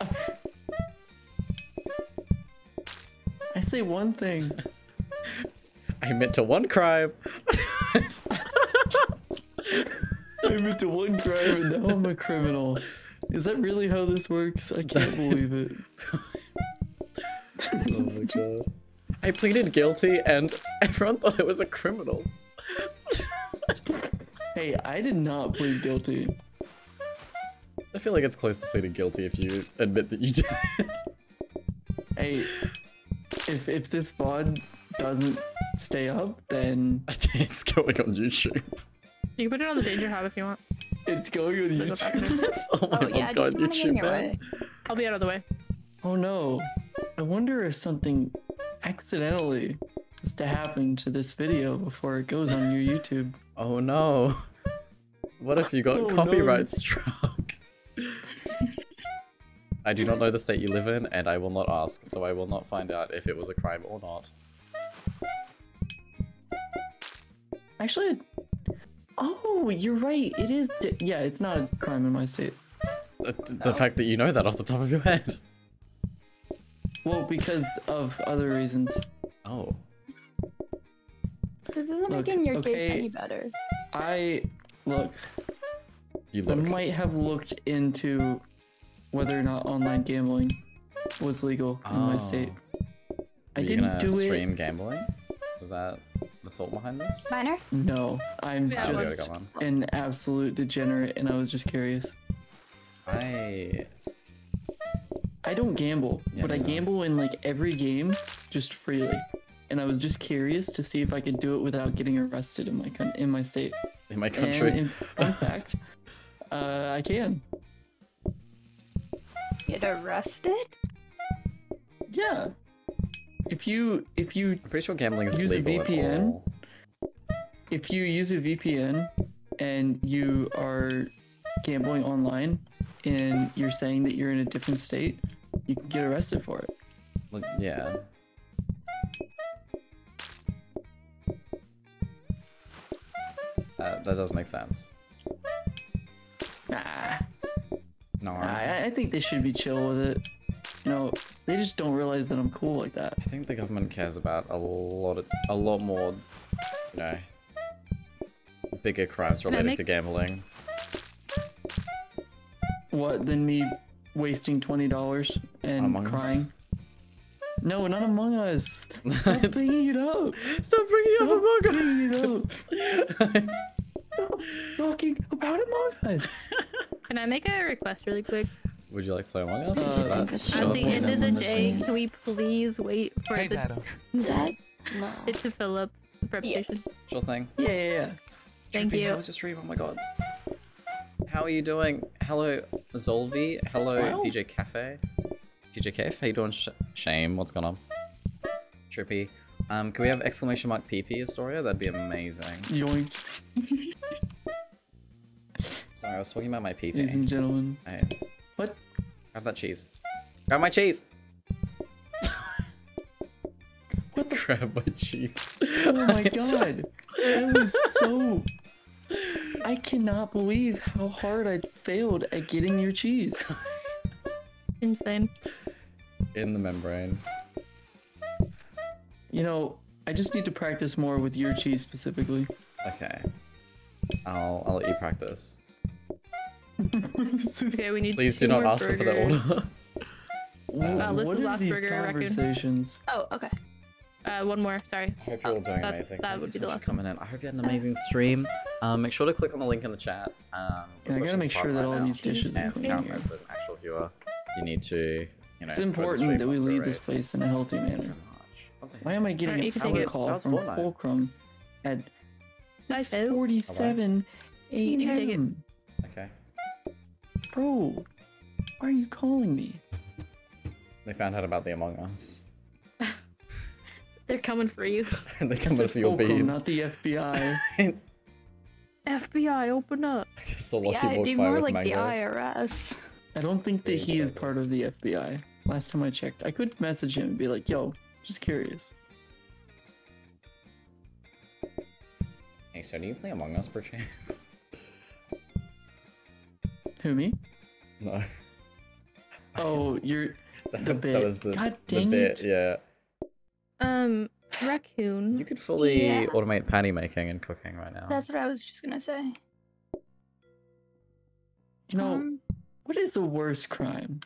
A: <laughs>
L: I say one thing. <laughs>
A: I meant to one crime.
L: I meant to one crime and now I'm a criminal. Is that really how this works? I can't believe it. <laughs>
A: Oh my god. I pleaded guilty and everyone thought I was a criminal.
L: Hey, I did not plead guilty.
A: I feel like it's close to pleading guilty if you admit that you did it.
L: Hey, if if this VOD doesn't stay up, then <laughs>
A: it's going on YouTube.
D: You can put it on the danger hub if you want.
L: It's going on
D: Go back <laughs>
A: oh my
K: Oh, yeah,
A: god,
K: just put it in
A: YouTube man.
D: I'll be out of the way.
L: Oh no. I wonder if something accidentally is to happen to this video before it goes on your YouTube.
A: Oh no. What if you got
L: Oh, no.
A: copyright struck? I do not know the state you live in, and I will not ask, so I will not find out if it was a crime or not.
L: Actually, oh, you're right. It is. Yeah, it's not a crime in my state.
A: The, the fact that you know that off the top of your head.
L: Well, because of other reasons.
A: Oh.
K: This isn't
L: Look,
K: making your case any better.
L: I look.
A: You look.
L: I might have looked into whether or not online gambling was legal in my oh. state.
A: Oh.
L: I
A: Were you
L: didn't
A: gonna
L: do
A: stream
L: it.
A: gambling? Was that the thought behind this?
K: Miner?
L: No, I'm
D: Yeah,
L: just
A: go
L: an absolute degenerate, and I was just curious.
A: I
L: I don't gamble,
A: Yeah,
L: but I
A: me
L: gamble in like every game just freely. And I was just curious to see if I could do it without getting arrested in my coun- in my state.
A: in my country.
L: And in fun fact, <laughs> uh, I can.
K: Get arrested?
L: Yeah. If you if you
A: I'm pretty sure gambling is
L: use a
A: legal
L: VPN, if you use a VPN and you are gambling online and you're saying that you're in a different state, you can get arrested for it.
A: Well, yeah. That, that does make sense.
L: Nah.
A: No,
L: I, I think they should be chill with it. You know, they just don't realize that I'm cool like that.
A: I think the government cares about a lot of, a lot more, you know, bigger crimes related
D: make-
A: to gambling.
L: What, than me wasting $20 and
A: Among Us.
L: crying? No, not Among Us. <laughs> Stop bringing it up.
A: Stop bringing up Among
L: bringing
A: Us.
L: it up. Stop <laughs> talking about Among Us. <laughs>
D: Can I make a request really quick?
A: Would you like to play Among Us?
L: Uh, At
A: sure.
D: At the end of the day, can we please wait for
A: Hey,
D: the
A: Dado.
K: That <laughs> no. <laughs>
D: it to fill up the preparation?
A: Sure thing.
L: Yeah, yeah, yeah.
D: Thank
A: Trippy,
D: you.
A: How was just reading. Oh my god. How are you doing? Hello, Zolvi. Hello,
L: Wow.
A: DJ Cafe. DJ Cafe, how you doing? Sh- Shame, what's going on? Trippy. Um, can we have exclamation mark PP Astoria? That'd be amazing.
L: Yoinks. <laughs>
A: Sorry, I was talking about my PP.
L: Ladies and gentlemen.
A: I-
L: What?
A: Grab that cheese. Grab my cheese! <laughs>
L: What the?
A: Grab my cheese.
L: Oh my <laughs> god. That was so. <laughs> I cannot believe how hard I failed at getting your cheese.
D: Insane.
A: In the membrane.
L: You know, I just need to practice more with your cheese specifically.
A: Okay. I'll, I'll let you practice.
D: Okay, we need.
A: Please
D: two
A: do not
D: more
A: ask them for the
D: burgers.
A: order.
D: Uh, this
L: what
D: is
L: are
D: last
L: these
D: burger, I reckon.
K: Oh, okay.
D: Uh, one more. Sorry.
A: I hope you're all doing
D: that,
A: amazing.
D: That
A: Thank
D: would
A: you
D: be
A: so
D: the
A: much
D: last
A: for coming in. I hope you had an amazing stream. Um, make sure to click on the link in the chat. Um,
L: Yeah, I gotta make sure that
A: right
L: all
A: now.
L: these dishes are
A: And
L: clean.
A: count as an actual viewer, you need to, you know.
L: It's important that we
A: once we're
L: leave this place in a healthy
A: Thank you so
L: manner.
A: much. What the
L: Why am I getting
D: Alright,
L: a phone
D: take it.
L: call from
A: Fortnite.
L: Fulcrum at
D: Nice.
L: 47
D: You can take it.
L: a.m.?
A: Okay.
L: Bro, why are you calling me?
A: They found out about the Among Us. <laughs>
D: They're coming for you.
A: they
L: I
A: come
L: said
A: for your
L: Fulcrum,
A: beans.
L: not the FBI. <laughs>
A: It's-
D: FBI, open up.
A: I just saw Lucky
K: Yeah, it'd be
A: by
K: more
A: with
K: like
A: mango.
K: the IRS.
L: I don't think that he is part of the FBI. Last time I checked, I could message him and be like, "Yo, just curious."
A: Hey, so do you play Among Us perchance?
L: Who me?
A: No.
L: Oh, you're <laughs>
A: That,
L: the
A: that
L: bit.
A: was the,
L: God
A: the
L: dang
A: bit,
L: it!
A: yeah.
D: Um, raccoon.
A: You could fully
K: Yeah.
A: automate patty making and cooking right now.
K: That's what I was just gonna say.
L: You know,
K: Um,
L: what is the worst crime?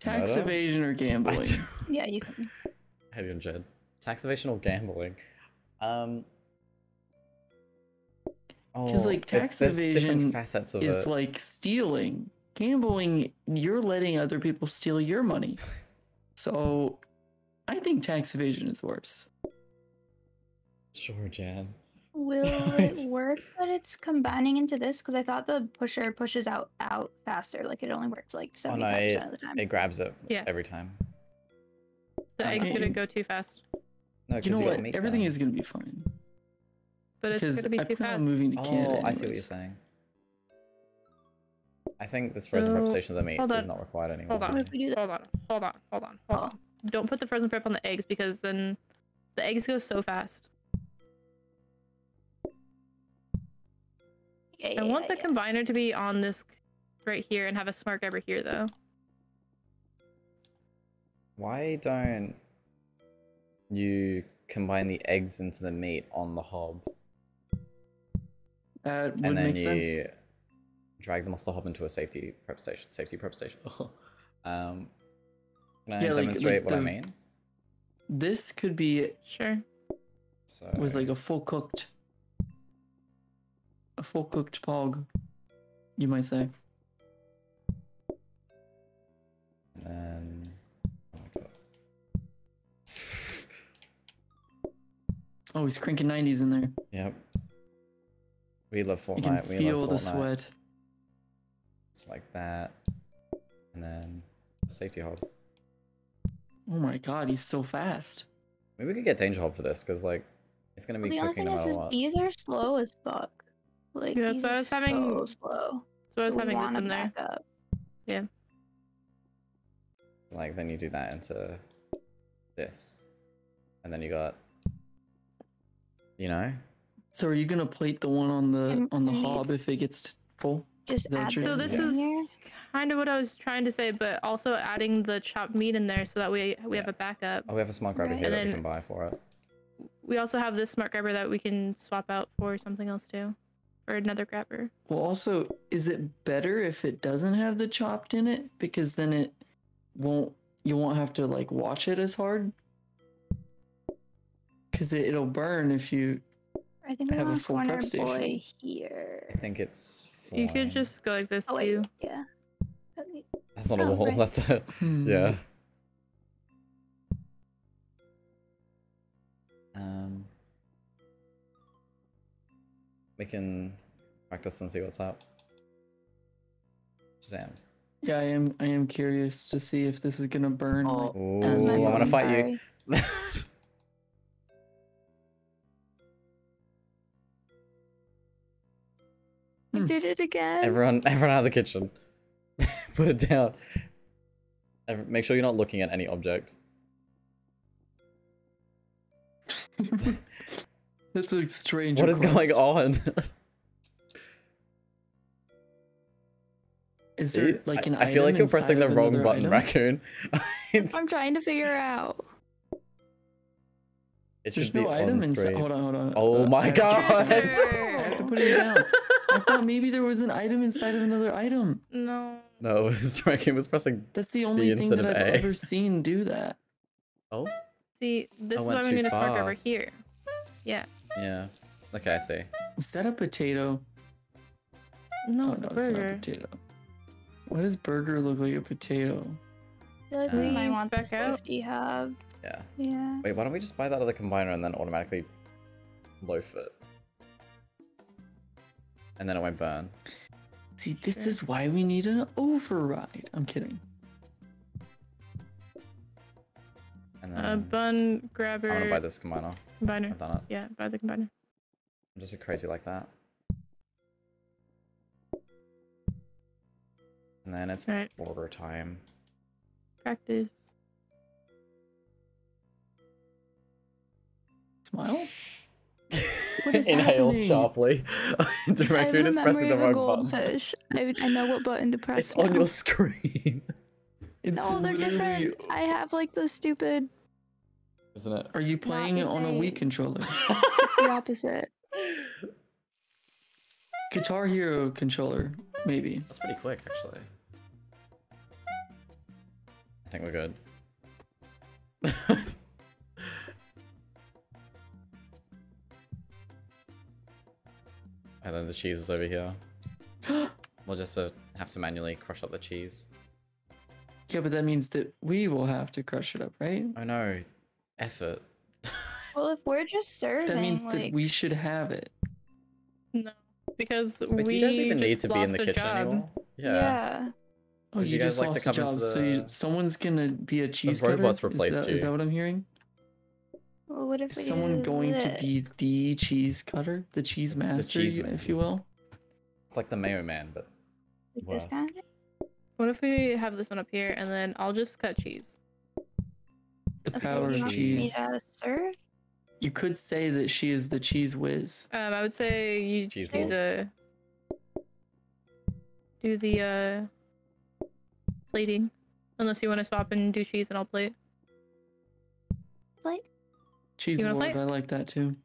L: Tax
A: Murder?
L: evasion or gambling?
K: yeah, you can. <laughs>
A: Have you Jed? Tax evasion or gambling? Um.
L: Because
A: oh,
L: like tax evasion
A: facets of
L: is
A: it.
L: like stealing. Gambling, you're letting other people steal your money. So, I think tax evasion is worse.
A: Sure, Jan.
K: Will <laughs> it work that it's combining into this? Because I thought the pusher pushes out out faster. Like it only works like
A: Oh
K: seventy
A: no,
K: five
A: it,
K: percent of the time.
A: it grabs it
D: Yeah.
A: every time.
D: The egg's gonna go too fast.
A: No,
L: You know
A: you,
L: what? Everything
A: down.
L: is gonna be fine.
D: But it's
L: because
D: gonna be
L: I
D: too
L: plan on
D: fast.
L: moving to
A: Oh,
L: Canada.
A: I see what you're saying. I think this frozen
D: So,
A: representation of the meat is not required anymore.
D: Hold on.
K: if we do that?
D: Hold on. Hold on. Hold on. Hold on. Oh. Don't put the frozen prep on the eggs because then the eggs go so fast.
K: Yeah,
D: I want
K: yeah,
D: the
K: yeah.
D: combiner to be on this right here and have a smart grabber here though.
A: Why don't you combine the eggs into the meat on the hob,
L: That would
A: and then
L: make
A: you
L: sense.
A: drag them off the hob into a safety prep station? Safety prep station. <laughs> um, can I
L: Yeah,
A: demonstrate
L: like
A: what I mean?
L: This could be
D: Sure.
A: So
L: with like a full cooked, a full cooked pog, you might say.
A: and then oh.
L: Oh, he's cranking 90s in there.
A: Yep. We love
L: You can
A: Fortnite. We
L: feel
A: love
L: the
A: Fortnite.
L: sweat.
A: It's like that, and then safety hob.
L: Oh my god, he's so fast.
A: Maybe we could get danger hob for this because like it's gonna be
K: Well,
A: be
K: the only
A: cooking
K: thing
A: no
K: is,
A: matter
K: is
A: what.
K: these are slow as fuck. Like
D: Yeah, that's
K: these
D: why I was having-
K: so slow.
D: So I was
K: So
D: having this in there.
K: up.
D: Yeah.
A: Like then you do that into this, and then you got, you know,
L: So are you gonna plate the one on the
K: And
L: on the
K: maybe-
L: hob if it gets full?
K: Just
L: Is that what
K: add
D: So
K: this
D: this
K: in
D: is kind of what I was trying to say, but also adding the chopped meat in there so that we we have a backup.
A: oh we have a smart grabber
K: Right.
A: here
D: And
A: that we can buy for it.
D: We also have this smart grabber that we can swap out for something else too, for another grabber.
L: Well, also, is it better if it doesn't have the chopped in it because then it won't you won't have to like watch it as hard. Cause it, it'll burn if you
K: I think I
L: have a
K: want
L: full
K: corner
L: prep station.
K: boy here.
A: I think it's.
D: You could just go like this
K: Oh wait,
D: too.
K: yeah.
A: That's not a
K: Oh,
A: wall.
K: right.
A: That's a.
L: Hmm.
A: Yeah. Um. We can practice and see what's up. Sam.
L: Yeah, I am. I am curious to see if this is gonna burn. like,
A: Ooh,
L: and
A: I'm gonna fight you. <laughs>
K: I did it again.
A: Everyone, <laughs> everyone out of the kitchen. <laughs> Put it down. Make sure you're not looking at any object. <laughs>
L: That's a strange.
A: What is going on?
L: Is
A: See?
L: there like an
A: I, I feel like you're pressing the wrong button,
L: item?
A: raccoon. It's-
K: I'm trying to figure out.
A: it
L: There's
A: should be
L: no item
A: on
L: inside.
A: screen.
L: Hold on, hold on.
A: Oh
L: Uh,
A: my
L: I
A: god!
L: I have to put it down. I thought maybe there was an item inside of another item.
D: No.
A: No, his <laughs> raccoon was pressing.
L: That's the
A: B
L: only thing that I've
A: A.
L: ever seen do that. <laughs>
A: Oh,
D: See, this
A: I
D: is
A: went
D: why we
A: too
D: need a spark over here. Yeah.
A: yeah. Okay, I see.
L: Is that a potato?
D: No,
L: oh,
D: it's
L: no,
D: a
L: it's not a
D: burger.
L: potato. What does burger look like a potato?
K: I feel like
A: Uh,
K: we might
D: Leave
K: want the
D: back out.
K: safety hob.
A: Yeah.
K: Yeah.
A: Wait, why don't we just buy that other combiner and then automatically loaf it? And then it won't burn.
L: See, this is why we need an override. I'm kidding.
A: And then
D: Uh, bun grabber.
A: I want to buy this combiner.
D: Combiner.
A: I've done it.
D: Yeah, buy the combiner.
A: I'm just crazy like that. And then it's
D: Right.
A: border time.
D: Practice.
L: Smile. <laughs> What is
A: Inhales
L: happening?
A: sharply. the <laughs>
K: I have
A: raccoon
K: the
A: is pressing the
K: of a
A: wrong button.
K: goldfish. I, I know what button to <laughs> press.
A: It's on your screen,
L: It's
K: No, they're
L: literally-
K: different. I have like the stupid
A: isn't it?
L: Are you playing it on a Wii
K: same.
L: controller?
K: the opposite.
L: Guitar Hero controller, maybe.
A: That's pretty quick, actually. I think we're good. And then the cheese is over here. <gasps> We'll just uh, have to manually crush up the cheese.
L: Yeah, but that means that we will have to crush it up, right?
A: Oh no, effort. <laughs>
K: Well, if we're just serving,
L: That means
K: like,
L: that we should have it.
D: No, because
A: Wait,
D: we
A: do you guys even need
D: just
A: to be in
D: lost
A: the
D: a
A: kitchen
D: job.
A: anymore? Yeah.
K: yeah.
L: Oh,
A: Would
L: you,
A: you guys
L: just
A: like to
L: lost
A: come
L: a
A: into
L: job, so you, someone's gonna be a cheese cutter.
A: robots
L: Is
A: replaced
L: that- Is
A: you.
L: that what I'm hearing?
K: Well, what if
L: Is
K: we
L: someone
K: do
L: going to be the cheese cutter, the cheese master,
A: cheese
L: if you will?
A: It's like the Mayo Man, but
K: Like
A: worse.
K: this kind of?
D: What if we have this one up here and then I'll just cut cheese?
L: The
K: Okay,
L: power of
K: want me
L: cheese.
K: to serve?
L: You could say that she is the cheese whiz.
D: Um, I would say you
A: Cheese
D: do the do the uh plating, unless you want to swap and do cheese and I'll plate.
K: Like,
L: Cheese
D: You
L: lord,
D: play?
L: I like that too.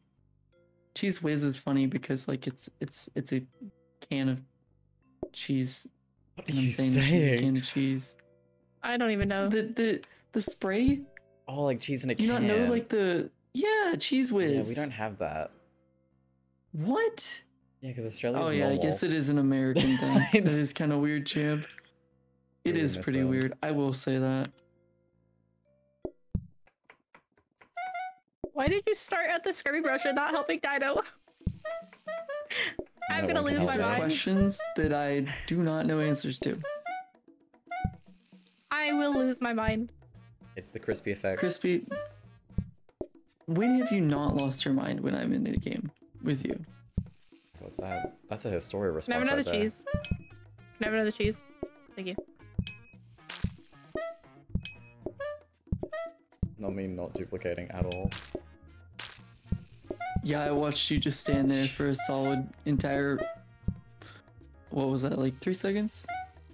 L: Cheese whiz is funny because like it's it's it's a can of cheese.
A: what are
L: I'm
A: you
L: saying it's a
A: saying?
L: can of cheese.
D: I don't even know.
L: The the the spray.
A: Oh, like cheese in a
L: can. you
A: can.
L: not know like the yeah cheese whiz?
A: Yeah, we don't have that.
L: What?
A: Yeah, because Australia's
L: Oh yeah,
A: normal.
L: I guess it is an American thing. <laughs> that
A: It's-
L: kind of weird, champ. It
A: Really
L: is pretty
A: that.
L: weird. I will say that.
D: Why did you start at the scrubby brush and not helping <laughs> Dino? I'm
A: No
D: gonna lose
A: help
D: my
L: These are
D: mind.
L: questions that I do not know answers to.
D: I will lose my mind.
A: It's the crispy effect.
L: Crispy, when have you not lost your mind when I'm in the game with you?
A: What that, that's a Historia
D: Can I have another
A: right there.
D: cheese? Can I have another cheese? Thank you.
A: Not me not duplicating at all.
L: Yeah, I watched you just stand there for a solid entire. What was that, like three seconds?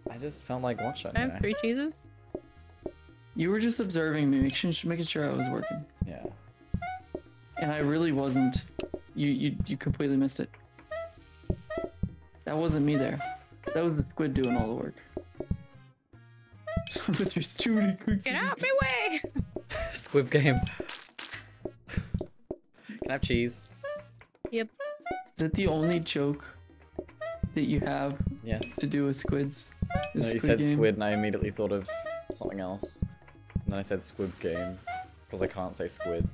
A: I just felt like watching.
D: I
A: You
D: have three cheeses?
L: You were just observing me, making, making sure I was working.
A: Yeah.
L: And I really wasn't. You, you, you completely missed it. That wasn't me there. That was the squid doing all the work. but there's too many cooks.
D: Get out my way! <laughs> <laughs>
A: Squib game. Can I have cheese?
D: Yep.
L: Is that the only joke that you have
A: Yes.
L: to do with squids?
A: No,
L: Is
A: you said
L: game?
A: squid, and I immediately thought of something else. And then I said squib game because I can't say squid.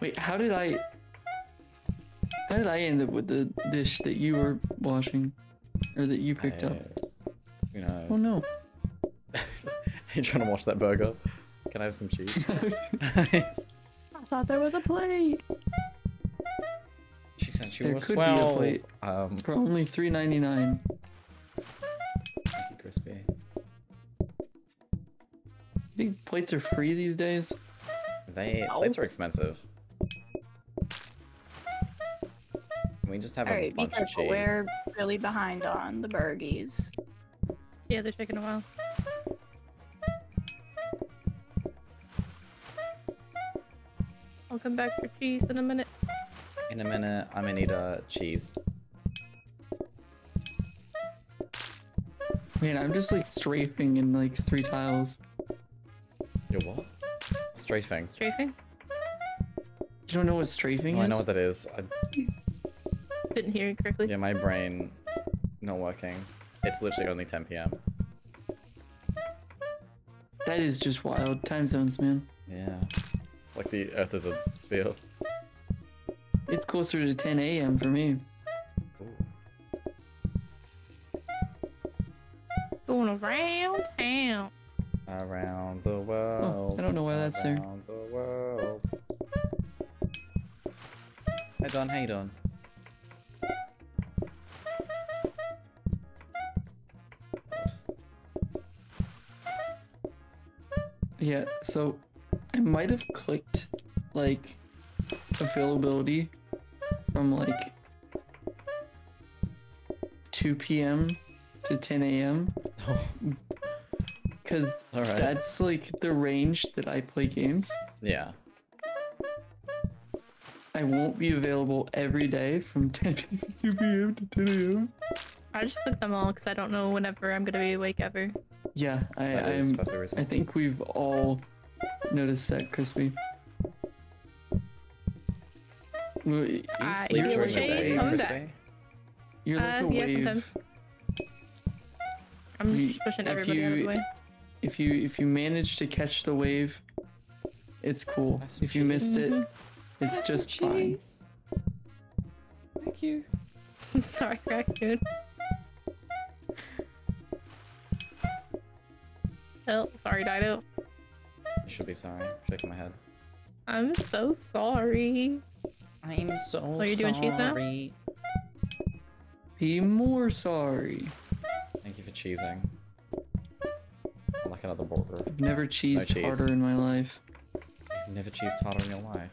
L: Wait, how did I? How did I end up with the dish that you were washing, or that you picked up?
A: Who knows?
L: Oh no! <laughs> <laughs>
A: you trying to wash that burger? Can I have some cheese? <laughs>
K: I thought there was a plate.
A: she said she
L: There
A: was
L: could be a plate
A: Um,
L: for only three ninety nine.
A: thank you, crispy.
L: I think plates are free these days.
A: They plates are expensive. We just have a
K: Alright, be
A: bunch of
K: careful.
A: cheese?
K: We're really behind on the burgies.
D: Yeah, they're taking a while. I'll come back for cheese in a minute.
A: In a minute, I'm gonna need a cheese.
L: Man, I'm just like strafing in like three tiles.
A: Your what? Strafing.
D: Strafing?
L: You don't know what strafing is?
A: I know what that is. I,
D: Didn't hear you correctly.
A: yeah, my brain not working. It's literally only 10 p.m.
L: That is just wild. Time zones, man.
A: Yeah. It's like the Earth is a sphere.
L: It's closer to 10 a.m. for me.
D: Going around town.
A: Around the world.
L: Oh, I don't know why that's there.
A: Around the world. Hey Don, how you doing?
L: Yeah, so I might have clicked like availability from like 2 p.m. to 10 a.m. Because <laughs>
A: Alright.
L: that's like the range that I play games.
A: Yeah.
L: I won't be available every day from <laughs> 10 p.m. to 10 a.m.
D: I just clicked them all because I don't know whenever I'm gonna be awake ever.
L: Yeah, I, I'm, I think we've all noticed that, Crispy. You
A: You
D: I
A: sleep
D: feel
A: during the day, Crispy?
L: You're like
D: Uh,
L: a
D: yeah,
L: wave.
D: sometimes. I'm
L: You-
D: just pushing
L: if
D: everybody out of
L: you-
D: the way.
L: If you if you manage to catch the wave, it's cool.
A: Have some
L: If you missed it,
D: Mhm.
L: it's just fine.
A: Thank you. <laughs>
D: Sorry, raccoon. Oh, sorry, Dyto.
A: You should be sorry. Shaking my head.
D: I'm so sorry.
A: I'm so
D: Oh, you're doing cheese now?
L: Be more sorry.
A: Thank you for cheesing. I like another burger.
L: I've never cheesed
A: cheese.
L: harder in my life.
A: You've never cheesed harder in your life.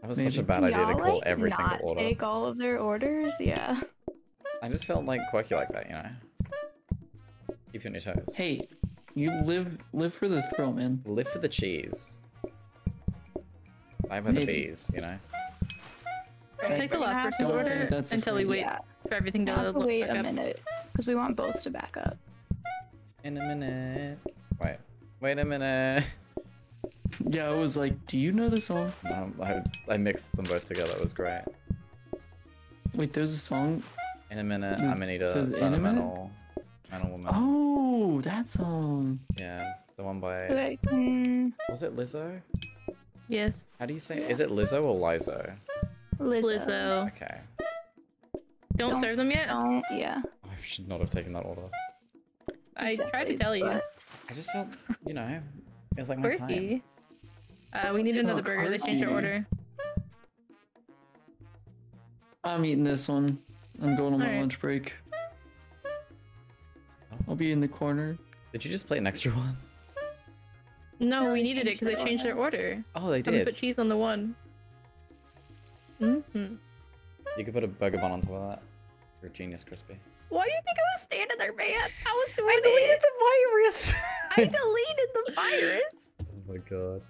A: That was such a bad idea to call
K: like,
A: every single order.
K: Take all of their orders, yeah.
A: I just felt like quirky like that, you know? Keep you on your toes.
L: Hey, you live live for the thrill, man.
A: Live for the cheese. Buy by the
L: Maybe.
A: bees, you know?
D: I'll take the last
K: have
D: person's order
L: That's
D: until we wait
K: Yeah.
D: for everything to
K: We'll
D: look
K: wait a
D: up.
K: minute because we want both to back up.
A: In a minute. Wait. Wait a minute.
L: Yeah, I was like, do you know the song?
A: Um, I, I mixed them both together. It was great.
L: Wait, there's a song.
A: In a minute, I'm gonna need a
L: says in a minute?
A: sentimental mental woman.
L: Oh, that song.
A: Yeah, the one by
K: Okay, mm,
A: was it Lizzo?
D: Yes,
A: How do you say? Is it Lizzo or Lizo?
K: Lizzo.
D: Lizzo.
A: Okay.
D: Don't,
K: Don't-
D: serve them yet.
K: Don't, yeah.
A: I should not have taken that order.
D: I tried to tell you.
A: I just felt, you know, it was like my time.
D: Quirky. Uh, we need another
L: Oh,
D: burger. They changed your order.
L: I'm eating this one. I'm going on my
D: Alright.
L: lunch break. I'll be in the corner.
A: Did you just play an extra one?
D: No,
K: No,
D: we
K: they
D: needed it because they changed their order.
A: Oh, they
D: I'm
A: did.
D: put cheese on the one. Mm-hmm.
A: You could put a burger bun on top of that. You're a genius, Crispy.
D: Why do you think I was standing there, man? I was doing it.
A: I deleted
D: it.
A: the virus.
D: I deleted the virus.
A: oh my god.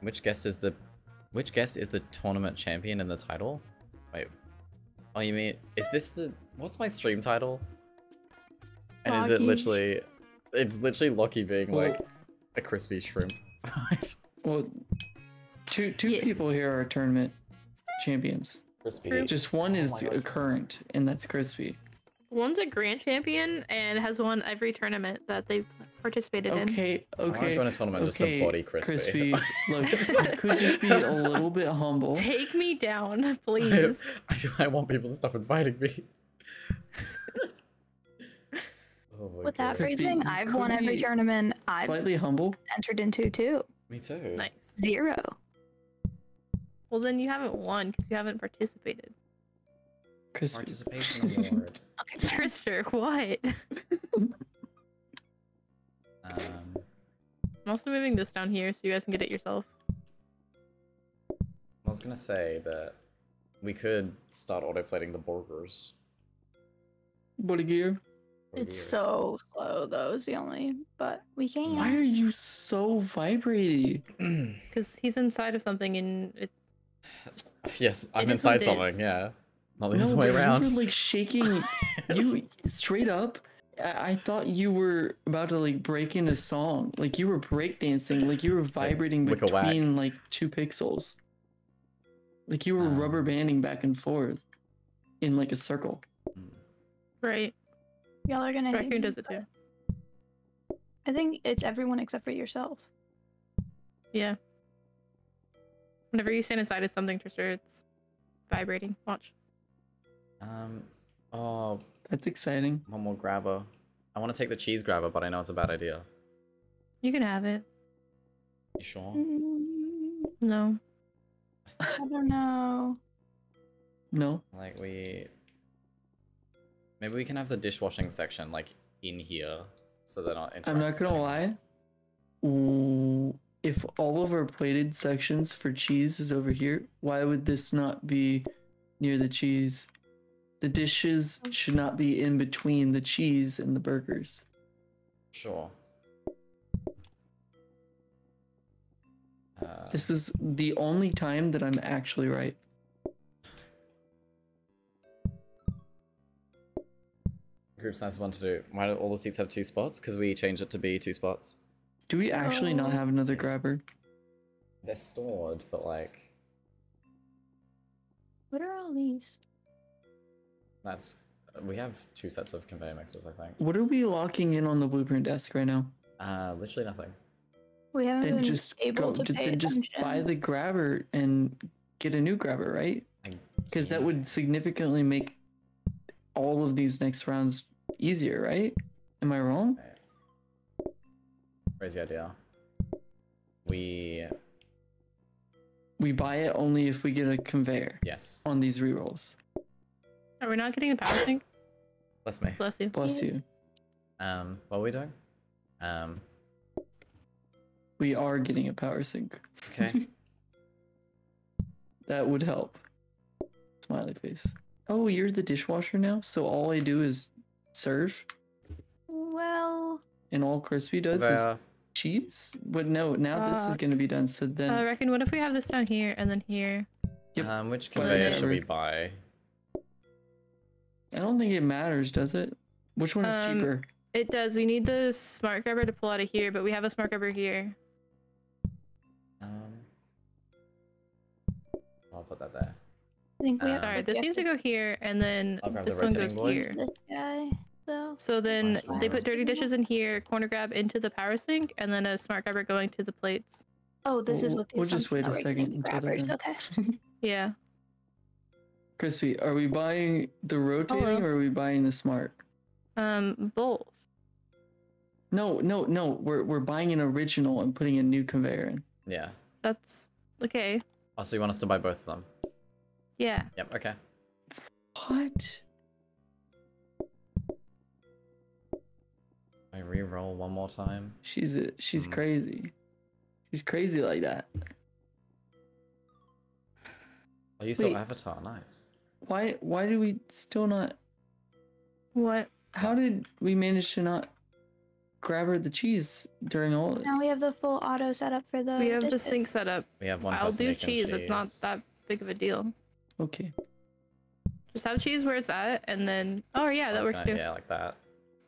A: Which guest is the which guest is the tournament champion in the title? Wait. Oh you mean is this the what's my stream title? And is it literally it's literally Lockie being
L: Well-
A: like a crispy shrimp. <laughs>
L: Well, two two
D: Yes.
L: people here are tournament champions.
A: Crispy.
L: Just one
A: oh
L: is
A: my God.
L: a current, and that's Crispy.
D: One's a grand champion and has won every tournament that they've participated in.
L: Okay,
A: wanna
L: okay.
A: join a tournament just to body Crispy.
L: Crispy, <laughs> look, you could just be a little bit humble.
D: Take me down, <laughs> please.
A: I, I want people to stop inviting me. <laughs> oh
K: With that
A: God.
L: Crispy,
K: phrasing, I've won every tournament I've
L: Slightly humble.
K: entered into too.
A: Me too.
D: nice.
K: Zero.
D: Well, then you haven't won because you haven't participated.
L: Crispy.
A: Participation award.
K: Okay, fine.
D: Trister, what?
A: Um,
D: I'm also moving this down here so you guys can get it yourself.
A: I was gonna say that we could start autoplating the burgers.
L: Body gear.
K: It's
A: Burgers.
K: so slow though. Is the only, but we can.
L: Why are you so vibraty?
D: Because <clears throat> he's inside of something and it.
A: yes, I'm
D: It is what
A: inside something.
D: is.
A: Yeah, not the
L: No,
A: other way
L: but
A: around.
L: you were like shaking. <laughs> You straight up. I, I thought you were about to like break into song. Like you were breakdancing. Like you were vibrating
A: Wicka whack.
L: between like two pixels. Like you were
A: Um.
L: rubber banding back and forth in like a circle.
D: Right.
K: Y'all are gonna. hate
D: Raccoon
K: me,
D: does it too.
K: I think it's everyone except for yourself.
D: Yeah. Whenever you stand inside of something, Trister, it's vibrating. Watch.
A: Um, oh,
L: That's exciting.
A: one more grabber. I want to take the cheese grabber, but I know it's a bad idea.
D: You can have it.
A: You sure?
K: Mm,
D: No. <laughs>
K: I don't know.
L: No.
A: Like we, maybe we can have the dishwashing section like in here, so they're not.
L: I'm not gonna lie. Ooh, If all of our plated sections for cheese is over here, why would this not be near the cheese? The dishes should not be in between the cheese and the burgers.
A: Sure. Uh,
L: This is the only time that I'm actually right.
A: group's nice one to do. Why do all the seats have two spots? Because we changed it to be two spots.
L: Do we actually not
K: Oh.
L: have another grabber?
A: They're stored, but like
K: What are all these?
A: That's we have two sets of conveyor mixers, I think.
L: What are we locking in on the blueprint desk right now?
A: Uh, literally nothing.
K: We haven't
L: Then
K: been
L: just
K: able
L: go,
K: to
L: ju-
K: pay
L: then just buy the grabber and get a new grabber, right? Because that would significantly make all of these next rounds easier, right? Am I wrong?
A: Crazy idea. We
L: We buy it only if we get a conveyor
A: yes.
L: on these rerolls.
D: Are we not getting a power sink?
A: Bless me.
D: Bless you.
L: Bless you.
A: Um, what are we doing? Um,
L: We are getting a power sink.
A: okay. <laughs>
L: That would help. Smiley face. Oh, you're the dishwasher now? So all I do is serve?
K: Well,
L: And all Crispy does is cheese? But no, now this
D: Uh,
L: is gonna be done. So then
D: I reckon. What if we have this down here and then here?
L: Yep.
A: Um, which conveyor
L: it.
A: should we buy?
L: I don't think it matters, does it? Which one is
D: Um,
L: cheaper?
D: It does. We need the smart grabber to pull out of here, but we have a smart grabber here.
A: Um, I'll put that there.
K: I think we
A: Um,
D: Sorry, this needs to go here, and then
A: I'll the
D: this one goes
A: board.
D: here.
K: this guy though.
D: So then
A: Nice
D: they put dirty dishes in here, corner grab into the power sink, and then a smart grabber going to the plates.
K: Oh, this is
L: We'll-
K: what the
L: we'll just
K: assumption
L: wait a second until
K: grabbers. Okay. <laughs> <laughs>
D: Yeah.
L: Crispy, are we buying the rotating
D: Hello.
L: or are we buying the smart?
D: Um, both.
L: No, no, no. We're we're buying an original and putting a new conveyor in.
A: Yeah.
D: That's okay.
A: Oh, so you want us to buy both of them?
D: Yeah.
A: Yep. Okay.
L: What?
A: I re-roll one more time.
L: She's a, she's
A: Hmm.
L: crazy. She's crazy like that.
A: Oh, you saw
L: Wait.
A: Avatar. Nice.
L: Why why do we still not
D: What?
L: how did we manage to not grab her the cheese during all this.
K: Now we have the full auto setup for the.
D: We have the
K: dish
D: sink set up.
A: We have one
D: I'll do
A: making
D: cheese. It's not that big of a deal.
L: Okay.
D: Just have cheese where it's at, and then oh yeah, that works
A: kinda-
D: too.
A: Yeah, like that.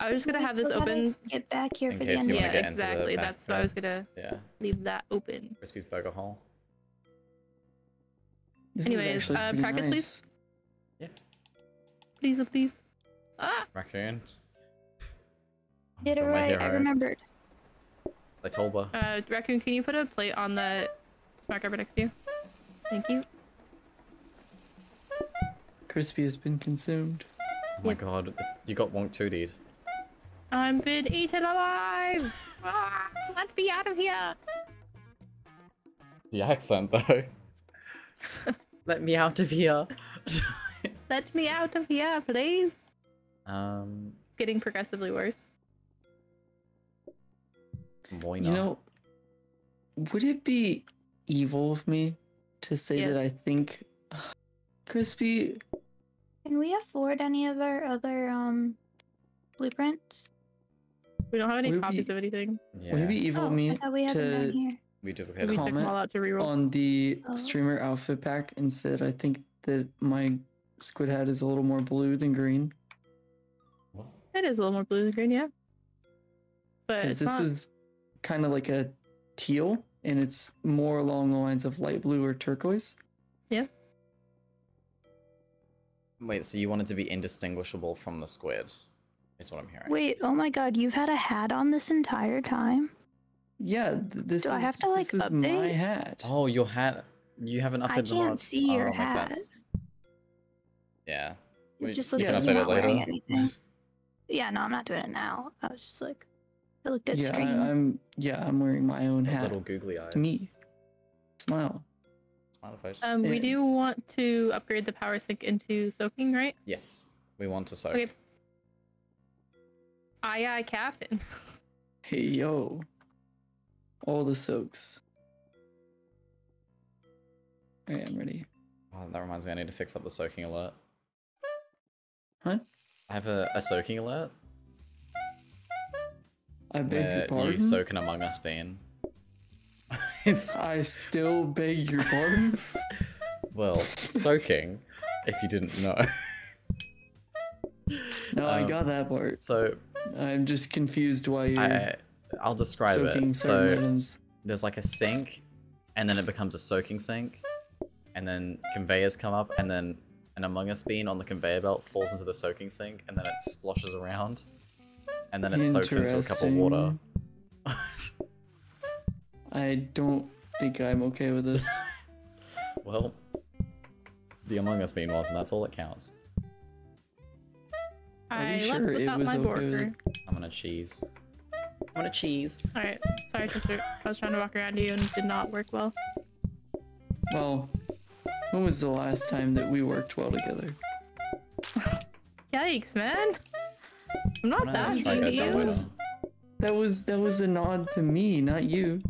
D: I was just gonna have this open.
K: Get back here
A: In
K: for the end.
A: you
K: of
A: wanna
D: Yeah,
A: get into the
D: exactly. That's what I was gonna
A: Yeah.
D: leave that open.
A: Crispy's burger hole.
L: This
D: Anyways, uh,
L: pretty
D: practice, please.
L: Nice.
D: Please, oh, please. Ah,
A: Raccoon.
K: Did it right. I remembered.
A: They told her.
D: uh, raccoon, can you put a plate on the smart carpet next to you? Thank you.
L: Crispy has been consumed.
A: Oh my god, it's, you got wonk 2 would
D: I'm been eaten alive. <laughs> Ah, let me out of here.
A: The accent though. Let me out of here. <laughs>
D: Let me out of here, please.
A: Um,
D: Getting progressively worse.
A: boy,
L: You know, would it be evil of me to say that I
D: Yes.
L: think <sighs> Crispy?
K: Can we afford any of our other um blueprints?
D: We don't have any
L: Would
D: copies
L: be-
D: of anything.
A: Yeah.
L: Would it be evil
K: Oh,
L: of me
K: we had them down
L: to
K: here.
A: we
D: We
A: duplicated.
D: took them
L: comment
D: all out to reroll.
L: on the
K: Oh.
L: streamer outfit pack and said I think that my squid hat is a little more blue than green?
D: It is a little more blue than green, yeah. But it's
L: this
D: not.
L: is kind of like a teal, and it's more along the lines of light blue or turquoise.
D: Yeah.
A: Wait, so you wanted to be indistinguishable from the squid? Is what I'm hearing.
K: Wait, oh my god, you've had a hat on this entire time?
L: Yeah, th- this
K: Do I have
L: is-
K: to, like,
L: this is my hat.
A: Oh, your hat. You haven't updated
K: I
A: the mod.
K: can't see your
A: oh, makes
K: hat.
A: sense. Yeah.
K: It
A: We-
K: just
A: you
K: looks
A: can
K: like you're
A: it
K: not wearing anything. Yeah, no, I'm not doing it now. I was just like, I looked at
L: yeah, I,
K: stream.
L: I'm yeah, I'm wearing my own hat.
A: Little googly eyes.
L: To me, smile.
A: Smile face.
D: Um, we do want to upgrade the power sink into soaking, right?
A: Yes, we want to soak.
D: Okay. Aye, aye, Captain.
L: Hey yo, all the soaks. Alright, I'm ready.
A: Oh, that reminds me, I need to fix up the soaking alert.
L: Huh?
A: I have a, a soaking alert
L: I beg your pardon.
A: you soak in Among Us bean. <laughs> it's
L: I still beg your pardon.
A: well, soaking. If you didn't know.
L: No, I
A: Um,
L: got that part.
A: So
L: I'm just confused why you're
A: I I'll describe it. So
L: items.
A: there's like a sink, and then it becomes a soaking sink, and then conveyors come up, and then an Among Us bean on the conveyor belt falls into the soaking sink, and then it splashes around, and then it soaks into a cup of water.
L: I don't think I'm okay with this. <laughs>
A: Well, the Among Us bean was, and that's all that counts.
D: I
L: you
D: left
L: sure it
D: without
L: was
D: my
L: okay with
D: border.
A: I'm gonna cheese. I'm gonna cheese.
D: Alright, sorry, Twister. I was trying to walk around you and it did not work well.
L: Well, when was the last time that we worked well together?
D: Yikes, man. I'm not
A: I'm
D: that
A: gonna
D: mean
A: to
D: to you.
A: with
L: That was that was a nod to me, not you.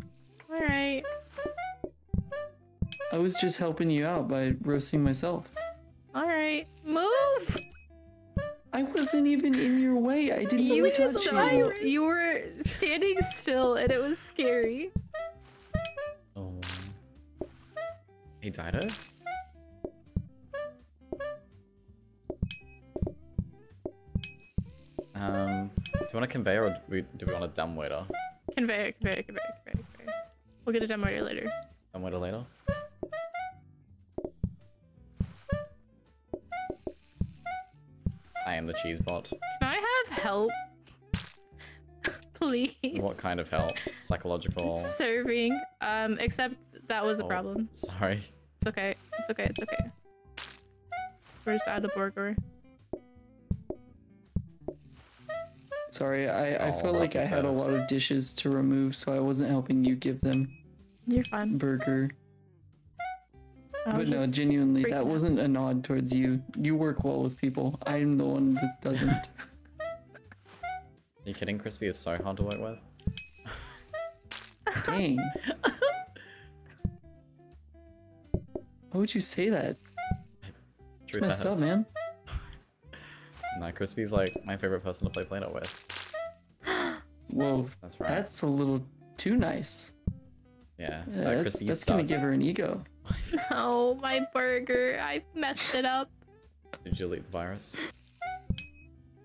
D: Alright.
L: I was just helping you out by roasting myself.
D: Alright. Move!
L: I wasn't even in your way. I didn't
D: You
L: touch
D: so
L: you.
D: you were standing still and it was scary.
A: Oh. Hey, Dyto? Um, do you want a conveyor or do we, do we want a dumb waiter?
D: Conveyor, conveyor, conveyor, conveyor, conveyor. We'll get a demo later.
A: Dumb waiter later? I am the cheese bot.
D: Can I have help? <laughs> Please.
A: What kind of help? Psychological? <laughs>
D: Serving. Um, except that was a
A: Oh,
D: problem.
A: Sorry.
D: It's okay. It's okay. It's okay. We're just out
L: Sorry, I, I
A: Oh,
L: felt like I had a lot of dishes to remove, so I wasn't helping you give them
D: You're fine.
L: burger.
D: I was
L: but no, genuinely, that
D: out.
L: wasn't a nod towards you. You work well with people. I'm the one that doesn't. <laughs>
A: Are you kidding? Crispy is so hard to work with.
L: Dang. <laughs> Why would you say that? It's
A: Truth
L: messed up, man.
A: No, Crispy's like my favorite person to play Planet with. <gasps>
L: Whoa.
A: That's right.
L: That's a little too nice.
A: Yeah.
L: Yeah,
A: uh,
L: that's that's gonna give her an ego. <laughs>
D: No, my burger. I messed it up.
A: Did you delete the virus?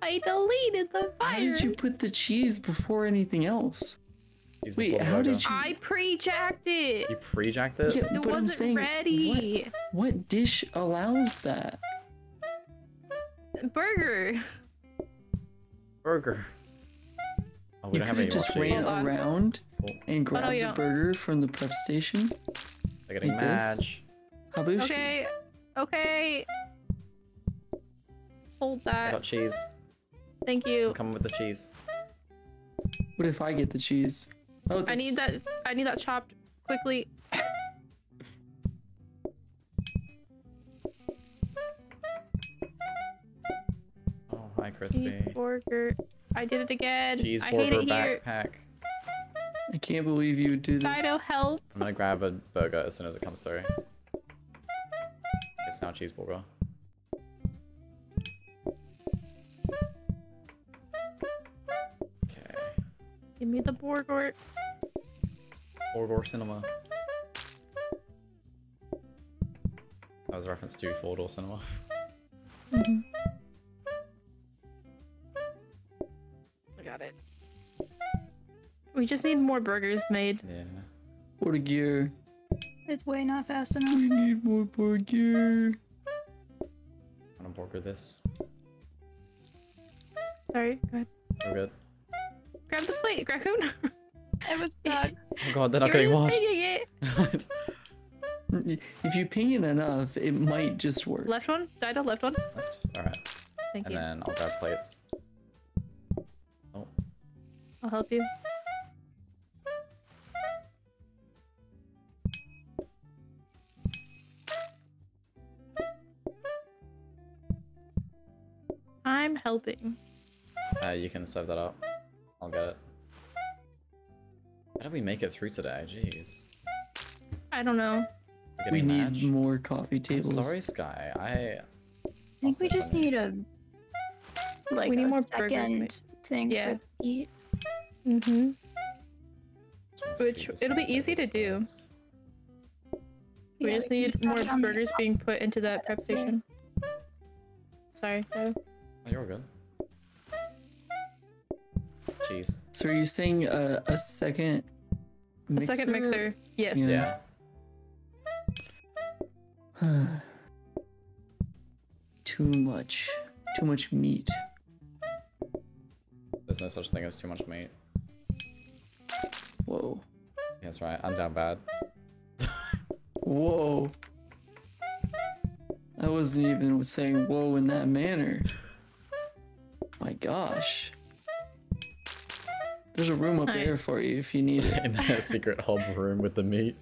D: I deleted the
L: How
D: virus.
L: did you put the cheese before anything else?
A: Cheese
L: Wait,
A: before
L: how did you?
D: I pre-jacked it.
A: You pre-jacked it?
L: Yeah,
D: It
L: I'm
D: wasn't
L: saying,
D: ready.
L: What, what dish allows that?
D: Burger.
A: Burger. Oh, we
L: you
A: don't have
L: could
A: any
L: just
A: cheese.
L: ran
D: Hold
L: around
A: Oh,
L: and oh, grabbed
D: you
L: the
D: don't.
L: burger from the prep station.
A: they're getting
L: like this.
A: Madge.
L: Habushi.
D: Okay. Okay. Hold
A: I
D: that.
A: got cheese.
D: Thank you.
A: I'm coming with the cheese.
L: What if I get the cheese? Oh,
D: I need that. I need that chopped quickly.
A: Hi, Crispy.
D: Cheeseburger. I did it again. I hate
A: Cheeseburger
D: it here.
A: backpack.
L: I can't believe you would do this.
D: Dyto, help.
A: I'm gonna grab a burger as soon as it comes through. It's now cheeseburger. Okay.
D: Give me the burger.
A: Four-door cinema. That was a reference to four-door cinema.
D: I got it. We just need more burgers made.
A: Yeah.
L: What a gear.
K: It's way not fast enough.
L: We need more burger.
A: I'm gonna burger this.
D: Sorry, go ahead.
A: We're good.
D: Grab the plate, raccoon.
K: I was <laughs> stuck.
A: Oh god, they're not
D: You're
A: getting
D: just
A: washed.
L: If you ping it enough, it might just work.
D: Left one, Dyto, left one.
A: Left. Alright.
D: Thank
A: And
D: you.
A: then I'll grab plates.
D: I'll help you. I'm helping.
A: Uh, you can serve that up. I'll get it. How did we make it through today? Jeez.
D: I don't know.
A: We're
L: need
A: Madge?
L: more coffee
A: I'm
L: tables.
A: sorry, Sky. I
K: I think we just need a like
D: We need
K: a
D: more burgers
K: second
D: made.
K: thing
D: Yeah.
K: for eat.
D: Mm-hmm. Which it'll be easy to do. We just need more
K: it on the-
D: burgers being put into that prep station. Sorry, Dyto.
A: Oh, you're good. Jeez.
L: So are you saying a, a second
D: A second mixer. Yes.
L: Yeah. <sighs> Too much. Too much meat.
A: There's no such thing as too much meat.
L: Whoa.
A: That's right. I'm down bad.
L: Whoa. I wasn't even saying whoa in that manner. My gosh. There's a room up
D: Alright.
L: there for you if you need it.
A: In <laughs> that secret hub room with the meat.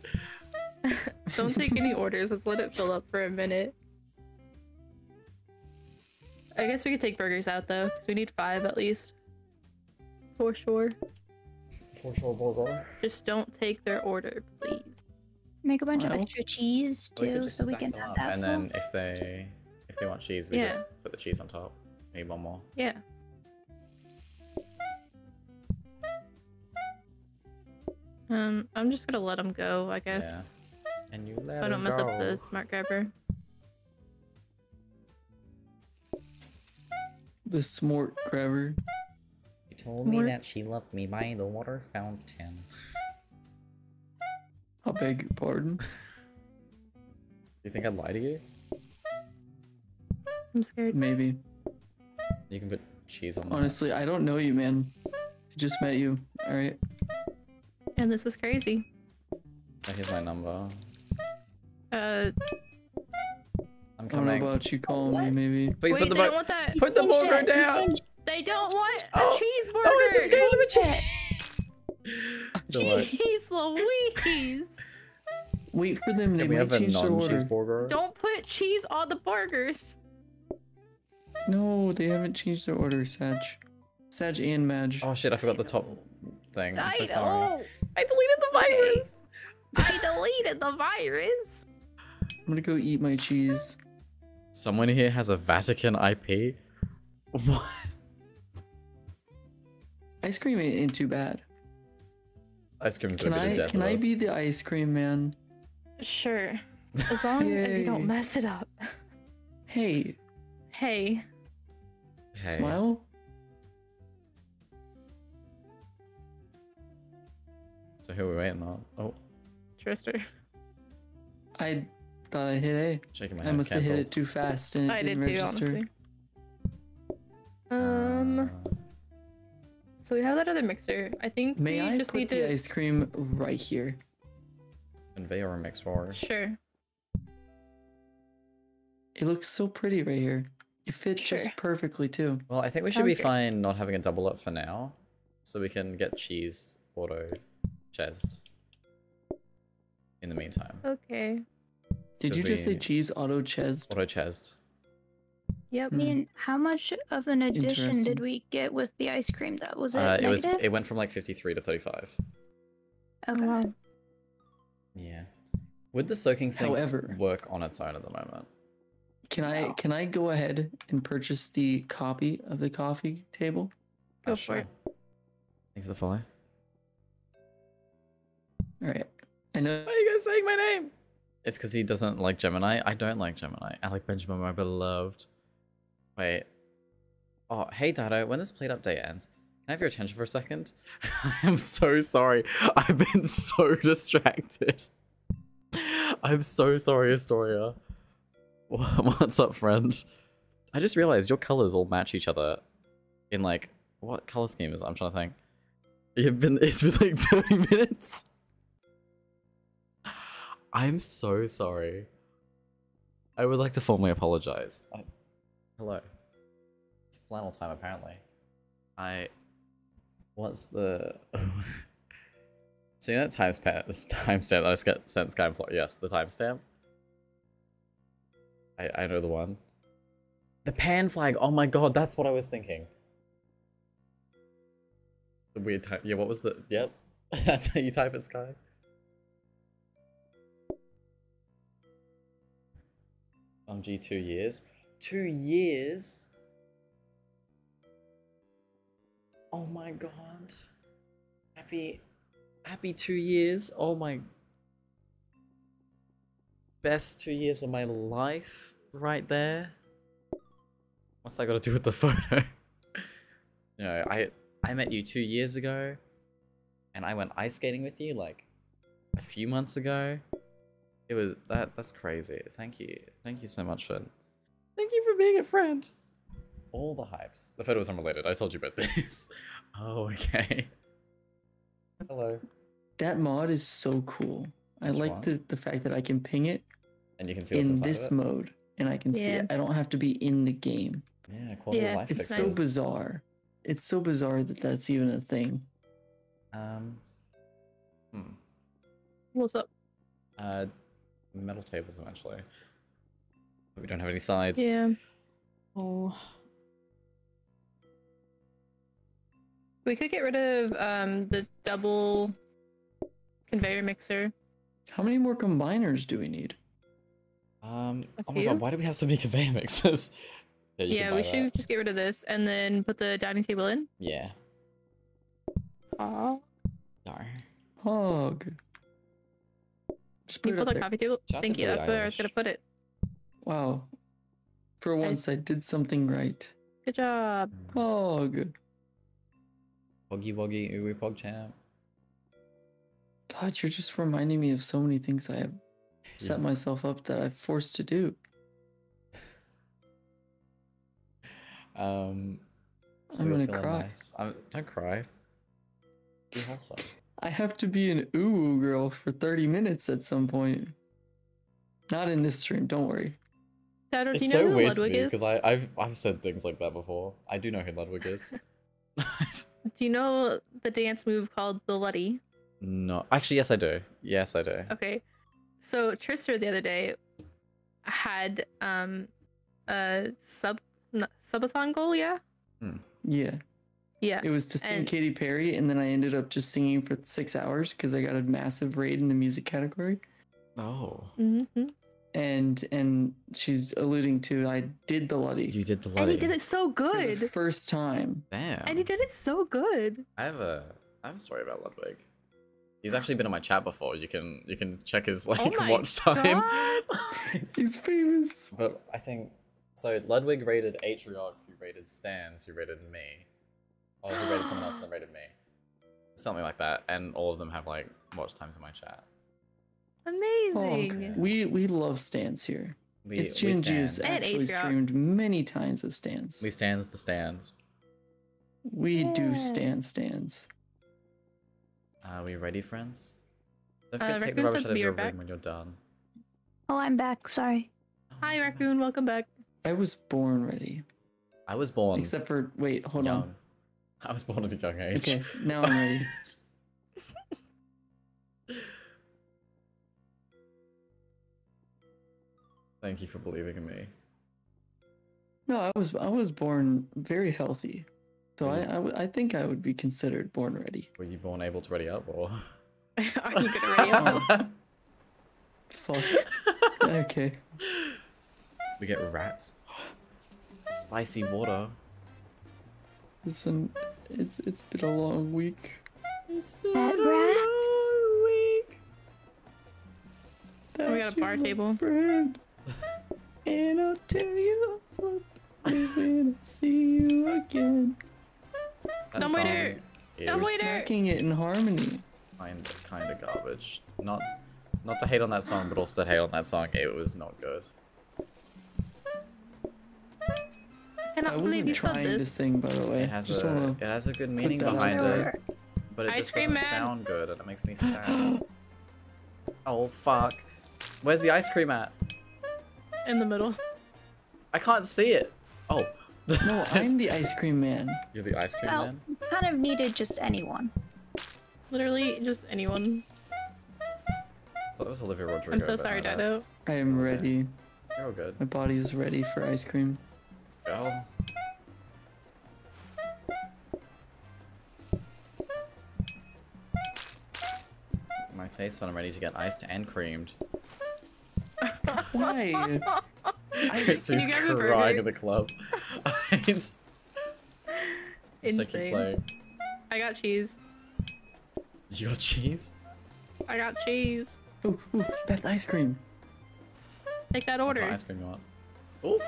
A: <laughs>
D: Don't take any orders. Let's let it fill up for a minute. I guess we could take burgers out though, because we need five at least. For sure.
A: For sure, burger.
D: Just don't take their order, please.
K: Make a bunch of extra cheese too,
A: just
K: so we can have
A: up,
K: that.
A: and
K: full.
A: then if they if they want cheese, we
D: Yeah.
A: just put the cheese on top. Need one more.
D: Yeah. Um, I'm just gonna let them go, I guess.
A: Yeah. And you let
D: So I don't
A: it
D: mess up the smart grabber.
L: The smart grabber.
A: She told
D: me More-
A: that she loved me by the water fountain.
L: I beg your pardon.
A: You think I'd lie to you?
D: I'm scared.
L: Maybe.
A: You can put cheese on that.
L: Honestly, I don't know you, man. I just met you. Alright.
D: And this is crazy.
A: Oh, Here's my number.
D: Uh,
A: I'm coming.
L: I don't know
A: coming.
L: about you calling me, maybe.
A: Please
D: wait,
A: put the
D: they don't want that.
A: Put the
K: Changed
A: burger
K: it, you
A: down.
K: Changed-
D: They don't oh. want a
A: Oh,
D: cheeseburger.
A: Oh, it's a scale of a cheese. Don't.
D: Jeez Louise!
L: Wait for them. They
A: Can we have a
L: change their order.
A: non-cheeseburger?
D: Don't put cheese on the burgers.
L: No, they haven't changed their order, Sag. Sag and Madge.
A: Oh shit! I forgot the top thing. I'm so sorry.
D: know.
A: I deleted the virus.
D: I deleted the virus.
L: I'm gonna go eat my cheese.
A: Someone here has a Vatican IP. What?
L: Ice cream ain't, ain't too bad.
A: Ice cream's
L: Can
A: gonna be
L: I
A: the death
L: can I be the ice cream man?
D: Sure. As <laughs> long as you don't mess it up.
L: Hey,
D: Hey.
A: Hey.
L: smile.
A: So who are we waiting on? Oh,
D: Trister.
L: I thought I hit A.
A: shaking my
L: I
A: head.
L: must have hit it too fast and it
D: I did
L: didn't
D: too,
L: register.
D: honestly. Um.
A: Uh,
D: So we have that other mixer. I think
L: May
D: we
L: I
D: just
L: put
D: need
L: the
D: to.
L: ice cream right here?
A: conveyor mixer.
D: Sure.
L: It looks so pretty right here. It fits
D: Sure.
L: just perfectly too.
A: Well, I think we should be
D: great.
A: fine not having a double up for now, so we can get cheese auto chest. In the meantime,
D: Okay.
L: Did
A: Because
L: you just say cheese auto chest?
A: auto chest.
D: Yep.
K: I mean, how much of an addition did we get with the ice cream? That was it.
A: Uh, it was. It went from like fifty-three to thirty-five.
K: Okay.
D: wow.
A: Yeah. Would the soaking sink
L: However-
A: work on its own at the moment?
L: Can I can I go ahead and purchase the copy of the coffee table?
D: Go
A: Uh,
D: for it.
A: Thank you for the follow.
L: All right. I know.
A: Why are you guys saying my name? It's because he doesn't like Gemini. I don't like Gemini. I like Benjamin, my beloved. Wait. Oh, hey, Dado. When this plate update ends, can I have your attention for a second? <laughs> I am so sorry. I've been so <laughs> distracted. I'm so sorry, Astoria. <laughs> What's up, friend? I just realized your colors all match each other in like what color scheme is? it? I'm trying to think. You've been it's been like 30 minutes. I'm so sorry. I would like to formally apologize. I... Hello. It's flannel time, apparently. I. What's the. <laughs> so, you know that timestamp, <laughs> this timestamp that I got sent Skyfloor? Yes, the timestamp. I, I know the one. The pan flag! Oh my god, that's what I was thinking. The weird type. Yeah, what was the. Yep. <laughs> that's how you type it, Sky. OMG, two years. Two years? Oh my god. Happy, happy two years. Oh my. Best two years of my life right there. What's that got to do with the <laughs> photo? know, I, I met you two years ago and I went ice skating with you like a few months ago. It was that that's crazy. Thank you. Thank you so much for Thank you for being a friend. All the hypes. The photo was unrelated. I told you about this. <laughs> Oh, okay. Hello.
L: That mod is so cool. I
A: Which
L: like
A: one?
L: the, the fact that I can ping it
A: And you can see what's
L: in this
A: of it.
L: mode and I can see it. I don't have to be in the game.
A: Yeah, quality
D: Yeah,
A: of life
L: It's
A: fixes.
L: so bizarre. It's so bizarre that that's even a thing.
A: Um. Hmm.
D: What's up?
A: Uh, metal tables eventually. But we don't have any sides.
D: Yeah.
A: Oh.
D: We could get rid of um the double conveyor mixer.
L: How many more combiners do we need?
A: Um.
D: A
A: Oh my god! Why do we have so many <laughs> conveyor mixers? yeah,
D: yeah, we
A: that.
D: should just get rid of this and then put the dining table in.
A: Yeah.
D: Aw.
A: Darn.
L: Hog. Just put
D: You
L: it
D: put
L: up
D: the
L: there.
D: coffee table.
A: Shout
D: Thank you.
A: Billie
D: That's where I was gonna put it.
L: Wow. For once, I did something right.
D: Good job.
L: Hog.
A: Poggy Woggy Uwe Pogchamp.
L: God, you're just reminding me of so many things I have set myself up that I've forced to do. <laughs>
A: Um.
L: I'm gonna cry.
A: nice. Um, don't cry. Be wholesome.
L: I have to be an ooh girl for 30 minutes at some point. Not in this stream, don't worry.
D: Dado, do
A: It's
D: you know
A: so
D: who
A: weird to me
D: is?
A: because I I've I've said things like that before. I do know who Ludwig is. <laughs> <laughs>
D: Do you know the dance move called the Luddy?
A: no, actually, yes, I do. Yes, I do.
D: Okay. So Trister the other day had um a sub n- subathon goal, yeah?
L: Yeah.
D: Yeah.
L: It was to sing
D: And-
L: Katy Perry, and then I ended up just singing for six hours because I got a massive raid in the music category.
A: Oh.
D: hmm
L: and and she's alluding to I did the Luddy.
A: You did the
D: And he did it so
L: for the
D: good.
L: first time.
A: Damn.
D: And he did it so good.
A: I have a I have a story about Ludwig. He's actually been on my chat before. You can you can check his like
D: oh my
A: watch time.
D: God. <laughs> <laughs>
L: He's famous.
A: But I think so. Ludwig rated Atrioc, who rated Stans, who rated me, or who rated someone else and then rated me, something like that. And all of them have like watch times in my chat.
L: Oh,
D: Amazing.
L: we we love stands here.
A: We-
L: it's
A: we stands.
L: Actually streamed many times as stands.
A: We stands the stands.
L: We do stand stands.
A: Are we ready, friends? Don't
D: Uh,
A: to take the
D: Raccoon
A: rubbish out of your
D: right back.
A: room when you're done.
K: Oh, I'm back. Sorry.
D: Hi, Raccoon. Welcome back.
L: I was born ready.
A: I was born
L: Except for wait, hold
A: young.
L: on.
A: I was born at a young age.
L: Okay, now I'm ready. <laughs>
A: Thank you for believing in me.
L: No, I was I was born very healthy, so I
A: Really?
L: I, w- I think I would be considered born ready.
A: Were you born able to ready up, or? <laughs>
D: Are you gonna ready up? <laughs>
L: Fuck. okay.
A: we get rats. Spicy water.
L: Listen, it's it's been a long week.
A: It's
K: That a rat.
A: Long week.
D: We got a bar table.
L: Friend. And I'll tell you what when I see you again.
A: That
D: Dumb waiter.
A: song
D: Dumb
A: is
D: waiter.
L: Smacking it in harmony.
A: Kind of, kind of garbage. Not, not to hate on that song, but also to hate on that song. It was not good.
D: I cannot
L: I
D: believe
L: wasn't
D: you said
L: trying to
D: this.
L: sing, by the way.
A: It has
L: Just
A: a,
L: wanna
A: it has a good meaning behind it, but it
D: Ice
A: just
D: cream
A: doesn't
D: man.
A: sound good, and it makes me <gasps> sad. oh fuck! Where's the ice cream at?
D: In the middle.
A: I can't see it. Oh.
L: No, <laughs> I'm the ice cream man.
A: You're the ice cream
K: Well,
A: man.
K: kind of needed just anyone.
D: Literally, just anyone.
A: I thought it was Olivia Rodrigo.
D: I'm so sorry,
A: no,
D: Dyto.
A: that's-
L: I am
A: okay.
L: ready.
A: You're all good.
L: My body is ready for ice cream.
A: Go. My face when I'm ready to get iced and creamed.
L: Why?
A: Chris
D: Can
A: is
D: you grab me a
A: crying
D: burger?
A: in the club. <laughs> it's just I
D: Insane.
A: saying,
D: I got cheese.
A: you got cheese?
D: I got cheese.
L: Ooh, ooh, that's ice cream.
D: Take that order.
A: ice cream you want?
L: Oh,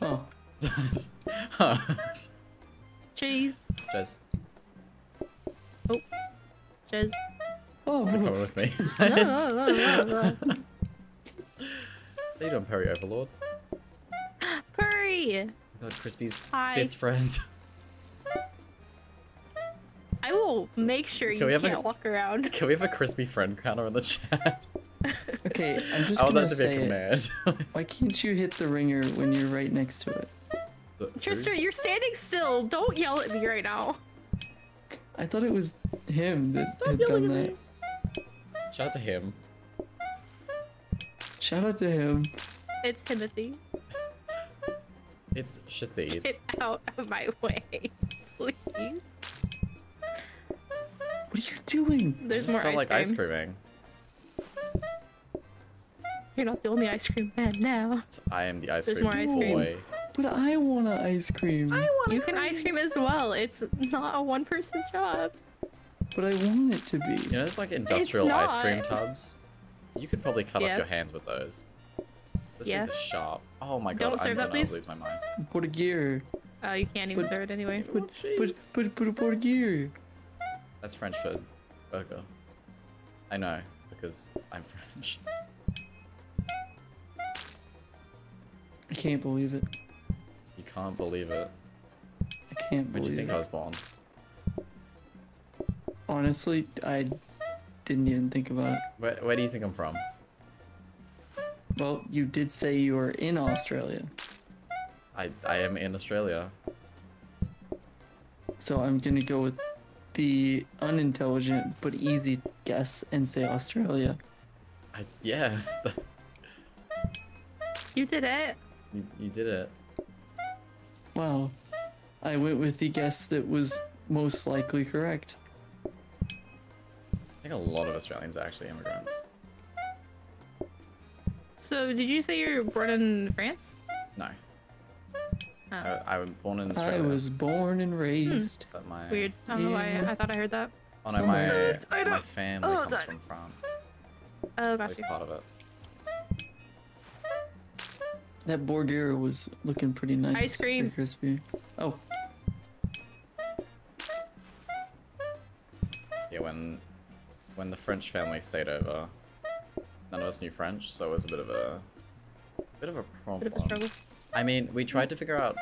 A: Oh. <laughs>
D: Cheese.
A: Jez,
D: Cheese.
L: oh,
A: you're oh. coming with me. <laughs> How you doing, Perry Overlord? <gasps>
D: Purry.
A: God, Crispy's
D: Hi.
A: fifth friend.
D: I will make sure
A: Can
D: you
A: we have a-
D: can't walk around.
A: Can we have a crispy friend counter in the chat? <laughs>
L: okay. I'm just
A: I want
L: gonna
A: that to be a
L: say
A: command. <laughs>
L: Why can't you hit the ringer when you're right next to it?
A: The-
D: Trista, you're standing still. Don't yell at me right now.
L: I thought it was him that
A: Stop
L: had
A: yelling
L: done
A: at
L: that.
A: me. Shout out to him.
L: Shout out to him.
D: It's Timothy.
A: It's Shathid.
D: Get out of my way, please.
L: What are you doing?
D: There's
A: I just
D: more
A: felt
D: ice
A: like
D: cream.
A: ice creaming.
D: You're not the only ice cream man now.
A: I am the ice
D: There's
A: cream
D: more ice cream.
A: boy.
L: But I want a ice cream. I want.
D: You can ice cream as well. It's not a one person job.
L: But I want it to be.
A: You know, it's like industrial ice cream tubs. You could probably cut off your hands with those. Those
D: Yeah.
A: things are sharp. Oh my god,
D: Don't
A: I'm
D: serve that,
A: gonna
D: please.
A: lose my mind.
L: Put a gear.
D: Oh, you can't even
L: But-
D: serve it anyway.
L: Put put oh, put put put a gear.
A: That's French for burger. I know, because I'm <laughs> French.
L: I can't believe it.
A: You can't believe it.
L: I can't believe it.
A: When do you think
L: it.
A: I was born?
L: Honestly, I didn't even think about it.
A: Where, where do you think I'm from?
L: Well, you did say you were in Australia,
A: I, I am in Australia.
L: so I'm gonna go with the unintelligent but easy guess and say Australia.
A: I, yeah,
D: You did it.
A: you, you did it.
L: Wow. I went with the guess that was most likely correct.
A: I think a lot of Australians are actually immigrants.
D: So, did you say you're born in France?
A: No.
D: Oh.
A: I, I was born in Australia.
L: I was born and raised.
A: But my
D: Weird. I don't know why. I thought I heard that.
A: Oh no, my
D: somewhere. I
A: my
D: don't-
A: family
D: oh,
A: comes
D: sorry.
A: from France.
D: Oh,
A: At least part of it.
L: That Borgera was looking pretty nice.
D: Ice cream.
L: crispy. Oh,
A: Yeah, when when the French family stayed over, none of us knew French, so it was a bit of a bit of a problem.
D: Bit of a struggle.
A: I mean, we tried to figure out.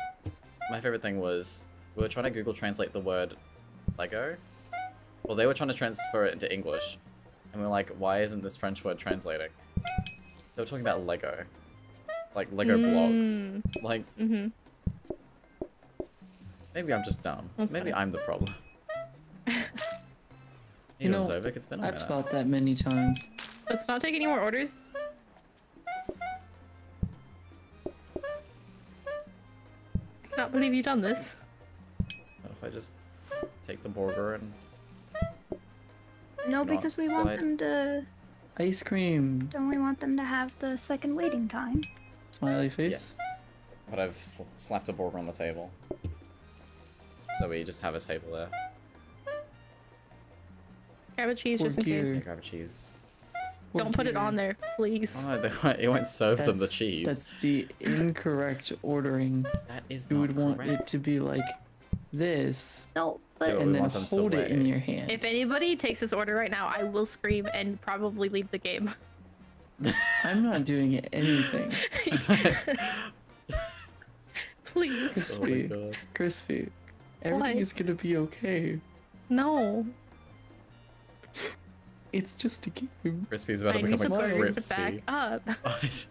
A: My favorite thing was we were trying to Google translate the word Lego. Well, they were trying to transfer it into English, and we are like, why isn't this French word translating? They were talking about Lego, like Lego blocks.
D: Mm.
A: Like,
D: Mm-hmm.
A: maybe I'm just dumb.
D: That's
A: maybe
D: funny.
A: I'm the problem. <laughs>
L: you
A: You
L: know,
A: know, Zovik, it's been a
L: I've
A: minute.
L: thought that many times.
D: Let's not take any more orders. I cannot believe you've done this.
A: What if I just take the burger and
K: No, because we
A: slide.
K: want them to.
L: Ice cream.
K: Don't we want them to have the second waiting time?
L: Smiley face.
A: yes, but I've sl slapped a burger on the table, so we just have a table there.
D: Grab a cheese just in
L: Forgive.
D: case.
A: Grab a cheese.
D: Don't put it on there, please.
A: Oh they <laughs> it won't serve them the cheese.
L: That's the incorrect ordering.
A: That is
L: You
A: not
L: would want it to be like this,
K: No, but
L: and then
A: want
L: hold it in your hand.
D: If anybody takes this order right now, I will scream and probably leave the game. <laughs>
L: I'm not doing anything. <laughs>
D: Please.
A: Oh my
L: Crispy,
A: god.
L: crispy. Everything
D: Why?
L: is gonna be okay.
D: No. <laughs>
L: It's just a game.
A: Crispy's about
D: I
A: to
D: need
A: become
D: some
A: a
D: burgers to back
A: Cripsy.
D: up. <laughs>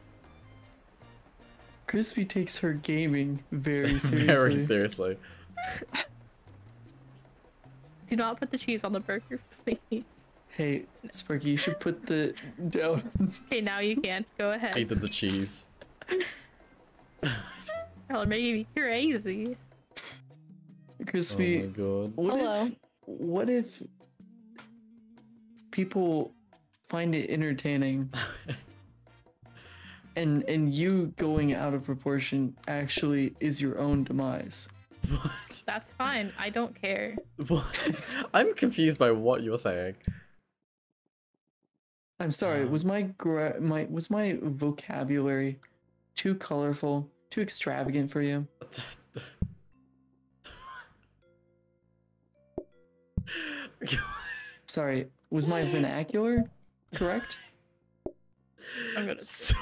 L: Crispy takes her gaming very <laughs> seriously.
A: Very seriously.
D: Do not put the cheese on the burger, please.
L: Hey, Sparky, you should put the down.
D: Okay, now you can. Go ahead.
A: Hated the cheese.
D: Y'all are making me crazy.
L: Crispy,
A: Oh my god.
L: what
D: Hello.
L: if what if people find it entertaining <laughs> and and you going out of proportion actually is your own demise?
A: What?
D: That's fine. I don't care.
A: What? I'm confused by what you're saying.
L: I'm sorry,
A: Um,
L: was my gra- my was my vocabulary too colorful, too extravagant for you? <laughs> Sorry, was my vernacular correct? <laughs>
D: I'm gonna.
A: So-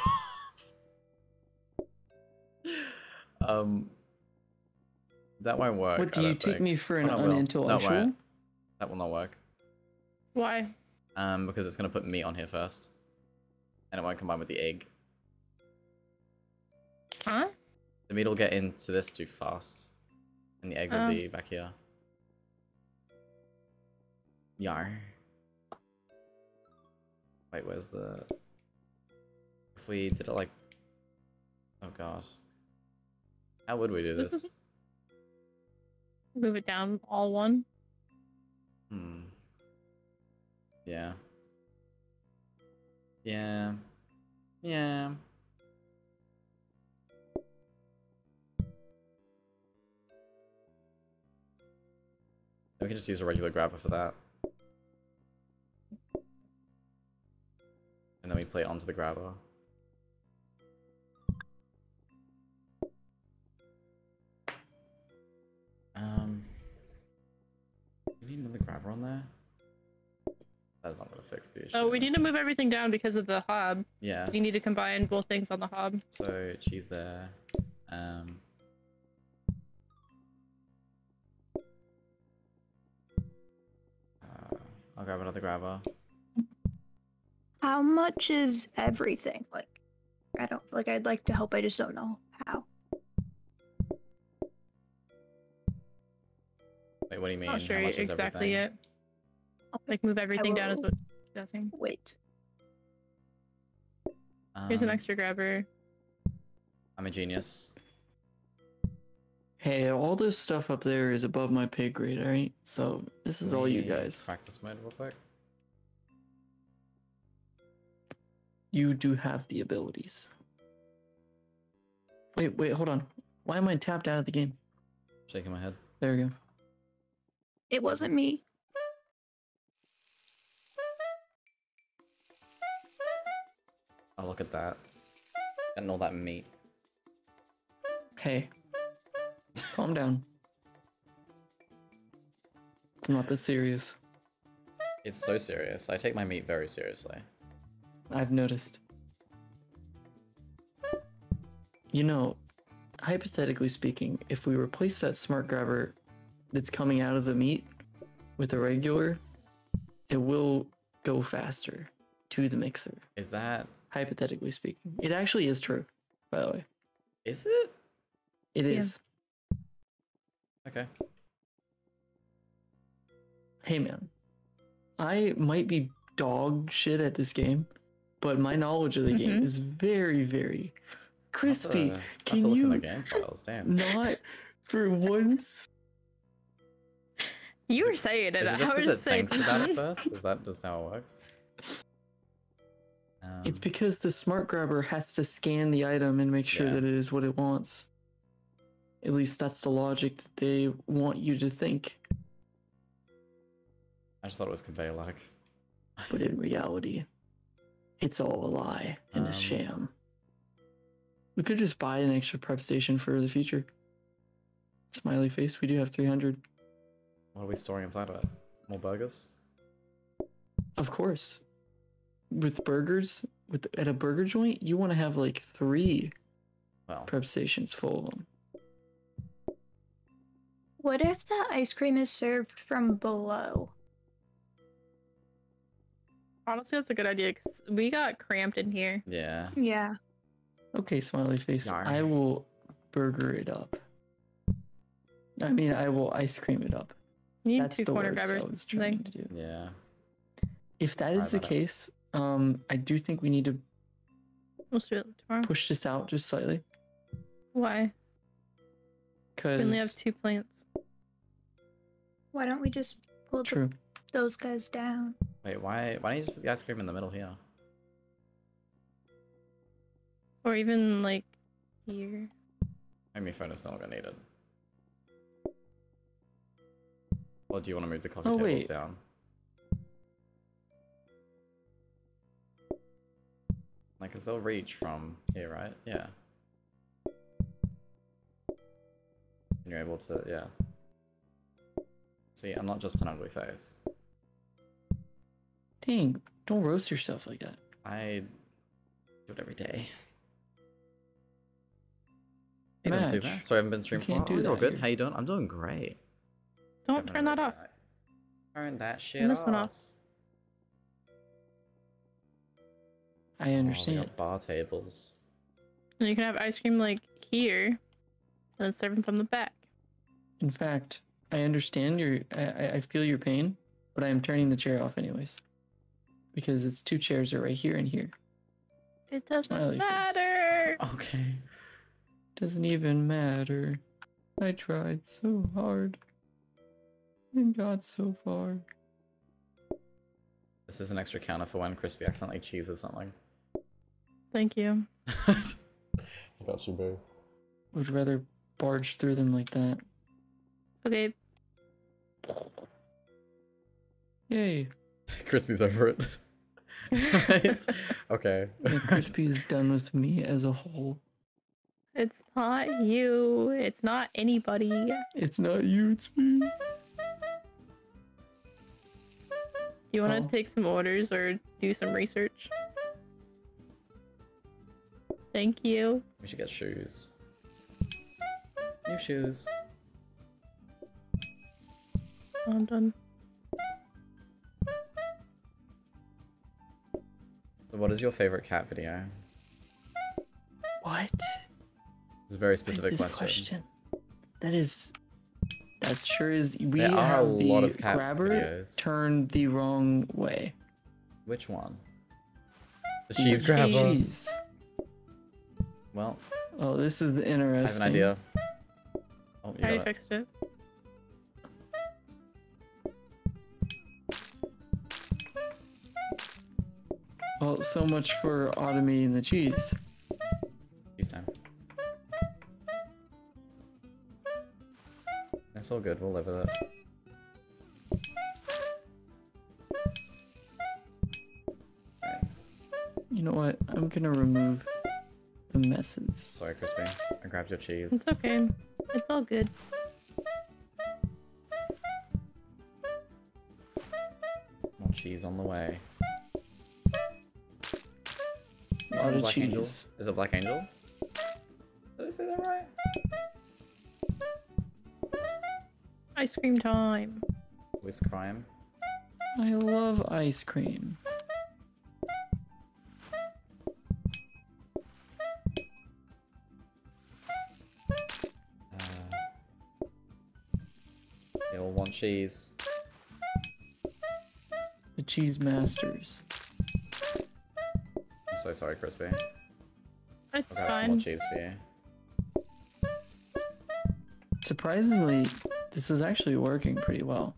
A: um, that won't work.
L: What do you
A: don't
L: take
A: think.
L: me for
A: Oh,
L: an
A: no, it will. No,
L: unintellectual?
A: won't. That will not work.
D: Why?
A: Um, because it's gonna put meat on here first, and it won't combine with the egg.
D: Huh?
A: The meat will get into this too fast, and the egg will
D: Oh.
A: be back here. Yar. Wait, where's the? If we did it like, oh gosh. how would we do
D: This
A: this?
D: Move it down all one.
A: Hmm. Yeah. Yeah. Yeah. We can just use a regular grabber for that. And then we play it onto the grabber. Um, we need another grabber on there. That's not gonna fix the issue.
D: Oh, we need to move everything down because of the hob.
A: Yeah.
D: We need to combine both things on the hob.
A: So she's there. Um. Uh, I'll grab another grabber.
K: How much is everything? Like, I don't like. I'd like to help. I just don't know how.
A: Wait, what do you mean?
D: Not sure
A: How much is
D: exactly
A: everything?
D: yet. Like move everything down is
K: will-
D: what you're asking.
K: Wait.
D: Here's an
A: Um,
D: extra grabber.
A: I'm a genius.
L: Hey, all this stuff up there is above my pay grade, alright? So this is all you guys.
A: Practice mode real quick.
L: You do have the abilities. Wait, wait, hold on. Why am I tapped out of the game?
A: Shaking my head.
L: There we go.
K: It wasn't me.
A: Oh, look at that. And all that meat.
L: Hey, calm down. It's not that serious.
A: It's so serious. I take my meat very seriously.
L: I've noticed. You know, hypothetically speaking, if we replace that smart grabber that's coming out of the meat with a regular, it will go faster to the mixer.
A: Is that
L: Hypothetically speaking, it actually is true. By the way,
A: is it?
L: it
D: Yeah.
L: is.
A: Okay.
L: Hey man, I might be dog shit at this game, but my knowledge of the game
D: Mhm.
L: is very, very crispy.
A: I'll have to- I'll have
L: Can
A: to look
L: you
A: in the game files, damn.
L: not for once?
D: You were saying it.
A: Is it
D: I
A: just
D: was
A: because it
D: saying-
A: thinks about it <laughs> first? Is that just how it works? Um,
L: It's because the smart grabber has to scan the item and make sure
A: Yeah.
L: that it is what it wants. At least that's the logic that they want you to think.
A: I just thought it was conveyor lag.
L: But in reality, it's all a lie and a
A: Um,
L: sham. We could just buy an extra prep station for the future. Smiley face, we do have 300.
A: What are we storing inside of it? More burgers?
L: Of course. With burgers, with at a burger joint, you want to have like three
A: Well,
L: prep stations full of them.
K: What if the ice cream is served from below?
D: Honestly, that's a good idea because we got cramped in here.
A: yeah.
K: Yeah.
L: Okay, smiley face.
A: Yarn.
L: I will burger it up. I mean, I will ice cream it up.
D: You need
L: That's
D: two
L: the
D: corner
L: words I
D: grabbers.
L: was
D: I
L: trying to do.
A: Yeah.
L: If that is the
A: about it.
L: case, um, I do think we need to
D: We'll do it tomorrow.
L: push this out just slightly
D: Why?
L: Because We
D: only have two plants.
K: Why don't we just pull the- those guys down?
A: Wait, why why don't you just put the ice cream in the middle here?
D: Or even like here.
A: Maybe my phone is no longer needed. Or do you want to move the coffee
L: Oh,
A: tables
L: wait.
A: down? Like, cause they'll reach from here, right? Yeah. And you're able to, yeah. See, I'm not just an ugly face.
L: Dang, don't roast yourself like that.
A: I do it every day. Hey,
L: Madge,
A: Super? Sorry, I haven't been streaming for a
L: can't
A: while.
L: do
A: You're all good. How you doing? I'm doing great.
D: Don't
A: Don't
D: turn that off.
A: guy. Turn that shit
D: Turn this
A: off.
D: one off.
L: I
A: Oh, we
L: understand.
A: got bar tables.
D: And you can have ice cream like here, and then serve them from the back.
L: In fact, I understand your. I- I feel your pain, but I am turning the chair off anyways, because it's two chairs are right here and here.
D: It doesn't
L: Smiley face.
D: matter.
A: Okay.
L: Doesn't even matter. I tried so hard and got so far.
A: This is an extra counter for when Crispy accidentally cheeses something.
D: Thank you. <laughs>
A: I got you, boo.
L: Would rather barge through them like that.
D: Okay.
L: Yay! <laughs>
A: Crispy's over it. <laughs> right? Okay.
L: Yeah, Crispy is done with me as a whole.
D: It's not you. It's not anybody.
L: It's not you, it's me.
D: You want to
L: Oh.
D: take some orders or do some research? Thank you.
A: We should get shoes. New shoes.
D: I'm done.
A: So what is your favorite cat video?
L: What?
A: It's a very
L: What is
A: specific
L: this
A: question.
L: That is. That sure is. We
A: There are a
L: have the
A: lot of cat
L: grabber
A: videos.
L: turned the wrong way.
A: Which one? The
L: The
A: cheese grabber.
L: cheese.
A: Well,
L: Oh, this is interesting.
A: I have an idea. Oh, you
D: I already fixed it.
L: Well, so much for automating the cheese.
A: Cheese time. That's all good. We'll live with it.
L: You know what? I'm gonna remove the messes.
A: Sorry, Crispy. I grabbed your cheese.
D: It's okay. It's all good.
A: More cheese on the way.
L: A lot of
A: Black Angel? Is it Black Angel? Did I say that right?
D: Ice cream time.
A: Whisk crime.
L: I love ice cream.
A: Uh, they all want cheese.
L: The cheese masters.
A: I'm so sorry, Crispy.
D: It's
A: I'll grab some more
D: fine.
A: cheese for you.
L: Surprisingly, this is actually working pretty well.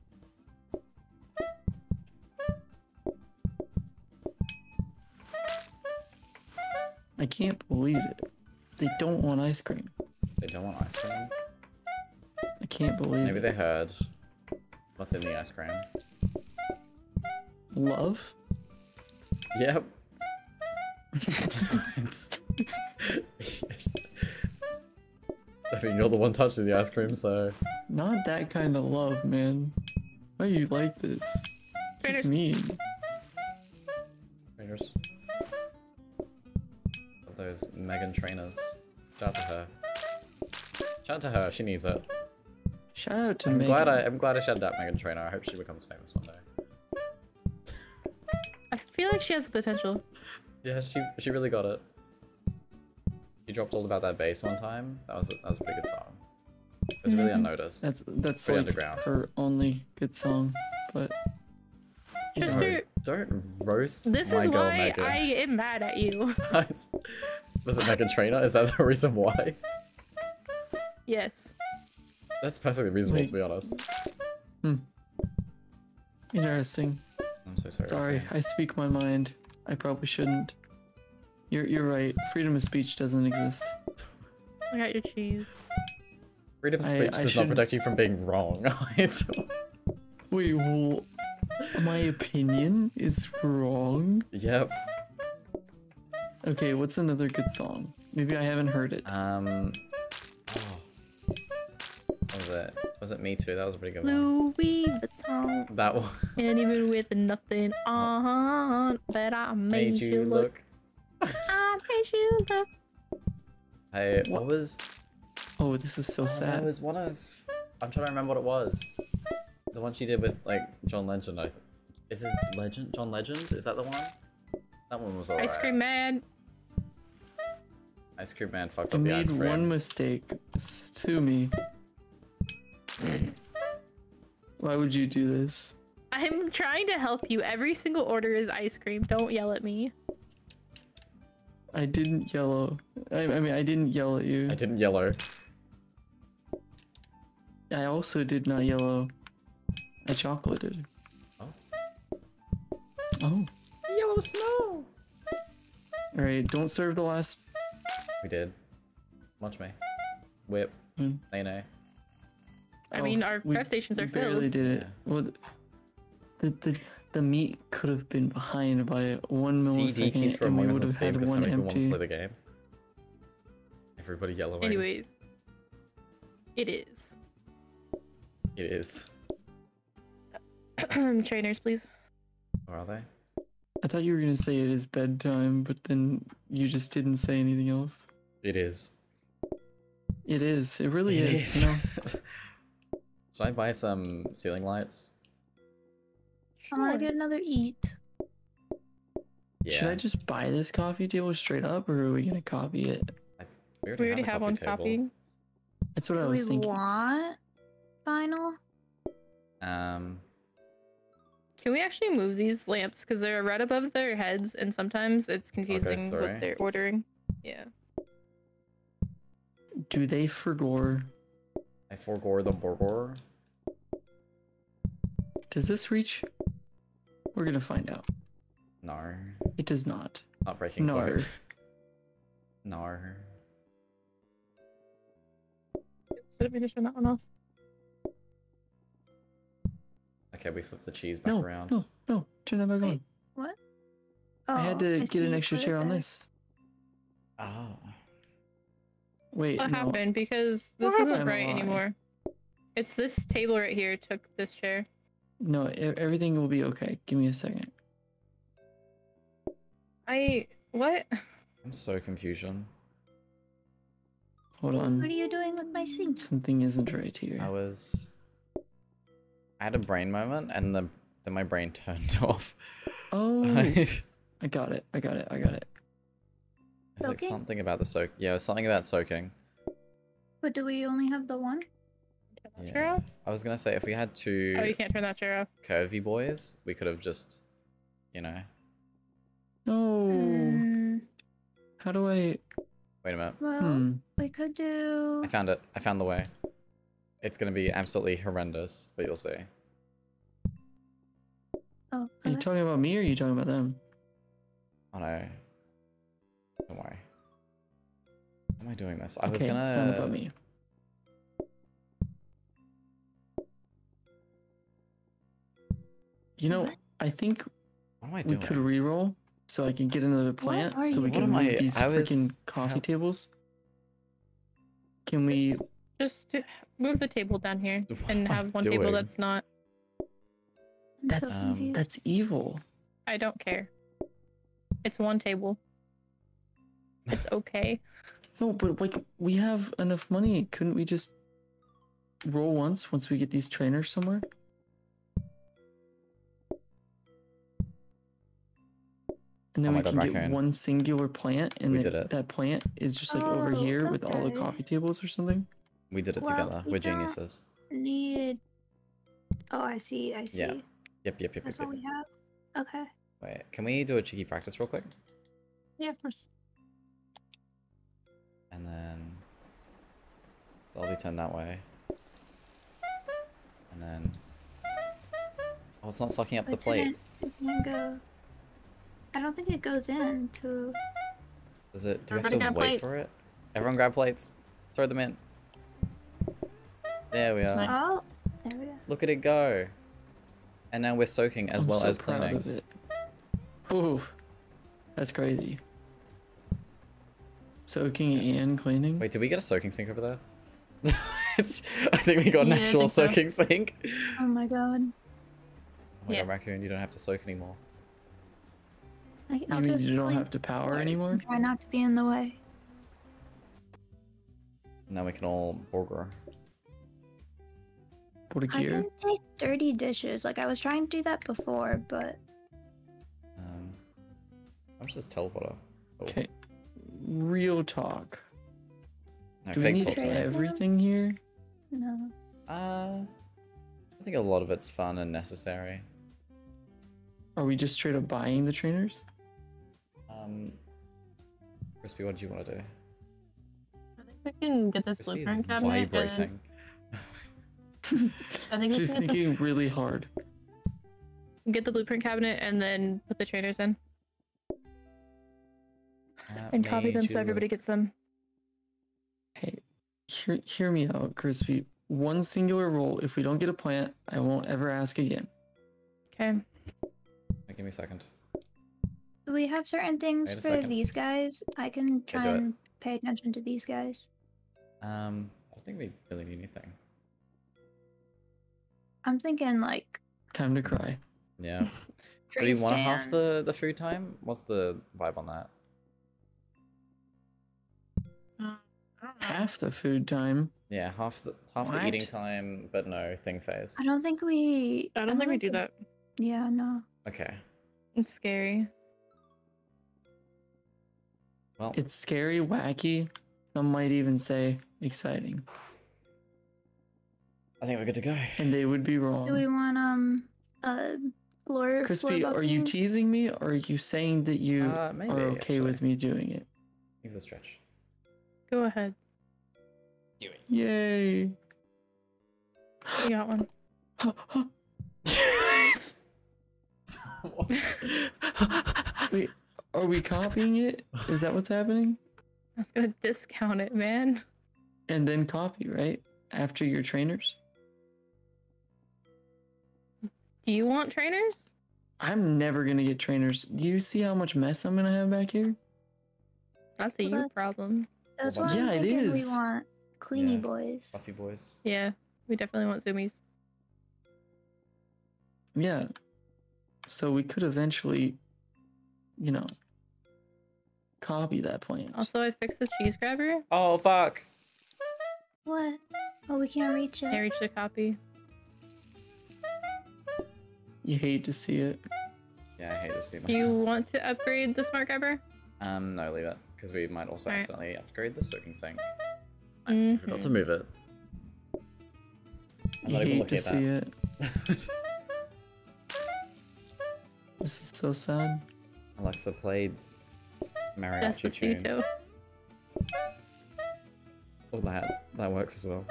L: I can't believe it. They don't want ice cream.
A: They don't want ice cream.
L: I can't believe
A: Maybe
L: it.
A: they heard what's in the ice cream.
L: Love?
A: Yep. It's- <laughs> I mean, you're the one touching the ice cream, so
L: Not that kind of love, man. Why do you like this? It's mean.
A: Trainers. Got those Megan trainers. Shout out to her. Shout out to her. She needs it.
L: Shout out to
A: I'm
L: Megan.
A: glad I. I'm glad I shouted out Meghan Trainor. I hope she becomes famous one day.
D: I feel like she has the potential.
A: Yeah, she she really got it. She dropped all about that bass one time. That was a, that was a pretty good song. It was really
L: Mhm.
A: unnoticed.
L: That's that's
A: pretty
L: like
A: underground.
L: her only good song, but you know,
A: Don't roast
D: this
A: my
D: is
A: girl
D: why
A: Megan.
D: I am mad at you. <laughs>
A: Was it Meghan Trainor? Is that the reason why?
D: yes.
A: That's perfectly reasonable
L: Wait.
A: to be honest.
L: interesting.
A: I'm so sorry.
L: Sorry, I speak my mind. I probably shouldn't. You're you're right. Freedom of speech doesn't exist.
D: I got your cheese.
A: Freedom of speech
L: I
A: does not
L: shouldn't-
A: protect you from being wrong. <laughs> It's-
L: Wait, well, my opinion is wrong.
A: yep.
L: Okay, what's another good song? Maybe I haven't heard it.
A: Um. Oh. What was it? Was it Me Too? That was a pretty good one.
D: Louis Vuitton.
A: That one
D: And even with nothing <laughs> on, but I made,
A: made you look.
D: I made.
A: Hey, what was?
L: Oh, this is so
A: Oh,
L: sad.
A: That was one of. I'm trying to remember what it was. The one she did with like John Legend. I. Th- is it Legend? John Legend? Is that the one? That one was alright.
D: Ice cream man.
A: Ice cream man fucked
L: I
A: up the
L: made
A: ice cream.
L: made one mistake. Sue me. Why would you do this?
D: I'm trying to help you. Every single order is ice cream. Don't yell at me.
L: I didn't yellow. I, I mean, I didn't yell at you.
A: I didn't yellow.
L: I also did not yellow. I chocolated.
A: Oh.
L: Oh.
A: Yellow snow.
L: Alright, don't serve the last.
A: We did. Watch me. Whip.
L: Hmm.
A: Nay nay.
D: I
L: Oh,
D: mean, our
L: we
D: prep stations are
L: barely
D: filled.
L: did it. Well, the, the the meat could have been behind by one
A: CD keys
L: millisecond,
A: for
L: and we would have had
A: because so
L: one
A: many people want to
L: empty.
A: play the game. Everybody yellowing.
D: Anyways, it is.
A: It is. <clears throat>
D: Trainers, please.
A: Or are they?
L: I thought you were gonna say it is bedtime, but then you just didn't say anything else.
A: It is.
L: It is. It really
A: It
L: is.
A: is.
L: You know? <laughs>
A: Should I buy some ceiling lights?
K: I want to get another eat.
A: Yeah.
L: Should I just buy this coffee table straight up, or are we gonna copy it?
A: We
D: We already
A: a
D: have
A: coffee
D: one
A: table.
D: copying.
L: That's what I
K: Do
L: was
K: we
L: thinking.
K: want vinyl?
A: Um.
D: Can we actually move these lamps because they're right above their heads, and sometimes it's confusing
A: story.
D: what they're ordering. Yeah.
L: Do they forgore?
A: I forgore the borgor.
L: Does this reach? We're gonna find out.
A: No.
L: It does not.
A: Not breaking
L: No.
A: quote. No.
D: Should have maybe turn that one off.
A: Okay, we flip the cheese back
L: No,
A: around.
L: no, no. Turn that back on.
K: What?
L: I had
K: Oh,
L: to
K: I
L: get an extra chair on this.
A: Oh.
L: Wait,
D: What
L: no.
D: happened? Because this
L: What
D: isn't right
L: Why?
D: anymore. It's this table right here took this chair.
L: No, everything will be okay. Give me a second.
D: I what?
A: I'm so confusion.
L: Hold on.
K: What are you doing with my sink?
L: Something isn't right here.
A: I was. I had a brain moment, and the then my brain <laughs> turned off.
L: Oh, <laughs> I got it. I got it. I got it.
A: It's
K: like
A: something about the soak. Yeah, it was something about soaking.
K: But do we only have the one?
D: Turn that chair off?
A: I was gonna say if we had two
D: Oh, you can't turn that chair off.
A: curvy boys, we could have just, you know.
L: No.
K: Mm,
L: How do I?
A: Wait a minute.
K: well,
L: Hmm.
K: we could do.
A: I found it. I found the way. It's gonna be absolutely horrendous, but you'll see.
K: Oh,
L: Are you
K: okay.
L: talking about me or are you talking about them?
A: Oh no. Don't worry. How am I doing this? I was gonna.
L: it's not about me. You know,
K: What?
L: I think
A: What am I
L: we could re-roll so I can get another plant
K: are
L: so
K: you
L: we can
A: am
L: move
A: I-
L: these
A: I was-
L: freaking coffee
A: how-
L: tables. Can we?
D: Just, just move the table down here <laughs> and
A: am
D: have one table that's not.
L: That's
A: Um,
L: that's evil.
D: I don't care. It's one table. It's <laughs> okay.
L: No, but like we have enough money. Couldn't we just roll once once we get these trainers somewhere? And then
A: Oh
L: we
A: God,
L: can get
A: raccoon.
L: one singular plant, and
A: We
L: then
A: did it.
L: that plant is just like over
K: Oh,
L: here with all the coffee tables or something.
A: We did it
K: Well,
A: together.
K: we
A: We're geniuses.
K: Need. Oh, I see. I see.
A: Yeah. Yep, yep, yep, yep,
K: That's all
A: yep.
K: we have. Okay.
A: Wait, can we do a cheeky practice real quick?
D: Yeah, of course.
A: And then so I'll be turned that way. And then Oh, it's not sucking up the
K: It
A: plate.
K: didn't- It didn't go. I don't think it goes in to.
A: Does it do we have to wait
D: plates.
A: for it? Everyone grab plates. Throw them in. There we are.
D: Nice.
K: Oh, there we go.
A: Look at it go. And now we're soaking as
L: I'm
A: well
L: so
A: as
L: proud
A: cleaning.
L: of it. Ooh, that's crazy. Soaking and cleaning.
A: Wait, did we get a soaking sink over there? <laughs> it's, I think we got an
D: Yeah,
A: actual
D: think so.
A: soaking sink.
K: Oh my god.
A: Oh my
D: Yeah.
A: god, raccoon, you don't have to soak anymore.
K: I,
L: You
K: I'll
L: mean
K: just
L: you don't have to power anymore?
K: Try not to be in the way.
A: Now we can all burger.
L: What a gear.
K: I can take dirty dishes. Like I was trying to do that before, but
A: Um, how much does teleporter? Oh,
L: Okay. Real talk.
A: no,
L: Do we
A: fake
L: need
A: teleporter.
L: everything here?
K: no.
A: Uh, I think a lot of it's fun and necessary.
L: Are we just straight up buying the trainers?
A: Um, Crispy, what do you want to do?
D: I think we can get this
A: Crispy
D: blueprint cabinet. and- <laughs> I think we
L: She's
D: can get, this,
L: thinking really hard.
D: get the blueprint cabinet and then put the trainers in
A: That
D: and copy them
A: you
D: so everybody gets them.
L: Hey, hear, hear me out, Crispy. One singular rule If we don't get a plant, I won't ever ask again.
D: Okay.
A: Give me a second.
K: Do we have certain things for
A: second.
K: these guys? I can try
A: do
K: and pay attention to these guys.
A: Um, I don't think we really need anything.
K: I'm thinking like
L: Time to cry.
A: Yeah. <laughs> do you want to half the the food time? What's the vibe on that?
L: Half the food time.
A: Yeah, half the half the eating time, but no thing phase.
K: I don't think we.
D: I don't think we do that.
K: Yeah, no.
A: Okay.
D: It's scary.
A: Well,
L: It's scary, wacky. Some might even say exciting.
A: I think we're good to go.
L: And they would be wrong.
K: Do we want um uh floor?
L: Crispy,
K: floor
L: are you teasing me or are you saying that you
A: Uh, maybe,
L: are okay with me doing it?
A: Leave the stretch.
D: Go ahead. Do it.
L: Yay!
D: You got one. <gasps> <laughs>
L: Wait, are we copying it? Is that what's happening? <sighs>
D: I was gonna discount it, man.
L: And then copy, right? After your trainers?
D: Do you want trainers?
L: I'm never gonna get trainers. Do you see how much mess I'm gonna have back here?
D: That's a
K: Well,
D: you
K: that-
D: problem.
K: That's
A: Well,
K: why
L: yeah,
K: I'm
L: it
K: thinking we
L: is.
K: want cleany
A: Yeah.
K: boys.
A: Fluffy boys.
D: Yeah, we definitely want zoomies.
L: Yeah. So we could eventually, you know, copy that plan.
D: Also, I fixed the cheese grabber.
A: Oh fuck.
K: What? Oh, we can't reach it.
D: I
K: it.
D: reached a copy.
L: You hate to see it.
A: Yeah, I hate to see
D: Do you want to upgrade the smart grabber?
A: Um, no, leave it. Because we might also
D: Alright.
A: accidentally upgrade the soaking sink. I
D: Mhm.
A: forgot to move it. I'm
L: You
A: not even
L: hate
A: looking
L: to
A: at
L: see
A: that.
L: it. <laughs> This is so sad.
A: Alexa played mariachi tunes.
D: Despacito.
A: Oh, that that works as well.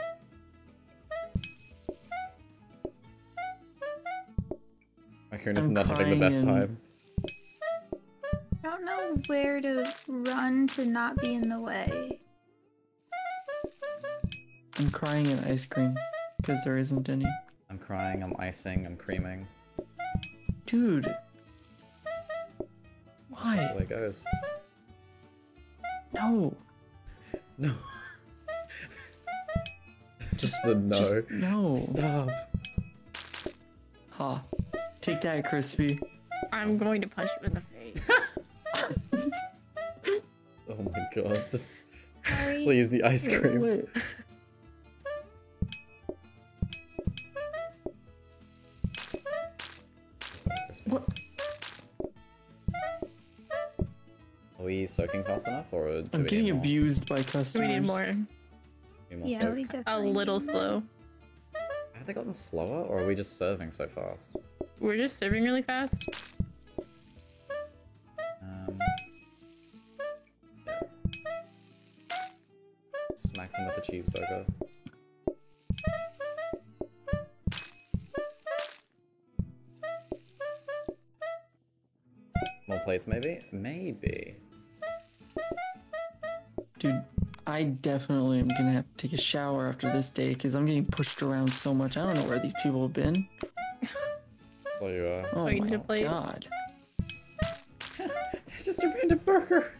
A: Raccoon is
L: I'm
A: not having the best time.
K: I don't know where to run to not be in the way.
L: I'm crying in ice cream because there isn't any.
A: I'm crying, I'm icing, I'm creaming.
L: Dude. Why?
A: There it goes.
L: No.
A: No. Just the no.
L: Just no.
A: Stop.
L: Ha. Take that, Crispy.
D: I'm going to punch you in the face. <laughs>
A: Oh my god. Just
K: Sorry.
A: please the ice cream.
L: wait.
A: Sorry, soaking fast enough or do
L: I'm
A: we
L: getting
A: need more?
L: abused by customers.
D: we need more.
A: Need more
K: Yeah, we
A: soaks?
D: A little slow.
A: Have they gotten slower or are we just serving so fast?
D: We're just serving really fast.
A: Um, yeah. Smack them with the cheeseburger. More plates, maybe? Maybe.
L: I definitely am gonna have to take a shower after this day because I'm getting pushed around so much. I don't know where these people have been. <laughs>
A: There you are.
L: Oh
D: you
L: my
D: need a
L: god. <laughs>
A: It's just a random burger.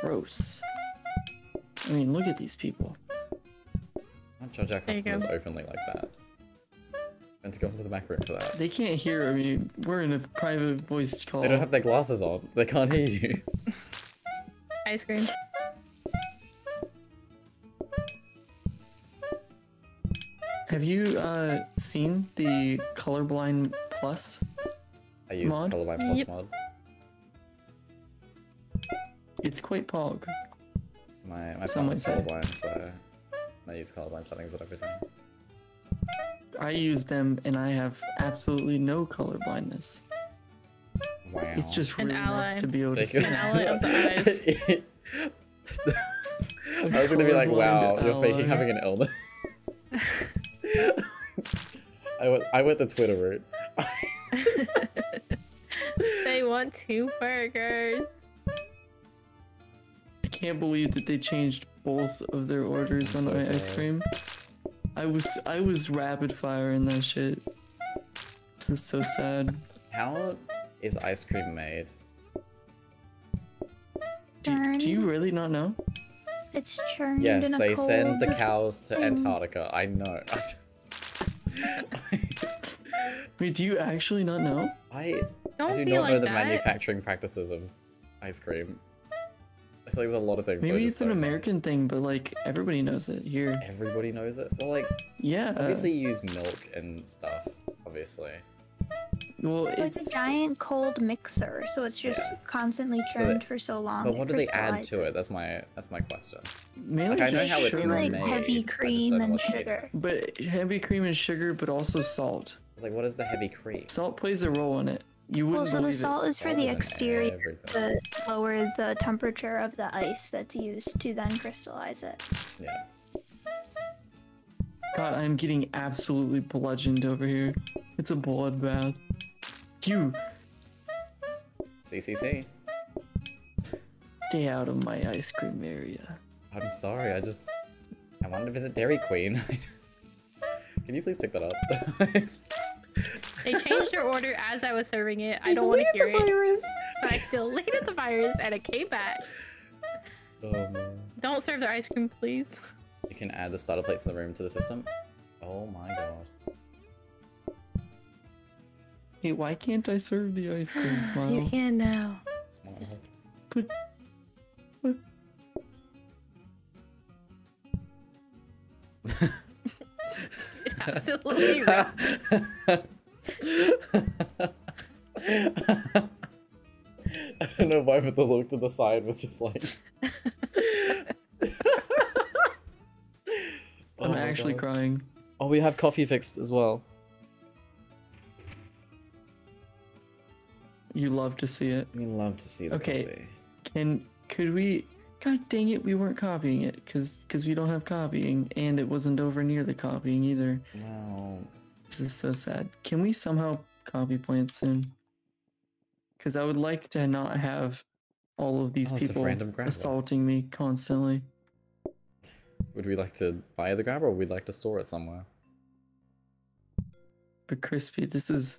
L: Gross. I mean, look at these people.
A: Don't judge our customers openly like that. Meant to go into the back room for that.
L: They can't hear. I mean, we're in a private voice call.
A: They don't have their glasses on. They can't hear you.
D: Ice cream. <laughs>
L: Have you uh seen the colorblind plus?
A: I used
L: Mod?
A: Colorblind Plus
D: Yep.
A: mod.
L: It's quite pog.
A: My my
L: Some
A: partner's colorblind, so I use colorblind settings and everything.
L: I use them and I have absolutely no color blindness.
A: Wow.
L: It's just
D: An
L: really
D: ally.
L: nice to be able to see.
A: could-
D: An ally of the eyes. <laughs>
A: I was gonna be like,
L: colorblind
A: wow, you're faking having an illness. I went I went the Twitter route. <laughs>
D: they want two burgers.
L: I can't believe that they changed both of their orders
A: I'm
L: on
A: so
L: my ice cream. I was I was rapid fire in that shit. This is so sad.
A: How is ice cream made?
L: Do, do you really not know?
K: It's churned
A: Yes,
K: in a
A: they send the cows to
K: thing.
A: Antarctica. I know. <laughs> <laughs>
L: Wait, do you actually not know?
A: I
D: Don't
A: I do
D: be
A: not
D: like
A: know the
D: that.
A: manufacturing practices of ice cream. I feel like there's a lot of things.
L: Maybe it's an
A: don't know.
L: American thing, but like everybody knows it here.
A: Everybody knows it. Well, like
L: Yeah.
A: obviously you use milk and stuff. Obviously.
L: Well,
K: Like
L: it's
K: a giant cold mixer, so it's just
A: Yeah.
K: constantly churned
A: that-
K: for so long.
A: But what do they add to it? That's my that's my question.
L: mainly
A: Like I know how it's
K: like
A: made.
K: Heavy cream and
A: what's made
K: sugar.
L: But heavy cream and sugar, but also salt.
A: Like what is the heavy cream?
L: Salt plays a role in it. You wouldn't
K: Well, so the salt is for the exterior to lower the temperature of the ice that's used to then crystallize it.
A: Yeah.
L: God, I'm getting absolutely bludgeoned over here. It's a bloodbath. You
A: CCC.
L: stay out of my ice cream area.
A: I'm sorry. I just I wanted to visit Dairy Queen. <laughs> Can you please pick that up? <laughs>
D: They changed their order as I was serving it. I don't want to hear it. But I deleted the virus and it came back.
A: oh man.
D: Don't serve their ice cream, please. <laughs>
A: You can add the starter plates in the room to the system. Oh my god.
L: Hey, why can't I serve the ice cream, <gasps> Smile?
D: You can now.
A: Smile.
L: Put, <laughs>
D: Absolutely right. <laughs>
A: I don't know why, but the look to the side was just like. <laughs> Oh
L: I'm
A: my
L: actually
A: God.
L: crying.
A: Oh, we have coffee fixed as well.
L: You love to see it.
A: We love to see the
L: Okay.
A: coffee.
L: Can could we? God dang it, we weren't copying it because because we don't have copying, and it wasn't over near the copying either.
A: No.
L: This is so sad. Can we somehow copy plants soon? Because I would like to not have all of these
A: Oh,
L: people
A: random
L: assaulting me constantly.
A: Would we like to buy the grabber or we'd like to store it somewhere?
L: But crispy, this is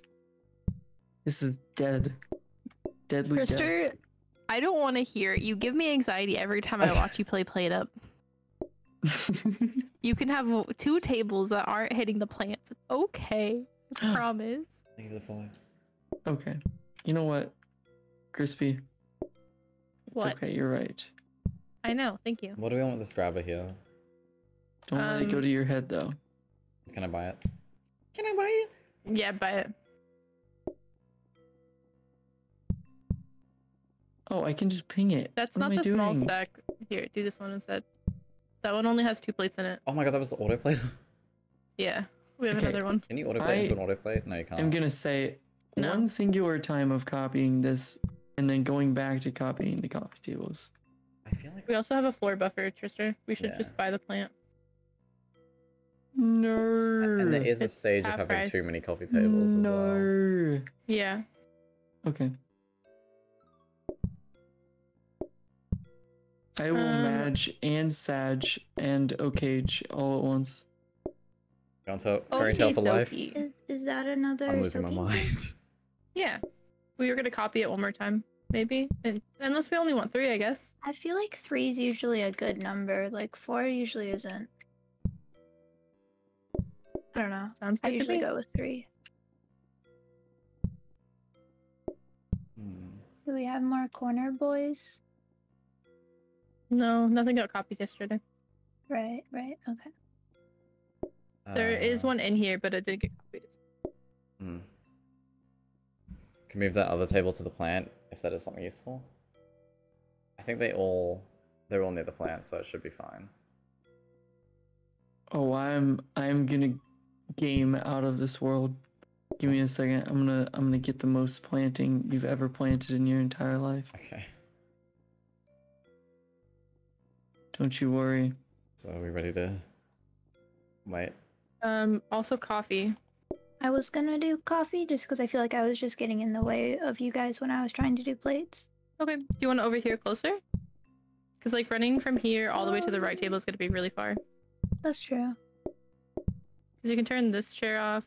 L: this is dead. Deadly dead.
D: I don't want to hear it. You give me anxiety every time I watch you play PlateUp. <laughs> You can have two tables that aren't hitting the plants. It's okay. I <gasps> promise.
A: Thank you for the follow.
L: Okay. You know what? Crispy. It's
D: What?
L: okay, you're right.
D: I know. Thank you.
A: What do we want with this grabber here?
L: Don't let it go
D: Um,
L: to your head though.
A: Can I buy it?
D: Can I buy it? Yeah, buy it.
L: Oh, I can just ping it.
D: That's
L: What
D: not
L: am I
D: the small
L: doing?
D: stack. Here, do this one instead. That one only has two plates in it.
A: Oh my god, that was the autoplay. <laughs>
D: Yeah, we have
L: Okay.
D: another one.
A: Can you autoplay
L: I-
A: into an autoplay? No, you can't.
L: I'm gonna say
D: No.
L: one singular time of copying this and then going back to copying the coffee tables.
A: I feel like
D: We also have a floor buffer, Trister. We should
A: Yeah.
D: just buy the plant.
L: No.
A: And there is a
D: It's
A: stage of
D: half
A: having too many coffee tables as well.
L: no.
D: Yeah.
L: Okay. I will
D: Um,
L: Madge and Sag and Okage all at once.
A: Going to fairy tale for life.
K: Is is that another?
A: I'm losing my mind. <laughs>
D: Yeah. We were gonna copy it one more time, maybe. And, unless we only want three, I guess.
K: I feel like three is usually a good number. Like four usually isn't. I don't know.
D: Sounds
K: I
D: good to
K: usually go with three.
A: Hmm.
K: Do we have more corner boys?
D: No, nothing got copied yesterday.
K: Right, right, okay.
D: There is
A: Uh,
D: one in here, but it did get copied.
A: hmm. Can move that other table to the plant if that is something useful. I think they all they're all near the plant, so it should be fine.
L: Oh, I'm I'm gonna game out of this world. Give me a second. I'm gonna I'm gonna get the most planting you've ever planted in your entire life.
A: Okay.
L: Don't you worry.
A: So are we ready to wait?
D: Um, also coffee.
K: I was gonna do coffee just because I feel like I was just getting in the way of you guys when I was trying to do plates.
D: Okay. Do you want to over here closer? Because like running from here all the way to the right table is gonna be really far.
K: That's true.
D: Because you can turn this chair off.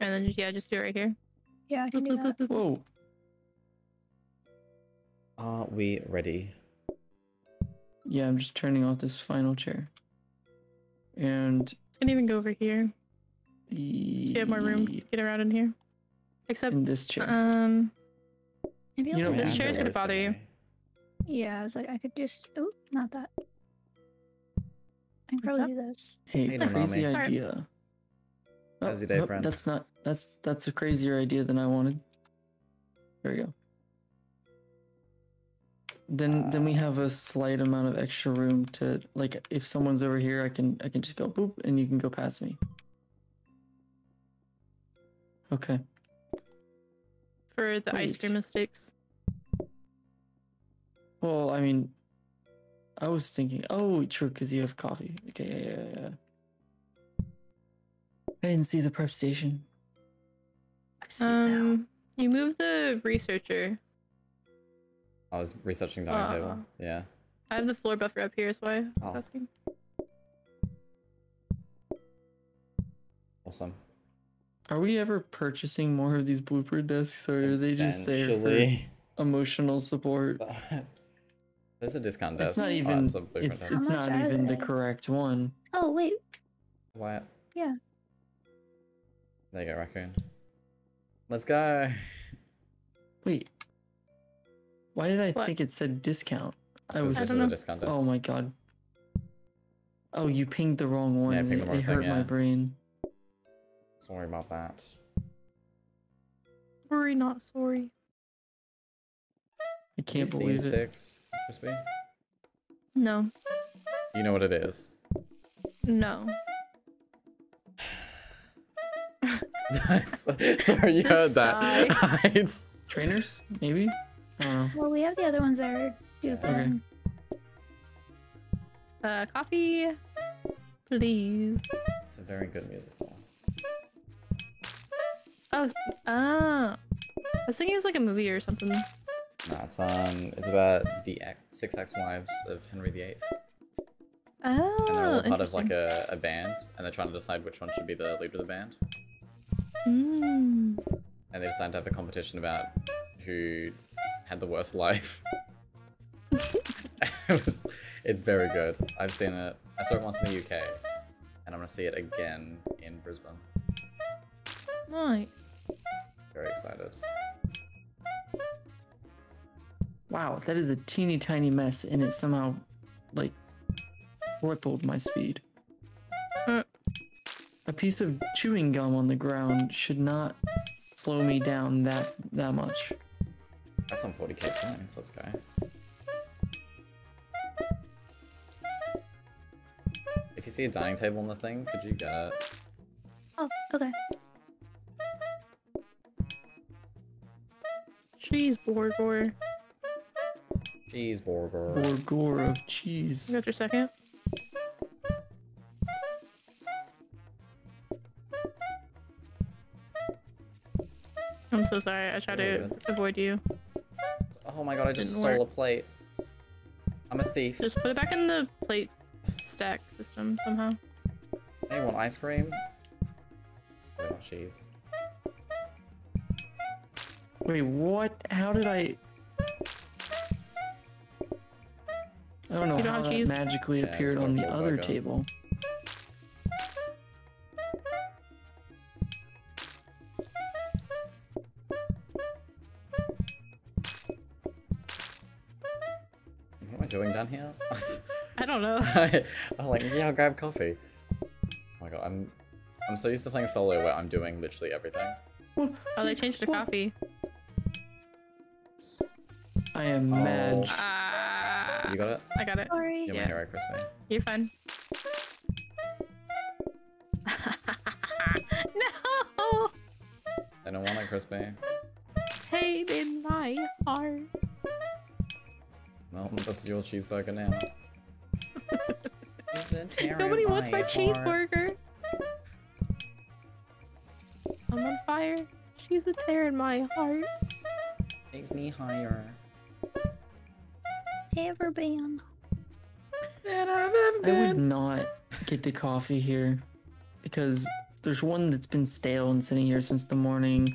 D: And then yeah, just do it right here.
K: Yeah, I can do that.
L: Whoa.
A: Are we ready?
L: Yeah, I'm just turning off this final chair. And
D: It's gonna even go over here. So
L: you
D: you have more room to get around in here. Except,
L: in this chair.
D: um,
K: Maybe
L: You
K: I'll
L: know,
D: this
K: that.
D: chair is gonna bother you.
K: Yeah, I was like, I could just. Oh, not that. I can probably do this.
L: Hey,
A: Hey,
L: crazy
A: Namami.
L: idea. Oh,
A: How's your oh, day,
L: nope,
A: friend?
L: That's not that's that's a crazier idea than I wanted. There we go. Then then we uh. have a slight amount of extra room to like if someone's over here I can I can just go boop and you can go past me. Okay.
D: for the ice cream mistakes.
L: Well, I mean I was thinking oh true because you have coffee. Okay, yeah, yeah, yeah. I didn't see the prep station.
D: Um, you move the researcher.
A: I was researching dining table.
D: Uh,
A: Yeah.
D: I have the floor buffer up here, is why I was
A: Oh.
D: asking.
A: Awesome.
L: Are we ever purchasing more of these blooper discs, or are they just there for emotional support? <laughs>
A: There's a discount
L: It's
A: desk.
L: not
A: Oh,
L: even.
A: it's
L: it's it's not even the correct one.
K: Oh wait,
A: Wyatt.
K: yeah.
A: There you go, raccoon. Let's go.
L: Wait. Why did I
D: What?
L: think it said discount?
A: It's
L: I
A: 'cause
L: was.
A: this is a discount desk.
L: Oh my god. Oh, you pinged the wrong one.
A: Yeah, I pinged the
L: it
A: wrong
L: it
A: thing,
L: hurt my
A: yeah.
L: brain.
A: Sorry about that.
D: Sorry, not sorry.
L: I can't
A: you
L: believe
A: seen
L: it.
A: six, Crispy?
D: No,
A: You know what it is.
D: no. <laughs> <laughs>
A: Sorry, you heard
D: Sigh.
A: that. it's
L: Trainers, maybe. I don't know.
K: Well, we have the other ones that are due
L: Okay.
D: Uh, coffee, please.
A: it's a very good musical.
D: Oh, ah. I was thinking it was like a movie or something.
A: No, it's um, it's about the ex- six ex-wives of Henry VIII,
D: Oh,
A: and they're all part of like a, a band, and they're trying to decide which one should be the leader of the band.
D: Mm.
A: and they decided to have a competition about who had the worst life. <laughs> it was, it's very good. I've seen it. I saw it once in the UK, and I'm gonna see it again in Brisbane.
D: Nice.
A: Very excited.
L: Wow, that is a teeny tiny mess, and it somehow, like, crippled my speed.
D: Uh.
L: A piece of chewing gum on the ground should not slow me down that that much.
A: That's on 40k points. Let's go. If you see a dining table on the thing, could you get it?
K: Oh, okay.
D: Cheese burger.
A: Cheeseburger.
L: Or gore of cheese.
D: You got your second? I'm so sorry. I tried
A: You're
D: to
A: good.
D: avoid you.
A: Oh my god! I just
D: Didn't
A: stole
D: work.
A: a plate. I'm a thief.
D: Just put it back in the plate stack system somehow.
A: Hey, want ice cream? Wait, not cheese.
L: Wait, what? How did I? I don't know
D: You don't
L: how
D: have
L: that
D: cheese?
L: magically
A: Yeah,
L: appeared on the other
A: burger.
L: table.
A: What am I doing down here? <laughs>
D: I don't know. <laughs>
A: I, I'm like, yeah, I'll grab coffee. Oh my god, I'm I'm so used to playing solo where I'm doing literally everything.
D: Oh, they changed the coffee.
L: I am
A: Oh.
L: mad.
D: Ah,
A: You got it?
D: I got it.
K: Sorry.
A: You're my
D: Yeah.
A: hero, Crispy.
D: You're fine. no!
A: I don't want it, Crispy.
D: Pain in my heart.
A: Well, that's your cheeseburger now. Is it tearing
D: Nobody wants my
A: heart?
D: cheeseburger. I'm on fire. She's a tear in my heart.
A: Makes me higher.
K: Ever been.
A: Than I've ever
L: I would not get the coffee here because there's one that's been stale and sitting here since the morning,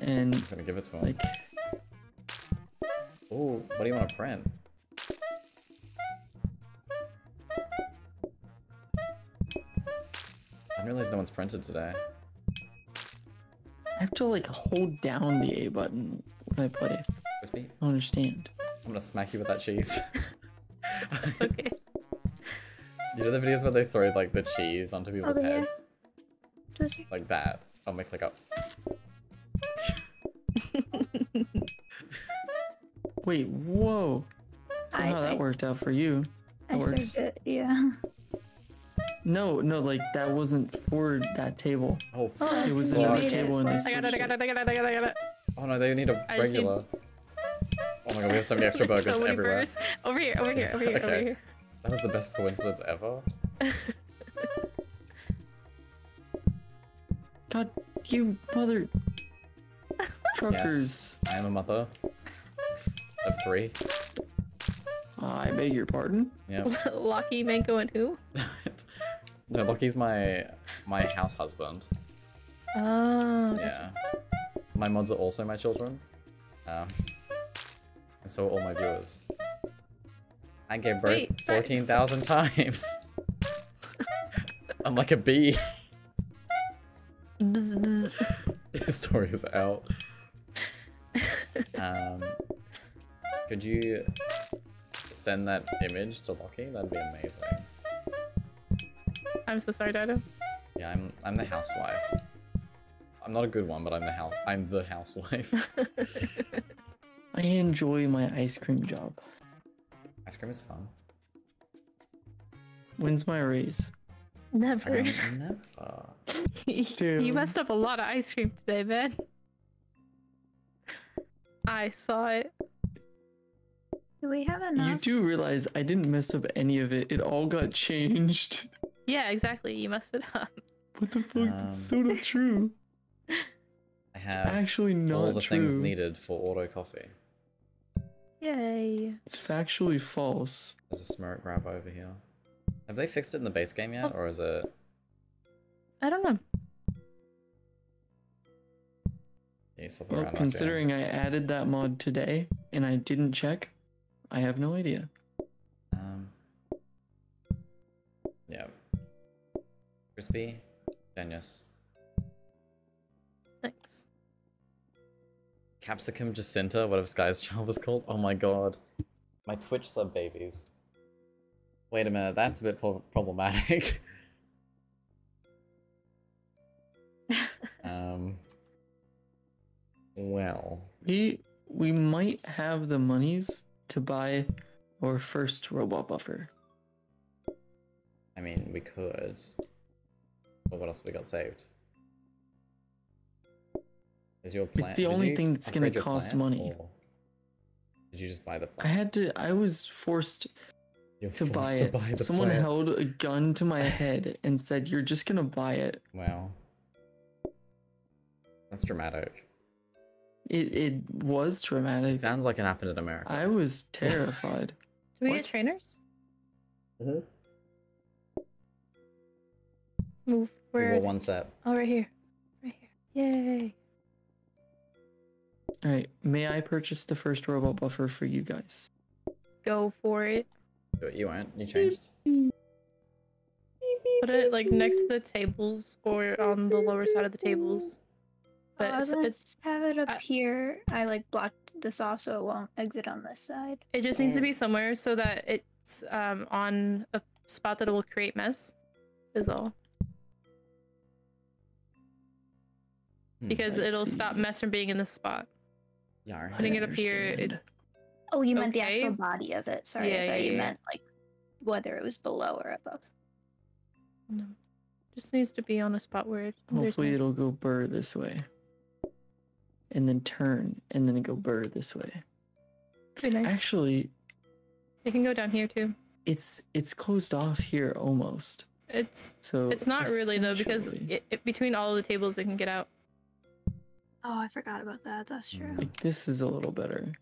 L: and
A: I'm gonna give it to him.
L: like
A: Ooh, what do you want to print? I didn't realize no one's printed today.
L: I have to like hold down the A button when I play. I don't understand.
A: I'm gonna smack you with that cheese. <laughs> <laughs>
D: Okay.
A: You know the videos where they throw like the cheese onto people's oh,
K: Over here.
A: heads?
K: Just
A: Like that. I'll make like a. <laughs>
L: Wait, whoa!
K: I-
L: Somehow that
K: I-
L: worked out for you.
K: I
L: That works.
K: started it. Yeah.
L: No, no, like that wasn't for that table.
A: Oh,
K: Oh,
L: It was
K: so
L: in
K: you
L: another
K: made it
L: table and they
D: I got it, I got it, I got it, I got it, I got it.
A: Oh no, they need a
D: I just need-
A: regular. Oh my god, we have so many <laughs> extra
D: There's
A: burgers
D: so many
A: everywhere.
D: burgers. Over here, over here, over here, over here.
A: That was the best coincidence ever. <laughs>
L: God, you mother! Truckers.
A: Yes, I am a mother of three.
L: I beg your pardon.
A: Yep. <laughs>
D: Lucky, Mango, and who?
A: No, Lockie's my my house husband.
D: Oh.
A: Yeah. My mods are also my children. Um, and so all my viewers. I gave birth
D: Wait,
A: 14,000 times. I'm like a bee.
D: Bzz, bzz.
A: His story is out. Um, could you send that image to Lockie? That'd be amazing.
D: I'm so sorry, Dyto.
A: Yeah, I'm I'm the housewife. I'm not a good one, but I'm the house. I'm the housewife. <laughs>
L: I enjoy my ice cream job.
A: Ice cream is fun.
L: When's my raise?
D: Never.
A: Um, <laughs> never.
D: you messed up a lot of ice cream today, man. I saw it.
K: Do we have enough?
L: You do realize I didn't mess up any of it. It all got changed.
D: Yeah, exactly. You messed it up.
L: What the fuck? That's so
A: Um,
L: not true.
A: I have
L: actually not
A: all
L: not
A: the things needed for auto coffee.
D: Yay.
L: It's factually false.
A: There's a smirk grab over here. Have they fixed it in the base game yet, or is it?
D: I don't know.
A: Yeah,
L: Well, considering I added that mod today and I didn't check, I have no idea.
A: Um. Yeah. Crispy, genius.
D: Thanks.
A: Capsicum Jacinta, whatever Sky's <laughs> child was called. Oh my god. My Twitch sub babies. Wait a minute, that's a bit pro- problematic. <laughs> um. Well.
L: We we might have the monies to buy our first robot buffer.
A: I mean, we could. But what else we got saved? Is your plan?
L: the
A: did
L: only thing that's gonna cost
A: plan,
L: money.
A: Did you just buy the
L: I had to I was forced
A: You're
L: to
A: forced
L: buy
A: to
L: it.
A: buy the
L: Someone
A: plan.
L: held a gun to my <laughs> head and said, "You're just gonna buy it."
A: Wow. That's dramatic.
L: It it was traumatic.
A: Sounds like it happened in America.
L: I was terrified. <laughs>
D: Do we
L: What?
D: get trainers?
A: Mm-hmm.
D: Move.
A: We
D: Where?
A: were
D: are they?
A: one set.
D: Oh, right here. Right here. Yay.
L: All right, may I purchase the first robot buffer for you guys?
D: Go for it.
A: But you won't. You changed.
D: Put it like next to the tables or on the lower side of the tables. But
K: oh, I was
D: it's, it's,
K: have it up
D: I-
K: here. I like blocked this off so it won't exit on this side.
D: it just needs to be somewhere so that it's um on a spot that it will create mess. Is all.
A: Hmm.
D: Because
L: I
D: it'll stop mess from being in this spot.
A: Yarn.
D: Putting it up here
L: understand.
D: is
K: Oh, you meant the actual body of it. Sorry,
D: Yeah,
K: I thought
D: yeah,
K: you
D: yeah.
K: meant like whether it was below or above.
D: no. Just needs to be on a spot where It,
L: Hopefully, it'll go burr this way, and then turn, and then go burr this way.
D: be nice.
L: Actually,
D: It can go down here too.
L: it's it's closed off here almost.
D: It's
L: So
D: it's not really though because it, it, between all of the tables it can get out.
K: Oh, I forgot about that. That's true.
L: like this is a little better.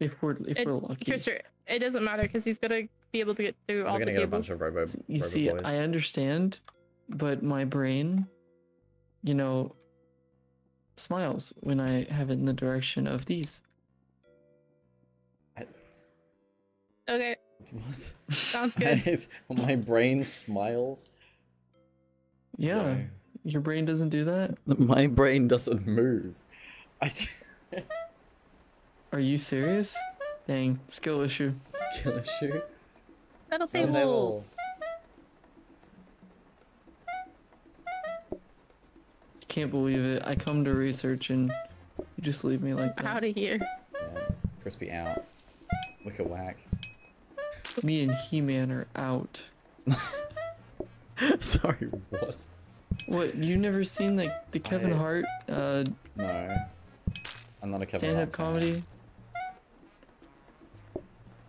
L: If we're if
D: It,
L: we're lucky.
D: Tristan, it doesn't matter because he's gonna be able to get through all
A: We're
D: the
A: gonna get a bunch of robo,
L: You
A: robo
L: see,
A: boys.
L: I understand, but my brain, you know, smiles when I have it in the direction of these.
A: I-
D: Okay,
A: What? <laughs>
D: sounds good. <laughs>
A: My brain smiles.
L: Yeah,
A: Sorry.
L: Your brain doesn't do that.
A: My brain doesn't move. I <laughs>
L: Are you serious? Dang, skill issue.
A: skill issue.
D: Metal
A: they will.
D: tables.
L: Can't believe it. I come to research and you just leave me like that.
D: Out of here.
A: Yeah. Crispy out. Wicked whack.
L: Me and He-Man are out. <laughs>
A: Sorry, what?
L: What? You never seen like the Kevin
A: I-
L: Hart uh,
A: No. I'm not a Kevin
L: stand-up
A: Hart fan.
L: comedy?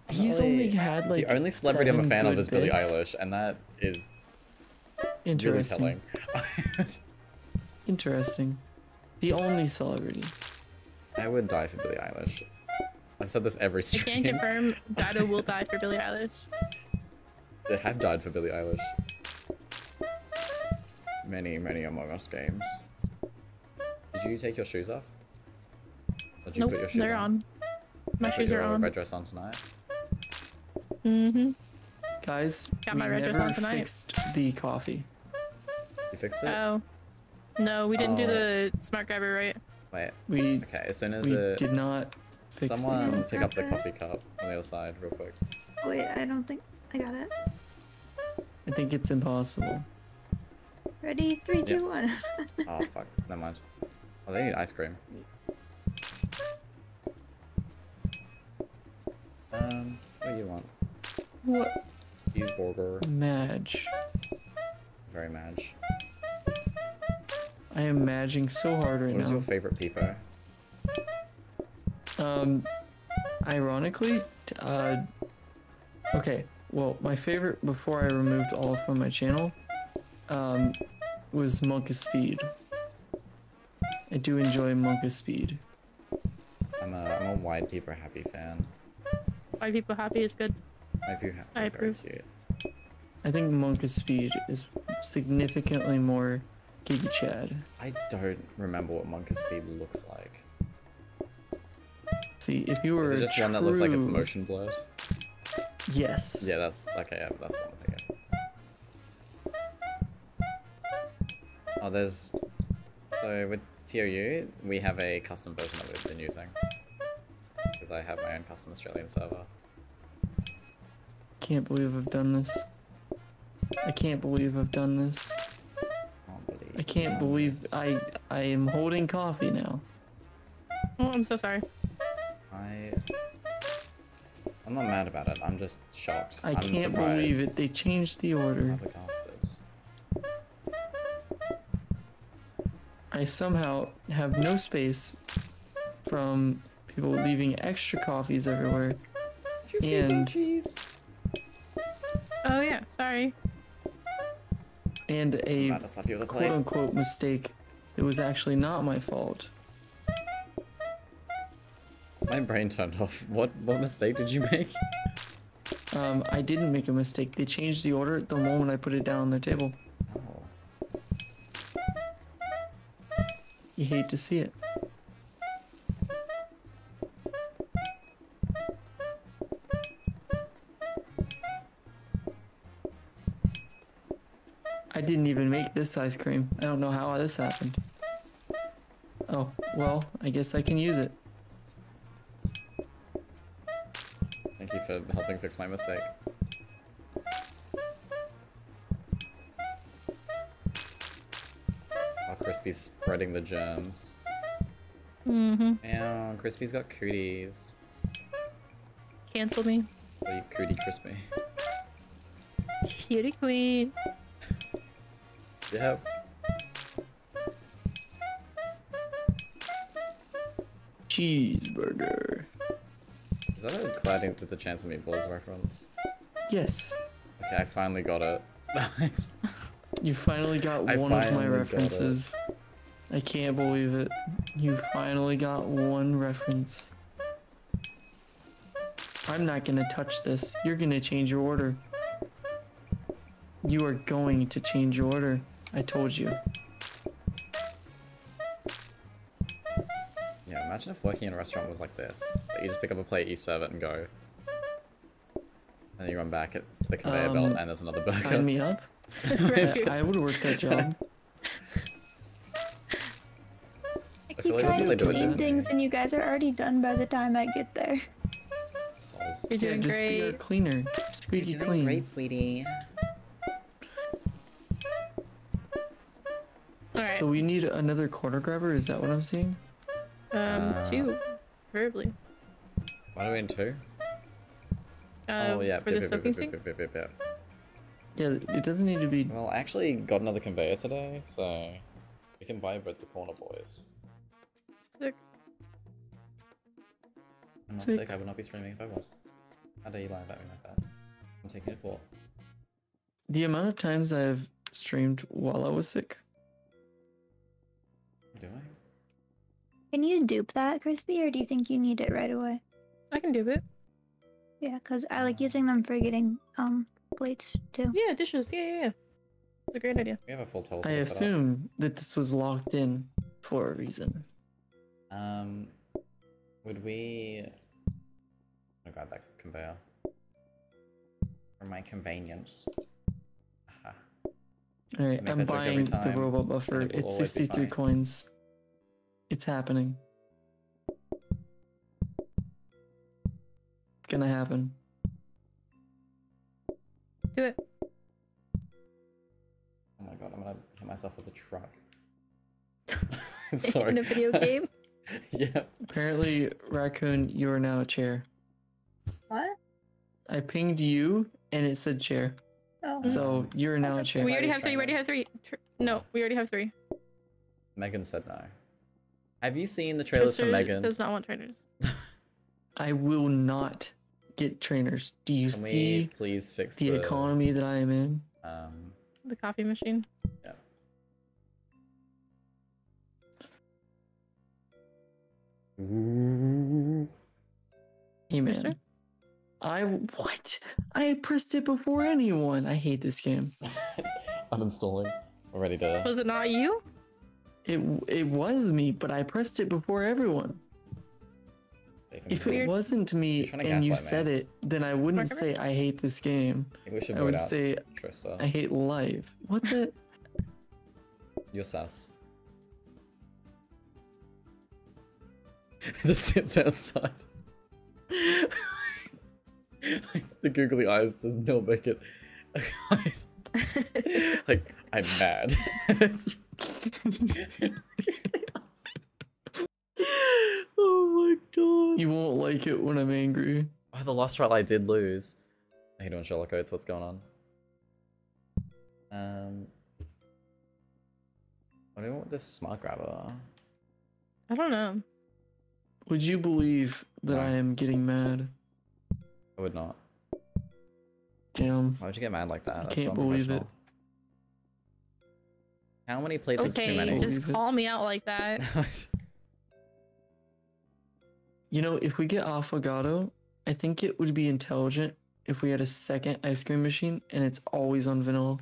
A: I'm
L: He's
A: not
L: only had like
A: the only celebrity I'm a fan of
L: good
A: is Billie. Eilish, and that is really
L: Interesting.
A: telling. <laughs>
L: Interesting. The only celebrity.
A: I would die for Billie Eilish. I've said this every
D: I
A: stream.
D: can confirm Dyto will <laughs> die for Billie Eilish.
A: They have died for Billie Eilish. Many, many Among Us games. Did you take your shoes off? Or did you
D: Nope,
A: put your shoes
D: they're
A: on?
D: on. My
A: You put
D: shoes are
A: your
D: on.
A: red dress on tonight.
D: Mm-hmm.
L: Guys,
D: Got my
L: we
D: red dress
L: never
D: on tonight.
L: fixed the coffee.
A: You fixed it?
D: Oh. No, we didn't do
A: Oh.
D: the smart grabber right.
A: Wait.
L: We
A: Okay, as soon as
L: we
A: it...
L: did not fix
A: Someone
L: coffee.
A: pick up the coffee cup on the other side real quick.
K: Wait, I don't think I got it.
L: I think it's impossible.
K: Ready? Three, two,
A: Yeah.
K: one. <laughs>
A: Oh fuck, never mind. Oh, they need ice cream. Um, what do you want?
L: What?
A: Cheeseburger.
L: Madge.
A: Very Madge.
L: I am madging so hard right now.
A: What is
L: now.
A: your favorite peepo?
L: Um, ironically, uh, okay. Well, my favorite before I removed all of from my channel, um, was monkaSpeed. I do enjoy monkaSpeed.
A: I'm a I'm a wide People happy fan.
D: Why people happy is good.
A: Wide peeper happy,
D: I
A: very
D: approve.
A: cute.
L: I think monkaSpeed is significantly more Giga Chad.
A: I don't remember what monkaSpeed looks like.
L: See, if you were
A: Is it
L: a
A: just one that looks like it's motion blurred?
L: Yes.
A: Yeah, that's okay. Yeah, that's the one I'm thinking. Oh, there's so with TOU we have a custom version that we've been using because I have my own custom Australian server.
L: Can't believe I've done this. I can't believe I've done this. I can't believe I I am holding coffee now.
D: Oh, I'm so sorry.
A: I I'm not mad about it. I'm just shocked.
L: I
A: I'm
L: can't believe it. They changed the order.
A: Flabbergasted.
L: I somehow have no space from people leaving extra coffees everywhere. And
D: Oh yeah, sorry.
L: and a
A: about to slap you with a
L: quote
A: plate.
L: unquote mistake. It was actually not my fault.
A: My brain turned off. What what mistake did you make?
L: Um, I didn't make a mistake. They changed the order the moment I put it down on the table. You hate to see it. I didn't even make this ice cream. I don't know how this happened. Oh, well, I guess I can use it.
A: Thank you for helping fix my mistake. Crispy's spreading the germs.
D: Mm-hmm.
A: Ow, Crispy's got cooties.
D: Cancel me.
A: Call you Cootie Crispy.
D: Cutie queen.
A: Yep.
L: Cheeseburger.
A: Is that a Gliding with the Chance of Meatballs reference?
L: Yes.
A: Okay, I finally got it. <laughs> Nice.
L: You finally got
A: I
L: one of my
A: finally got it.
L: references. I can't believe it. You finally got one reference. I'm not gonna touch this. You're gonna change your order. You are going to change your order. I told you.
A: Yeah, imagine if working in a restaurant was like this. That you just pick up a plate, you serve it, and go. And then you run back to the conveyor belt,
L: Um,
A: and there's another burger.
L: Sign me up. <laughs> <laughs> I, I would work that job.
A: Like that's
K: trying
A: what
K: to
A: they do at
K: clean
A: Disney.
K: things and you guys are already done by the time I get there.
A: Souls.
D: You're doing
L: just be a
D: great.
L: cleaner. Squeaky clean.
A: great, sweetie.
D: Alright.
L: So we need another corner grabber. Is that what I'm seeing?
D: Um,
A: Uh,
D: two. Preferably.
A: Why do we need two?
D: Uh,
A: oh yeah,
D: for
A: bip,
D: the
A: bip, bip,
D: soaking
A: bip,
D: sink?
L: Yeah, it doesn't need to be.
A: Well, I actually got another conveyor today, so we can buy both the corner boys. I'm not
L: Sick.
A: sick. I would not be streaming if I was. How dare you lie about me like that? I'm taking it for.
L: The amount of times I've streamed while I was sick.
A: Do I?
K: Can you dupe that, Crispy, or do you think you need it right away?
D: I can do it.
K: Yeah, because I like using them for getting um plates too.
D: Yeah, dishes. Yeah, yeah, yeah. It's a great idea.
A: We have a full
L: I
A: teleport up.
L: assume that this was locked in for a reason.
A: Um, would we? Oh I'll grab that conveyor for my convenience.
L: Alright, I'm
A: that joke every
L: buying the robot buffer.
A: it
L: It's 63 coins. It's happening. It's gonna happen.
D: Do it.
A: Oh my god, I'm gonna hit myself with a truck. <laughs> <laughs> Sorry.
D: In a video game. <laughs>
A: yeah.
L: Apparently, Raccoon, you are now a chair.
K: What?
L: I pinged you and it said chair.
K: Oh.
L: So you're now a chair.
D: We already have three. We already have three. Tr- No, we already have three.
A: Megan said no. Have you seen the trailers for
D: Tristan
A: Megan?
D: does not want trainers. <laughs>
L: I will not get trainers. Do you
A: Can we
L: see
A: please fix
L: the,
A: the
L: economy that I am in?
A: Um,
D: The coffee machine.
A: yeah. Ooh.
L: Hey man.
D: Tristan?
L: I what? I pressed it before anyone. I hate this game. <laughs>
A: I'm Uninstalling. We're ready to.
D: Was it not you?
L: It it was me, but I pressed it before everyone. If it
A: Weird.
L: wasn't me and you
A: gaslight me.
L: said it, then I wouldn't
D: Mark
L: say I hate this game.
A: Maybe we should
L: I would
A: out
L: say
A: Trista.
L: I hate life. What the? <laughs>
A: You're sus. <laughs> This sits outside. <laughs> the googly eyes does not make it. <laughs> like, I'm mad. Oh my god.
L: You won't like it when I'm angry.
A: Oh, the last trial I did lose. How you doing, Sherlock Oates? What's going on? Um, what do you want with this smart grabber?
D: I don't know.
L: Would you believe that
A: No.
L: I am getting mad?
A: I would not.
L: Damn.
A: Why would you get mad like that?
L: I
A: That's
L: can't
A: so
L: believe it.
A: How many plates is too
D: Okay,
A: many?
D: just call me out like that. <laughs>
L: You know, if we get affogato, I think it would be intelligent if we had a second ice cream machine and it's always on vanilla.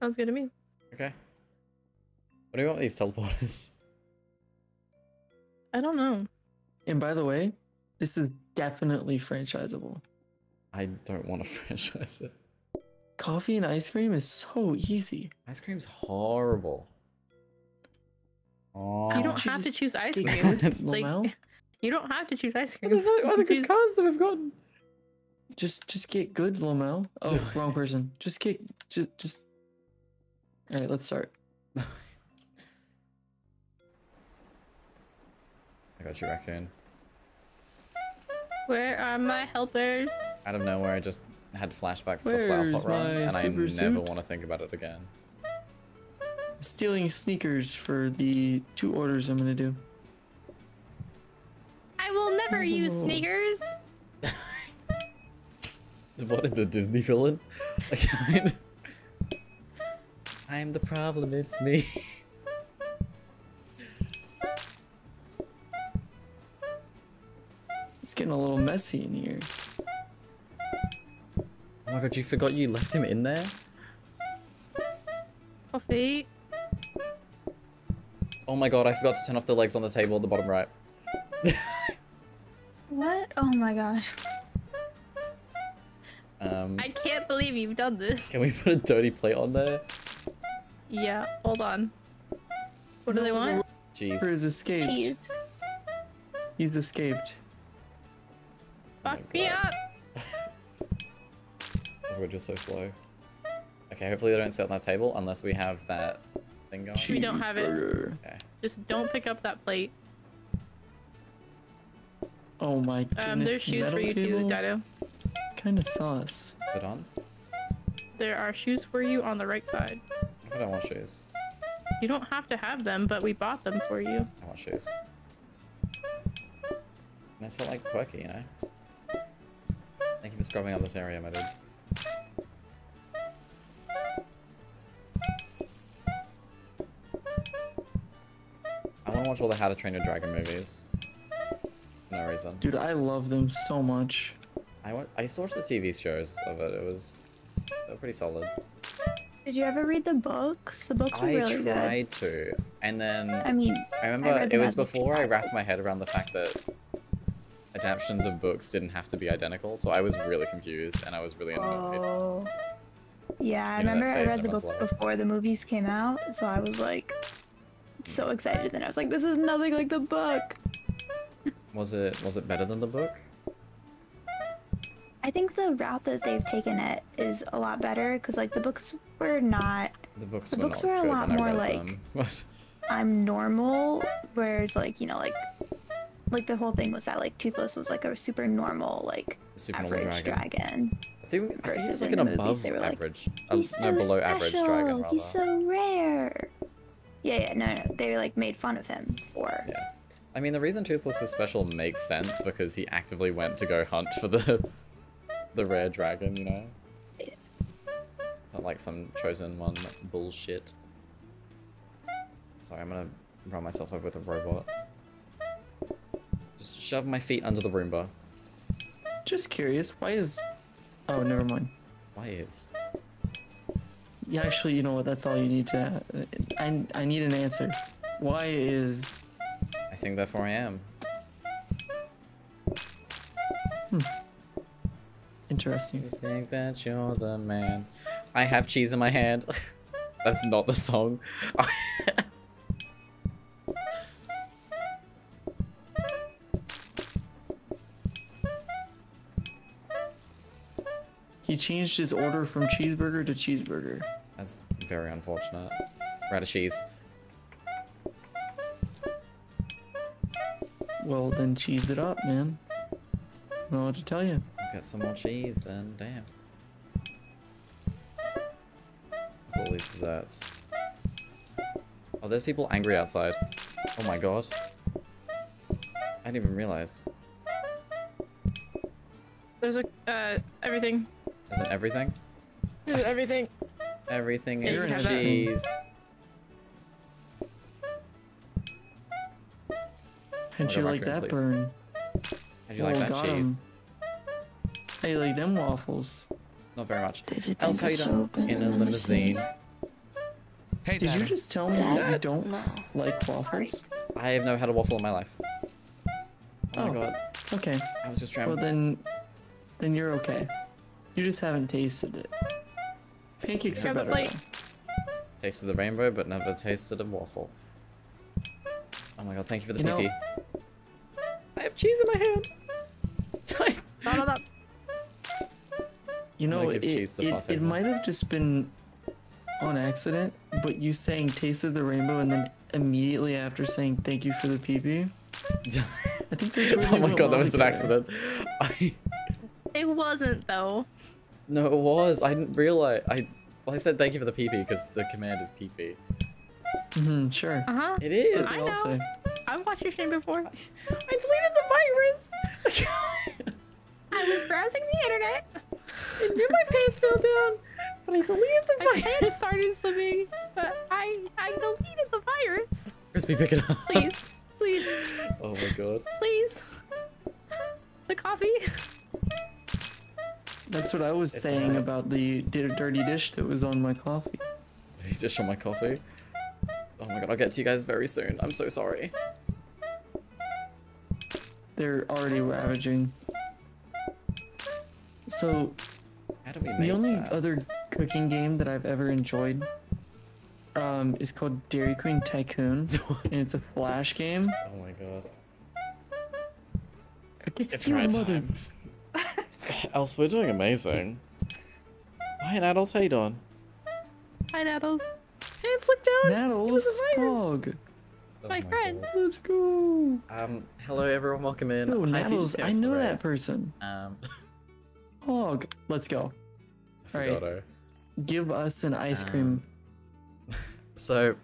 D: Sounds good to me.
A: okay. What do you want with these teleporters?
D: I don't know.
L: And by the way, this is definitely franchisable.
A: I don't want to <laughs> franchise it.
L: Coffee and ice cream is so easy.
A: Ice cream's horrible. Oh.
D: You don't have to choose ice cream. like, <laughs> you don't have to choose ice cream.
A: What is that? What are the good
D: Choose-
A: cars that we've gotten?
L: Just just get good, Lamel. Oh, wrong person. Just get just just Alright, let's start. <laughs>
A: got you, raccoon.
D: Where are my helpers?
A: Out of nowhere, I just had flashbacks to the flower pot run, and I never
L: suit?
A: want to think about it again.
L: stealing sneakers for the two orders I'm gonna do.
D: I will never oh. use
L: Oh.
D: sneakers. <laughs>
A: What did the Disney villain? <laughs> <laughs> I'm the problem, it's me.
L: Getting a little messy in here.
A: Oh my god, you forgot you left him in there?
D: Coffee.
A: Oh my god, I forgot to turn off the legs on the table at the bottom right. <laughs>
K: What? Oh my gosh.
A: Um,
D: I can't believe you've done this.
A: can we put a dirty plate on there?
D: Yeah, hold on. What do they want?
L: Has
A: Jeez.
L: escaped.
K: Cheese.
L: He's escaped.
D: Fuck me up.
A: Oh god, you're so slow. Okay, hopefully they don't sit on that table unless we have that thing going.
D: We don't have it.
A: Okay.
D: Just don't pick up that plate.
L: Oh my goodness.
D: Um, there's shoes for
L: metal
D: you too,
L: table?
D: Dyto.
L: Kinda sauce.
A: Put on?
D: There are shoes for you on the right side.
A: I don't want shoes.
D: You don't have to have them, but we bought them for you.
A: I want shoes. Nice felt like quirky, you know? Thank you for scrubbing up this area, my dude. I wanna watch watch all the How to Train Your Dragon movies. For no reason.
L: Dude, I love them so much.
A: I, wa- I used to watch the TV shows of it. It was they were pretty solid.
K: Did you ever read the books? The books were
A: I
K: really good.
A: I tried to, and then
K: I mean,
A: I
K: I
A: remember
K: read
A: it was before I wrapped my head around the fact that adaptations of books didn't have to be identical, so I was really confused and I was really annoyed.
K: Oh. Yeah, I
A: You know
K: remember I read the book
A: lives.
K: before the movies came out, so I was like so hmm. excited. Then I was like, this is nothing like the book.
A: Was it was it better than the book?
K: I think the route that they've taken it is a lot better because like the books were not.
A: The books
K: The
A: were
K: books were a lot more like. <laughs>
A: What?
K: I'm normal, whereas like you know like like the whole thing was that like Toothless was like a super normal like
A: super normal
K: average
A: dragon.
K: dragon.
A: I think, I think
K: versus
A: was like
K: in
A: an
K: the movies, they were like,
A: average, uh,
K: He's
A: no
K: so
A: below average
K: special.
A: dragon.
K: He's so rare. Yeah, yeah, no, no, they like made fun of him for.
A: Yeah. I mean, the reason Toothless is special makes sense because he actively went to go hunt for the <laughs> the rare dragon, you know? It's not like some chosen one bullshit. Sorry, I'm gonna run myself over with a robot. Just shove my feet under the Roomba.
L: Just curious, why is... Oh, never mind.
A: Why is?
L: Yeah, actually, you know what? That's all you need to... I, I need an answer. Why is...
A: I think therefore I am. Hmm.
L: Interesting.
A: You think that you're the man. I have cheese in my hand. <laughs> That's not the song. <laughs>
L: He changed his order from cheeseburger to cheeseburger.
A: That's very unfortunate. We're of cheese.
L: Well, then cheese it up, man. I don't know what to tell you.
A: Get some more cheese then, damn. All these desserts. Oh, there's people angry outside. Oh my god. I didn't even realize.
D: There's a uh everything.
A: Isn't everything?
D: There's everything.
A: Everything
D: Yeah, you
A: is
D: can have that.
A: cheese.
L: How'd you like that
A: please.
L: burn?
A: How'd you like
L: Oh,
A: that cheese?
L: How you like them waffles?
A: Not very much.
C: Did you
A: Else,
C: think
A: how you done? In a
C: and never seen?
A: limousine.
L: Did you just tell me that you don't like waffles?
A: I have never had a waffle in my life. Oh, my oh. god.
L: Okay.
A: I was just trying.
L: Well then, then you're okay. You just haven't tasted it. Pancakes are
D: Grab a
L: better.
D: plate.
L: though.
A: Tasted the rainbow, but never tasted a waffle. Oh my god, thank you for the
L: You know-
A: I have cheese in my hand.
D: No, no, no.
L: You know, it,
A: cheese the
L: it, it might have just been on accident, but you saying tasted the rainbow and then immediately after saying thank you for the PP. <laughs> I think there's really
A: oh my god, that was an accident. <laughs> I...
D: It wasn't though.
A: No, it was. I didn't realize. I well, I said thank you for the PP because the command is PP.
L: Mm-hmm, sure.
D: Uh huh.
A: It is.
D: I
L: what
D: know. I've watched your stream before.
A: I deleted the virus. <laughs>
D: I was browsing the internet.
A: I knew my pants fell down, but I deleted the
D: My
A: virus.
D: pants started slipping, but I I deleted the virus.
A: Crispy, pick it up.
D: Please, please,
A: Oh my god.
D: please. The coffee.
L: That's what I was
A: It's
L: saying
A: alright.
L: about the dirty dish that was on my coffee.
A: He dish on my coffee? Oh my god, I'll get to you guys very soon. I'm so sorry.
L: They're already ravaging. So,
A: How do we
L: the only
A: that?
L: other cooking game that I've ever enjoyed um, is called Dairy Queen Tycoon, <laughs> and it's a flash game.
A: Oh my god. It's
L: your
A: right
L: mother.
A: time. <laughs> Else, we're doing amazing. Hi, Naddles, how you doing?
D: Hi, Naddles.
A: Hands slipped down.
L: Naddles, Pog.
A: Oh
D: My friend.
A: God.
L: Let's go.
A: Um, hello everyone, welcome in.
L: Oh,
A: Hi, if you just
L: Naddles, I know that
A: raid.
L: person.
A: Um, <laughs>
L: Pog, let's go.
A: I
L: Alright.
A: forgot, oh.
L: Give us an ice
A: Um,
L: cream. <laughs>
A: So,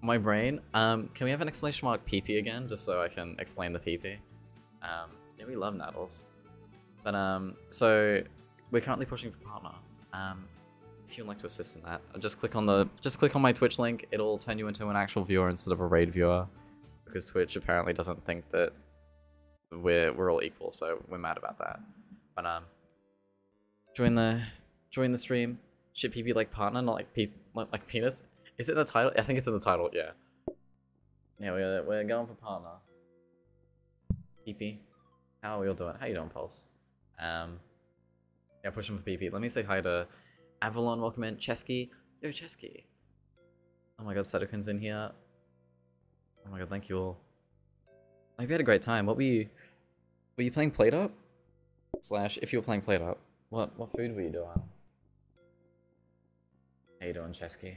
A: my brain. Um, can we have an exclamation mark PP again, just so I can explain the PP? Um, yeah, we love Naddles. But um, so we're currently pushing for partner. Um, if you'd like to assist in that, just click on the just click on my Twitch link. It'll turn you into an actual viewer instead of a raid viewer. because Twitch apparently doesn't think that we're we're all equal, so we're mad about that. But um, join the join the stream. Shit, PP like partner, not like peep like, like penis. Is it in the title? I think it's in the title. Yeah. Yeah, we're we're going for partner. PP, how are we all doing? How you doing, Pulse? Um, yeah, pushing for PP. Let me say hi to Avalon. Welcome in, Chesky. Yo, Chesky. Oh my God, Sedokun's in here. Oh my God, thank you all. I hope you had a great time. What were you? Were you playing PlateUp? Slash, if you were playing PlateUp, what what food were you doing? How you doing, Chesky?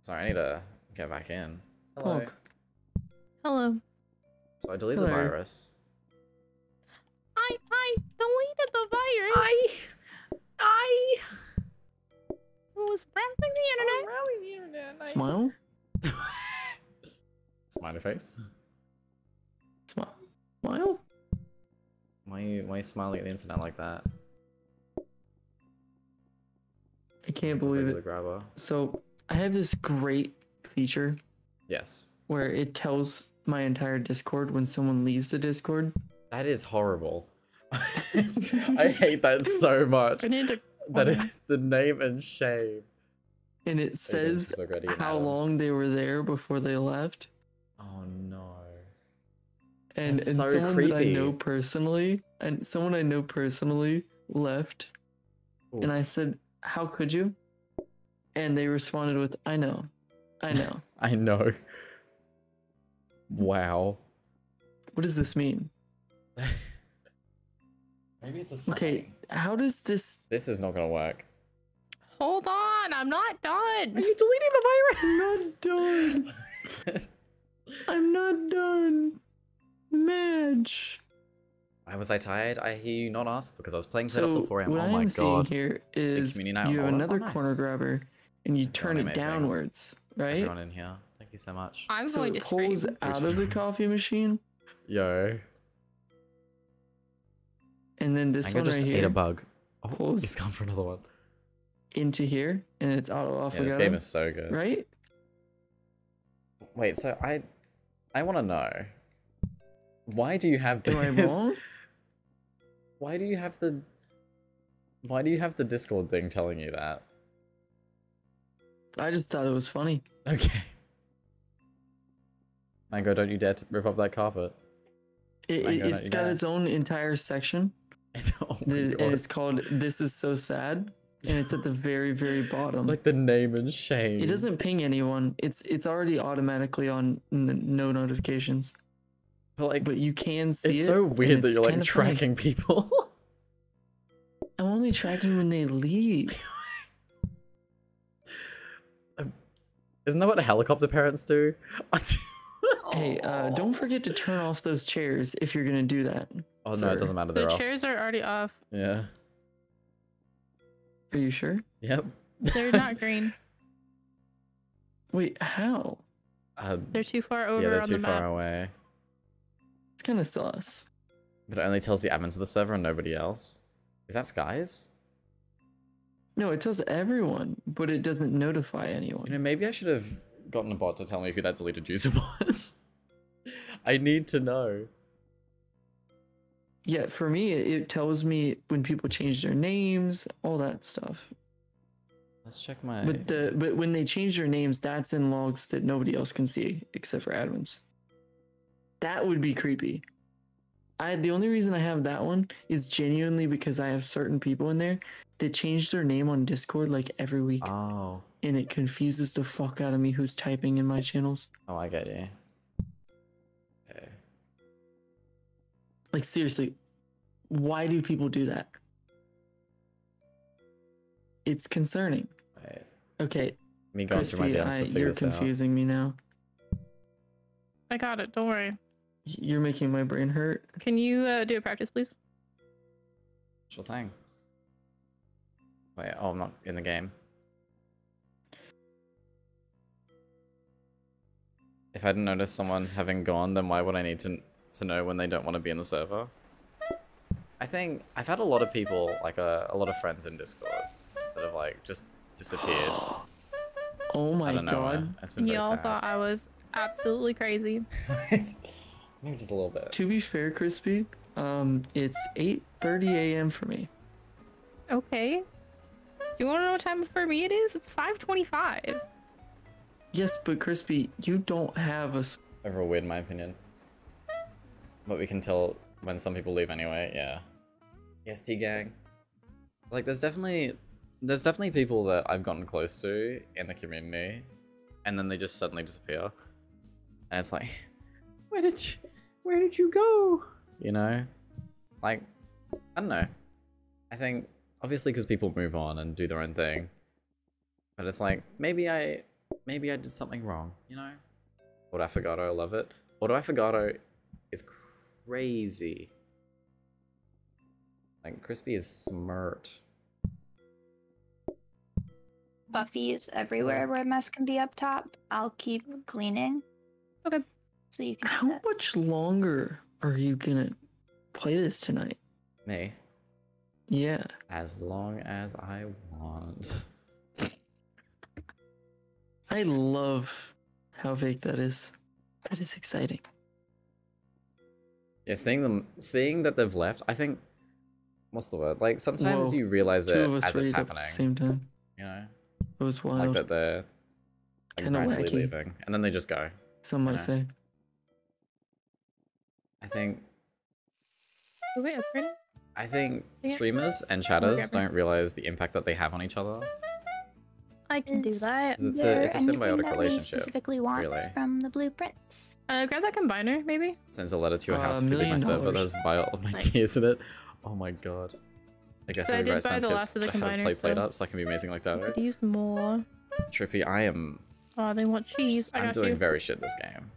A: Sorry, I need to get back in. Hello.
D: Hello.
A: So I deleted the virus.
D: I I the virus. I
A: I
D: was browsing the internet.
A: Oh, browsing the internet.
L: Smile. <laughs>
A: Smiley face.
L: Smile. Smile.
A: Why are you why are you smiling at the internet like that?
L: I can't believe
A: Regular
L: it.
A: grabber.
L: So I have this great feature
A: Yes.
L: where it tells my entire Discord when someone leaves the Discord.
A: That is horrible. <laughs> I hate that so much.
D: I need to.
A: That is the name and shame.
L: And it
A: There you go,
L: says
A: and
L: how
A: Adam.
L: long they were there before they left.
A: Oh no.
L: And,
A: That's
L: and
A: so
L: someone that I know personally, and someone I know personally left. And I said, How could you? And they responded with, I know. I know. <laughs>
A: I know. Wow.
L: what does this mean? <laughs>
A: Maybe it's a
L: Okay, how does this
A: This is not gonna work.
D: Hold on, I'm not done. Are
A: you deleting the
L: virus? I'm not done. <laughs> I'm not done. Madge.
A: Why was I tired? I hear you not ask because I was playing PlateUp
L: So
A: till 4 a.m.
L: what
A: Oh
L: I'm seeing
A: god.
L: here is
A: community
L: you have
A: Order. Oh,
L: another corner grabber, and you turn it
A: amazing.
L: downwards, right?
A: Everyone in here. Thank you so much.
D: I'm
L: so
D: going
L: it
D: to
L: pulls
D: stream.
L: out of the coffee machine,
A: Yo.
L: And then this
A: Mango
L: one
A: just
L: right
A: ate
L: here
A: a bug. Oh, he's gone for another one.
L: into here, and it's auto off
A: Yeah, this game is so good.
L: right?
A: Wait, so I I want to know. Why do you have this? <laughs>
L: Am I wrong?
A: Why do you have the Why do you have the Discord thing telling you that?
L: I just thought it was funny.
A: Okay. Mango, don't you dare to rip up that carpet.
L: It,
A: Mango,
L: it's got
A: dare.
L: its own entire section, <laughs> That
A: my
L: and it's called "This Is So Sad," and it's at the <laughs> very, very bottom.
A: Like the name and shame.
L: It doesn't ping anyone. It's it's already automatically on n- no notifications.
A: But like,
L: but you can see
A: It's
L: it.
A: so
L: and
A: weird that you're like
L: kinda funny.
A: tracking people. <laughs>
L: I'm only tracking when they leave.
A: Isn't that what helicopter parents do?
L: Hey, uh, don't forget to turn off those chairs if you're gonna do that.
A: Oh no, it doesn't matter.
D: The
A: They're off.
D: chairs are already off.
A: Yeah.
L: Are you sure?
A: Yep.
D: They're not <laughs> green.
L: Wait, how?
A: Uh,
D: They're too far over
A: yeah, they're
D: on
A: too
D: the
A: far
D: map.
A: away.
L: It's kind of sus.
A: But it only tells the admins of the server and nobody else. Is that Skies?
L: No, it tells everyone, but it doesn't notify anyone.
A: You know, maybe I should have gotten a bot to tell me who that deleted user <laughs> was. I need to know.
L: Yeah, for me, it, it tells me when people change their names, all that stuff.
A: Let's check my.
L: But the but when they change their names, that's in logs that nobody else can see except for admins. That would be creepy. I the only reason I have that one is genuinely because I have certain people in there that change their name on Discord like every week.
A: Oh.
L: And it confuses the fuck out of me who's typing in my channels.
A: Oh, I get you.
L: Like seriously, why do people do that? It's concerning.
A: Wait.
L: Okay.
A: Me going through my
L: Crispy,
A: DMs to
L: I-
A: figure
L: you're
A: this out.
L: confusing me now.
D: I got it. Don't worry.
L: You're making my brain hurt.
D: Can you uh, do a practice, please?
A: Sure thing. Wait, oh, I'm not in the game. If I didn't notice someone having gone, then why would I need to to know when they don't want to be in the server? I think I've had a lot of people, like a, a lot of friends in Discord, that have like just disappeared. <gasps>
L: Oh my
A: out of nowhere.
L: god.
A: It's been very
D: Y'all thought I was absolutely crazy. <laughs>
A: Maybe just a little bit.
L: To be fair, Crispy, um, it's 8:30 a.m. for me.
D: Okay. You want to know what time for me it is? It's 5:25.
L: Yes, but Crispy, you don't have a. s-
A: Overall weird in my opinion. But we can tell when some people leave anyway, yeah. Yes, T gang. Like there's definitely there's definitely people that I've gotten close to in the community and then they just suddenly disappear. And it's like <laughs> Where did you where did you go? You know? Like I don't know. I think obviously because people move on and do their own thing. But it's like maybe I maybe I did something wrong, you know? Affogato, I forgot? I love it. Auto Affogato is crazy. Like Crispy is smart.
K: Buffy is everywhere where mess can be up top. I'll keep cleaning.
D: Okay.
K: So you can.
L: How much longer are you gonna play this tonight?
A: Me.
L: Yeah.
A: As long as I want.
L: I love how fake that is. That is exciting.
A: Yeah, seeing them seeing that they've left, I think what's the word? Like sometimes
L: Whoa,
A: you realize it as it's happening.
L: At the same time.
A: You know?
L: It was
A: Like that they're like,
L: Kinda
A: gradually
L: wacky.
A: leaving. And then they just go.
L: Some might
A: know?
L: say.
A: I think
D: wait, upgrade it?
A: I think streamers and chatters don't realize the impact that they have on each other.
D: I can do that.
A: it's a it's a symbiotic
K: that we
A: relationship.
K: specifically want
A: really.
K: from the blueprints?
D: Uh, grab that combiner, maybe.
A: Sends a letter to your
L: Uh,
A: house feeding
L: million
A: my server. vile of my
D: Nice.
A: tears in it. Oh my god. I guess
D: So I
A: I
D: did
A: regret
D: buy the last of the combiners,
A: play plate
D: so-
A: up so I can be amazing like
D: I
A: that.
D: could use more.
A: Trippy, I am
D: Oh, they want cheese. I
A: I'm
D: got
A: doing
D: you.
A: very shit this game.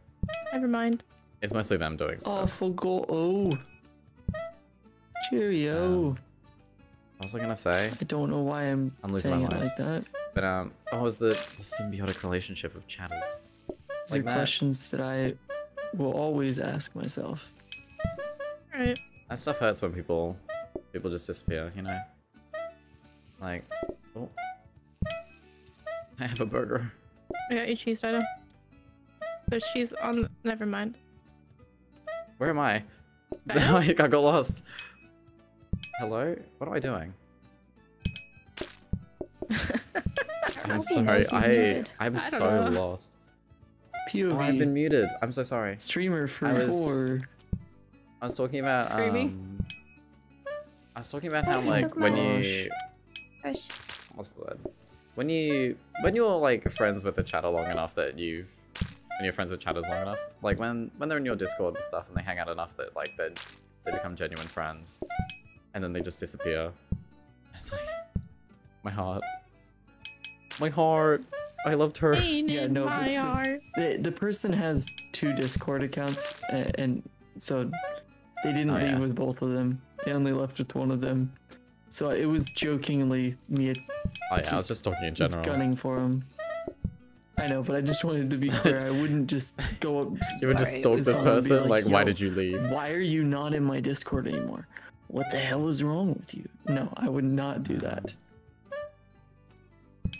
D: Never mind.
A: It's mostly them doing stuff.
L: Awful goal. Oh. Cheerio.
A: What was I gonna say?
L: I don't know why I'm,
A: I'm losing
L: saying
A: my
L: it
A: mind.
L: like that.
A: But um, what was the, the symbiotic relationship of chatters?
L: These
A: Like
L: are
A: that.
L: questions that I will always ask myself.
D: Alright.
A: That stuff hurts when people people just disappear, you know? Like, oh, I have a burger.
D: I got you cheese, Dyto. There's cheese on. Never mind.
A: Where am I? <laughs> I got lost. Hello? What am I doing? I'm sorry. I
K: muted.
A: I'm
D: I
A: so
D: know.
A: lost.
L: POV.
A: Oh, I've been muted. I'm so sorry.
L: streamer for
A: I was-
L: four.
A: I was talking about
D: Screaming?
A: um. I was talking about how
K: you
A: like when
K: my-
A: you
K: Gosh.
A: what's the word? When you when you're like friends with the chatter long enough that you've when you're friends with chatters long enough, like when when they're in your Discord and stuff and they hang out enough that like they they become genuine friends, and then they just disappear. It's like my heart, my heart. I loved her.
D: Pain
L: Yeah,
D: in
L: no,
D: my
L: the-
D: heart. <laughs>
L: The, the person has two Discord accounts, and, and so they didn't
A: Oh,
L: leave
A: yeah.
L: with both of them. They only left with one of them. So it was jokingly me
A: Oh yeah, I was just talking in general.
L: gunning for him. I know, but I just wanted to be <laughs> clear. I wouldn't just go up.
A: You would just stalk
L: to
A: this
L: someone and be
A: person. Like, why did you leave?
L: Why are you not in my Discord anymore? What the hell is wrong with you? No, I would not do that.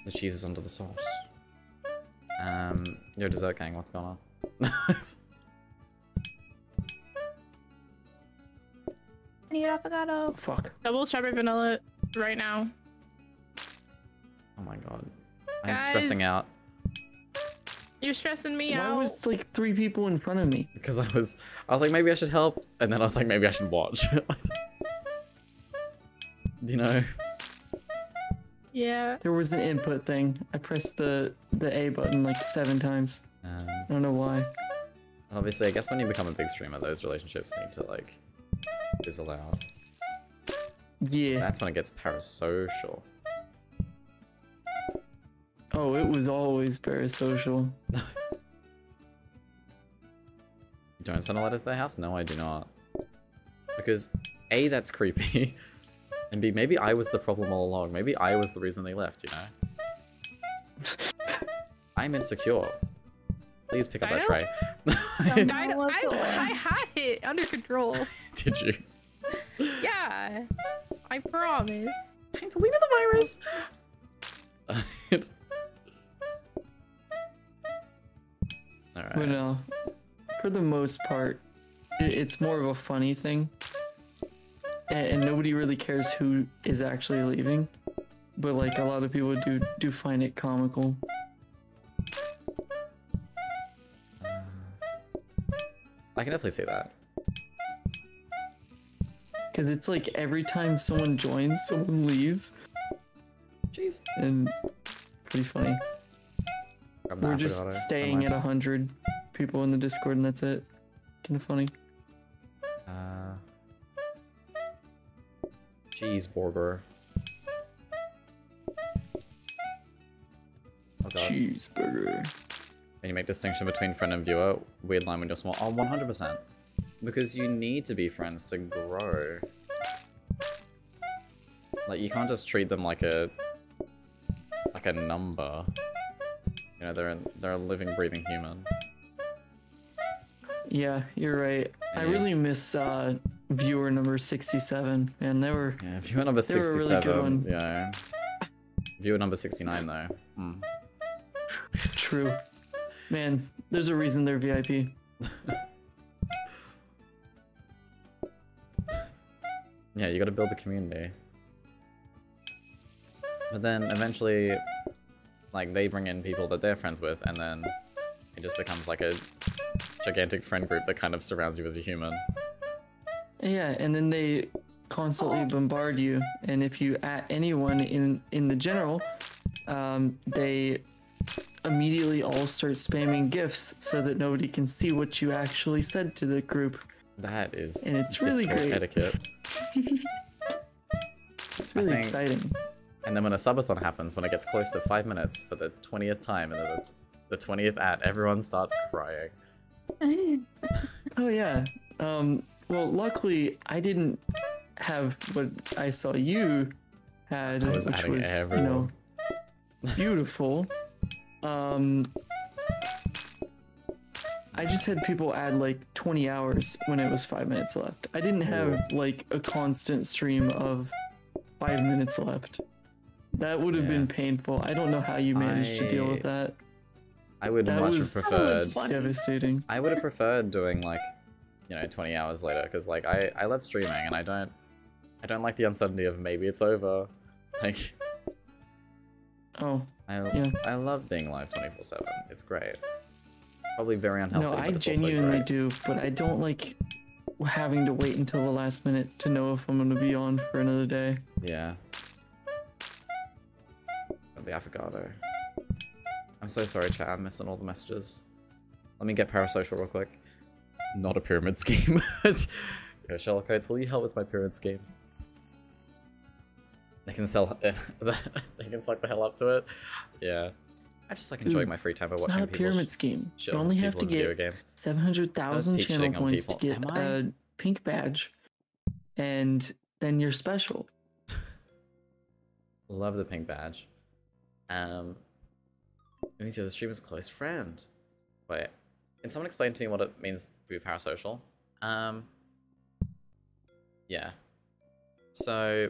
A: The cheese is under the sauce. Um, yo, dessert gang, what's going on?
K: I <laughs> need avocado.
L: Oh, fuck.
D: Double strawberry vanilla right now.
A: oh my god, I'm stressing out
D: You're stressing me
L: Why
D: out.
L: was like three people in front of me?
A: because I was, I was like, maybe I should help, and then I was like, maybe I should watch. <laughs> you know?
D: Yeah.
L: There was an input thing. I pressed the the A button like seven times.
A: Um,
L: I don't know why.
A: obviously, I guess when you become a big streamer, those relationships need to like fizzle out.
L: Yeah.
A: That's when it gets parasocial.
L: Oh, it was always parasocial. <laughs>
A: You don't send a letter to the house? No, I do not. Because A, that's creepy. <laughs> And B, maybe I was the problem all along. Maybe I was the reason they left, you know? <laughs> I'm insecure. Please pick up that tray. <laughs> <laughs>
K: Don't
D: I, I. I had it under control.
A: Did you?
D: Yeah. I promise.
A: I deleted the virus!
L: But
A: Alright.
L: uh, for the most part, i it's more of a funny thing, and, and nobody really cares who is actually leaving. But like a lot of people do do find it comical.
A: I can definitely say that.
L: Because it's like every time someone joins, someone leaves.
A: Jeez.
L: And pretty funny. We're just staying at a hundred people in the Discord, and that's it. Kind of funny.
A: Cheeseburger. Oh god.
L: Cheeseburger.
A: When you make distinction between friend and viewer, weird line when you're small. Oh, 100%. Because you need to be friends to grow. Like, you can't just treat them like a... like a number. You know, they're, a- they're a living, breathing human.
L: Yeah, you're right. I really miss uh, viewer number 67, man. They were.
A: Yeah, viewer number
L: they were a really
A: 67, yeah. Viewer number 69, though. Hmm.
L: True. Man, there's a reason they're VIP. <laughs>
A: Yeah, you gotta build a community. But then eventually, like, they bring in people that they're friends with, and then it just becomes like a gigantic friend group that kind of surrounds you as a human.
L: Yeah, and then they constantly bombard you, and if you at anyone in in the general, um, they immediately all start spamming gifts so that nobody can see what you actually said to the group.
A: That is
L: And it's really great.
A: etiquette.
L: It's really
A: think-
L: exciting.
A: And then when a subathon happens, when it gets close to five minutes for the 20th time, and there's a, the 20th at, everyone starts crying. <laughs>
L: Oh yeah. Um. Well, luckily I didn't have what I saw you had,
A: I was
L: which was you know beautiful. Um. I just had people add like 20 hours when it was five minutes left. I didn't have like a constant stream of five minutes left. That would have been painful. I don't know how you managed to deal with that.
A: I would
L: That
A: much
L: was-
A: have
L: that was
A: preferred.
L: devastating.
A: I would have preferred doing like, you know, 20 hours later, because like I I love streaming and I don't I don't like the uncertainty of maybe it's over. Like
L: Oh.
A: I
L: Yeah.
A: I love being live 24/7. It's great. Probably very unhealthy.
L: No, I genuinely do, but I don't like having to wait until the last minute to know if I'm gonna be on for another day.
A: Yeah. The avocado. I'm so sorry, chat. I'm missing all the messages. Let me get parasocial real quick. Not a pyramid scheme. <laughs> Yo, Sherlock Oates, will you help with my pyramid scheme? They can sell. <laughs> they can suck the hell up to it. Yeah. I just like enjoying
L: Dude,
A: my free time by
L: It's
A: watching
L: not a pyramid scheme. You only have to get
A: games.
L: 700,000 channel points to get a pink badge, and then you're special. <laughs>
A: Love the pink badge. Um, we need to the streamer's close friend. Wait, can someone explain to me what it means to be parasocial? Um, yeah. So,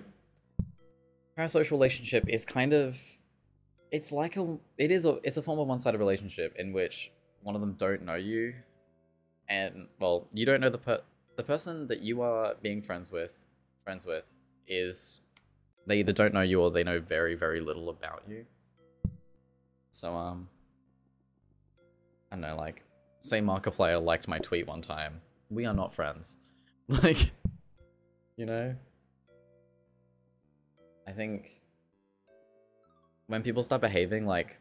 A: parasocial relationship is kind of, it's like a, it is a, it's a form of one-sided relationship in which one of them don't know you, and well, you don't know the per, the person that you are being friends with, friends with, is they either don't know you or they know very very little about you so um i don't know like say markiplier liked my tweet one time we are not friends <laughs> like you know i think when people start behaving like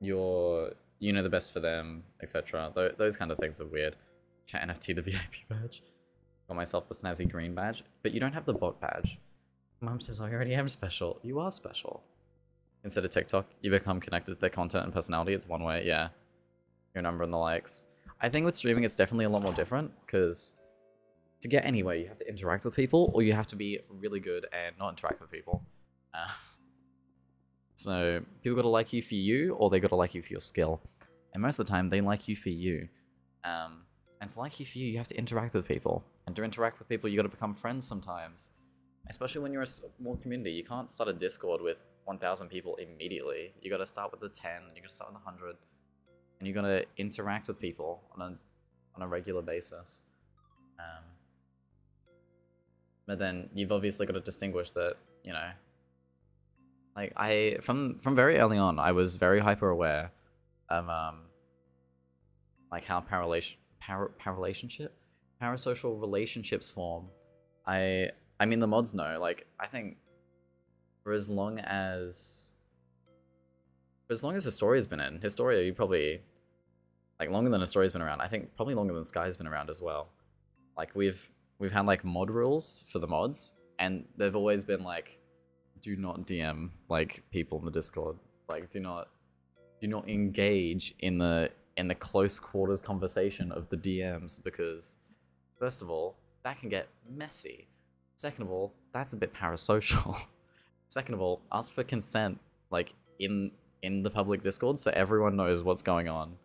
A: you're you know the best for them etc Th- those kind of things are weird chat nft the <laughs> vip badge got myself the snazzy green badge but you don't have the bot badge Mom says I already am special. You are special. Instead of TikTok, you become connected to their content and personality. It's one way, yeah. Your number and the likes. I think with streaming, it's definitely a lot more different because to get anywhere, you have to interact with people or you have to be really good and not interact with people. Uh, <laughs> so people got to like you for you or they got to like you for your skill. And most of the time, they like you for you. Um, and to like you for you, you have to interact with people. And to interact with people, you got to become friends sometimes especially when you're a small community you can't start a discord with 1000 people immediately you got to start with the 10 you got to start with the 100 and you're gonna interact with people on a on a regular basis. Um, but then you've obviously got to distinguish that you know like i from from very early on i was very hyper aware of um like how paralation para, parasocial relationships form i i mean the mods know like i think for as long as for as long as historia's been in historia you probably like longer than historia's been around. I think probably longer than sky's been around as well. Like we've we've had like mod rules for the mods and they've always been like do not dm like people in the discord. Like do not do not engage in the in the close quarters conversation of the dms because first of all that can get messy. Second of all that's a bit parasocial. <laughs> Second of all ask for consent like in in the public discord so everyone knows what's going on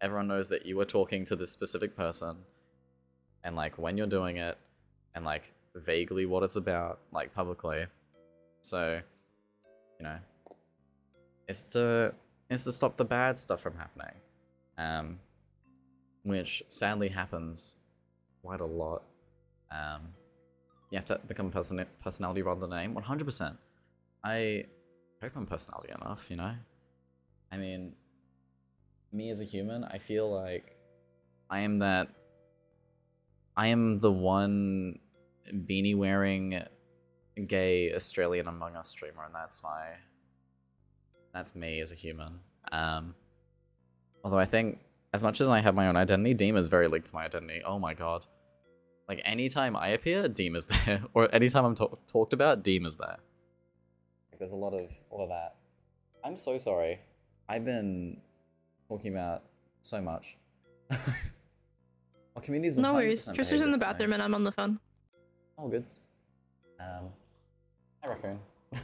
A: everyone knows that you were talking to this specific person and like when you're doing it and like vaguely what it's about like publicly. So you know it's to it's to stop the bad stuff from happening um which sadly happens quite a lot. Um you have to become a person personality rather than a name 100% i hope i'm personality enough you know? I mean me as a human i feel like i am that I am the one beanie wearing gay Australian Among Us streamer, and that's my that's me as a human. Um, although I think as much as I have my own identity, Deem is very linked to my identity. Oh my god. Like anytime I appear, Deem is <laughs> there. or anytime I'm talk talked about, Deem is there. There's a lot of all of that. I'm so sorry. I've been talking about so much. <laughs> Our community's
D: No worries.
A: 100%
D: Tristan's in the
A: behaved
D: bathroom and I'm on the phone.
A: All good. Um, hi Raccoon. <laughs>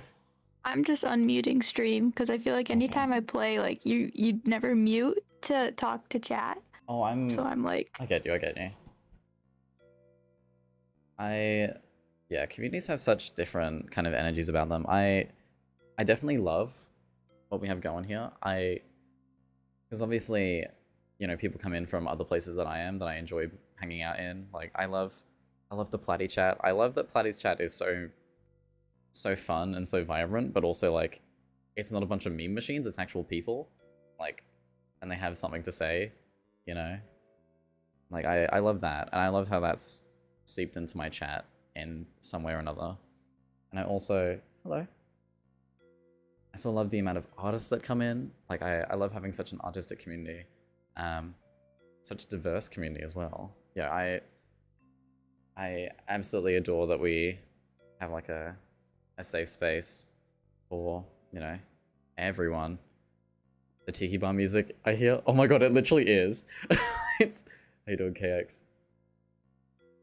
K: I'm just unmuting stream because I feel like anytime I play, like you you'd never mute to talk to chat.
A: Oh, I'm.
K: So I'm like,
A: I get you. I get you. I, yeah, communities have such different kind of energies about them. I, I definitely love what we have going here. I, because obviously, you know, people come in from other places that I am that I enjoy hanging out in. Like, I love, I love the Platty chat. I love that Platty's chat is so, so fun and so vibrant, but also like, it's not a bunch of meme machines. It's actual people, like, and they have something to say, you know. Like I, I love that, and I love how that's seeped into my chat in some way or another. And I also, hello. I also love the amount of artists that come in. Like I, I love having such an artistic community, um, such a diverse community as well. Yeah, I, I absolutely adore that we have like a, a safe space for you know everyone. The tiki bar music I hear. Oh my god, it literally is. <laughs> it's how you doing, KX?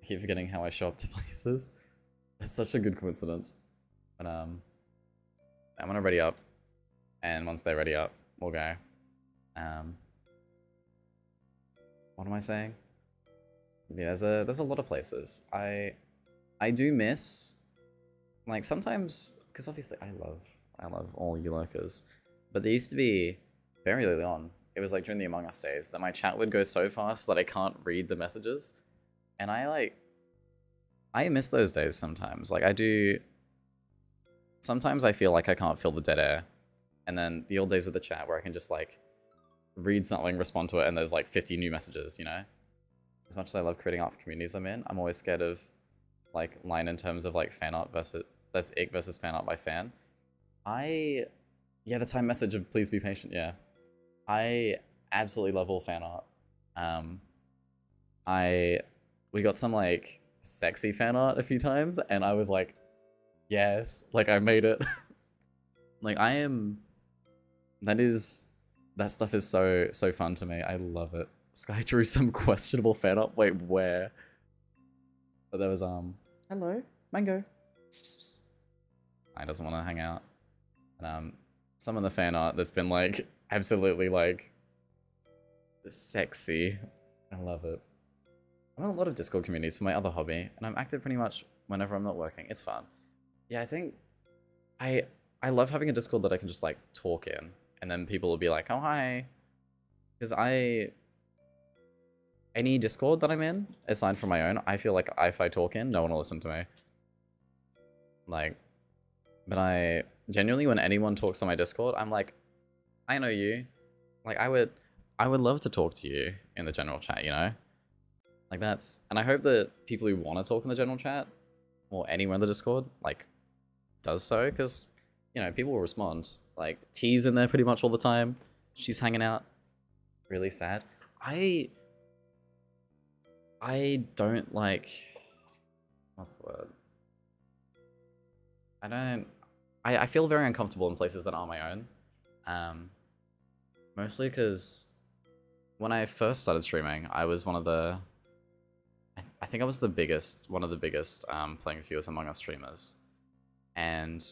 A: I keep forgetting how I show up to <laughs> places. It's such a good coincidence. But um, I'm gonna ready up, and once they're ready up, we'll go. Um, what am I saying? Yeah, there's a there's a lot of places. I I do miss, like sometimes, because obviously I love I love all you lurkers, but there used to be very early on. It was like during the Among Us days that my chat would go so fast that I can't read the messages, and I like I miss those days sometimes. Like I do. Sometimes I feel like I can't fill the dead air, and then the old days with the chat where I can just like read something, respond to it, and there's like 50 new messages. You know, as much as I love creating art for communities I'm in, I'm always scared of like line in terms of like fan art versus that's ick versus fan art by fan. I yeah, the time message of please be patient. Yeah, I absolutely love all fan art. Um, I we got some like sexy fan art a few times, and I was like, yes, like I made it. <laughs> like I am. That is, that stuff is so so fun to me. I love it. Sky <laughs> drew some questionable fan art. Wait, where? But there was um. Hello, mango. I doesn't want to hang out. And um, some of the fan art that's been like absolutely like sexy. I love it. I'm in a lot of Discord communities for my other hobby, and I'm active pretty much whenever I'm not working. It's fun. Yeah, I think I I love having a Discord that I can just like talk in, and then people will be like, "Oh hi," because I any Discord that I'm in, aside from my own, I feel like if I talk in, no one will listen to me. Like, but I genuinely, when anyone talks on my Discord, I'm like, I know you. Like, I would, I would love to talk to you in the general chat. You know, like that's, and I hope that people who want to talk in the general chat or anywhere in the Discord, like, does so because, you know, people will respond. Like, T's in there pretty much all the time. She's hanging out. Really sad. I I don't like. What's the word? I don't. I, I feel very uncomfortable in places that aren't my own. Um, mostly because when I first started streaming, I was one of the. I, I think I was the biggest, one of the biggest um, playing viewers among us streamers. And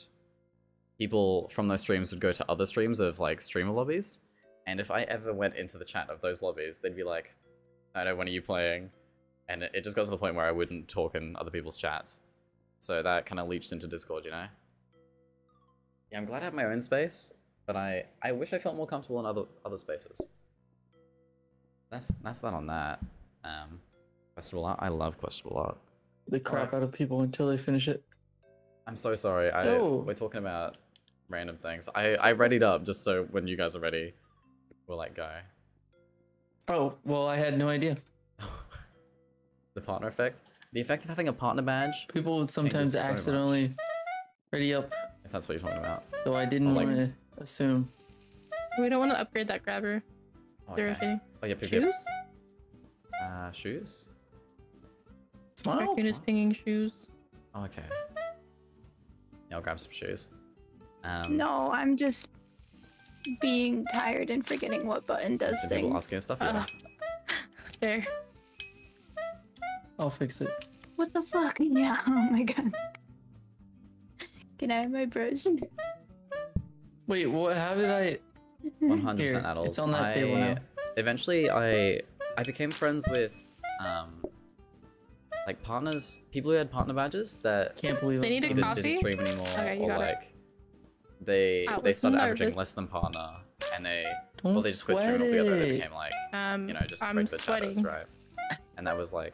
A: people from those streams would go to other streams of like streamer lobbies. And if I ever went into the chat of those lobbies, they'd be like, I know, when are you playing? and it, just got to the point where I wouldn't talk in other people's chats. So that kind of leached into Discord, you know? Yeah, I'm glad I have my own space, but I, I wish I felt more comfortable in other other spaces. That's that's that on that. Um, questionable art. I love questionable art.
L: The crap out of people until they finish it.
A: I'm so sorry. I
L: No.
A: we're talking about random things. I I readied up just so when you guys are ready, we'll like go.
L: Oh, well, I had no idea. <laughs>
A: The partner effect. The effect of having a partner badge.
L: People would sometimes
A: so
L: accidentally ready up,
A: If that's what you're talking about.
L: so I didn't
A: like-
L: want to assume.
D: We don't want to upgrade that grabber.
A: Oh,
D: They're
A: okay.
D: irritating.
A: Oh, yep, yep, yep.
D: Shoes?
A: Uh, shoes?
L: Smile.
D: Raccoon is pinging shoes.
A: Oh, okay. Yeah, I'll grab some shoes. Um,
K: No, I'm just being tired and forgetting what button does
A: some people
K: things.
A: asking stuff. Yeah.
D: There. <laughs>
L: I'll fix it.
K: What the fuck? <laughs> Yeah. Oh my god. Can I have my brush?
L: Wait, what? How did I?
A: One hundred percent
L: Here,
A: adults.
L: It's on that
A: I,
L: table now.
A: Eventually, I I became friends with um like partners, people who had partner badges that
L: Can't believe
D: They
L: it.
D: need a
A: either
D: coffee?
A: didn't stream anymore
D: Okay, you
A: or
D: got it.
A: Like they
D: I
A: they
D: was
A: started averaging
D: nervous.
A: less than partner and they
L: Don't
A: well they just quit streaming altogether. They became like
D: Um,
A: you know just
D: I'm
A: regular chatters, right? And that was like,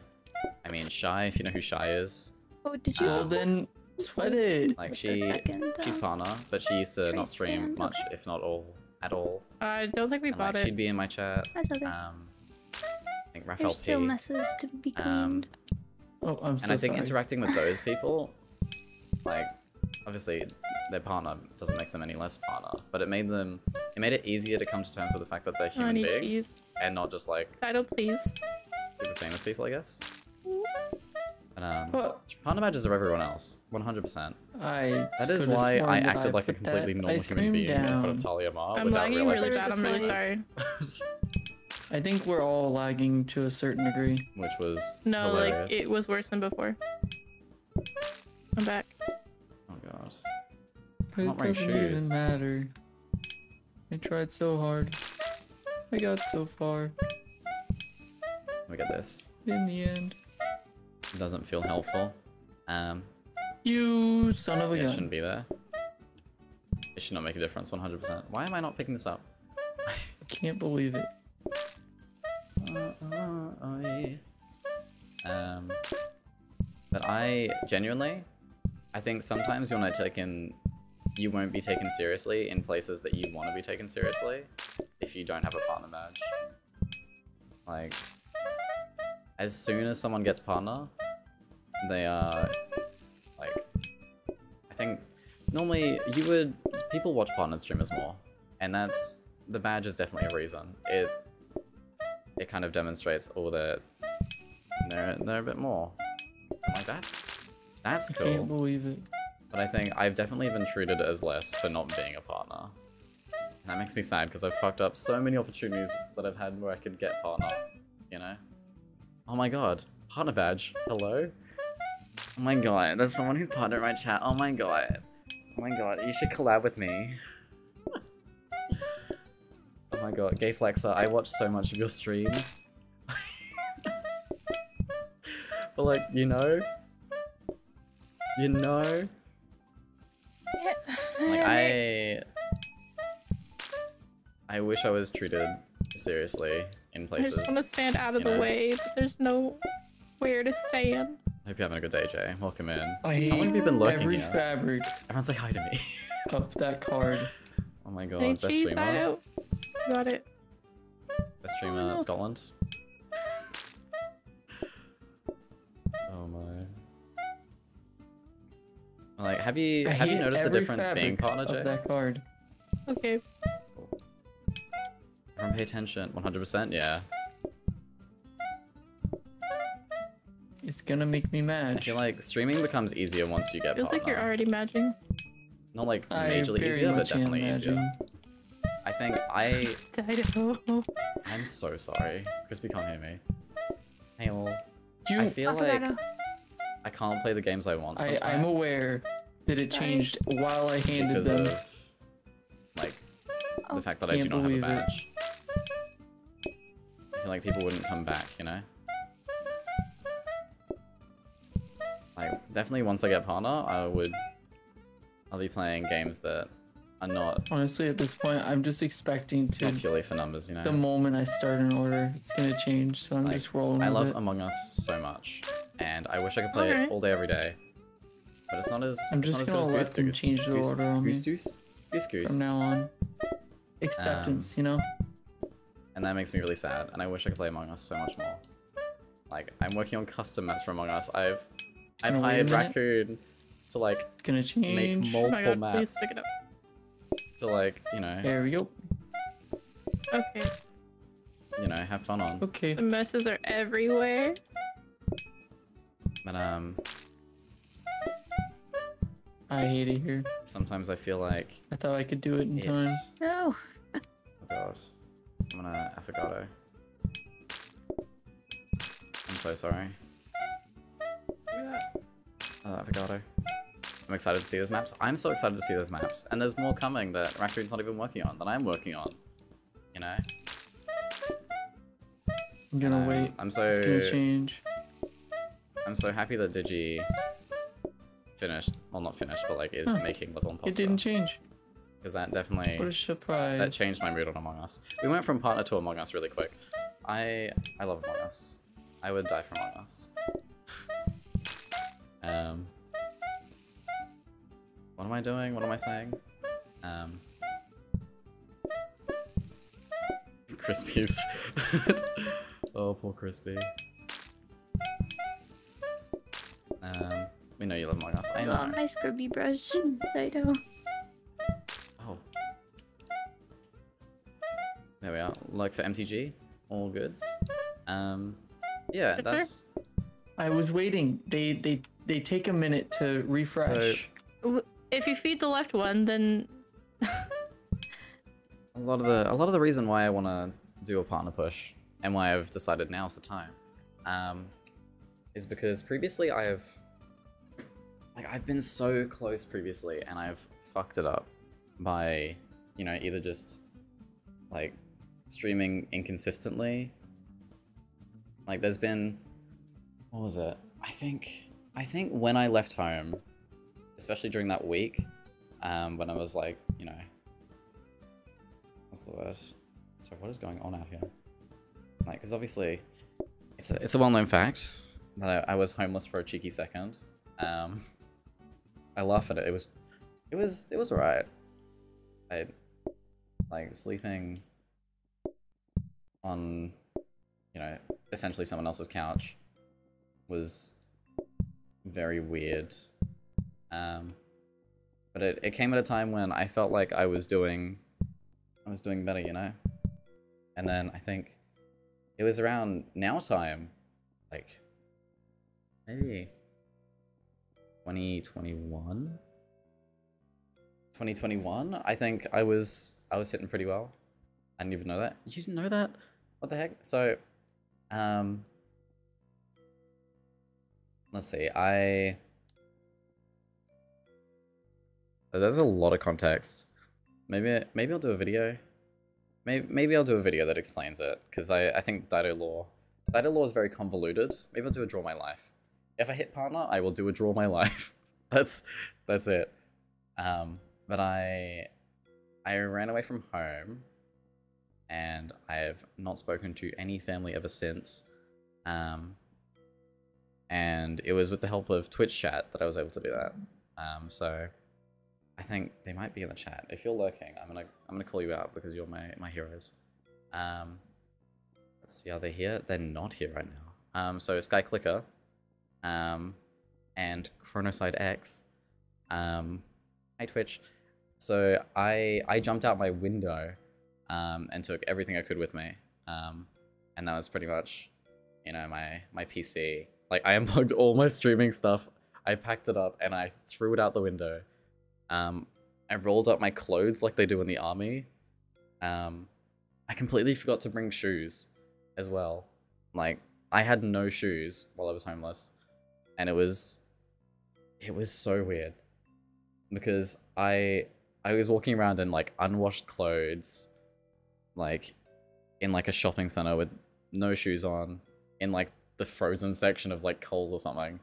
A: I mean, shy. If you know who shy is,
K: Oh, did you?
L: Well,
A: Um,
L: then sweat it.
A: like she
K: second,
A: she's
K: uh,
A: partner, but she used to
K: tray
A: not stream
K: stand,
A: much,
K: okay.
A: if not all at all.
D: I don't think we
A: And
D: bought
A: like
D: it.
A: she'd be in my chat.
K: That's okay.
A: Um, I think Raphael
K: There's still messes to be
A: Um,
K: cleaned.
L: Oh, I'm so
A: and I think
L: sorry.
A: interacting with those people, <laughs> like, obviously their partner doesn't make them any less partner, but it made them, it made it easier to come to terms with the fact that they're human beings
D: cheese.
A: and not just like
D: Title, please.
A: super famous people, I guess. But um,
L: What?
A: partner badges are everyone else, 100%.
L: I.
A: That is why I acted
L: I
A: like a completely normal human
L: cream
A: being in front of. Talia Ma
D: I'm
A: without
D: lagging
A: realizing
D: really
A: she
D: bad. I'm really
A: sorry. <laughs>
L: I think we're all lagging to a certain degree.
A: Which was
D: No,
A: hilarious.
D: like it was worse than before. I'm back.
A: Oh god.
L: But
A: not
L: it doesn't
A: shoes.
L: even matter. I tried so hard. I got so far.
A: Look at this.
L: In the end,
A: It doesn't feel helpful. Um,
L: you son of a
A: yeah, it shouldn't be there. It should not make a difference, 100%. Why am I not picking this up?
L: I <laughs> can't believe it.
A: Um, but I genuinely, I think sometimes you're not taken, you won't be taken seriously in places that you want to be taken seriously if you don't have a partner badge. Like, as soon as someone gets partner, they are like, I think normally you would people watch partner streamers more, and that's the badge is definitely a reason. It it kind of demonstrates all that they're they're a bit more. I'm like that's that's cool.
L: I can't believe it.
A: But I think I've definitely been treated as less for not being a partner. And that makes me sad because I've fucked up so many opportunities that I've had where I could get partner, you know? Oh my god, partner badge, hello? Oh my god, there's someone who's partner in my chat, oh my god. Oh my god, you should collab with me. <laughs> oh my god, Gay Flexer, I watch so much of your streams. <laughs> but like, you know? You know? Like I I wish I was treated seriously in places.
D: I just want to stand out of the
A: know?
D: way, but there's no where to stand.
A: Hope you're having a good day, Jay. Welcome in.
L: I
A: How
L: hate
A: long have you been lurking
L: every
A: here?
L: fabric
A: Everyone say hi to me. <laughs>
L: of that card.
A: Oh my
D: Any
A: god, best
D: cheese
A: streamer.
D: Dyto? Got it.
A: Best streamer oh,
D: no.
A: Scotland. Like, have you
L: I
A: have you noticed the difference being
L: fabric
A: partner,
L: of
A: Jay?
L: that card.
D: Okay.
A: Everyone pay attention. 100%. Yeah.
L: It's gonna make me mad.
A: I feel like streaming becomes easier once you get
D: Feels
A: partner.
D: like you're already matching.
A: Not like
L: I
A: majorly easier, but
L: much am
A: definitely easier. I think I <laughs>
D: Dyto.
A: I'm so sorry. Crispy can't hear me. Hey all.
L: You-
A: I feel like
K: Avocado.
A: I can't play the games I want
L: I,
A: sometimes.
L: I'm aware that it changed while I handed
A: because
L: them.
A: of like
K: Oh,
A: the fact that I do
L: can't
A: have a
L: believe it.
A: badge. I feel like people wouldn't come back, you know? Like definitely once I get partner, I would I'll be playing games that are not
L: Honestly, at this point, I'm just expecting to.
A: not purely for numbers, you know?
L: The moment I start an order, it's gonna change. So I'm
A: Like,
L: just rolling.
A: I love
L: it.
A: Among Us so much, and I wish I could play
L: Okay.
A: it all day, every day. But it's not as
L: I'm just gonna
A: good
L: let
A: as Goose
L: them
A: Goose.
L: change the order on
A: Goose
L: me
A: Goose, Goose Goose.
L: from now on. Acceptance, um, you know.
A: and that makes me really sad. And I wish I could play Among Us so much more. Like I'm working on custom maps for Among Us. I've I've
L: Gonna wait a
A: hired
L: minute.
A: Raccoon to like
L: It's gonna change.
A: make
L: Oh my
A: multiple
D: God, please
A: maps
D: pick it up.
A: To like you know
L: There we go.
D: Okay.
A: you know have fun on.
L: Okay.
D: The messes are everywhere.
A: But um
L: I hate it here.
A: sometimes I feel like
L: I thought I could do it in
A: it's
L: time.
K: No.
A: oh god I'm gonna affogato. I'm so sorry. Oh, avocado. I'm excited to see those maps. I'm so excited to see those maps. And there's more coming that Raccoon's not even working on, that I'm working on. You know?
L: I'm gonna
A: Um,
L: wait.
A: I'm so
L: It's gonna change.
A: I'm so happy that Digi finished well not finished, but like is
L: Huh.
A: making level
L: It didn't change.
A: Because that definitely
L: What a surprise.
A: that changed my mood on Among Us. We went from partner to Among Us really quick. I I love Among Us. I would die for Among Us. <sighs> Um What am I doing? What am I saying? Um Crispies. <laughs> oh poor Crispy. Um we know you love Among Us. I
K: Oh,
A: know.
K: my scrubby brush. Dyto.
A: Oh. There we are. Like for MTG, all goods. Um, yeah,
D: Good, sir.
A: that's
L: I was waiting. They they they take a minute to refresh.
D: W- If you feed the left one, then <laughs>
A: a lot of the a lot of the reason why I want to do a partner push and why I've decided now's the time, um, is because previously I have like I've been so close previously and I've fucked it up by you know either just like streaming inconsistently. Like there's been what was it? I think I think when I left home, especially during that week, um, when I was like, you know, what's the word? So what is going on out here? Like, because obviously, it's a it's a well-known fact that I, I was homeless for a cheeky second. Um, I laugh at it. It was, it was, it was alright. I like sleeping on, you know, essentially someone else's couch was very weird. Um, but it, it came at a time when I felt like I was doing I was doing better, you know? And then I think it was around now time, like maybe 2021? 2021? I think I was I was hitting pretty well. I didn't even know that. You didn't know that? What the heck? So um let's see, I there's a lot of context. Maybe maybe I'll do a video. Maybe maybe I'll do a video that explains it because I I think Dyto lore Dyto lore is very convoluted. Maybe I'll do a draw my life. If I hit partner, I will do a draw my <laughs> life. that's that's it. Um, but I I ran away from home and I have not spoken to any family ever since. Um, and it was with the help of Twitch chat that I was able to do that. Um, so I think they might be in the chat. If you're lurking, I'm gonna I'm gonna call you out because you're my my heroes. Um, let's see, are they here? They're not here right now. Um, so Sky Clicker, um, and Chronoside X. Um, hi Twitch. So I I jumped out my window, um, and took everything I could with me. Um, and that was pretty much, you know, my my PC. Like I <laughs> unplugged all my streaming stuff. I packed it up and I threw it out the window. Um, I rolled up my clothes like they do in the army. Um, I completely forgot to bring shoes as well. Like I had no shoes while I was homeless, and it was it was so weird because I I was walking around in like unwashed clothes, like in like a shopping center with no shoes on, in like the frozen section of like Coles or something,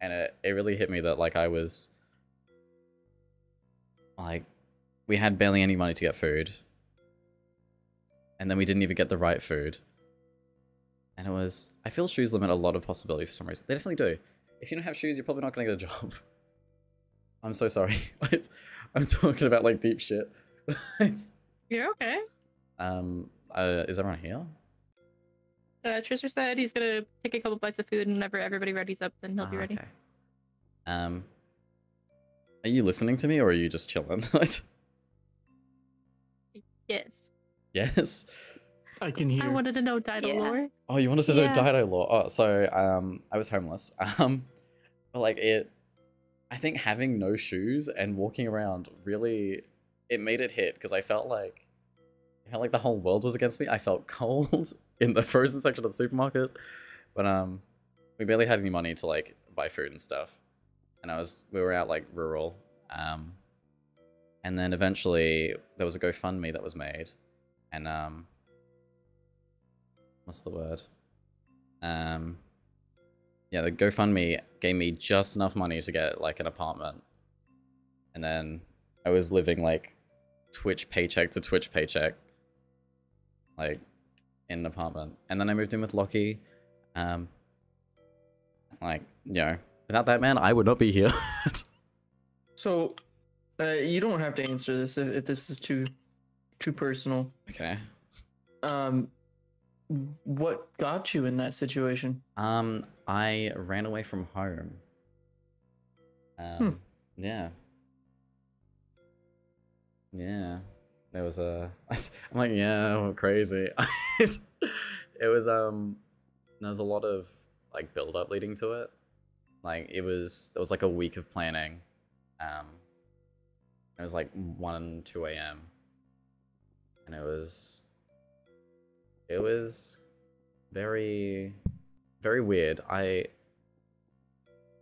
A: and it it really hit me that like I was like we had barely any money to get food, and then we didn't even get the right food. And it was I feel shoes limit a lot of possibility for some reason. They definitely do. If you don't have shoes, you're probably not gonna get a job. <laughs> I'm so sorry. <laughs> I'm talking about like deep shit. <laughs>
D: You're okay.
A: um, uh, is everyone here?
D: Uh, Tristan said he's gonna take a couple bites of food, and whenever everybody ready's up, then he'll be
A: Ah,
D: ready.
A: okay. Um, are you listening to me or are you just chilling? <laughs>
D: Yes.
A: yes.
L: I can hear.
D: I wanted to know Dyto lore.
A: Oh, you wanted to know
D: Yeah.
A: Dyto lore? Oh, so um, I was homeless. <laughs> Um, but like it, I think having no shoes and walking around really, it made it hit because I felt like, I felt like the whole world was against me. I felt <laughs> cold in the frozen section of the supermarket, but um, we barely had any money to like buy food and stuff, and I was we were out like rural. Um, and then eventually there was a GoFundMe that was made, and um, what's the word? Um, yeah, the GoFundMe gave me just enough money to get like an apartment, and then I was living like Twitch paycheck to Twitch paycheck, like in an apartment, and then I moved in with Lockie. Um, like you know, without that man, I would not be here. <laughs>
L: So, uh, you don't have to answer this if, if this is too too personal.
A: okay.
L: Um, what got you in that situation?
A: Um, I ran away from home. Um, yeah. Yeah. There was a. <laughs> I'm like, yeah, crazy. <laughs> it was um, there was a lot of like build up leading to it. Like it was it was like a week of planning. Um, it was like one two a.m. and it was. It was very very weird i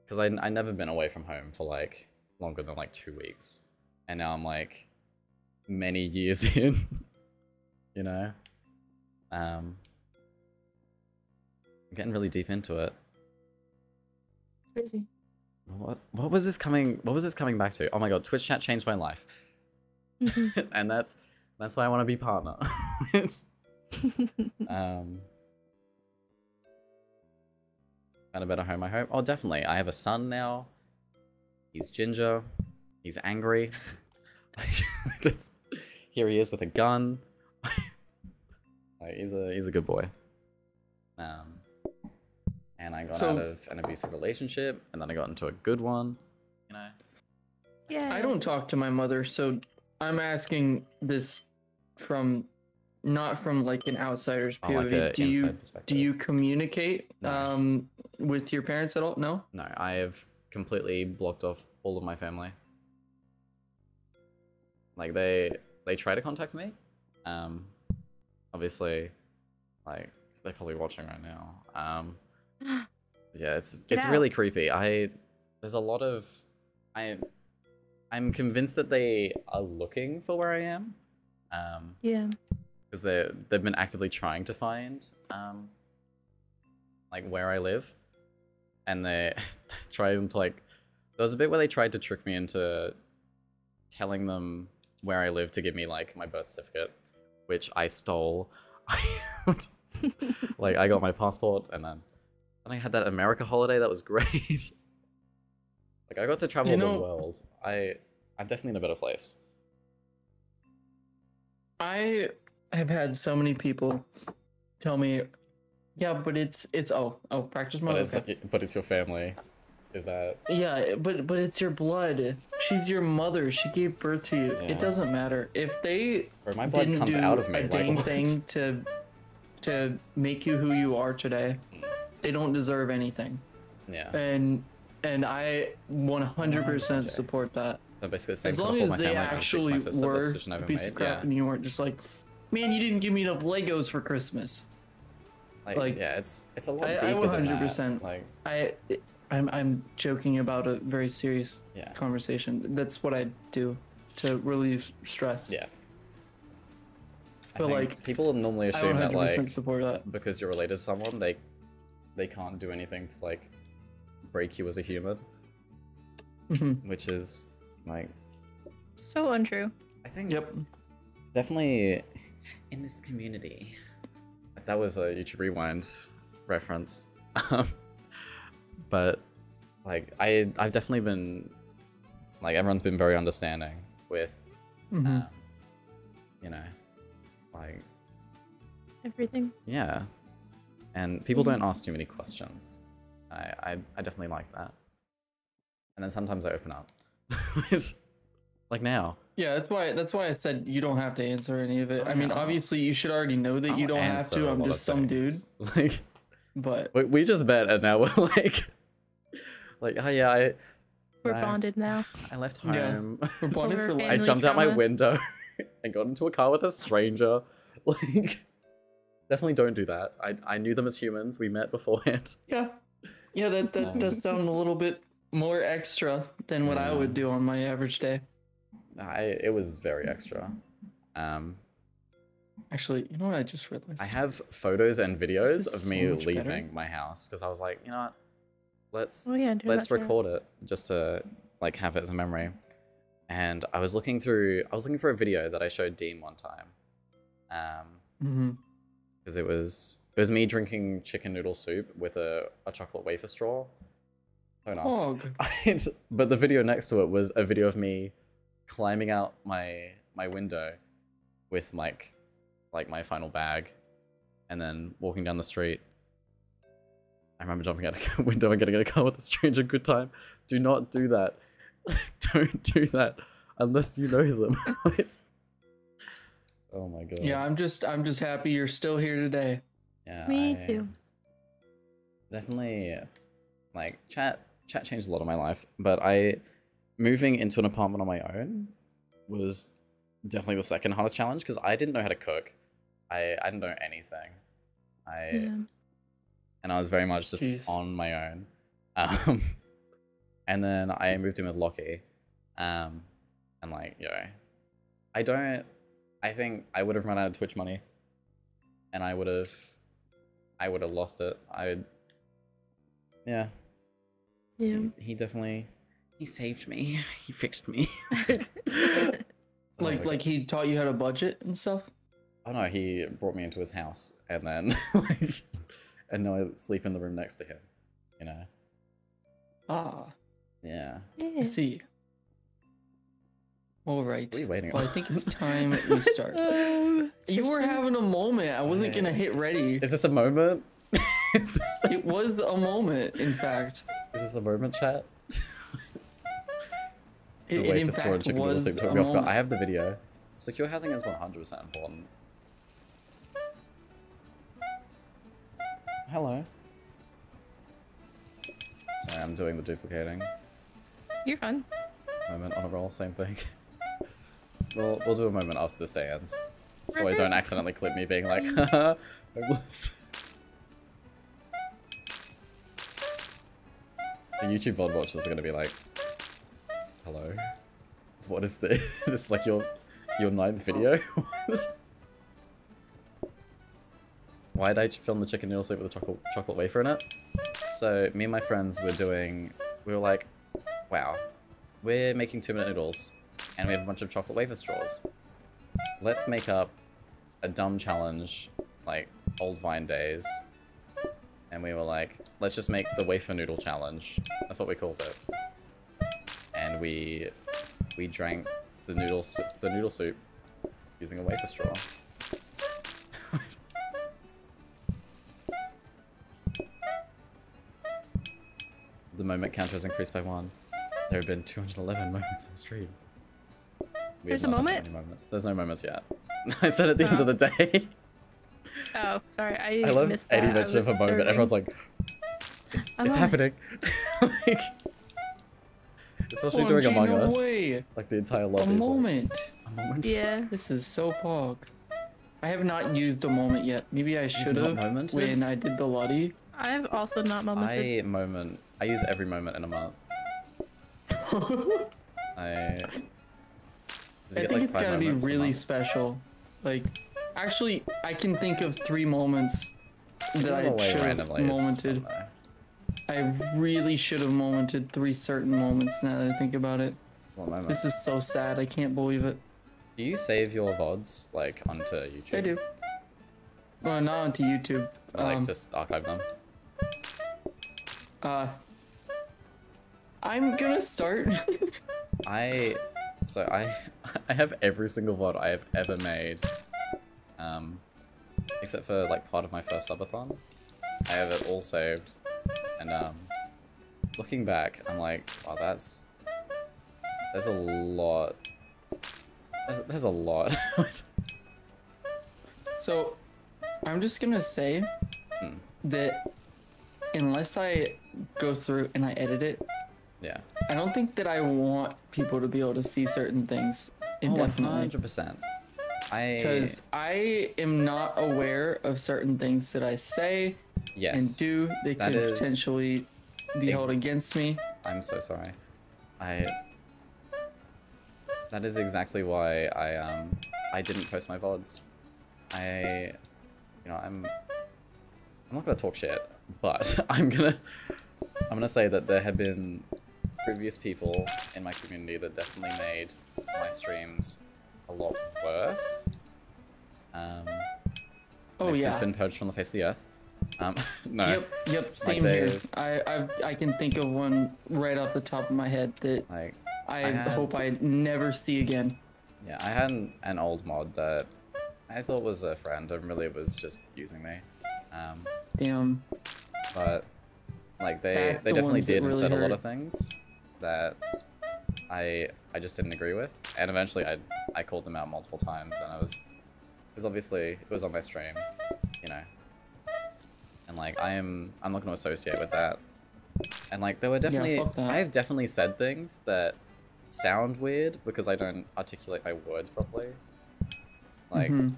A: because I, I never been away from home for like longer than like two weeks and now i'm like many <laughs> years in you know um I'm getting really deep into it
D: Crazy.
A: what what was this coming what was this coming back to? Oh my god twitch chat changed my life. <laughs> And that's that's why i want to be partner. <laughs> It's <laughs> um found a better home i hope. Oh definitely. I have a son now. He's ginger. He's angry. Here he is with a gun. Like, he's a he's a good boy. Um and i got
L: So-
A: out of an abusive relationship and then i got into a good one you know
D: Yeah.
L: I don't talk to my mother, so I'm asking this from not from like an outsider's
A: Oh,
L: POV.
A: like a
L: do you
A: perspective.
L: do you communicate
A: No.
L: um with your parents at all? No.
A: No, I have completely blocked off all of my family. Like they they try to contact me. Um obviously like they're probably watching right now. Um <gasps> yeah, it's
D: Get
A: it's
D: out.
A: really creepy. I there's a lot of I I'm convinced that they are looking for where I am. Um
D: Yeah.
A: because they they've been actively trying to find um like where I live, and they <laughs> tried to like there was a bit where they tried to trick me into telling them where I live to give me like my birth certificate, which I stole. <laughs> <laughs> like I got my passport and then then I had that America holiday that was <laughs> great. like I got to travel
L: You
A: the world. I I'm definitely in a better place.
L: I have had so many people tell me, yeah, but it's it's oh oh practice mode.
A: But it's
L: okay.
A: but it's your family. Is that
L: Yeah, but but it's your blood. She's your mother. She gave birth to you.
A: Yeah.
L: It doesn't matter if they
A: Bro, my blood
L: didn't
A: comes
L: do
A: out of me,
L: a
A: like,
L: dang
A: what?
L: thing to to make you who you are today. Mm. They don't deserve anything.
A: yeah?
L: And and I 100% support that.
A: They're basically the same
L: As long as they
A: family. I'm my
L: actually were
A: best decision I
L: a piece
A: made.
L: of crap
A: Yeah.
L: and you weren't just like, man, you didn't give me enough Legos for Christmas.
A: Like,
L: like,
A: yeah, it's it's a lot
L: I,
A: deeper
L: I
A: than that.
L: 100%
A: Like
L: I I'm I'm joking about a very serious
A: Yeah.
L: conversation. That's what I do to relieve stress.
A: Yeah. I
L: But like
A: people normally assume that
L: 100%
A: like
L: support that.
A: because you're related to someone, they they can't do anything to like break you as a human,
L: Mhm.
A: which is like
D: So untrue.
A: I think
L: Yep.
A: definitely in this community. That was a YouTube Rewind reference, um, but like I I've definitely been like everyone's been very understanding with
L: Mhm.
A: um, you know like
D: Everything.
A: yeah, and people mm. don't ask too many questions. I I, I definitely like that, and then sometimes I open up, <laughs> like now.
L: Yeah, that's why that's why I said you don't have to answer any of it. I mean,
A: I'll-
L: obviously you should already know that you
A: I'll
L: don't have to. I'm just
A: of
L: some dude. <laughs>
A: Like
L: But
A: we, we just met, and now we're <laughs> like, like oh yeah, I
D: We're
A: I-
D: bonded now.
A: I left
L: Yeah,
A: home.
L: we're bonded
D: Over
L: for
A: I
L: life.
D: family
A: jumped out my window and got into a car with a stranger. Like, definitely don't do that. I I knew them as humans. We met beforehand. <laughs>
L: Yeah, yeah, that that
A: Um,
L: does sound a little bit more extra than what I would do on my average day.
A: I it was very extra. Um,
L: Actually, you know what I just realized?
A: I have photos and videos
L: is
A: of
L: so
A: me
L: much better.
A: leaving my house because I was like, you know what, let's
D: Oh yeah,
A: let's
D: that too.
A: record it just to like have it as a memory. And I was looking through, I was looking for a video that I showed Dean one time, um,
L: hmm
A: because it was it was me drinking chicken noodle soup with a, a chocolate wafer straw. Don't ask. <laughs> But the video next to it was a video of me climbing out my my window with like like my final bag and then walking down the street. I remember jumping out a <laughs> window and getting in a car with a stranger. Good time. Do not do that. <laughs> Don't do that unless you know them. it's... Oh my god.
L: Yeah, I'm just I'm just happy you're still here today.
A: Yeah.
D: Me
A: I-
D: too.
A: definitely like chat chat changed a lot of my life but i moving into an apartment on my own was definitely the second hardest challenge because i didn't know how to cook i i didn't know anything i
D: Yeah.
A: and i was very much just
L: Jeez.
A: on my own um <laughs> and then i moved in with lockie um and like yo i don't i think i would have run out of twitch money and i would have i would have lost it i yeah
D: Yeah.
A: he definitely he saved me <laughs> he fixed me <laughs> <laughs>
L: Like like he taught you how to budget and stuff.
A: oh no he brought me into his house and then like and now i sleep in the room next to him you know
L: Ah,
A: yeah
L: I
D: Yeah.
L: see. All right.
A: what are you waiting
L: Well,
A: on
L: I think it's <laughs> time we start.
D: Um, <laughs>
L: You were having a moment. I wasn't gonna hit ready.
A: is this a moment <laughs> is this a,
L: It was a moment, in fact.
A: is this a moment chat
L: It,
A: the
L: it
A: way for store and
L: fact
A: chicken noodle
L: was
A: soup
L: a
A: took me off guard. i have the video secure housing is 100% important hello sorry i'm doing the duplicating
D: You're fun.
A: moment on a roll, same thing. We'll we'll do a moment after this day ends, so I don't accidentally clip me being like, <laughs> haha, homeless. The YouTube VOD watchers are gonna be like, hello, what is this? <laughs> this is like your your ninth video. <laughs> Why did I film the chicken noodle soup with a chocolate chocolate wafer in it? So me and my friends were doing, we were like, wow, we're making two minute noodles and we have a bunch of chocolate wafer straws. Let's make up a dumb challenge, like old Vine days, and we were like, let's just make the wafer noodle challenge. That's what we called it. And we we drank the noodle the noodle soup using a wafer straw. <laughs> the moment counter has increased by one. There have been 211 moments on stream. We
D: There's a
A: not had
D: moment?
A: moments. There's no moments yet. <laughs> I said at the end of the oh. day.
D: Oh, sorry, I,
A: I love
D: missed that.
A: Eddie
D: I
A: mentioned of a
D: was
A: moment.
D: serving.
A: Everyone's like, it's, it's happening. <laughs> like, especially
L: OMG,
A: during Among
L: no
A: Us.
L: way.
A: Like the entire
L: A
A: lobby. is like,
L: moment.
A: a moment.
D: Yeah.
L: This is so pog. I have not used a moment yet. Maybe I should
A: not
L: have
A: momented?
L: when I did the Lottie.
D: I've also not momented.
A: I moment. I use every moment in a month. <laughs> I. Does it
L: I think
A: like,
L: it's gotta be really special. Like, actually, I can think of three moments that I should have momented. I really should have momented three certain moments now that I think about it.
A: Moment?
L: This is so sad. I can't believe it.
A: Do you save your VODs like onto YouTube?
L: I do. Well, not onto YouTube.
A: Or, like
L: um,
A: just archive them.
L: Uh, I'm gonna start. <laughs>
A: I so I <laughs> I have every single VOD I have ever made. Um except for like part of my first subathon. I have it all saved. And um looking back, I'm like, wow that's there's a lot there's, there's a lot. <laughs>
L: So, I'm just gonna say
A: Hmm.
L: that unless I go through and I edit it,
A: yeah.
L: I don't think that I want people to be able to see certain things indefinitely.
A: Oh,
L: indefinitely.
A: 100%. I
L: Because I am not aware of certain things that I say
A: Yes,
L: and do that
A: that
L: could potentially be held against me.
A: I'm so sorry. I. That is exactly why I um I didn't post my vods. I, you know, I'm. I'm not gonna talk shit, but <laughs> I'm gonna. I'm gonna say that there have been previous people in my community that definitely made my streams a lot worse. Um,
L: Oh,
A: they've since been purged from the face of the earth. Um, <laughs> no.
L: Yep, yep,
A: Like,
L: same here.
A: they've-
L: I, I I can think of one right off the top of my head that
A: Like
L: I,
A: I had-
L: hope I never see again.
A: Yeah, I had an, an old mod that I thought was a friend and really was just using me. Um,
L: Damn.
A: but like they
L: That's
A: they
L: the
A: definitely did and
L: really
A: said a lot of things that I I just didn't agree with, and eventually I I called them out multiple times, and I was because obviously it was on my stream, you know, and like I am I'm not going to associate with that, and like there were definitely
L: fuck that.
A: I've definitely said things that sound weird because I don't articulate my words properly, like
L: Mhm.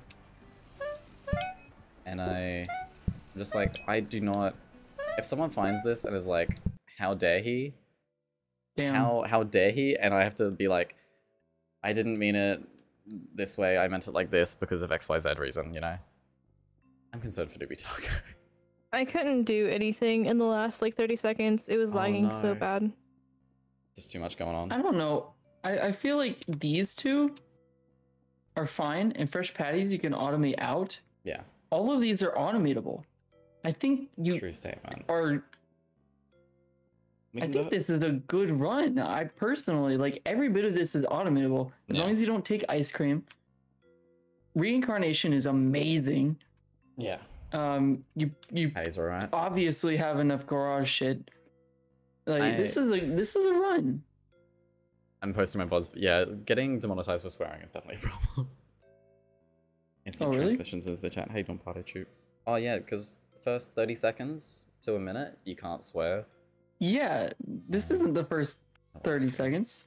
A: and I, I'm just like, I do not. If someone finds this and is like, "How dare he?"
L: Damn.
A: How how dare he? And I have to be like, I didn't mean it this way. I meant it like this because of X Y Z reason. You know. I'm concerned for Doobie Taco. <laughs>
D: I couldn't do anything in the last like 30 seconds. It was
A: Oh,
D: lagging
A: no.
D: so bad.
A: Just too much going on.
L: I don't know. I, I feel like these two are fine, and fresh patties you can automate out.
A: Yeah.
L: All of these are automatable. I think you
A: True statement.
L: are. I think this is a good run. I personally like every bit of this is automatable as long as you don't take ice cream. Reincarnation is amazing.
A: Yeah.
L: Um, you you
A: alright.
L: obviously have enough garage shit. Like this is a this is a run.
A: I'm posting my vods, but yeah, getting demonetized for swearing is definitely a <laughs> problem. Instant
L: Oh, really?
A: transmissions into the chat. Hey, don't party shoot. Oh yeah, because first 30 seconds to a minute, you can't swear.
L: Yeah, this isn't the first thirty seconds.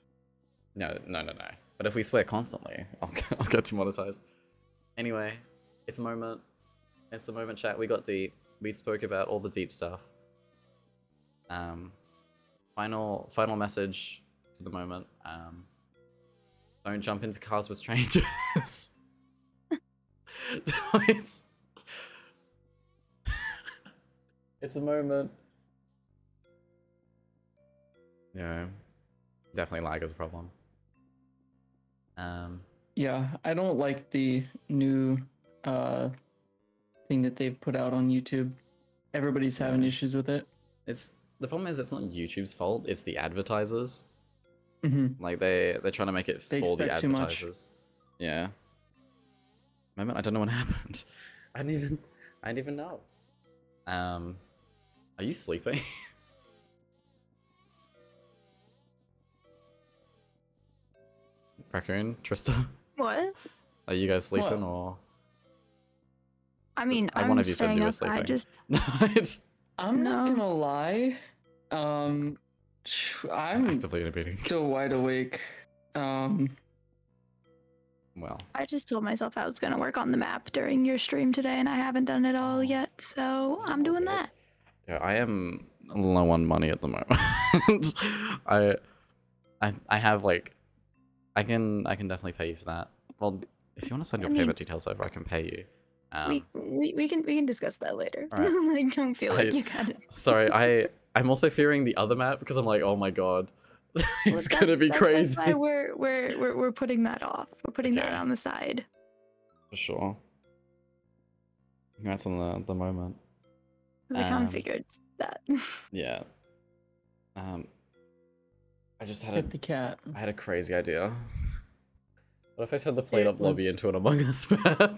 A: No, no, no, no. But if we swear constantly, <laughs> I'll, get- I'll get demonetized. Anyway, it's a moment. It's a moment, chat. We got deep. We spoke about all the deep stuff. Um, final, final message for the moment. Um, don't jump into cars with strangers. <laughs> it's, <laughs> it's a moment. Yeah, definitely lag is a problem. Um,
L: Yeah, I don't like the new uh thing that they've put out on YouTube. Everybody's having issues with it.
A: It's the problem is it's not YouTube's fault. It's the advertisers.
L: Mhm.
A: Like they they're trying to make it
L: They
A: for the
L: expect too much.
A: advertisers. Yeah. Moment, I don't know what <laughs> happened. I didn't even I didn't even know. Um, are you sleeping? <laughs> Raccoon, Trista, <laughs>
K: What?
A: are you guys sleeping
L: What?
A: or?
K: I mean, I'm
A: one of you said you were
K: up. I
A: sleeping.
K: just <laughs>
A: It's
L: I'm not gonna lie. Um, I'm
A: actively debating.
L: still wide awake. Um,
A: Well,
K: I just told myself I was gonna work on the map during your stream today, and I haven't done it
A: Oh.
K: all yet. So I'm doing that.
A: yeah, I am low on money at the moment. <laughs> I, I, I have like, I can, I can definitely pay you for that. Well, if you want to send
K: I
A: your
K: mean-
A: payment details over, I can pay you. Um,
K: we, we we can we can discuss that later.
A: Alright. <laughs>
K: like, don't feel like you got it. <laughs>
A: Sorry, I, I'm also fearing the other map because I'm like, oh my god, <laughs> it's
K: That-
A: gonna be
K: that-
A: crazy.
K: That's why we're we're we're we're putting that off. We're putting that on the side.
A: For sure. Congrats on the the moment.
K: Because I kind
A: Um,
K: of figured that.
A: Yeah. Um, I just had a
L: hit the cat.
A: I had a crazy idea. What if I turned the plate
L: Yeah,
A: up lobby into an Among Us <laughs> map?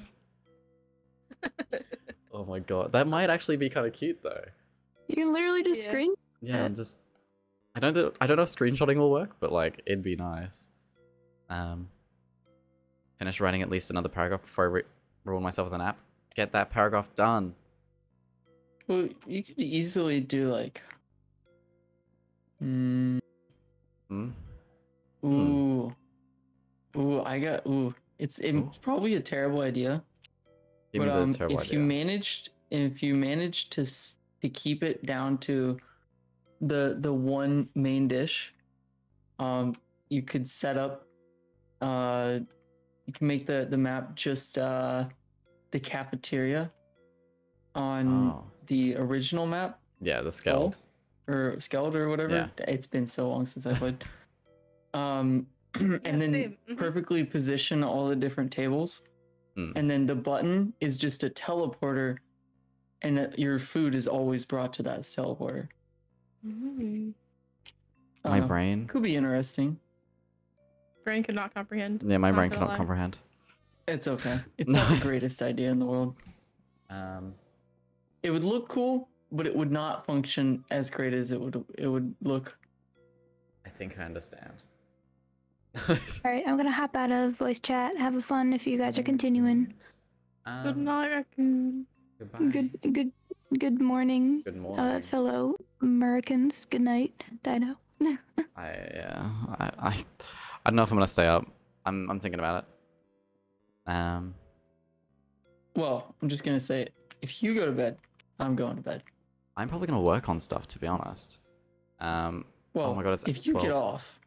A: <laughs> oh my god, that might actually be kind of cute though.
K: you can literally just
D: Yeah.
K: screen.
A: Yeah, I'm just I don't know, I don't know if screenshotting will work, but like it'd be nice. Um, finish writing at least another paragraph before I re- ruin myself with an app. Get that paragraph done.
L: Well, you could easily do like. Mm,
A: Hmm?
L: ooh, ooh, I got ooh. It's it's probably a terrible idea.
A: Give
L: but um,
A: terrible
L: if
A: idea.
L: you managed, if you managed to to keep it down to the the one main dish, um, you could set up, uh, you can make the the map just uh, the cafeteria on
A: Oh.
L: the original map
A: Yeah, the skeld.
L: Or Skeld or whatever.
A: Yeah.
L: It's been so long since I played. <laughs> um, <clears throat> and then.
D: Mhm.
L: perfectly position all the different tables,
A: Hmm.
L: and then the button is just a teleporter, and your food is always brought to that teleporter.
D: Mm.
L: I
A: My
L: know.
A: brain.
L: could be interesting.
D: Brain could not comprehend.
A: Yeah, my
D: Not
A: brain cannot
D: lie.
A: comprehend.
L: It's okay. It's <laughs> not the greatest idea in the world.
A: Um,
L: It would look cool, but it would not function as great as it would. It would look.
A: I think I understand. <laughs>
K: All right, I'm gonna hop out of voice chat. Have a fun if you guys are continuing.
D: Good
A: Um,
D: night, raccoon.
A: goodbye.
K: Good good good morning,
A: Good
K: uh, fellow Americans. Good night, Dino. <laughs>
A: I yeah. I, I I don't know if I'm gonna stay up. I'm I'm thinking about it. Um.
L: Well, I'm just gonna say, if you go to bed, I'm going to bed.
A: I'm probably gonna work on stuff to be honest. Um.
L: Well,
A: oh my god, it's
L: if you get off,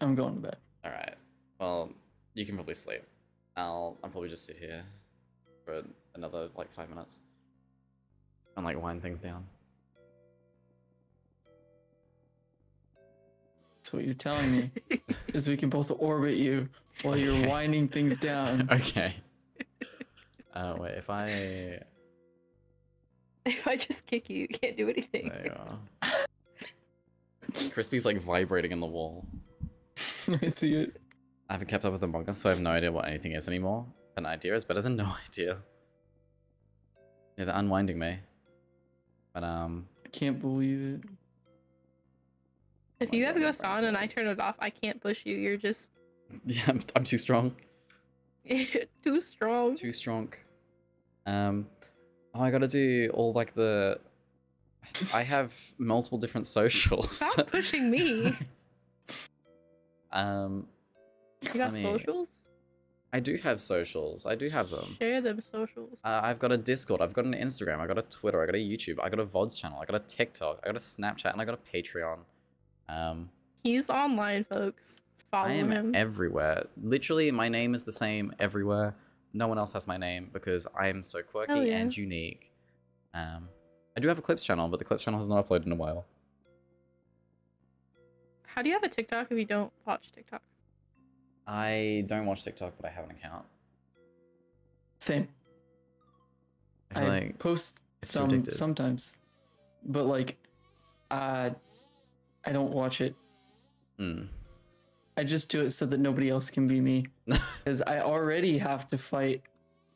L: I'm going to bed.
A: All right. Well, you can probably sleep. I'll I'll probably just sit here for another like five minutes and like wind things down.
L: So what you're telling me. <laughs> is we can both orbit you while you're
A: Okay.
L: winding things down. <laughs>
A: okay. Uh, wait. If I
D: If I just kick you, you can't do anything.
A: there you are. Crispy's like vibrating in the wall. <laughs>
L: I see it.
A: I haven't kept up with Among Us, so I have no idea what anything is anymore. An idea is better than no <laughs> idea. Yeah, they're unwinding me. But um,
L: I can't believe it.
D: If you ever
A: God, my
D: Ghost
A: brain's
D: on and I turn it off, I can't push you. You're just <laughs>
A: yeah, I'm, I'm too strong.
D: too strong.
A: Too strong. Um, oh, I gotta do all like the. I <laughs> have multiple different socials.
D: Stop <laughs> pushing me.
A: um,
D: You got socials?
A: I do have socials. I do have them.
D: Share them socials.
A: Uh, I've got a Discord. I've got an Instagram. I got a Twitter. I got a YouTube. I got a VODs channel. I got a TikTok. I got a Snapchat, and I got a Patreon. Um,
D: He's online, folks. Follow
A: I am
D: him.
A: everywhere. Literally, my name is the same everywhere. No one else has my name because I am so quirky
D: Hell yeah.
A: and unique. Um, I do have a clips channel, but the clips channel has not uploaded in a while.
D: How do you have a TikTok if you don't watch TikTok?
A: I don't watch TikTok, but I have an account.
L: Same.
A: I
L: I,
A: like
L: post some sometimes, but like, uh, I don't watch it.
A: Mm.
L: I just do it so that nobody else can be me, <laughs> because I already have to fight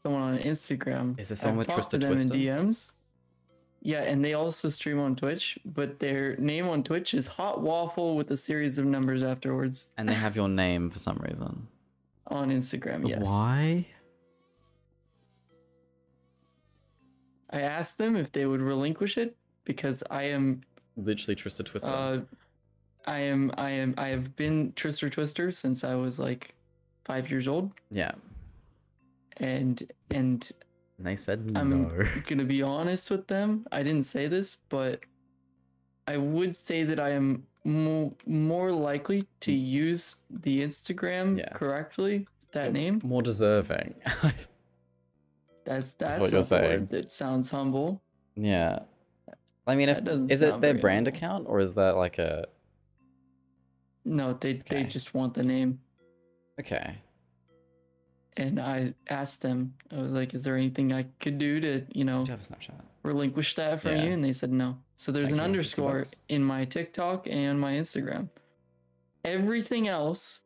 L: someone on Instagram.
A: Is this someone with
L: talked to
A: Trista
L: them in
A: Twista?
L: DMs. Yeah, and they also stream on Twitch, but their name on Twitch is Hot Waffle with a series of numbers afterwards
A: And they have your name for some reason. <laughs>
L: on Instagram. Yes.
A: Why?
L: I asked them if they would relinquish it because I am
A: Literally Trista Twister.
L: Uh, I am. I am. I have been Trister Twister since I was like five years old,
A: yeah.
L: and and
A: And they said
L: I'm <laughs> gonna be honest with them. I didn't say this, but I would say that I am mo- more likely to mm. use the Instagram
A: Yeah.
L: correctly. That name.
A: More deserving. <laughs>
L: That's that's,
A: what you're saying.
L: That sounds humble.
A: yeah. I mean, if is it their brand account or is that like a
L: No, they they just want the name.
A: Okay?
L: And I asked them, I was like, "Is there anything I could do to, you know,
A: Do you have a Snapchat?
L: relinquish that from
A: Yeah.
L: you?" And they said no. So there's
A: Thank
L: an underscore in my TikTok and my Instagram. Everything else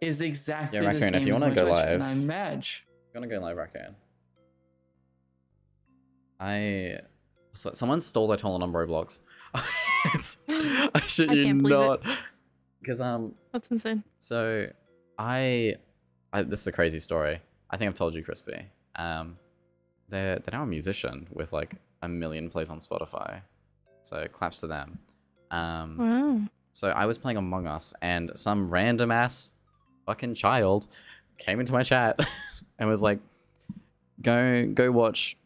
L: is exactly the
A: Raccoon,
L: same
A: if you wanna go live-
L: I'm Madge.
A: I'm gonna go live raccoon. I so someone stole their total on Roblox. <laughs> It's- I should
D: I
A: you
D: can't believe it.
A: not because um
D: That's insane.
A: So I, I this is a crazy story. I think I've told you, Crispy. Um, they're they're now a musician with like a million plays on Spotify. So claps to them. Um,
D: Wow.
A: so I was playing Among Us, and some random ass fucking child came into my chat <laughs> and was like, "Go go watch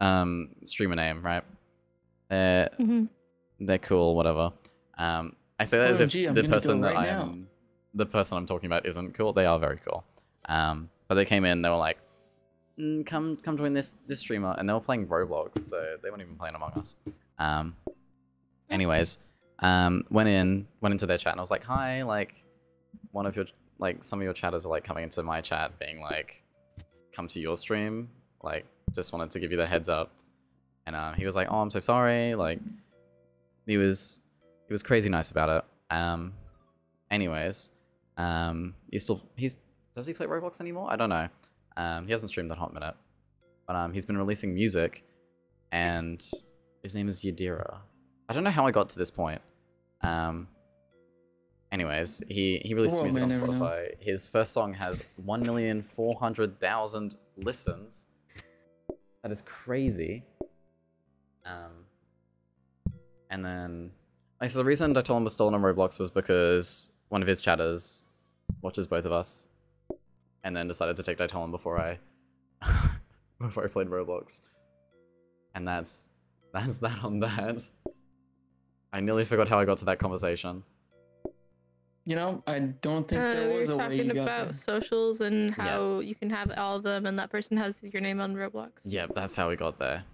A: um streamer name, right? They're
D: Mhm.
A: they're cool, whatever." Um, I say that as if
L: OMG, I'm
A: the person that
L: right
A: I
L: now.
A: The person I'm talking about isn't cool. They are very cool. Um, but they came in, they were like, mm, "Come come join this this streamer," and they were playing Roblox, so they weren't even playing Among Us. Um, anyways, um, went in, went into their chat, and I was like, "Hi, like, one of your like some of your chatters are like coming into my chat, being like, come to your stream, like, just wanted to give you the heads up." And um, he was like, "Oh, I'm so sorry." Like, he was he was crazy nice about it. Um, anyways, um, he's still he's does he play Roblox anymore? I don't know. Um, he hasn't streamed that hot minute, but um, he's been releasing music, and his name is Yadira. I don't know how I got to this point. Um, anyways, he he released
L: Well,
A: music on
L: never know.
A: Spotify. His first song has one million four hundred thousand listens. That is crazy. Um, and then, like, so the reason I told him was stolen on Roblox was because one of his chatters watches both of us, and then decided to take Dytolan before I, <laughs> before I played Roblox. And that's that's that on that. I nearly forgot how I got to that conversation.
L: You know, I don't think
D: Uh,
L: there
D: we were
L: a way
D: talking
L: you got
D: about
L: there.
D: socials and how you can have all of them, and that person has your name on Roblox.
A: Yeah, that's how we got there.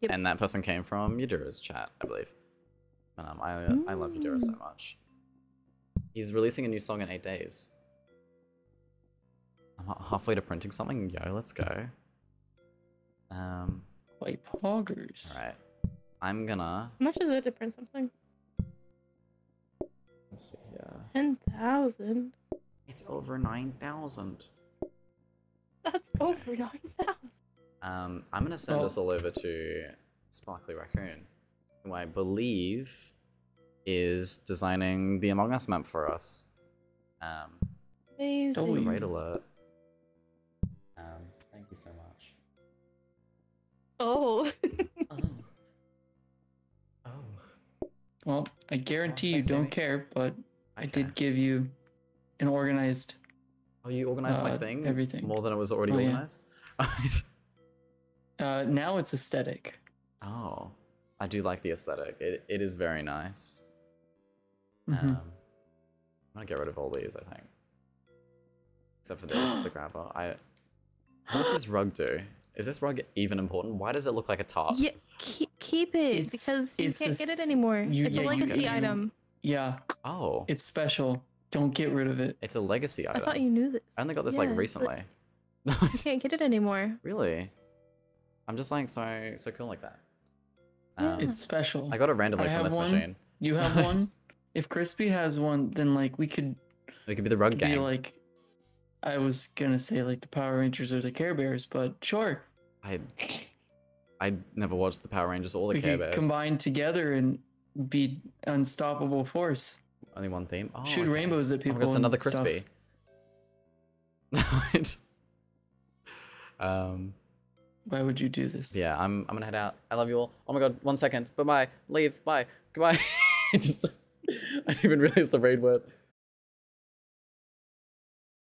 D: Yep.
A: And that person came from Yadira's chat, I believe. And um, I I love Yadira so much. He's releasing a new song in eight days. I'm halfway to printing something. Yo, let's go. Um.
L: White poggers.
A: All right. I'm gonna.
D: How much is it to print something?
A: Let's see here.
D: Ten thousand.
A: It's over nine thousand.
D: That's over nine thousand.
A: Um, I'm gonna send
L: Well-
A: this all over to Sparkly Raccoon, who I believe is designing the Among Us map for us. Um, just a
D: Amazing.
A: raid alert. Um, thank you so much.
D: Oh. <laughs>
A: Oh.
L: Well, I guarantee you
A: thanks,
L: don't
A: baby.
L: care, but I
A: Okay.
L: did give you an organized.
A: Oh, you organized my
L: Uh,
A: thing
L: everything.
A: more than it was already
L: Oh, yeah.
A: organized.
L: Uh, now it's aesthetic. <laughs>
A: oh, I do like the aesthetic. It it is very nice.
L: Mhm.
A: Um, I'm gonna get rid of all these, I think. Except for <gasps> this, the grabber. I. What does this rug do? Is this rug even important? Why does it look like a tarp?
D: Yeah, keep, keep it
L: It's-
D: because you can't
L: a
D: get it anymore.
L: you-
D: it's
L: yeah,
D: a legacy
L: gotta-
D: item.
L: Yeah,
A: Oh,
L: it's special. Don't get rid of it.
A: it's a legacy item.
D: I thought you knew this.
A: I only got this
D: Yeah,
A: like recently.
D: You can't get it anymore. <laughs>
A: really? I'm just like so so cool like that. Um,
L: It's special.
A: I got it randomly
L: I
A: from this
L: one.
A: machine.
L: You have one. <laughs> If Crispy has one, then like we could
A: It could be the rug
L: be
A: game.
L: like. I was gonna say like the Power Rangers or the Care Bears, but sure,
A: I I never watched the Power Rangers or the
L: we
A: Care
L: could
A: Bears.
L: combine together and be unstoppable force.
A: Only one theme. Oh,
L: Shoot
A: okay.
L: rainbows at
A: Oh
L: people. And
A: another crispy. <laughs> Um.
L: Why would you do this?
A: Yeah, I'm. I'm gonna head out. I love you all. Oh my god. One second. Bye bye. Leave. Bye. Goodbye. <laughs> Just. <laughs> I didn't even realize the raid word.